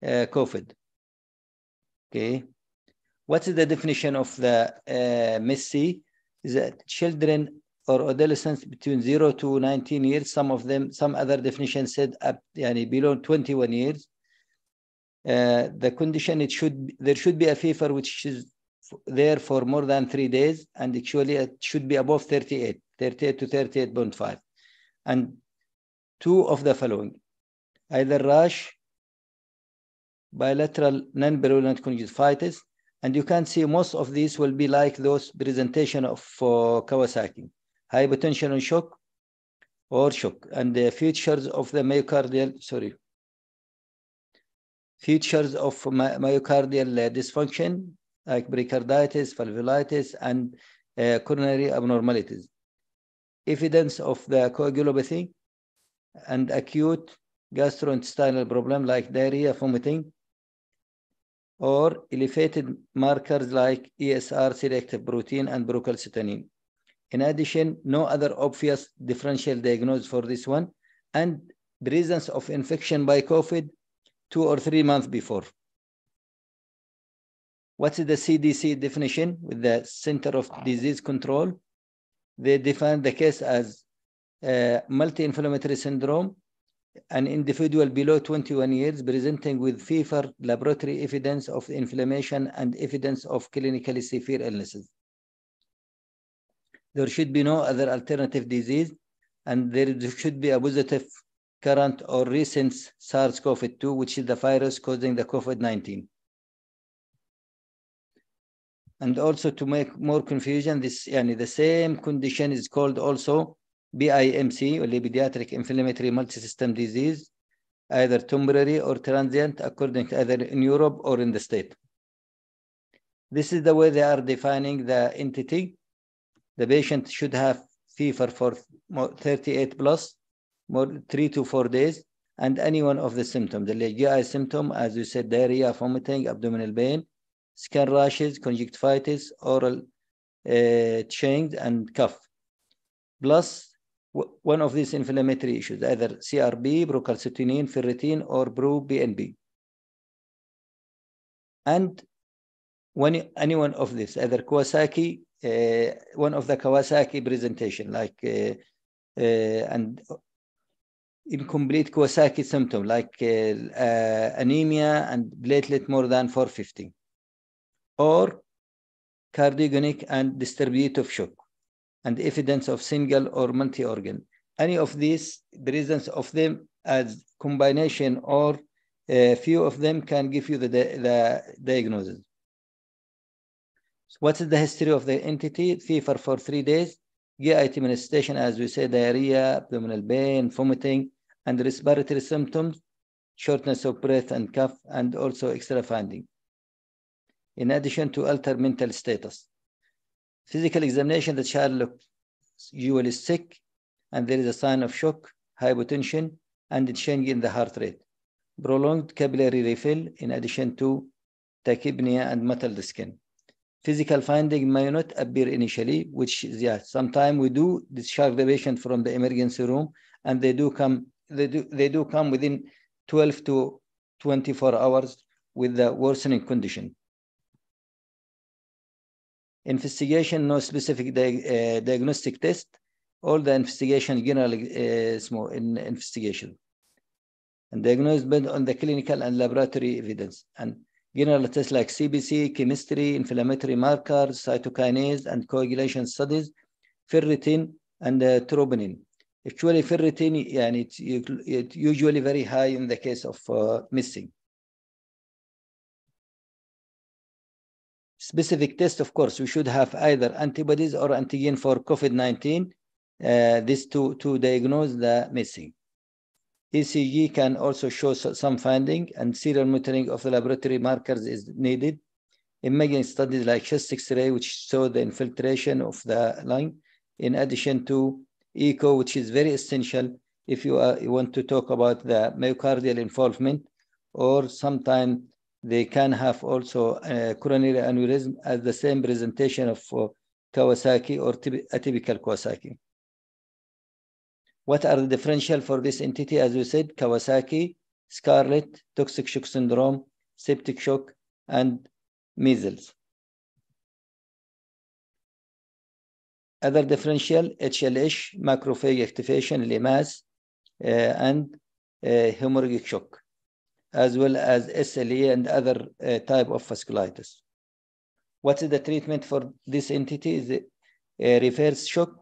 uh, COVID. Okay. What is the definition of the uh? Is that children or adolescents between 0 to 19 years, some of them, some other definitions said up, yani below 21 years. Uh, the condition, it should, there should be a fever which is there for more than three days, and actually it should be above 38, 38 to 38.5. And two of the following, either rash, bilateral non-purulent conjunctivitis, and you can see most of these will be like those presentation of uh, Kawasaki, hypotension and shock or shock, and the features of the myocardial, sorry, features of my- myocardial uh, dysfunction like pericarditis, valvulitis, and uh, coronary abnormalities. Evidence of the coagulopathy and acute gastrointestinal problem like diarrhea, vomiting, or elevated markers like ESR C-reactive protein and procalcitonin. In addition, no other obvious differential diagnosis for this one, and presence of infection by COVID two or three months before. What is the CDC definition with the Center of Disease Control? They define the case as uh, multi-inflammatory syndrome, an individual below 21 years presenting with fever, laboratory evidence of inflammation, and evidence of clinically severe illnesses. There should be no other alternative disease, and there should be a positive current or recent SARS-CoV-2, which is the virus causing the COVID-19. And also to make more confusion, this yani the same condition is called also BIMC, or pediatric inflammatory multisystem disease, either temporary or transient, according to either in Europe or in the state. This is the way they are defining the entity. The patient should have fever for 38 plus, more three to four days, and any one of the symptoms. The GI symptom, as you said, diarrhea, vomiting, abdominal pain, skin rashes, conjunctivitis, oral uh, change, and cough. One of these inflammatory issues, either CRP, procalcitonin, ferritin, or pro-BNP. And one, any one of this, either Kawasaki, uh, one of the Kawasaki presentation, like, uh, uh, and incomplete Kawasaki symptom, like uh, uh, anemia and platelet more than 450, or cardiogenic and distributive shock, and evidence of single or multi-organ. Any of these, presence of them as combination or a few of them can give you the, the diagnosis. So what is the history of the entity? Fever for three days, GI manifestation, as we say, diarrhea, abdominal pain, vomiting, and respiratory symptoms, shortness of breath and cough, and also extra finding. In addition to altered mental status. Physical examination, the child looks usually sick, and there is a sign of shock, hypotension, and a change in the heart rate. Prolonged capillary refill, in addition to tachypnea and mottled skin. Physical finding may not appear initially, which is, yeah, sometimes we do discharge the patient from the emergency room, and they do come, they do, they do come within 12 to 24 hours with the worsening condition. Investigation, no specific di uh, diagnostic test. All the investigation generally uh, small in investigation. And diagnosed based on the clinical and laboratory evidence. And general tests like CBC, chemistry, inflammatory markers, cytokinase, and coagulation studies, ferritin, and uh, troponin. Actually, ferritin, yeah, it's, usually very high in the case of uh, MIS-C. Specific test, of course, we should have either antibodies or antigen for COVID-19, uh, this to diagnose the MIS-C. ECG can also show some finding and serial monitoring of the laboratory markers is needed. Imaging studies like chest X-ray, which show the infiltration of the lung, in addition to echo, which is very essential if you, are, you want to talk about the myocardial involvement, or sometimes they can have also a coronary aneurysm as the same presentation of uh, Kawasaki or atypical Kawasaki. What are the differential for this entity? As we said, Kawasaki, scarlet, toxic shock syndrome, septic shock, and measles. Other differential, HLH, macrophage activation, LEMAS, uh, and uh, hemorrhagic shock, as well as SLE and other uh, type of vasculitis. What is the treatment for this entity? Is it reverse shock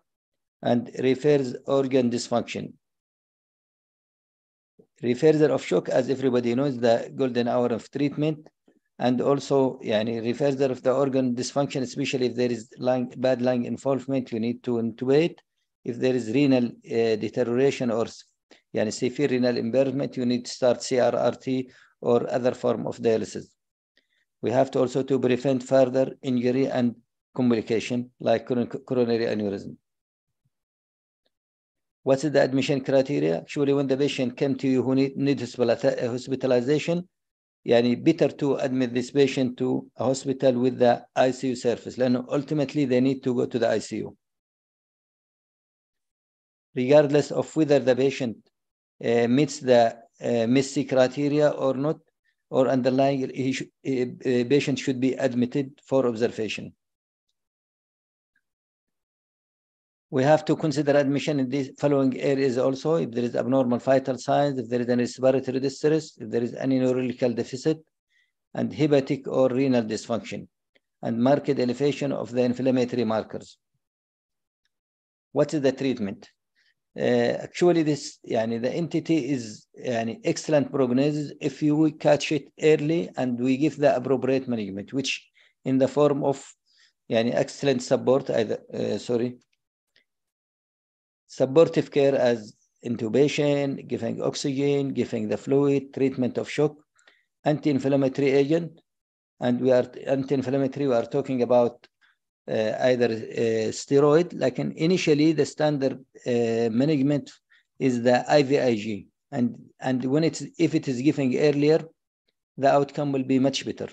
and refers organ dysfunction. Reversal of shock, as everybody knows, the golden hour of treatment, and also yani, reversal of the organ dysfunction, especially if there is lung, bad lung involvement, you need to intubate. If there is renal uh, deterioration or yani, severe renal impairment, you need to start CRRT or other form of dialysis. We have to also to prevent further injury and complication like coronary aneurysm. What is the admission criteria? Actually, when the patient came to you who need, need hospitalization, yani better to admit this patient to a hospital with the ICU service. And ultimately, they need to go to the ICU. Regardless of whether the patient uh, meets the uh, MIS-C criteria or not, or underlying he sh uh, patient should be admitted for observation. We have to consider admission in these following areas also, if there is abnormal vital signs, if there is any respiratory distress, if there is any neurological deficit, and hepatic or renal dysfunction, and marked elevation of the inflammatory markers. What is the treatment? Uh, actually, this yani, the entity is yani, excellent prognosis if you catch it early and we give the appropriate management, which in the form of yani, excellent support, either, uh, sorry, supportive care as intubation, giving oxygen, giving the fluid, treatment of shock, anti-inflammatory agent, and we are anti-inflammatory, we are talking about uh, either uh, steroid, like in initially the standard uh, management is the IVIG. And, and when it's, if it is given earlier, the outcome will be much better.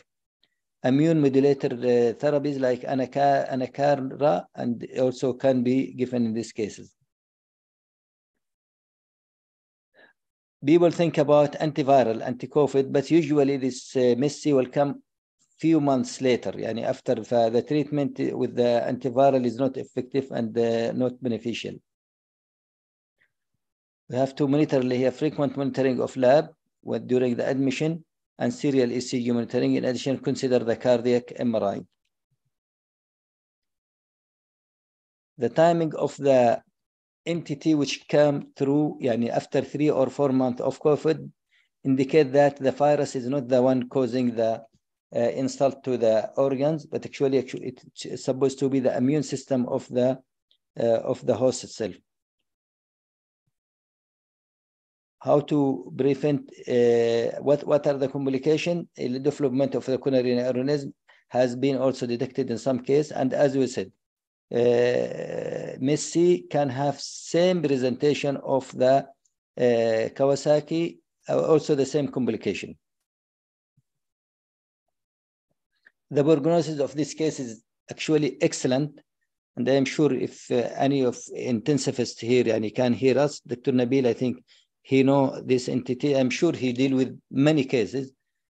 Immune modulator uh, therapies like anakinra and also can be given in these cases. People think about antiviral, anti-COVID, but usually this uh, MIS-C will come few months later, yani after the treatment with the antiviral is not effective and uh, not beneficial. We have to monitor here frequent monitoring of lab with, during the admission and serial ECG monitoring. In addition, consider the cardiac MRI. The timing of the entity which came through yani after three or four months of COVID indicate that the virus is not the one causing the uh, insult to the organs, but actually, it's supposed to be the immune system of the uh, of the host itself. How to prevent uh, what what are the complications? The development of the coronary aneurysm has been also detected in some case, and as we said, MIS-C can have same presentation of the uh, Kawasaki, uh, also the same complication. The prognosis of this case is actually excellent, and I am sure if uh, any of intensivists here and he can hear us, Dr. Nabil, I think he know this entity. I'm sure he deal with many cases.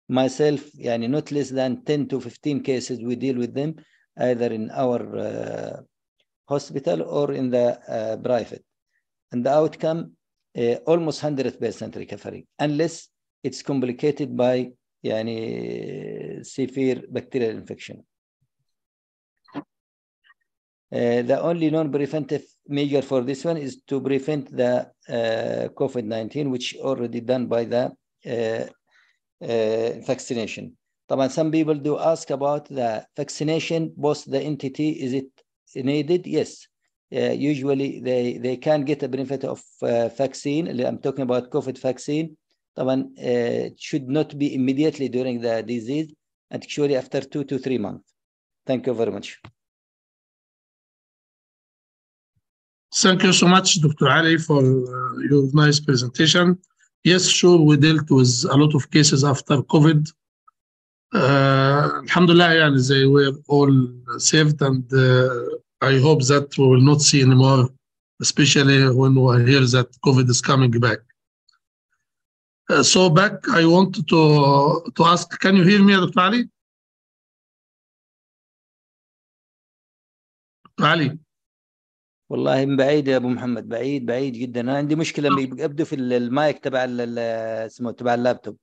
Myself, yani not less than 10 to 15 cases we deal with them, either in our uh, hospital or in the uh, private. And the outcome, uh, almost 100% recovery, unless it's complicated by yani, severe bacterial infection. Uh, the only non-preventive measure for this one is to prevent the uh, COVID-19, which already done by the uh, vaccination. طبعا some people do ask about the vaccination, both the entity, is it needed? Yes. Uh, usually they, they can get a benefit of uh, vaccine. I'm talking about COVID vaccine. طبعا uh, should not be immediately during the disease, actually after two to three months. Thank you very much. Thank you so much, Dr. Ali, for uh, your nice presentation. Yes, sure, we dealt with a lot of cases after COVID. Uh, Alhamdulillah, yani, they were all saved, and uh, I hope that we will not see anymore, especially when we hear that COVID is coming back. Uh, so back, I want to to ask, can you hear me, Dr. Ali? Ali. والله من بعيد يا ابو محمد بعيد بعيد جدا أنا عندي مشكله لما في المايك تبع اسمه تبع اللابتوب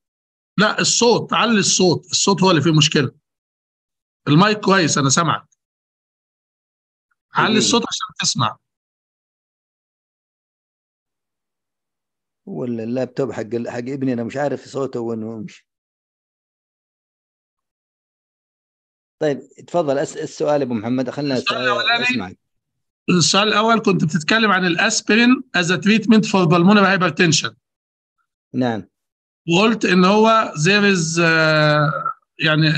لا الصوت علي الصوت. الصوت هو اللي فيه مشكلة. المايك كويس أنا سامعك. علي الصوت عشان تسمع. ولا اللابتوب حق حق ابني أنا مش عارف صوته وين مش طيب تفضل السؤال أبو محمد خلينا أسمعك. السؤال الأول كنت بتتكلم عن الأسبرين از تريتمنت فور بالمونري هايبرتنشن نعم. وقلت ان هو there is uh, يعني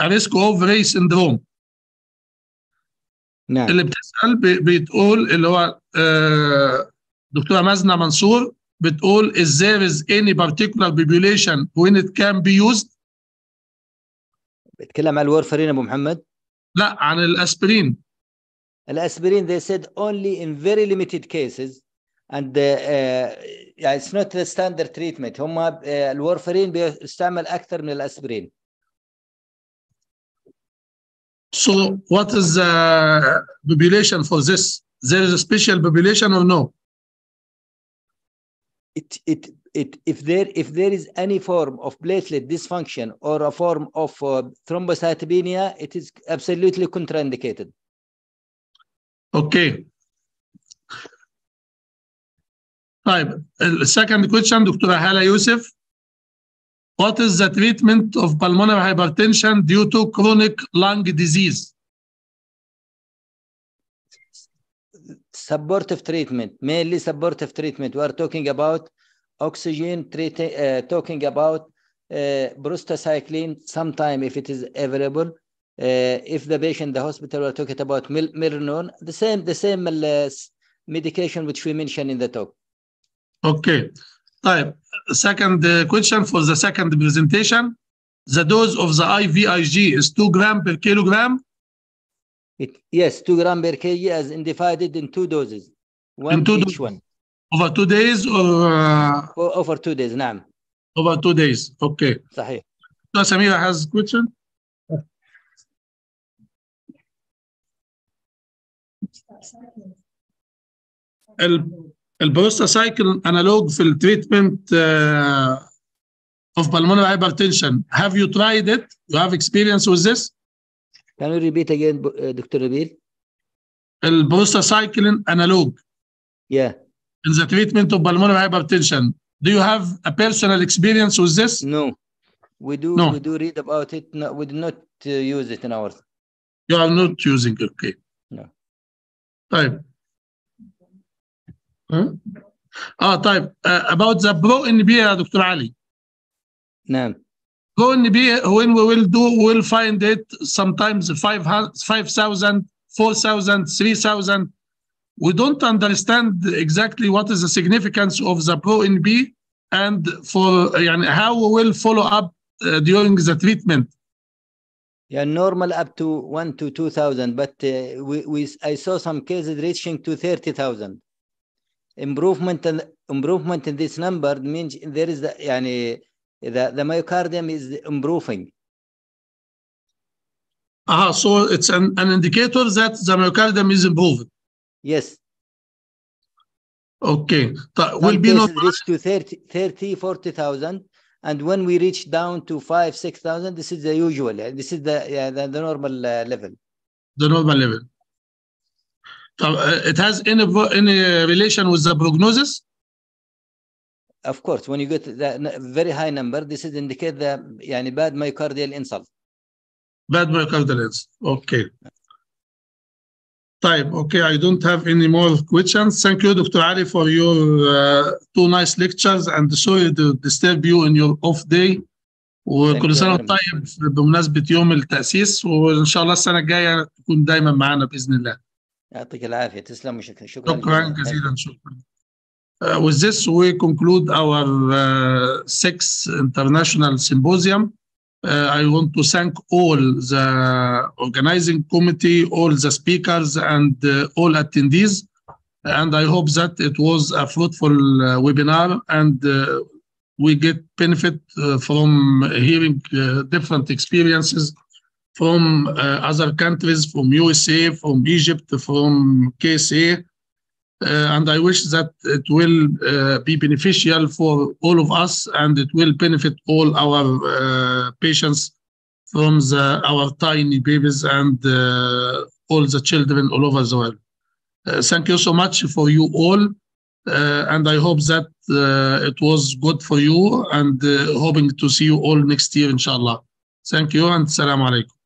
a risk of ray syndrome نعم اللي بتسال بتقول اللي هو uh, دكتوره مازنه منصور بتقول is there is any particular population when it can be used بتكلم عن الورفرين ابو محمد لا عن الاسبرين الاسبرين they said only in very limited cases and uh, uh, it's not the standard treatment هم uh, الورفرين بيستعمل اكثر من الاسبرين So what is the population for this? There is a special population or no? It it it if there if there is any form of platelet dysfunction or a form of uh, thrombocytopenia, it is absolutely contraindicated. Okay. طيب السكند question دكتوره هاله يوسف What is the treatment of pulmonary hypertension due to chronic lung disease? Supportive treatment, mainly supportive treatment. We are talking about oxygen, treating, uh, talking about uh, prostacyclin, sometime if it is available. Uh, if the patient, the hospital, we're talking about mil- milrinone, the same, the same uh, medication which we mentioned in the talk. Okay. طيب second uh, question for the second presentation. The dose of the IVIG is 2 gram per kilogram. It, yes, 2 gram per kg as in divided in two doses. One in two each doses. one. Over two days or uh, O- Over two days, نعم. over two days. Okay. صحيح. So Samira has question. ال- البروستاسايكل انالوج في التريتمنت of pulmonary hypertension. Have you tried it? You have experience with this? Can you repeat again, uh, Dr. Nabil? البروستاسايكلين انالوج Yeah. in the treatment of pulmonary hypertension. Do you have a personal experience with this? No, we do No. we do read about it. No, we do not uh, use it in our. You are not using it. Okay. No. طيب. Hmm? اه طيب. about the pro-BNP يا دكتور علي. when we will do we'll find it sometimes 5000 4000 3000 we don't understand exactly what is the significance of the pro-BNP and for يعني how we will follow up uh, during the treatment. Yeah normal up to 1 to 2000 but uh, we, we I saw some cases reaching to 30000 improvement and improvement in this number means there is the yani the, the myocardium is improving. Ah, uh -huh, so it's an, an indicator that the myocardium is improving. Yes. Okay. That will be not reach to 30, 40,000. And when we reach down to five, 6,000, this is the usual. This is the, yeah, the, the normal uh, level. The normal level طب, uh, it has any any relation with the prognosis? Of course, when you get the n- very high number, this is indicate the يعني bad myocardial insult. Bad myocardial infarct. Okay. طيب, okay, I don't have any more questions. Thank you, Dr. Ali, for your uh, two nice lectures and sorry to disturb you in your off day. وكل you سنة very وانت طيب بمناسبة يوم التأسيس وإن شاء الله السنة الجاية تكون دايما معنا بإذن الله. يعطيك العافية تسلم وشكرا شكرا شكرا جزيلا. جزيلا شكرا. Uh, with this, we conclude our uh, sixth international symposium. Uh, I want to thank all the organizing committee, all the speakers, and uh, all attendees. And I hope that it was a fruitful uh, webinar and uh, we get benefit uh, from hearing uh, different experiences from uh, other countries, from USA, from Egypt, from KSA. Uh, and I wish that it will uh, be beneficial for all of us and it will benefit all our uh, patients from the, our tiny babies and uh, all the children all over the world. Uh, thank you so much for you all. And I hope that it was good for you and hoping to see you all next year, inshallah. Thank you and salam alaikum.